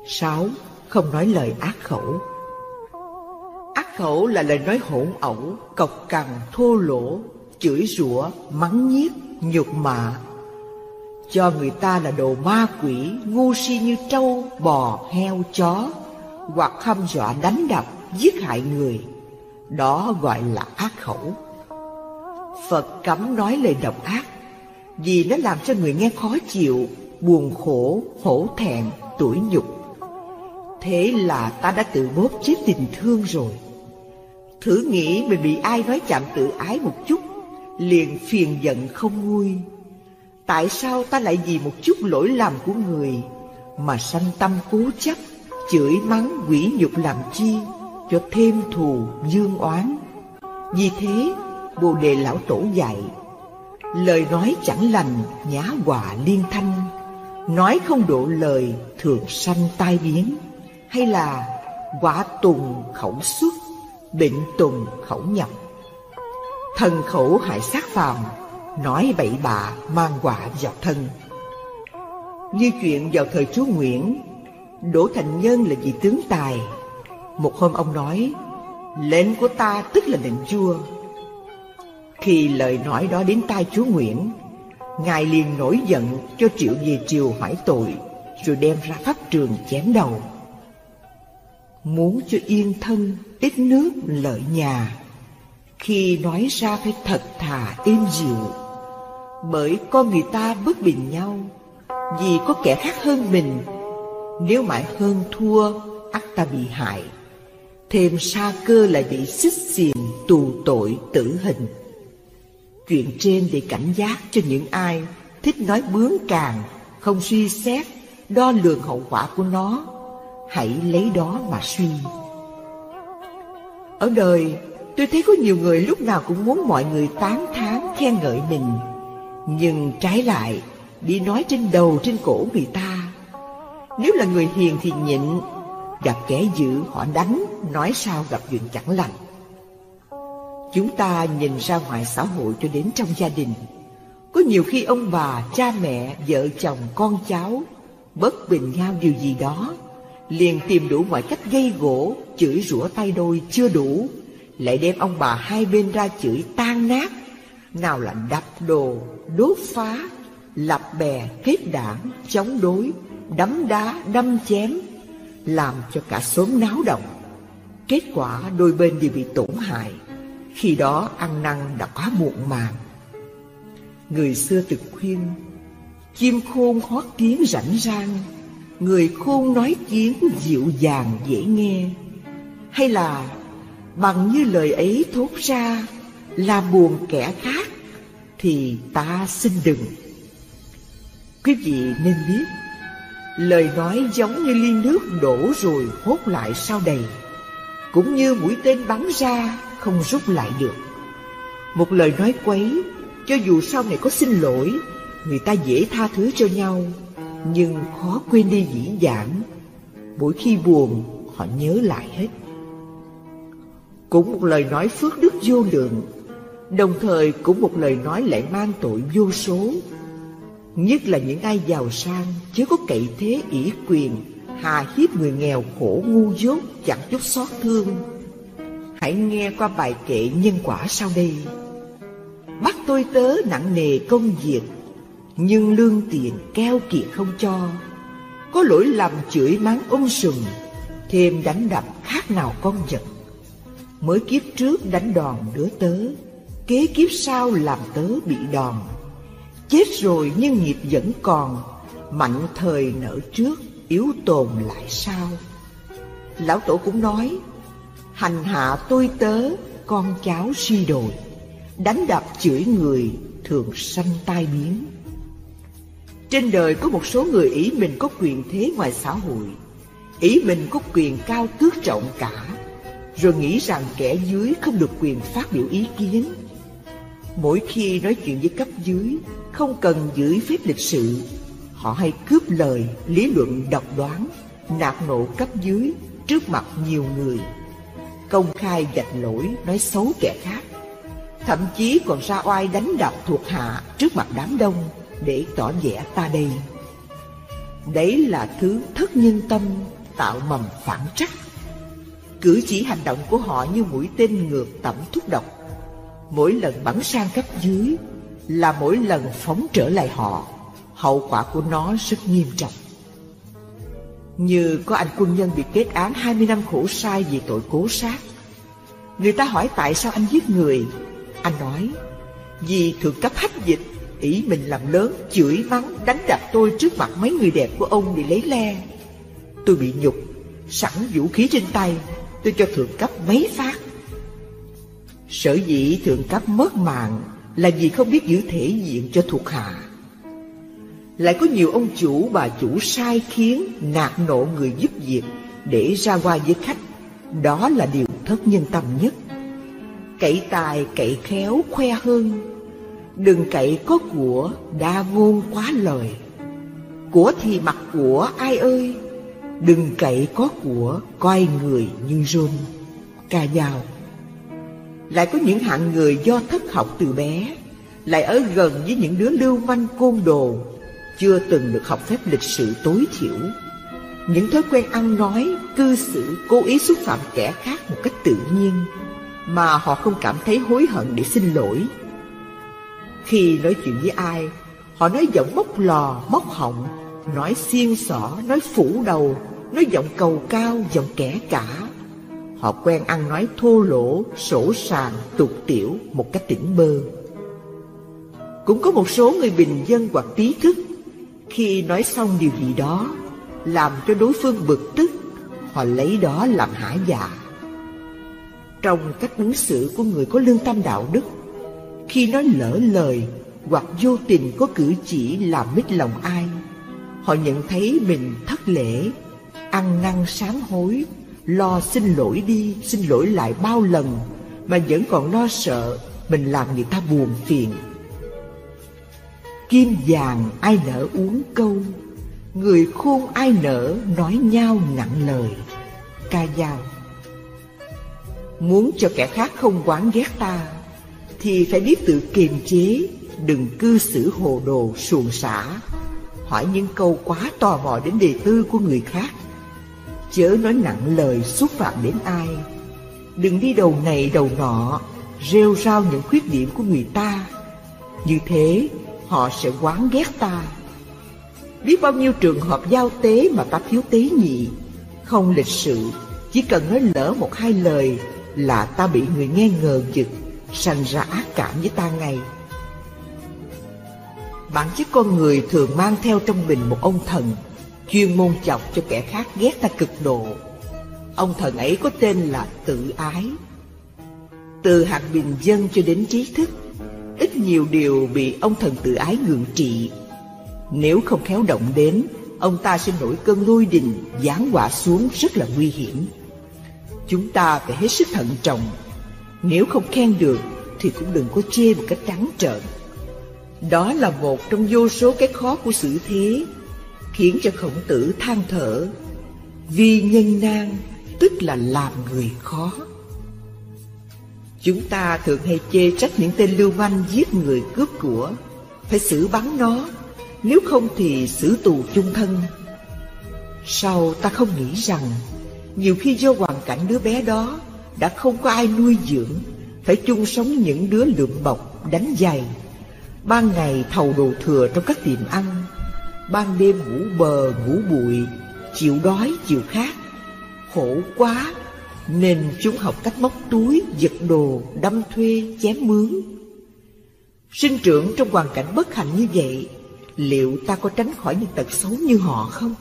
Sáu, không nói lời ác khẩu. Ác khẩu là lời nói hỗn ẩu, cộc cằn, thô lỗ, chửi rủa, mắng nhiếc, nhục mạ cho người ta là đồ ma quỷ ngu si như trâu, bò, heo, chó hoặc hăm dọa đánh đập, giết hại người. Đó gọi là ác khẩu. Phật cấm nói lời độc ác vì nó làm cho người nghe khó chịu, buồn khổ, hổ thẹn, tủi nhục. Thế là ta đã tự bóp chết tình thương rồi. Thử nghĩ mình bị ai nói chạm tự ái một chút, liền phiền giận không nguôi. Tại sao ta lại vì một chút lỗi lầm của người Mà sanh tâm cố chấp, Chửi mắng quỷ nhục làm chi Cho thêm thù dương oán? Vì thế, Bồ Đề Lão Tổ dạy, Lời nói chẳng lành nhã hòa liên thanh, Nói không độ lời thường sanh tai biến. Hay là quả tùng khẩu xuất, Bệnh tùng khẩu nhập, Thần khẩu hại sát phàm nói bậy bạ mang quả vào thân. Như chuyện vào thời chúa Nguyễn, Đỗ Thành Nhân là vị tướng tài. Một hôm ông nói, lệnh của ta tức là lệnh vua. Khi lời nói đó đến tai chúa Nguyễn, Ngài liền nổi giận cho triệu về triều hỏi tội, rồi đem ra pháp trường chém đầu. Muốn cho yên thân, ít nước lợi nhà, khi nói ra phải thật thà êm dịu. Bởi con người ta bất bình nhau, vì có kẻ khác hơn mình. Nếu mãi hơn thua ắt ta bị hại. Thêm sa cơ lại bị xích xiềng tù tội tử hình. Chuyện trên để cảnh giác cho những ai thích nói bướng càng, không suy xét, đo lường hậu quả của nó, hãy lấy đó mà suy. Ở đời tôi thấy có nhiều người lúc nào cũng muốn mọi người tán thán khen ngợi mình. Nhưng trái lại đi nói trên đầu trên cổ người ta Nếu là người hiền thì nhịn Gặp kẻ dữ họ đánh Nói sao gặp chuyện chẳng lành. Chúng ta nhìn ra ngoài xã hội cho đến trong gia đình. Có nhiều khi ông bà, cha mẹ, vợ chồng, con cháu Bất bình nhau điều gì đó Liền tìm đủ mọi cách gây gỗ Chửi rủa tay đôi chưa đủ. Lại đem ông bà hai bên ra chửi tan nát nào là đập đồ, đốt phá, lập bè, kết đảng, chống đối, đấm đá, đâm chém, làm cho cả xóm náo động. Kết quả đôi bên đều bị tổn hại, khi đó ăn năn đã quá muộn màng. Người xưa từng khuyên, chim khôn hót tiếng rảnh rang, người khôn nói tiếng dịu dàng dễ nghe. Hay là bằng như lời ấy thốt ra là buồn kẻ khác thì ta xin đừng. Quý vị nên biết, lời nói giống như ly nước đổ rồi hốt lại sau đầy, cũng như mũi tên bắn ra không rút lại được. Một lời nói quấy, cho dù sau này có xin lỗi, người ta dễ tha thứ cho nhau, nhưng khó quên đi dĩ dãn. Mỗi khi buồn, họ nhớ lại hết. Cũng một lời nói phước đức vô lượng, đồng thời cũng một lời nói lại mang tội vô số. Nhất là những ai giàu sang, chứ có cậy thế ỷ quyền, hà hiếp người nghèo khổ ngu dốt, chẳng chút xót thương. Hãy nghe qua bài kệ nhân quả sau đây. Bắt tôi tớ nặng nề công việc, nhưng lương tiền keo kiệt không cho. Có lỗi lầm chửi mắng ung sùm, thêm đánh đập khác nào con vật. Mới kiếp trước đánh đòn đứa tớ, kế kiếp sau làm tớ bị đòn. Chết rồi nhưng nghiệp vẫn còn, mạnh thời nở trước, yếu tồn lại sau. Lão Tổ cũng nói, hành hạ tôi tớ, con cháu suy đồi, đánh đập chửi người thường sanh tai biến. Trên đời có một số người ý mình có quyền thế ngoài xã hội, ý mình có quyền cao tước trọng cả, rồi nghĩ rằng kẻ dưới không được quyền phát biểu ý kiến. Mỗi khi nói chuyện với cấp dưới, không cần giữ phép lịch sự, họ hay cướp lời, lý luận độc đoán, nạt nộ cấp dưới trước mặt nhiều người, công khai dạch lỗi, nói xấu kẻ khác, thậm chí còn ra oai đánh đập thuộc hạ trước mặt đám đông để tỏ vẻ ta đây. Đấy là thứ thất nhân tâm tạo mầm phản trắc. Cử chỉ hành động của họ như mũi tên ngược tẩm thuốc độc. Mỗi lần bắn sang cấp dưới là mỗi lần phóng trở lại họ. Hậu quả của nó rất nghiêm trọng. Như có anh quân nhân bị kết án 20 năm khổ sai vì tội cố sát. Người ta hỏi tại sao anh giết người. Anh nói, vì thượng cấp hách dịch Ý mình làm lớn, chửi mắng, đánh đập tôi trước mặt mấy người đẹp của ông để lấy le. Tôi bị nhục, sẵn vũ khí trên tay, tôi cho thượng cấp mấy phát. Sở dĩ thượng cấp mất mạng là vì không biết giữ thể diện cho thuộc hạ. Lại có nhiều ông chủ, bà chủ sai khiến, nạt nộ người giúp việc để ra qua với khách. Đó là điều thất nhân tâm nhất. Cậy tài, cậy khéo, khoe hơn Đừng cậy có của, đa ngôn quá lời Của thì mặc của, ai ơi Đừng cậy có của coi người như rôn Ca dao. Lại có những hạng người do thất học từ bé Lại ở gần với những đứa lưu manh côn đồ Chưa từng được học phép lịch sử tối thiểu. Những thói quen ăn nói, cư xử Cố ý xúc phạm kẻ khác một cách tự nhiên Mà họ không cảm thấy hối hận để xin lỗi. Khi nói chuyện với ai, họ nói giọng móc lò, móc họng, nói xiên xỏ, nói phủ đầu, nói giọng cầu cao, giọng kẻ cả. Họ quen ăn nói thô lỗ, sổ sàng, tục tiểu một cách tỉnh bơ. Cũng có một số người bình dân hoặc trí thức, khi nói xong điều gì đó, làm cho đối phương bực tức, họ lấy đó làm hả dạ. Trong cách ứng xử của người có lương tâm đạo đức, khi nói lỡ lời hoặc vô tình có cử chỉ làm mít lòng ai họ nhận thấy mình thất lễ ăn năn sám hối lo xin lỗi đi xin lỗi lại bao lần mà vẫn còn lo sợ mình làm người ta buồn phiền. Kim vàng ai nỡ uống câu người khôn ai nỡ nói nhau nặng lời. Ca dao muốn cho kẻ khác không quán ghét ta thì phải biết tự kiềm chế, đừng cư xử hồ đồ xuồng xả, hỏi những câu quá tò mò đến đề tư của người khác. Chớ nói nặng lời xúc phạm đến ai, đừng đi đầu này đầu nọ, rêu rao những khuyết điểm của người ta. Như thế, họ sẽ quán ghét ta. Biết bao nhiêu trường hợp giao tế mà ta thiếu tế nhị, không lịch sự, chỉ cần nói lỡ một hai lời là ta bị người nghe ngờ giật sanh ra ác cảm với ta ngay. Bản chất con người thường mang theo trong mình một ông thần, chuyên môn chọc cho kẻ khác ghét ta cực độ. Ông thần ấy có tên là tự ái. Từ hạt bình dân cho đến trí thức, ít nhiều điều bị ông thần tự ái ngượng trị. Nếu không khéo động đến, ông ta sẽ nổi cơn lôi đình, giáng quả xuống rất là nguy hiểm. Chúng ta phải hết sức thận trọng nếu không khen được thì cũng đừng có chê một cách trắng trợn. Đó là một trong vô số cái khó của sự thế, khiến cho khổng tử than thở. Vì nhân nan, tức là làm người khó. Chúng ta thường hay chê trách những tên lưu manh giết người cướp của, phải xử bắn nó, nếu không thì xử tù chung thân. Sau ta không nghĩ rằng, nhiều khi do hoàn cảnh đứa bé đó đã không có ai nuôi dưỡng, phải chung sống những đứa lượm bọc, đánh giày. Ban ngày thầu đồ thừa trong các tiệm ăn, ban đêm ngủ bờ, ngủ bụi, chịu đói, chịu khát. Khổ quá, nên chúng học cách móc túi, giật đồ, đâm thuê, chém mướn. Sinh trưởng trong hoàn cảnh bất hạnh như vậy, liệu ta có tránh khỏi những tật xấu như họ không?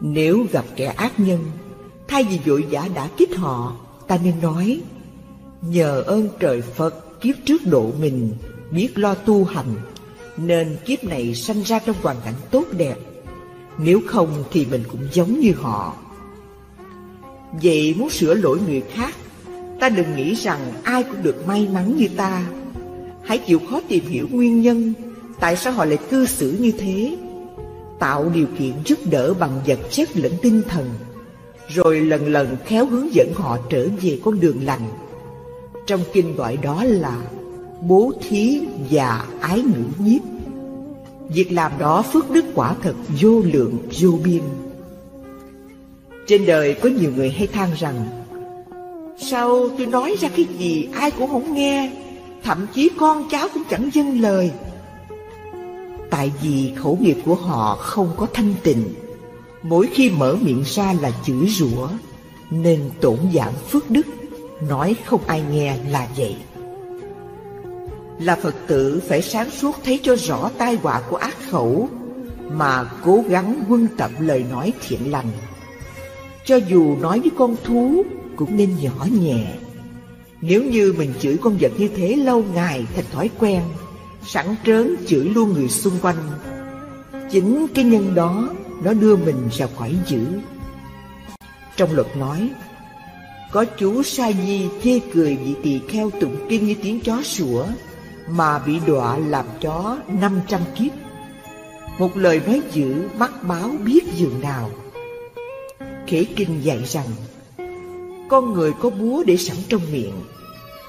Nếu gặp kẻ ác nhân, thay vì vội vã đã kích họ, ta nên nói, nhờ ơn trời Phật kiếp trước độ mình, biết lo tu hành, nên kiếp này sanh ra trong hoàn cảnh tốt đẹp. Nếu không thì mình cũng giống như họ. Vậy muốn sửa lỗi người khác, ta đừng nghĩ rằng ai cũng được may mắn như ta. Hãy chịu khó tìm hiểu nguyên nhân, tại sao họ lại cư xử như thế. Tạo điều kiện giúp đỡ bằng vật chất lẫn tinh thần, rồi lần lần khéo hướng dẫn họ trở về con đường lành. Trong kinh gọi đó là bố thí và ái ngữ nhiếp. Việc làm đó phước đức quả thật vô lượng, vô biên. Trên đời có nhiều người hay than rằng, Sao tôi nói ra cái gì ai cũng không nghe, Thậm chí con cháu cũng chẳng dâng lời Tại vì khẩu nghiệp của họ không có thanh tịnh Mỗi khi mở miệng ra là chửi rủa, Nên tổn giảm phước đức, Nói không ai nghe là vậy là Phật tử phải sáng suốt thấy cho rõ tai họa của ác khẩu, Mà cố gắng quân tập lời nói thiện lành. Cho dù nói với con thú, cũng nên nhỏ nhẹ. Nếu như mình chửi con vật như thế lâu ngày thành thói quen, Sẵn trớn chửi luôn người xung quanh, Chính cái nhân đó, nó đưa mình ra khỏi dữ. Trong luật nói, Có chú Sa Di chê cười vị tỳ kheo tụng kinh như tiếng chó sủa mà bị đọa làm chó năm trăm kiếp. Một lời nói dữ mắc báo biết dường nào. Khế Kinh dạy rằng Con người có búa để sẵn trong miệng.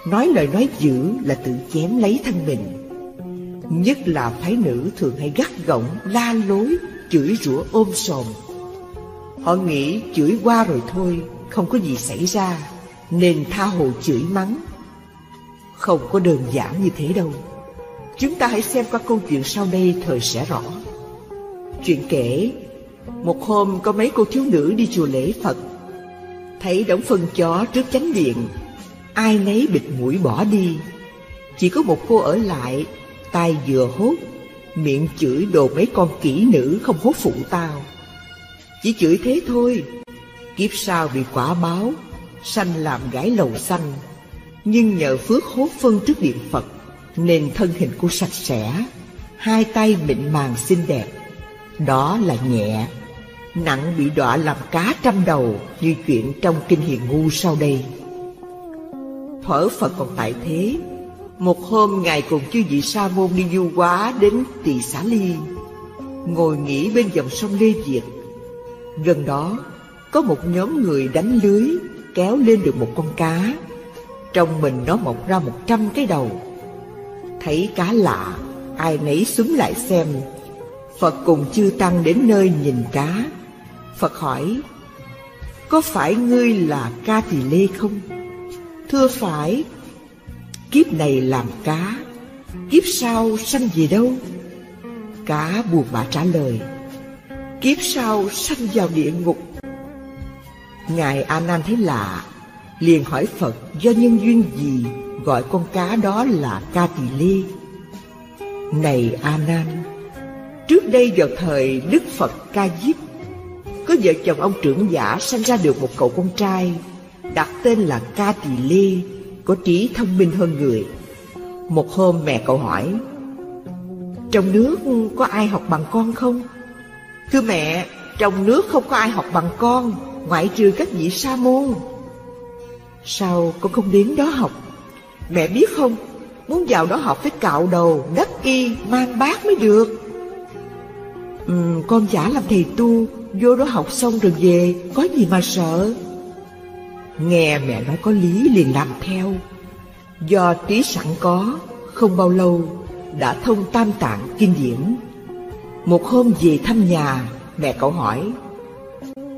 Nói lời nói dữ là tự chém lấy thân mình. Nhất là phái nữ thường hay gắt gỏng, la lối, chửi rủa ôm sòm. Họ nghĩ chửi qua rồi thôi, không có gì xảy ra Nên tha hồ chửi mắng. Không có đơn giản như thế đâu. Chúng ta hãy xem qua câu chuyện sau đây thời sẽ rõ. Chuyện kể, một hôm có mấy cô thiếu nữ đi chùa lễ Phật. Thấy đống phân chó trước chánh điện, Ai nấy bịt mũi bỏ đi. Chỉ có một cô ở lại tay vừa hốt, Miệng chửi đồ mấy con kỹ nữ không hốt phụ tao. Chỉ chửi thế thôi, Kiếp sau bị quả báo, Sanh làm gái lầu xanh. Nhưng nhờ phước hốt phân trước điện Phật, Nên thân hình cô sạch sẽ, Hai tay mịn màng xinh đẹp, Đó là nhẹ. Nặng bị đọa làm cá trăm đầu Như chuyện trong Kinh Hiền Ngu sau đây. Thở Phật còn tại thế, Một hôm Ngài cùng chư vị Sa môn đi du quá đến Tỳ Xá Ly, Ngồi nghỉ bên dòng sông Lê Việt. Gần đó, có một nhóm người đánh lưới Kéo lên được một con cá. Trong mình nó mọc ra một trăm cái đầu Thấy cá lạ, Ai nấy xúm lại xem Phật cùng chư Tăng đến nơi nhìn cá Phật hỏi, Có phải ngươi là ca tỳ lê không? Thưa phải, Kiếp này làm cá, Kiếp sau sanh về đâu? Cá buồn bã trả lời, Kiếp sau sanh vào địa ngục Ngài A Nan thấy lạ liền hỏi Phật do nhân duyên gì gọi con cá đó là ca tỳ lê? Này a nan trước đây vào thời đức phật ca diếp có vợ chồng ông trưởng giả sinh ra được một cậu con trai Đặt tên là Ca Tỳ Lê Có trí thông minh hơn người. Một hôm mẹ cậu hỏi Trong nước có ai học bằng con không? Thưa mẹ, trong nước không có ai học bằng con Ngoại trừ các vị sa môn. Sao con không đến đó học? Mẹ biết không? Muốn vào đó học phải cạo đầu Đắp y mang bát mới được. Ừ, Con giả làm thầy tu Vô đó học xong rồi về Có gì mà sợ? Nghe mẹ nói có lý liền làm theo. Do trí sẵn có Không bao lâu Đã thông tam tạng kinh điển. Một hôm về thăm nhà Mẹ cậu hỏi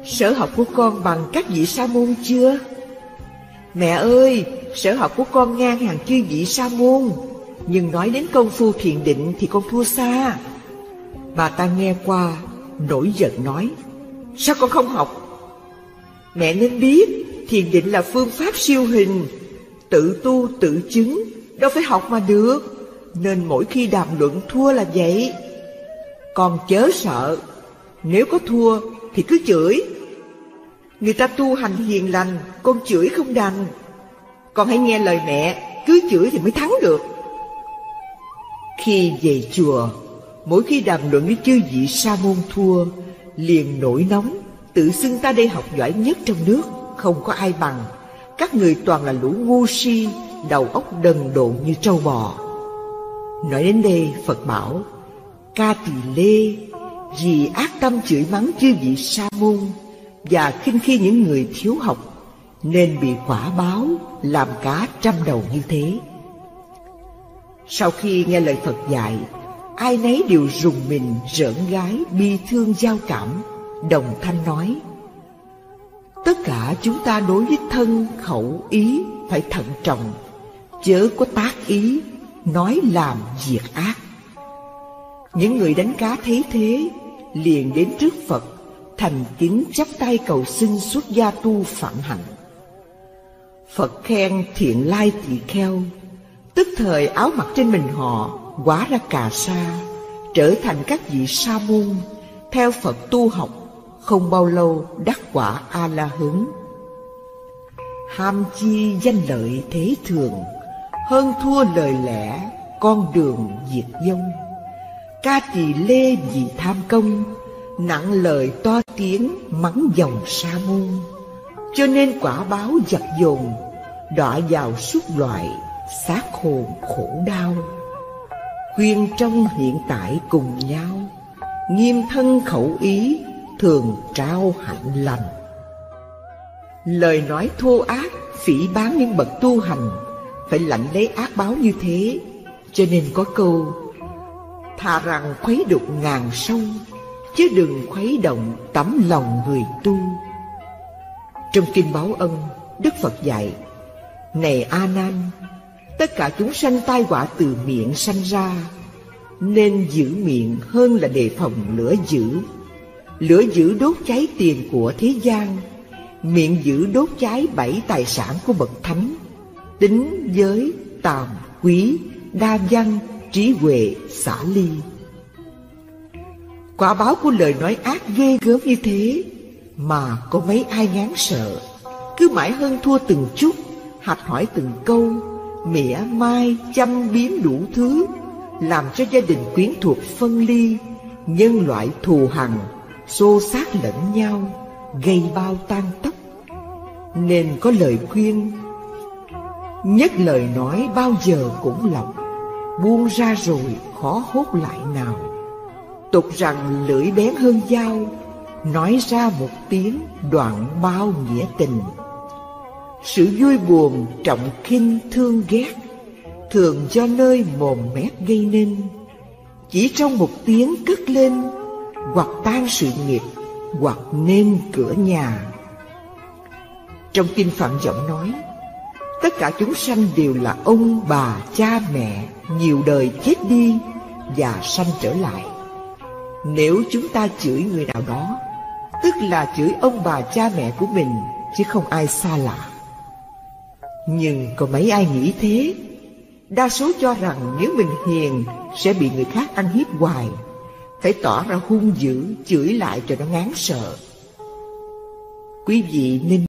Sở học của con bằng các vị sa môn chưa? Mẹ ơi, sở học của con ngang hàng chư vị sa môn. Nhưng nói đến công phu thiền định thì con thua xa. Bà ta nghe qua, nổi giận nói Sao con không học? Mẹ nên biết, thiền định là phương pháp siêu hình. Tự tu tự chứng, đâu phải học mà được. Nên mỗi khi đàm luận thua là vậy. Con chớ sợ Nếu có thua thì cứ chửi. Người ta tu hành hiền lành, Con chửi không đành. Con hãy nghe lời mẹ, Cứ chửi thì mới thắng được. Khi về chùa, Mỗi khi đàm luận với chư vị sa môn thua, Liền nổi nóng, Tự xưng ta đây học giỏi nhất trong nước, Không có ai bằng. Các người toàn là lũ ngu si, Đầu óc đần độn như trâu bò. Nói đến đây, Phật bảo, Ca tỳ lê, Vì ác tâm chửi mắng chư vị sa môn và khinh khi những người thiếu học nên bị quả báo làm cá trăm đầu như thế. Sau khi nghe lời Phật dạy, ai nấy đều rùng mình rỡn gái bi thương giao cảm, đồng thanh nói: Tất cả chúng ta đối với thân khẩu ý phải thận trọng, chớ có tác ý nói làm diệt ác. Những người đánh cá thấy thế liền đến trước Phật thành kính chắp tay cầu xin xuất gia tu phạm hạnh. Phật khen thiện lai tỳ kheo, tức thời áo mặc trên mình họ quá ra cà sa, trở thành các vị sa môn, theo Phật tu học, không bao lâu đắc quả A La Hứng. Ham chi danh lợi thế thường, hơn thua lời lẽ, con đường diệt vong. Ca trì lê vì tham công, nặng lời to tiếng mắng dòng sa môn. Cho nên quả báo giặc dồn, đọa vào suốt loại xác hồn khổ đau. Khuyên trong hiện tại cùng nhau, nghiêm thân khẩu ý, thường trao hạnh lành. Lời nói thô ác, phỉ bán những bậc tu hành, phải lạnh lấy ác báo như thế. Cho nên có câu, thà rằng khuấy đục ngàn sông chứ đừng khuấy động tấm lòng người tu. Trong Kinh Báo Ân, Đức Phật dạy, Này A Nan, tất cả chúng sanh tai họa từ miệng sanh ra, nên giữ miệng hơn là đề phòng lửa dữ. Lửa dữ đốt cháy tiền của thế gian, miệng dữ đốt cháy bảy tài sản của bậc thánh, tính giới, tàm, quý, đa văn, trí huệ, xả ly. Quả báo của lời nói ác ghê gớm như thế, Mà có mấy ai ngán sợ. Cứ mãi hơn thua từng chút Hạch hỏi từng câu, Mỉa mai chăm biếm đủ thứ, Làm cho gia đình quyến thuộc phân ly, Nhân loại thù hằn, Xô sát lẫn nhau, Gây bao tan tóc. Nên có lời khuyên, Nhất lời nói bao giờ cũng lọc, Buông ra rồi khó hốt lại nào. Tục rằng lưỡi bén hơn dao Nói ra một tiếng đoạn bao nghĩa tình. Sự vui buồn trọng khinh thương ghét Thường do nơi mồm mép gây nên. Chỉ trong một tiếng cất lên Hoặc tan sự nghiệp Hoặc nên cửa nhà. Trong kinh Phạm Giọng nói Tất cả chúng sanh đều là ông, bà, cha, mẹ Nhiều đời chết đi và sanh trở lại nếu chúng ta chửi người nào đó, Tức là chửi ông bà cha mẹ của mình, Chứ không ai xa lạ. Nhưng có mấy ai nghĩ thế? Đa số cho rằng nếu mình hiền, Sẽ bị người khác ăn hiếp hoài. Phải tỏ ra hung dữ, Chửi lại cho nó ngán sợ. Quý vị nên